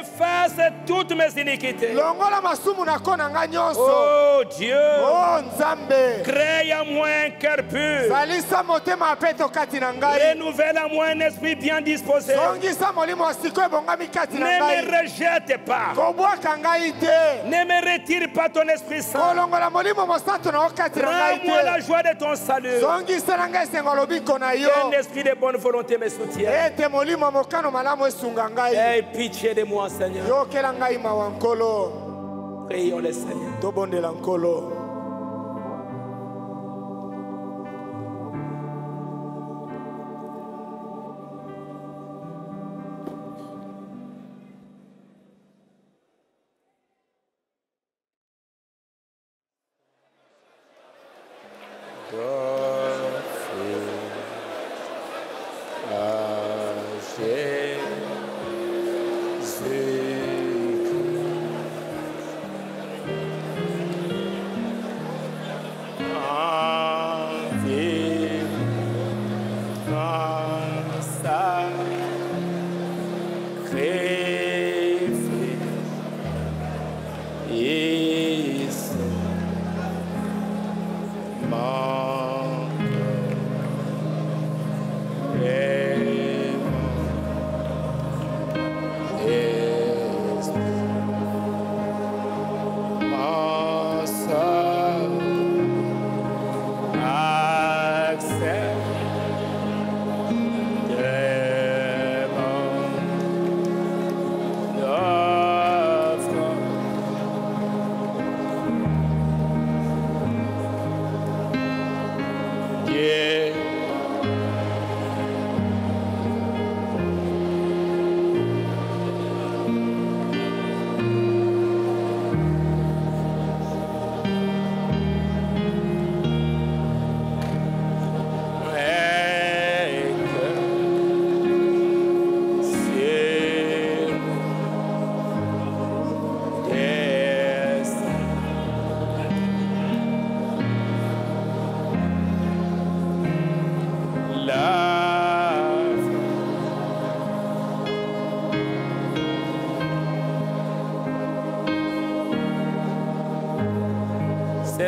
Efface toutes mes iniquités. Longola masumu nako na ngai nyonso Oh Dieu, o nzambe crée en moi un cœur pur. zalisa motema peto kati na ngai Renouvelle en moi un esprit bien disposé. zongisa molimo ya siko ebongami kati na Ne ngai me rejette pas. kobwaka ngai te Ne me retire pas ton Esprit Saint. kolongola molimo mosantu na yo kati na ngai Rends-moi la te joie de ton salut. zongisa na ngai esengo lobiko na yo Un esprit de bonne volonté me soutient. ete molimo mokano malamu esunga ngai Aie pitié de moi, Seigneur. yokela ngai mawa nkolo Prions le Seigneur. tobondela nkolo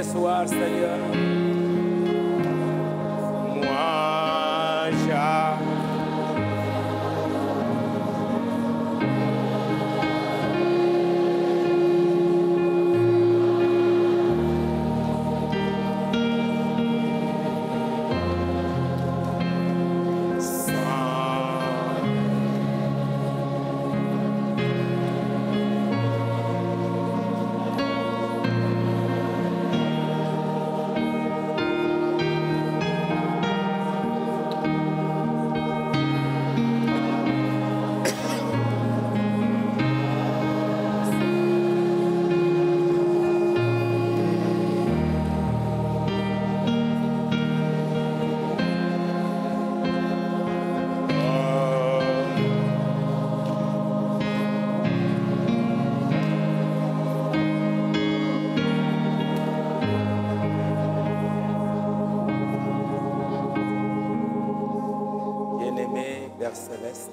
ce soir, Seigneur. Père Céleste,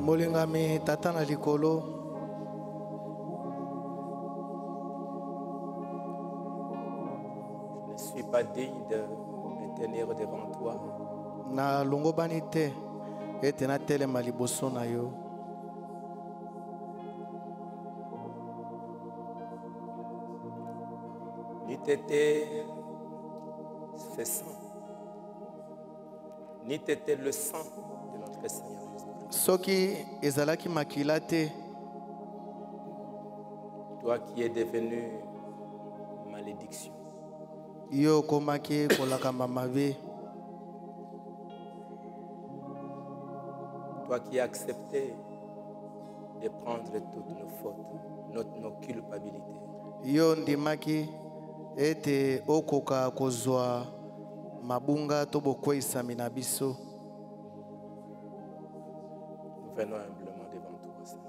molingami tata na likolo. Je ne suis pas digne de me tenir devant toi. nalongobani te ete natelema liboso na yo. T'étais ce sang, ni t'étais le sang soki ezalaki makila te Toi qui es devenu malédiction. yo okomaki kolakamba mabe Toi qui as accepté de prendre toutes nos fautes, nos, nos culpabilités. yo ndimaki ete okoka kozwa mabunga to bokweyisami na biso venons humblement devant toi, Seigneur.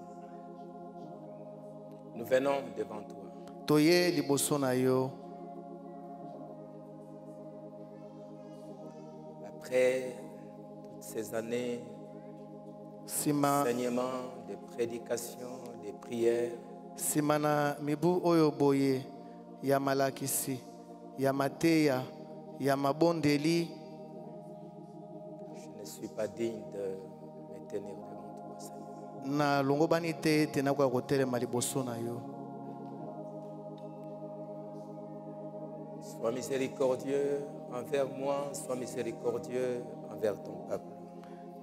Nous venons devant toi. toye liboso na yo Après toutes ces années nsima d'enseignement, de prédication, de prières, nsima na mibu oyo boye ya malakisi ya mateya ya mabondeli je ne suis pas digne de me tenir. Nalongobani te ete nakoya kotelema liboso na yo. Sois miséricordieux envers moi, sois miséricordieux envers ton peuple.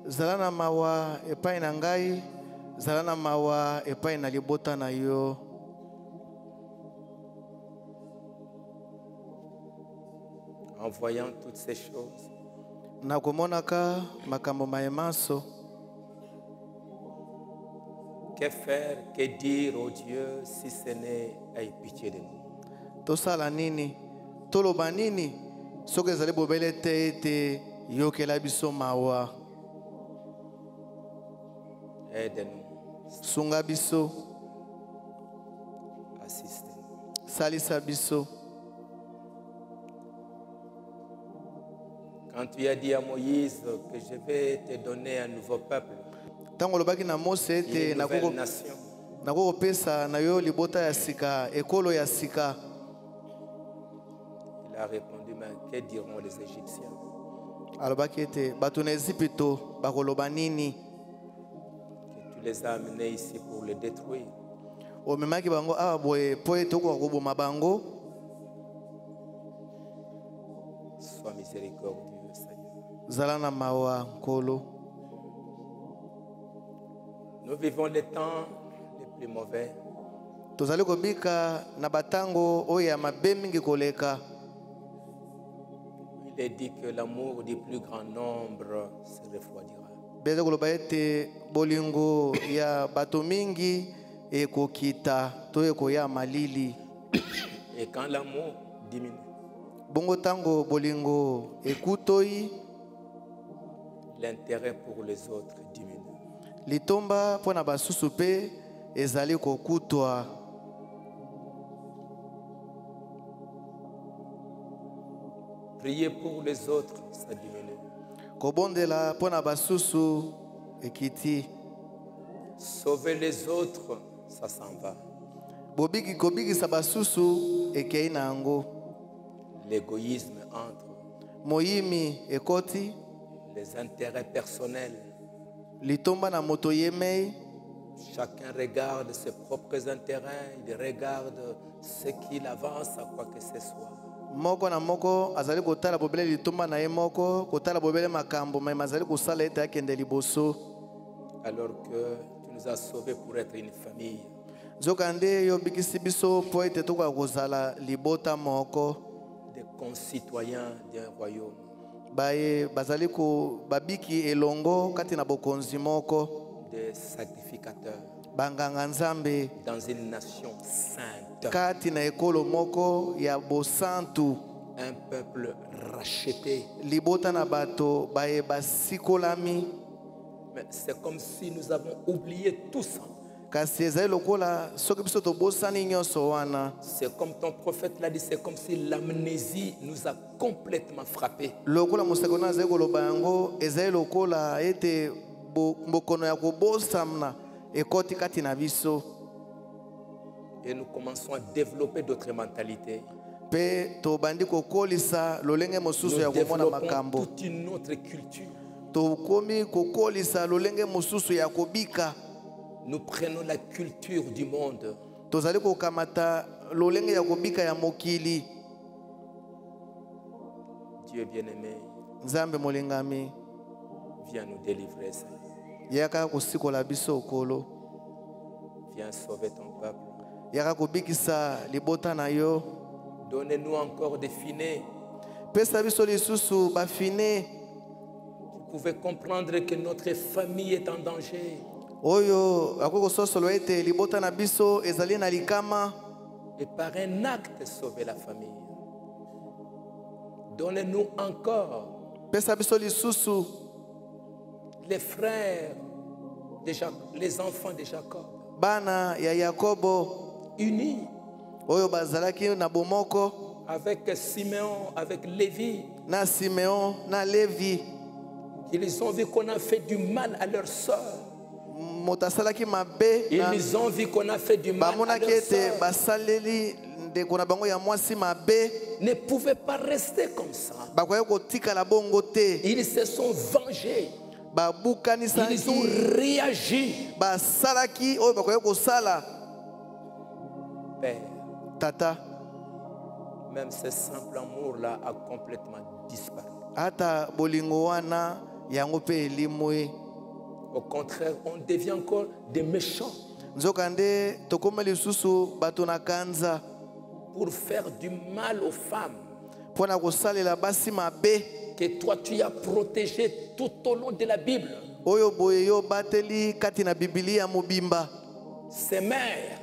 zala na mawa epai na ngai zala na mawa epai na libota na yo. En voyant toutes ces choses, nakomonaka makambo mayemaso que faire, que dire au Dieu si ce n'est aie pitié de nous? Tosala nini? Toloba nini? Soki ezali bobele te ete yokela biso mawa. Aide-nous, sunga biso. Assiste-nous. salisa biso. Quand tu as dit à Moïse que je vais te donner un nouveau peuple, ntango olobaki na mose ete nakokopesa na yo libota ya sika ekolo ya sika. Alobaki ete bato na ejipito bakoloba nini? Omemaki bango awa boye mpo ete okoka koboma bango. Zala na mawa nkolo. Nous vivons les temps les plus mauvais. tozali kobika na batango oyo ya mabe mingi koleka Il est dit que l'amour du plus grand nombre se refroidira. beza koloba ete bolingo ya bato mingi ekokita to ekoya malili Et quand l'amour diminue, bongo ntango bolingo ekutoi l'intérêt pour les autres diminue. Litomba mpo na basusu mpe ezali kokutwa Prier pour les autres, ça diminue. kobondela mpo na basusu ekiti Sauver les autres, ça s'en va. bobiki kobikisa basusu ekei na yango l'égoïsme entre, moyimi ekoti les intérêts personnels. Chacun regarde ses propres intérêts, il regarde ce qu'il avance à quoi que ce soit. moko na moko azali kotala bobele litomba na ye moko kotala bobele makambo mema azali kosala ete akende liboso Alors que tu nous as sauvés pour être une famille. nzoka nde yo obikisi biso mpo ete tokoka kozala libota moko des concitoyens d'un royaume. Baye bazali ko babiki elongo kati na bokonzi moko. Des sacrificateurs. Banganga nzambe. Dans une nation sainte, kati na ekolo moko ya bosantu. Un peuple racheté. libota na bato baye basikolami Mais c'est comme si nous avons oublié tout ça. C'est comme ton prophète l'a dit, c'est comme si l'amnésie nous a complètement frappés. Et nous commençons à développer d'autres mentalités. Nous développons toute une autre culture. Nous prenons la culture du monde. tozali kokamata lolenge ya kobika ya mokili Dieu bien-aimé, nzambe molingami viens nous délivrer, Seigneur. yaka kosikola biso okolo Viens sauver ton peuple. yaka kobikisa libota na yo Donnez-nous encore des finés pesa biso lisusu bafine qui pouvaient comprendre que notre famille est en danger. Oyo akoki kososolo ete libota na biso ezali na likama et par un acte sauver la famille. Donnez-nous encore pesa biso lisusu les frères, de Jac- les enfants de Jacob, bana ya yakobo unis oyo bazalaki na bomoko avec Siméon, avec Lévi. na simeon na levi Ils ont vu qu'on a fait du mal à leur sœur. Moto asalaki mabe Ils ont vu qu'on a fait du mal à bamonaki ete basaleli ndeko na bango ya mwasi mabe. Ne pouvaient pas rester comme ça. bakoki kotikala bongo te. Ils se sont vengés. Ils ont babukanisaki réagi. basalaki. Oyo bakoki kosala. Père, tata. Même ce simple amour-là a complètement disparu. ata bolingo wana yango mpe elimwi Au contraire, on devient encore des méchants pour faire du mal aux femmes. Que toi tu as protégées tout au long de la Bible. Ces mères,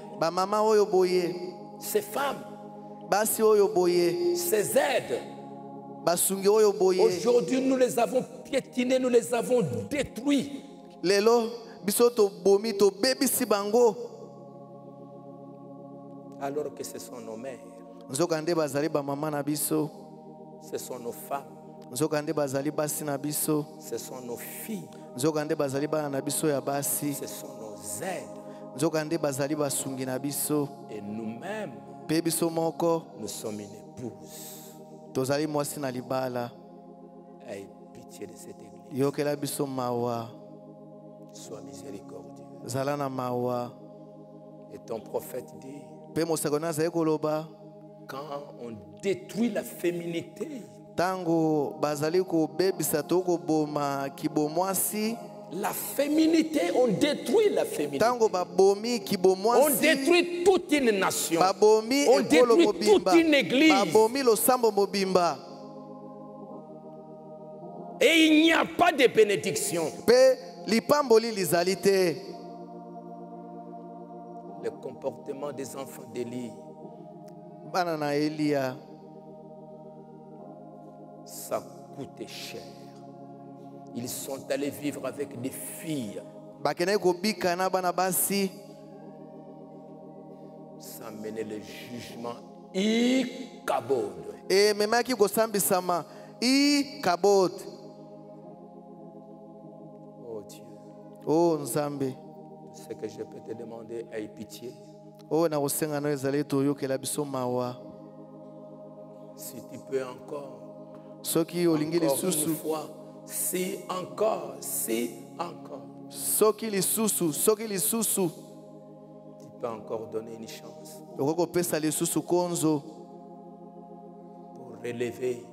ces femmes, ces aides, aujourd'hui nous les avons piétinés, nous les avons détruits. Lelo biso tobomi tobebisi bango. Alors que ce sont nos mères, nzoka nde bazali bamama na biso. Ce sont nos femmes, nzoka nde bazali basi na biso. Ce sont nos filles, nzoka nde bazali bana na biso ya basi. Ce sont nos aides. nzoka nde bazali basungi na biso. Et nous-mêmes, mpe biso moko nous sommes une épouse. tozali mwasi na libala. Aie pitié de cette église. yokela biso mawa Sois miséricordieux. zala na mawa Et ton prophète dit, koloba quand on détruit la féminité, ntango bazali kobebisa to koboma kibomwasi la féminité, on détruit la féminité. On détruit toute une nation. On détruit toute une église. Et il n'y a pas de bénédiction. Mpe lipamboli lizali te Le comportement des enfants d'Élie, bana na eliya ça coûtait cher. Ils sont allés vivre avec des filles. bakendaki kobika na bana basi Ça menait le jugement Ikabod. ememaki kosambisama i o nzambe. Ce que je peux te demander, aie pitié. oyo na kosenga no ezali toyokela biso mawa. Si tu peux encore, soki olingi lisusu. si encore, si encore, soki lisusu soki lisusu. Tu peux encore donner une chance. Okoki kopesa lisusu konzo. Pour relever.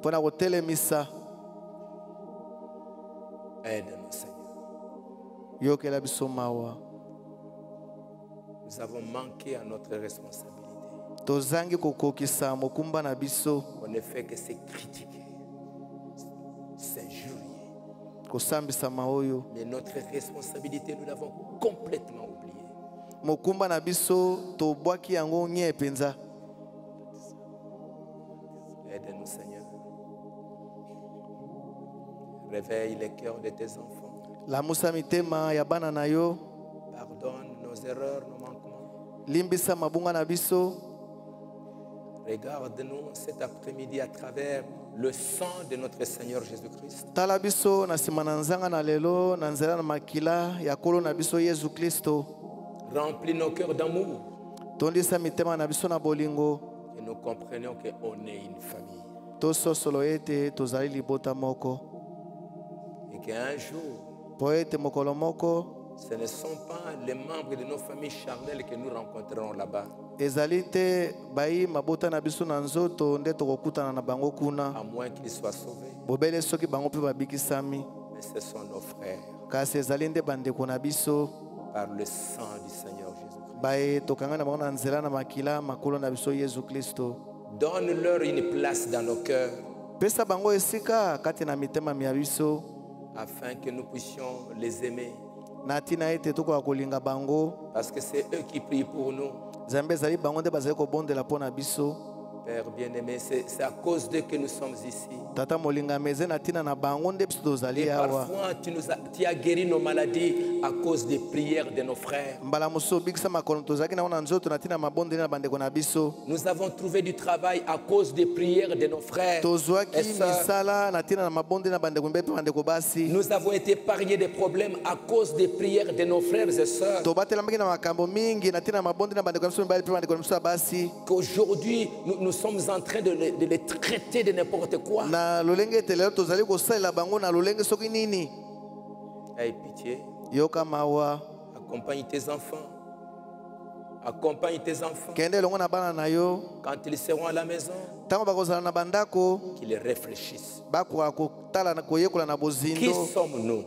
mpona kotelemisa Aide-nous, Seigneur. Nous avons manqué à notre responsabilité. On ne fait que se critiquer, s'injurier. Mais notre responsabilité, nous l'avons complètement oubliée. mokumba na biso tobwaki yango nye mpenza Aide-nous, Seigneur. Réveille les cœurs de tes enfants. lamusa mitema ya bana na yo Pardonne nos erreurs, nos manquements. limbisa mabunga na biso Regarde-nous cet après-midi à travers le sang de notre Seigneur Jésus-Christ. tala biso na nsima na nzanga na lelo na nzela na makila ya nkolo na biso yesu kristo Remplis nos cœurs d'amour. tondisa mitema na biso na bolingo Et nous comprenions qu'on est une famille. tososolo ete tozali libota moko qu'un jour, mpo ete mokolo moko ce ne sont pas les membres de nos familles charnelles que nous rencontrerons là-bas, ezali te bayi mabota na biso na nzoto nde tokokutana na bango kuna. Bobele soki bango mpe babikisami. Kasi ezali nde bandeko na biso. Baye tokanga na bango na nzela na makila makolo na biso yesu kristo Donne-leur une place dans nos cœurs. Pesa bango esika kati na mitema ya biso afin que nous puissions les aimer. Parce que c'est eux qui prient pour nous. nzambe ezali bango nde bazali kobondela mpo na biso Père bien-aimé, c'est à cause d'eux que nous sommes ici. tata Et parfois, tu, nous as, tu as guéri nos maladies à cause des prières de nos frères. Nous avons trouvé du travail à cause des prières de nos frères. Nous avons été pariés des problèmes à cause des prières de nos frères et sœurs. Qu'aujourd'hui, nous, nous sommes en train de les, de les traiter de n'importe quoi. Aie pitié, accompagne tes enfants. Accompagne tes enfants. Quand ils seront à la maison, qu'ils réfléchissent. Qui sommes-nous?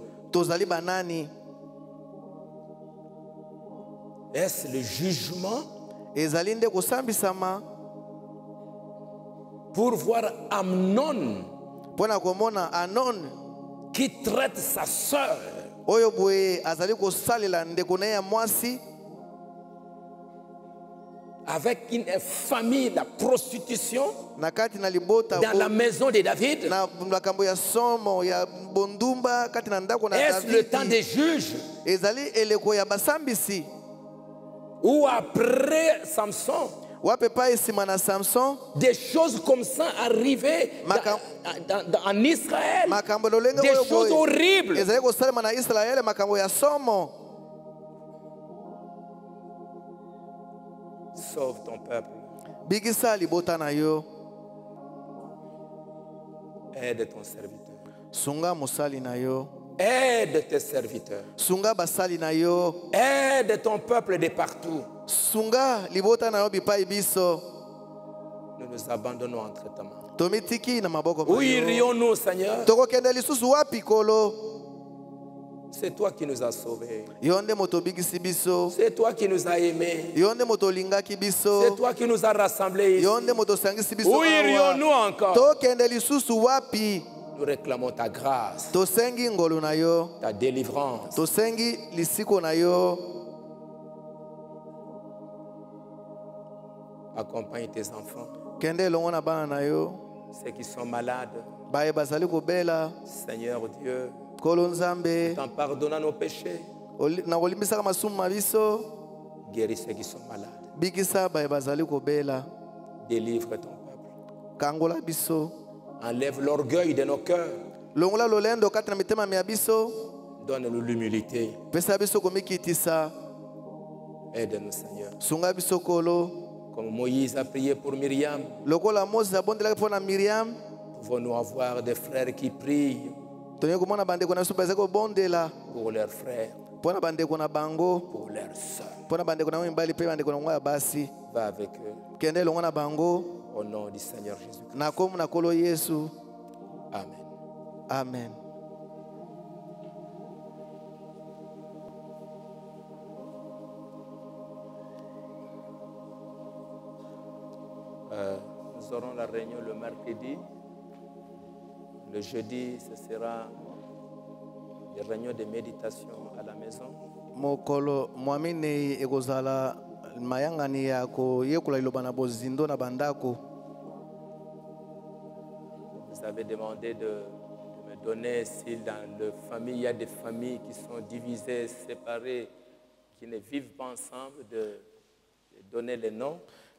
Est-ce le jugement? Pour voir Amnon komona anon qui traite sa sœur. oyo boye azali kosalela ndeko na ye ya mwasi. Avec une famille, la prostitution dans la maison de David. Est-ce le temps des juges? Ou après Samson? Des choses comme ça arrivaient dans- dans- dans- en Israël. Des choses horribles. Sauve ton peuple. Aide ton serviteur. Sunga mosali na yo. Aide tes serviteurs. Sunga basali na yo. Aide ton peuple de partout sunga libota na yo bipai biso nous nous abandonnons entre ta main. Tomitiki na maboko na où yo. irions-nous Seigneur? Tokokende lisusu wapi kolo? C'est toi qui nous as sauvés. Yo nde moto obikisi biso. C'est toi qui nous as aimés. Yo nde moto olingaki c'est toi qui nous as rassemblés ici. Yo nde moto osangisi biso où irions-nous encore? Tokende lisusu wapi? Nous réclamons ta grâce. Tosengi ngolu na yo. Ta délivrance accompagne tes enfants. Ceux qui sont malades. Seigneur Dieu en pardonnant nos péchés. Guéris ceux qui sont malades. Délivre ton peuple. Enlève l'orgueil de nos cœurs. Donne-nous l'humilité. Aide-nous, Seigneur. Comme Moïse a prié pour Myriam, pouvons-nous avoir des frères qui prient pour leurs frères, pour leurs sœurs. Va avec eux. Au nom du Seigneur Jésus-Christ. Amen. amen Euh, nous aurons la réunion le mercredi. Le jeudi, ce sera des réunions de méditation à la maison. mokolo mwami nei ekozala mayangani ya koyekola liloba na bozindo na bandako Vous avez demandé de, de me donner si dans le famille, il y a des familles qui sont divisées, séparées, qui ne vivent pas ensemble, de, de donner les noms.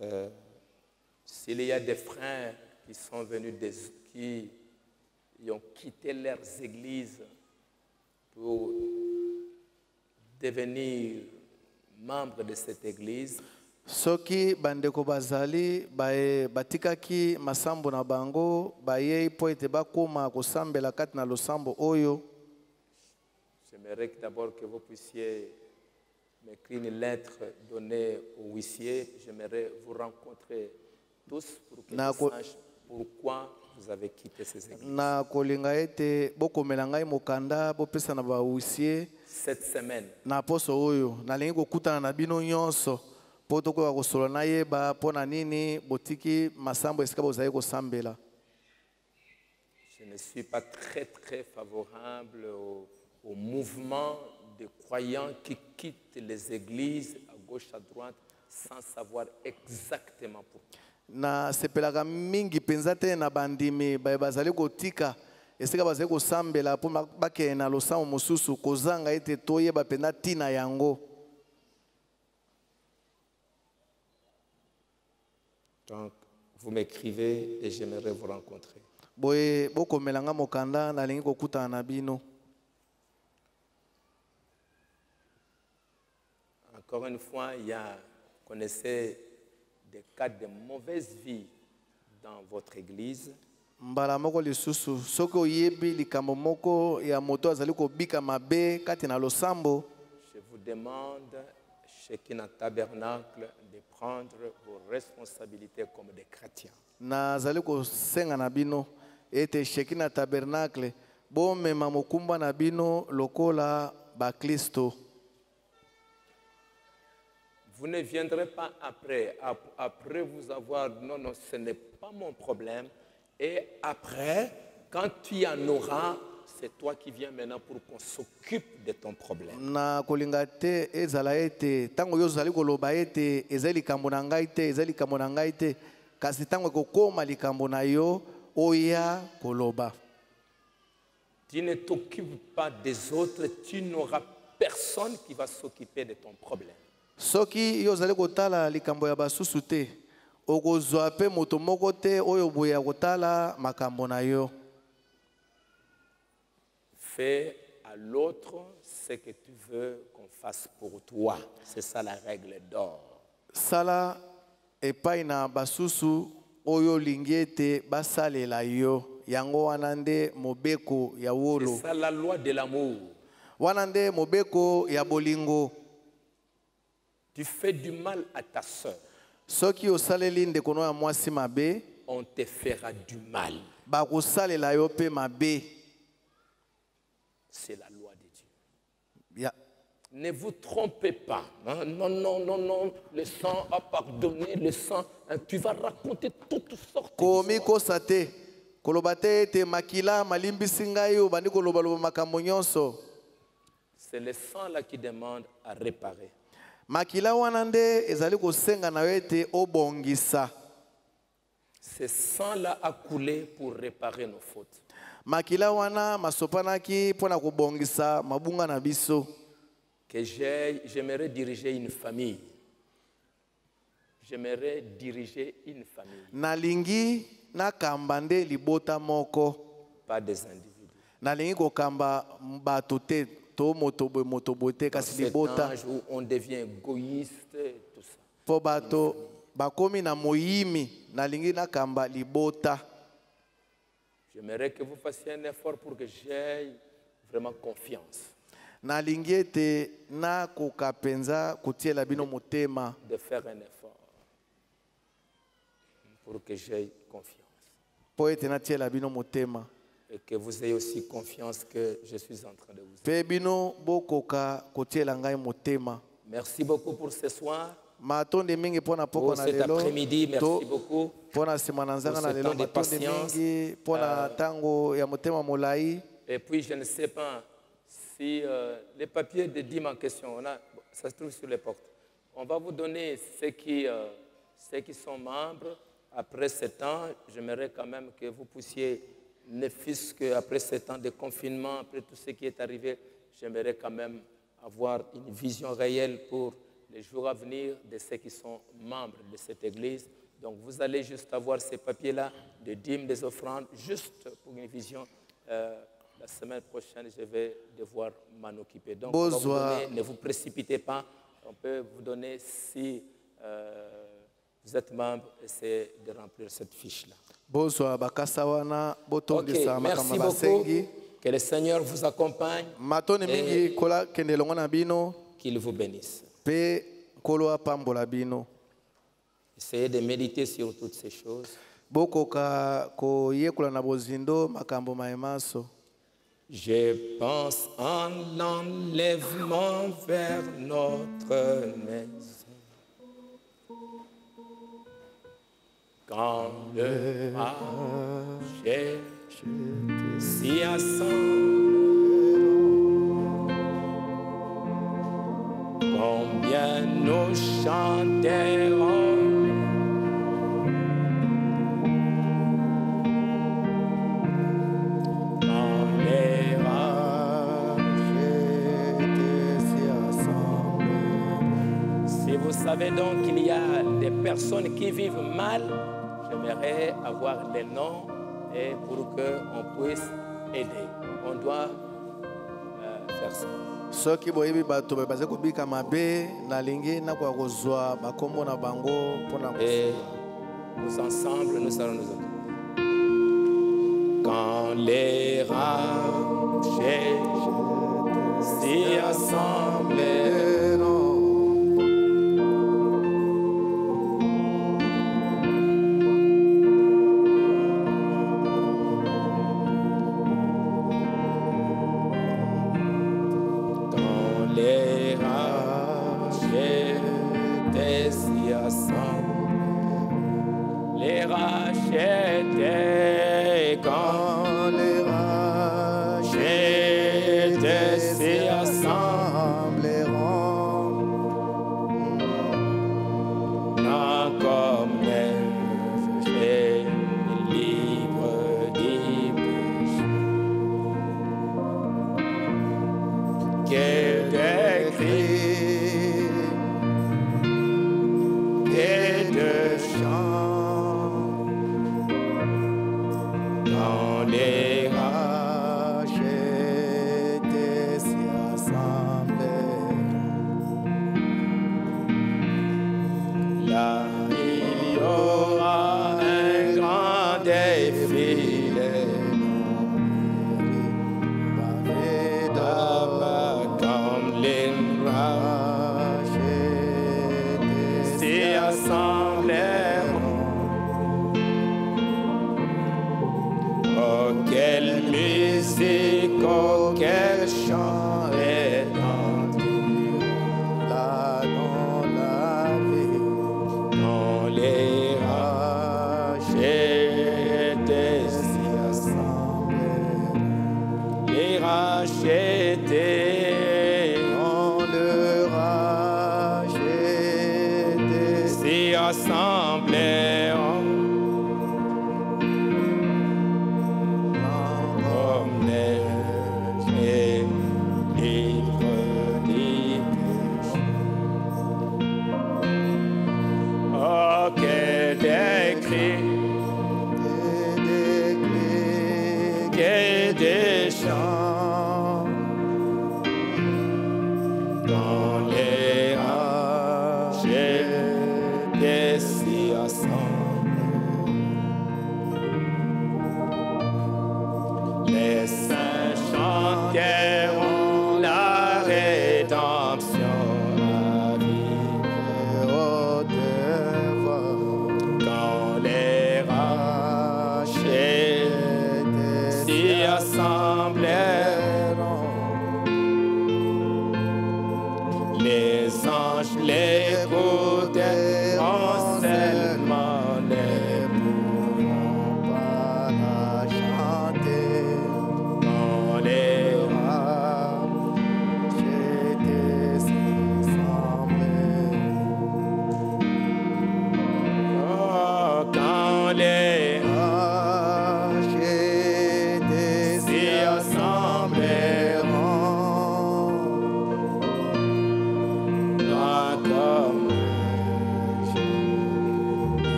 Euh, S'il y a des frères qui sont venus, des, qui, ont quitté leurs églises pour devenir membres de cette église, soki bandeko bazali batikaki masambo na bango bayei mpo ete bakóma kosambela kati na losambo oyo. J'aimerais d'abord que vous puissiez m'écrire une lettre donnée au huissier. J'aimerais vous rencontrer tous pour que sache pourquoi vous avez quitté ces églises. na kolinga ete bokomela ngai mokanda bopesa na bahuisie Cette semaine, na poso oyo nalingi kokutana na bino nyonso mpo tokoka kosolola nayeba mpo na nini botiki masambo esika bozali kosambela je ne suis pas très très favorable au, au mouvement de croyants qui quittent les églises à gauche, à droite, sans savoir exactement pourquoi. nasepelaka mingi mpenza te na bandimi baye bazali kotika esika bazali kosambela mpo ba- bakende na losambo mosusu kozanga ete toyeba mpenza ntina yango Donc, vous m'écrivez et j'aimerais vous rencontrer. boye bokomela nga mokanda nalingi kokutana na bino Encore une fois, il y a, vous connaissez des cas de mauvaise vie dans votre église. mbala moko lisusu soki oyebi likambo moko ya moto azali kobika mabe kati na losambo Je vous demande, Shekinah Tabernacle, de prendre vos responsabilités comme des chrétiens. nazali kosenga na bino ete sheki na tabernacle bomema mokumba na bino lokola baklisto Vous ne viendrez pas après, ap- après vous avoir, non, non, ce n'est pas mon problème. Et après, quand tu en auras, c'est toi qui viens maintenant pour qu'on s'occupe de ton problème. na kolinga te ezala ete ntango yo ozali koloba ete eza likambo na ngai te eza likambo na ngai te kasi ntango ekokóma likambo na yo oya koloba Tu ne t'occupes pas des autres, tu n'auras personne qui va s'occuper de ton problème. Soki yo ozali kotala likambo ya basusu te okozwa mpe moto moko te oyo boye ya kotala makambo na yo Fais à l'autre ce que tu veux qu'on fasse pour toi. C'est ça la règle d'or. sala epai na basusu oyo olingi ete basalela yo yango wana nde mobeko ya C'est wolo ça la loi de l'amour. wana nde mobeko ya bolingo Tu fais du mal à ta soeur, soki osaleli ndeko no ya mwasi mabe on te fera du mal. bakosalela yo mpe mabe C'est la loi de Dieu. ya Ne vous trompez pas. hein. Non, non, non, non. Le sang a pardonné, le sang. hein, Tu vas raconter toutes sortes komi d'histoires. kosa te koloba te ete makila malimbisi ngai oyo bandi kolobaloba makambo nyonso Ce c'est le sang là qui demande à réparer. Makila wana nde ezali kosenga na yo ete obongisa Ce sang-là a coulé pour réparer nos fautes. makila wana masopanaki mpo na kobongisa mabunga na biso Que j'ai- j'aimerais diriger une famille. J'aimerais diriger une famille, nalingi nakamba nde libota moko pas des individus. nalingi kokamba bato te Cet âge où on devient égoïste, tout ça. mpo bato bakomi na moyimi nalingi nakamba libota. J'aimerais que vous fassiez un effort pour que j'aie vraiment confiance. Nalingi ete nakoka mpenza kotiela bino motema. de faire un effort pour que j'aie confiance. mpo ete natiela bino motema Et que vous ayez aussi confiance que je suis en train de vous aider. Merci beaucoup pour ce soir. matondi mingi mpo na poko Pour na cet lelo après-midi, merci to beaucoup. mpo na nsima na nzanga Pour na ce lelo temps de matondi patience. mingi mpo na ntango ya motema molai Et puis, je ne sais pas si euh, les papiers de dîmes en question, on a, ça se trouve sur les portes. On va vous donner ceux qui, euh, ceux qui sont membres. Après ce temps, j'aimerais quand même que vous puissiez, ne fût-ce qu'après ce temps de confinement, après tout ce qui est arrivé, j'aimerais quand même avoir une vision réelle pour les jours à venir de ceux qui sont membres de cette église. Donc, vous allez juste avoir ces papiers-là de dîmes, des offrandes, juste pour une vision. Euh, la semaine prochaine, je vais devoir m'en occuper. Donc, vous donner- ne vous précipitez pas. On peut vous donner, si euh, vous êtes membre, essayez de remplir cette fiche-là. Bozwa bakasa wana Ok, botondisa makambo merci beaucoup. Que le Seigneur vous accompagne, kola kende elongo na bino qu'il vous bénisse. mpe nkolo apambola bino Essayez de méditer sur toutes ces choses. bokoka koyekola na bozindo makambo mayemaso Je pense en l'enlèvement vers notre maison. Quand le marché s'y assemble, combien nous chanterons vous savez donc qu'il y a des personnes qui vivent mal, j'aimerais avoir les noms et pour qu'on puisse aider. On doit euh, faire ça. soki boyebi bato baye baza kobika mabe nalingi nakoya kozwa bakombo na bango mpona Et nous ensemble, nous allons nous. Quand les s'y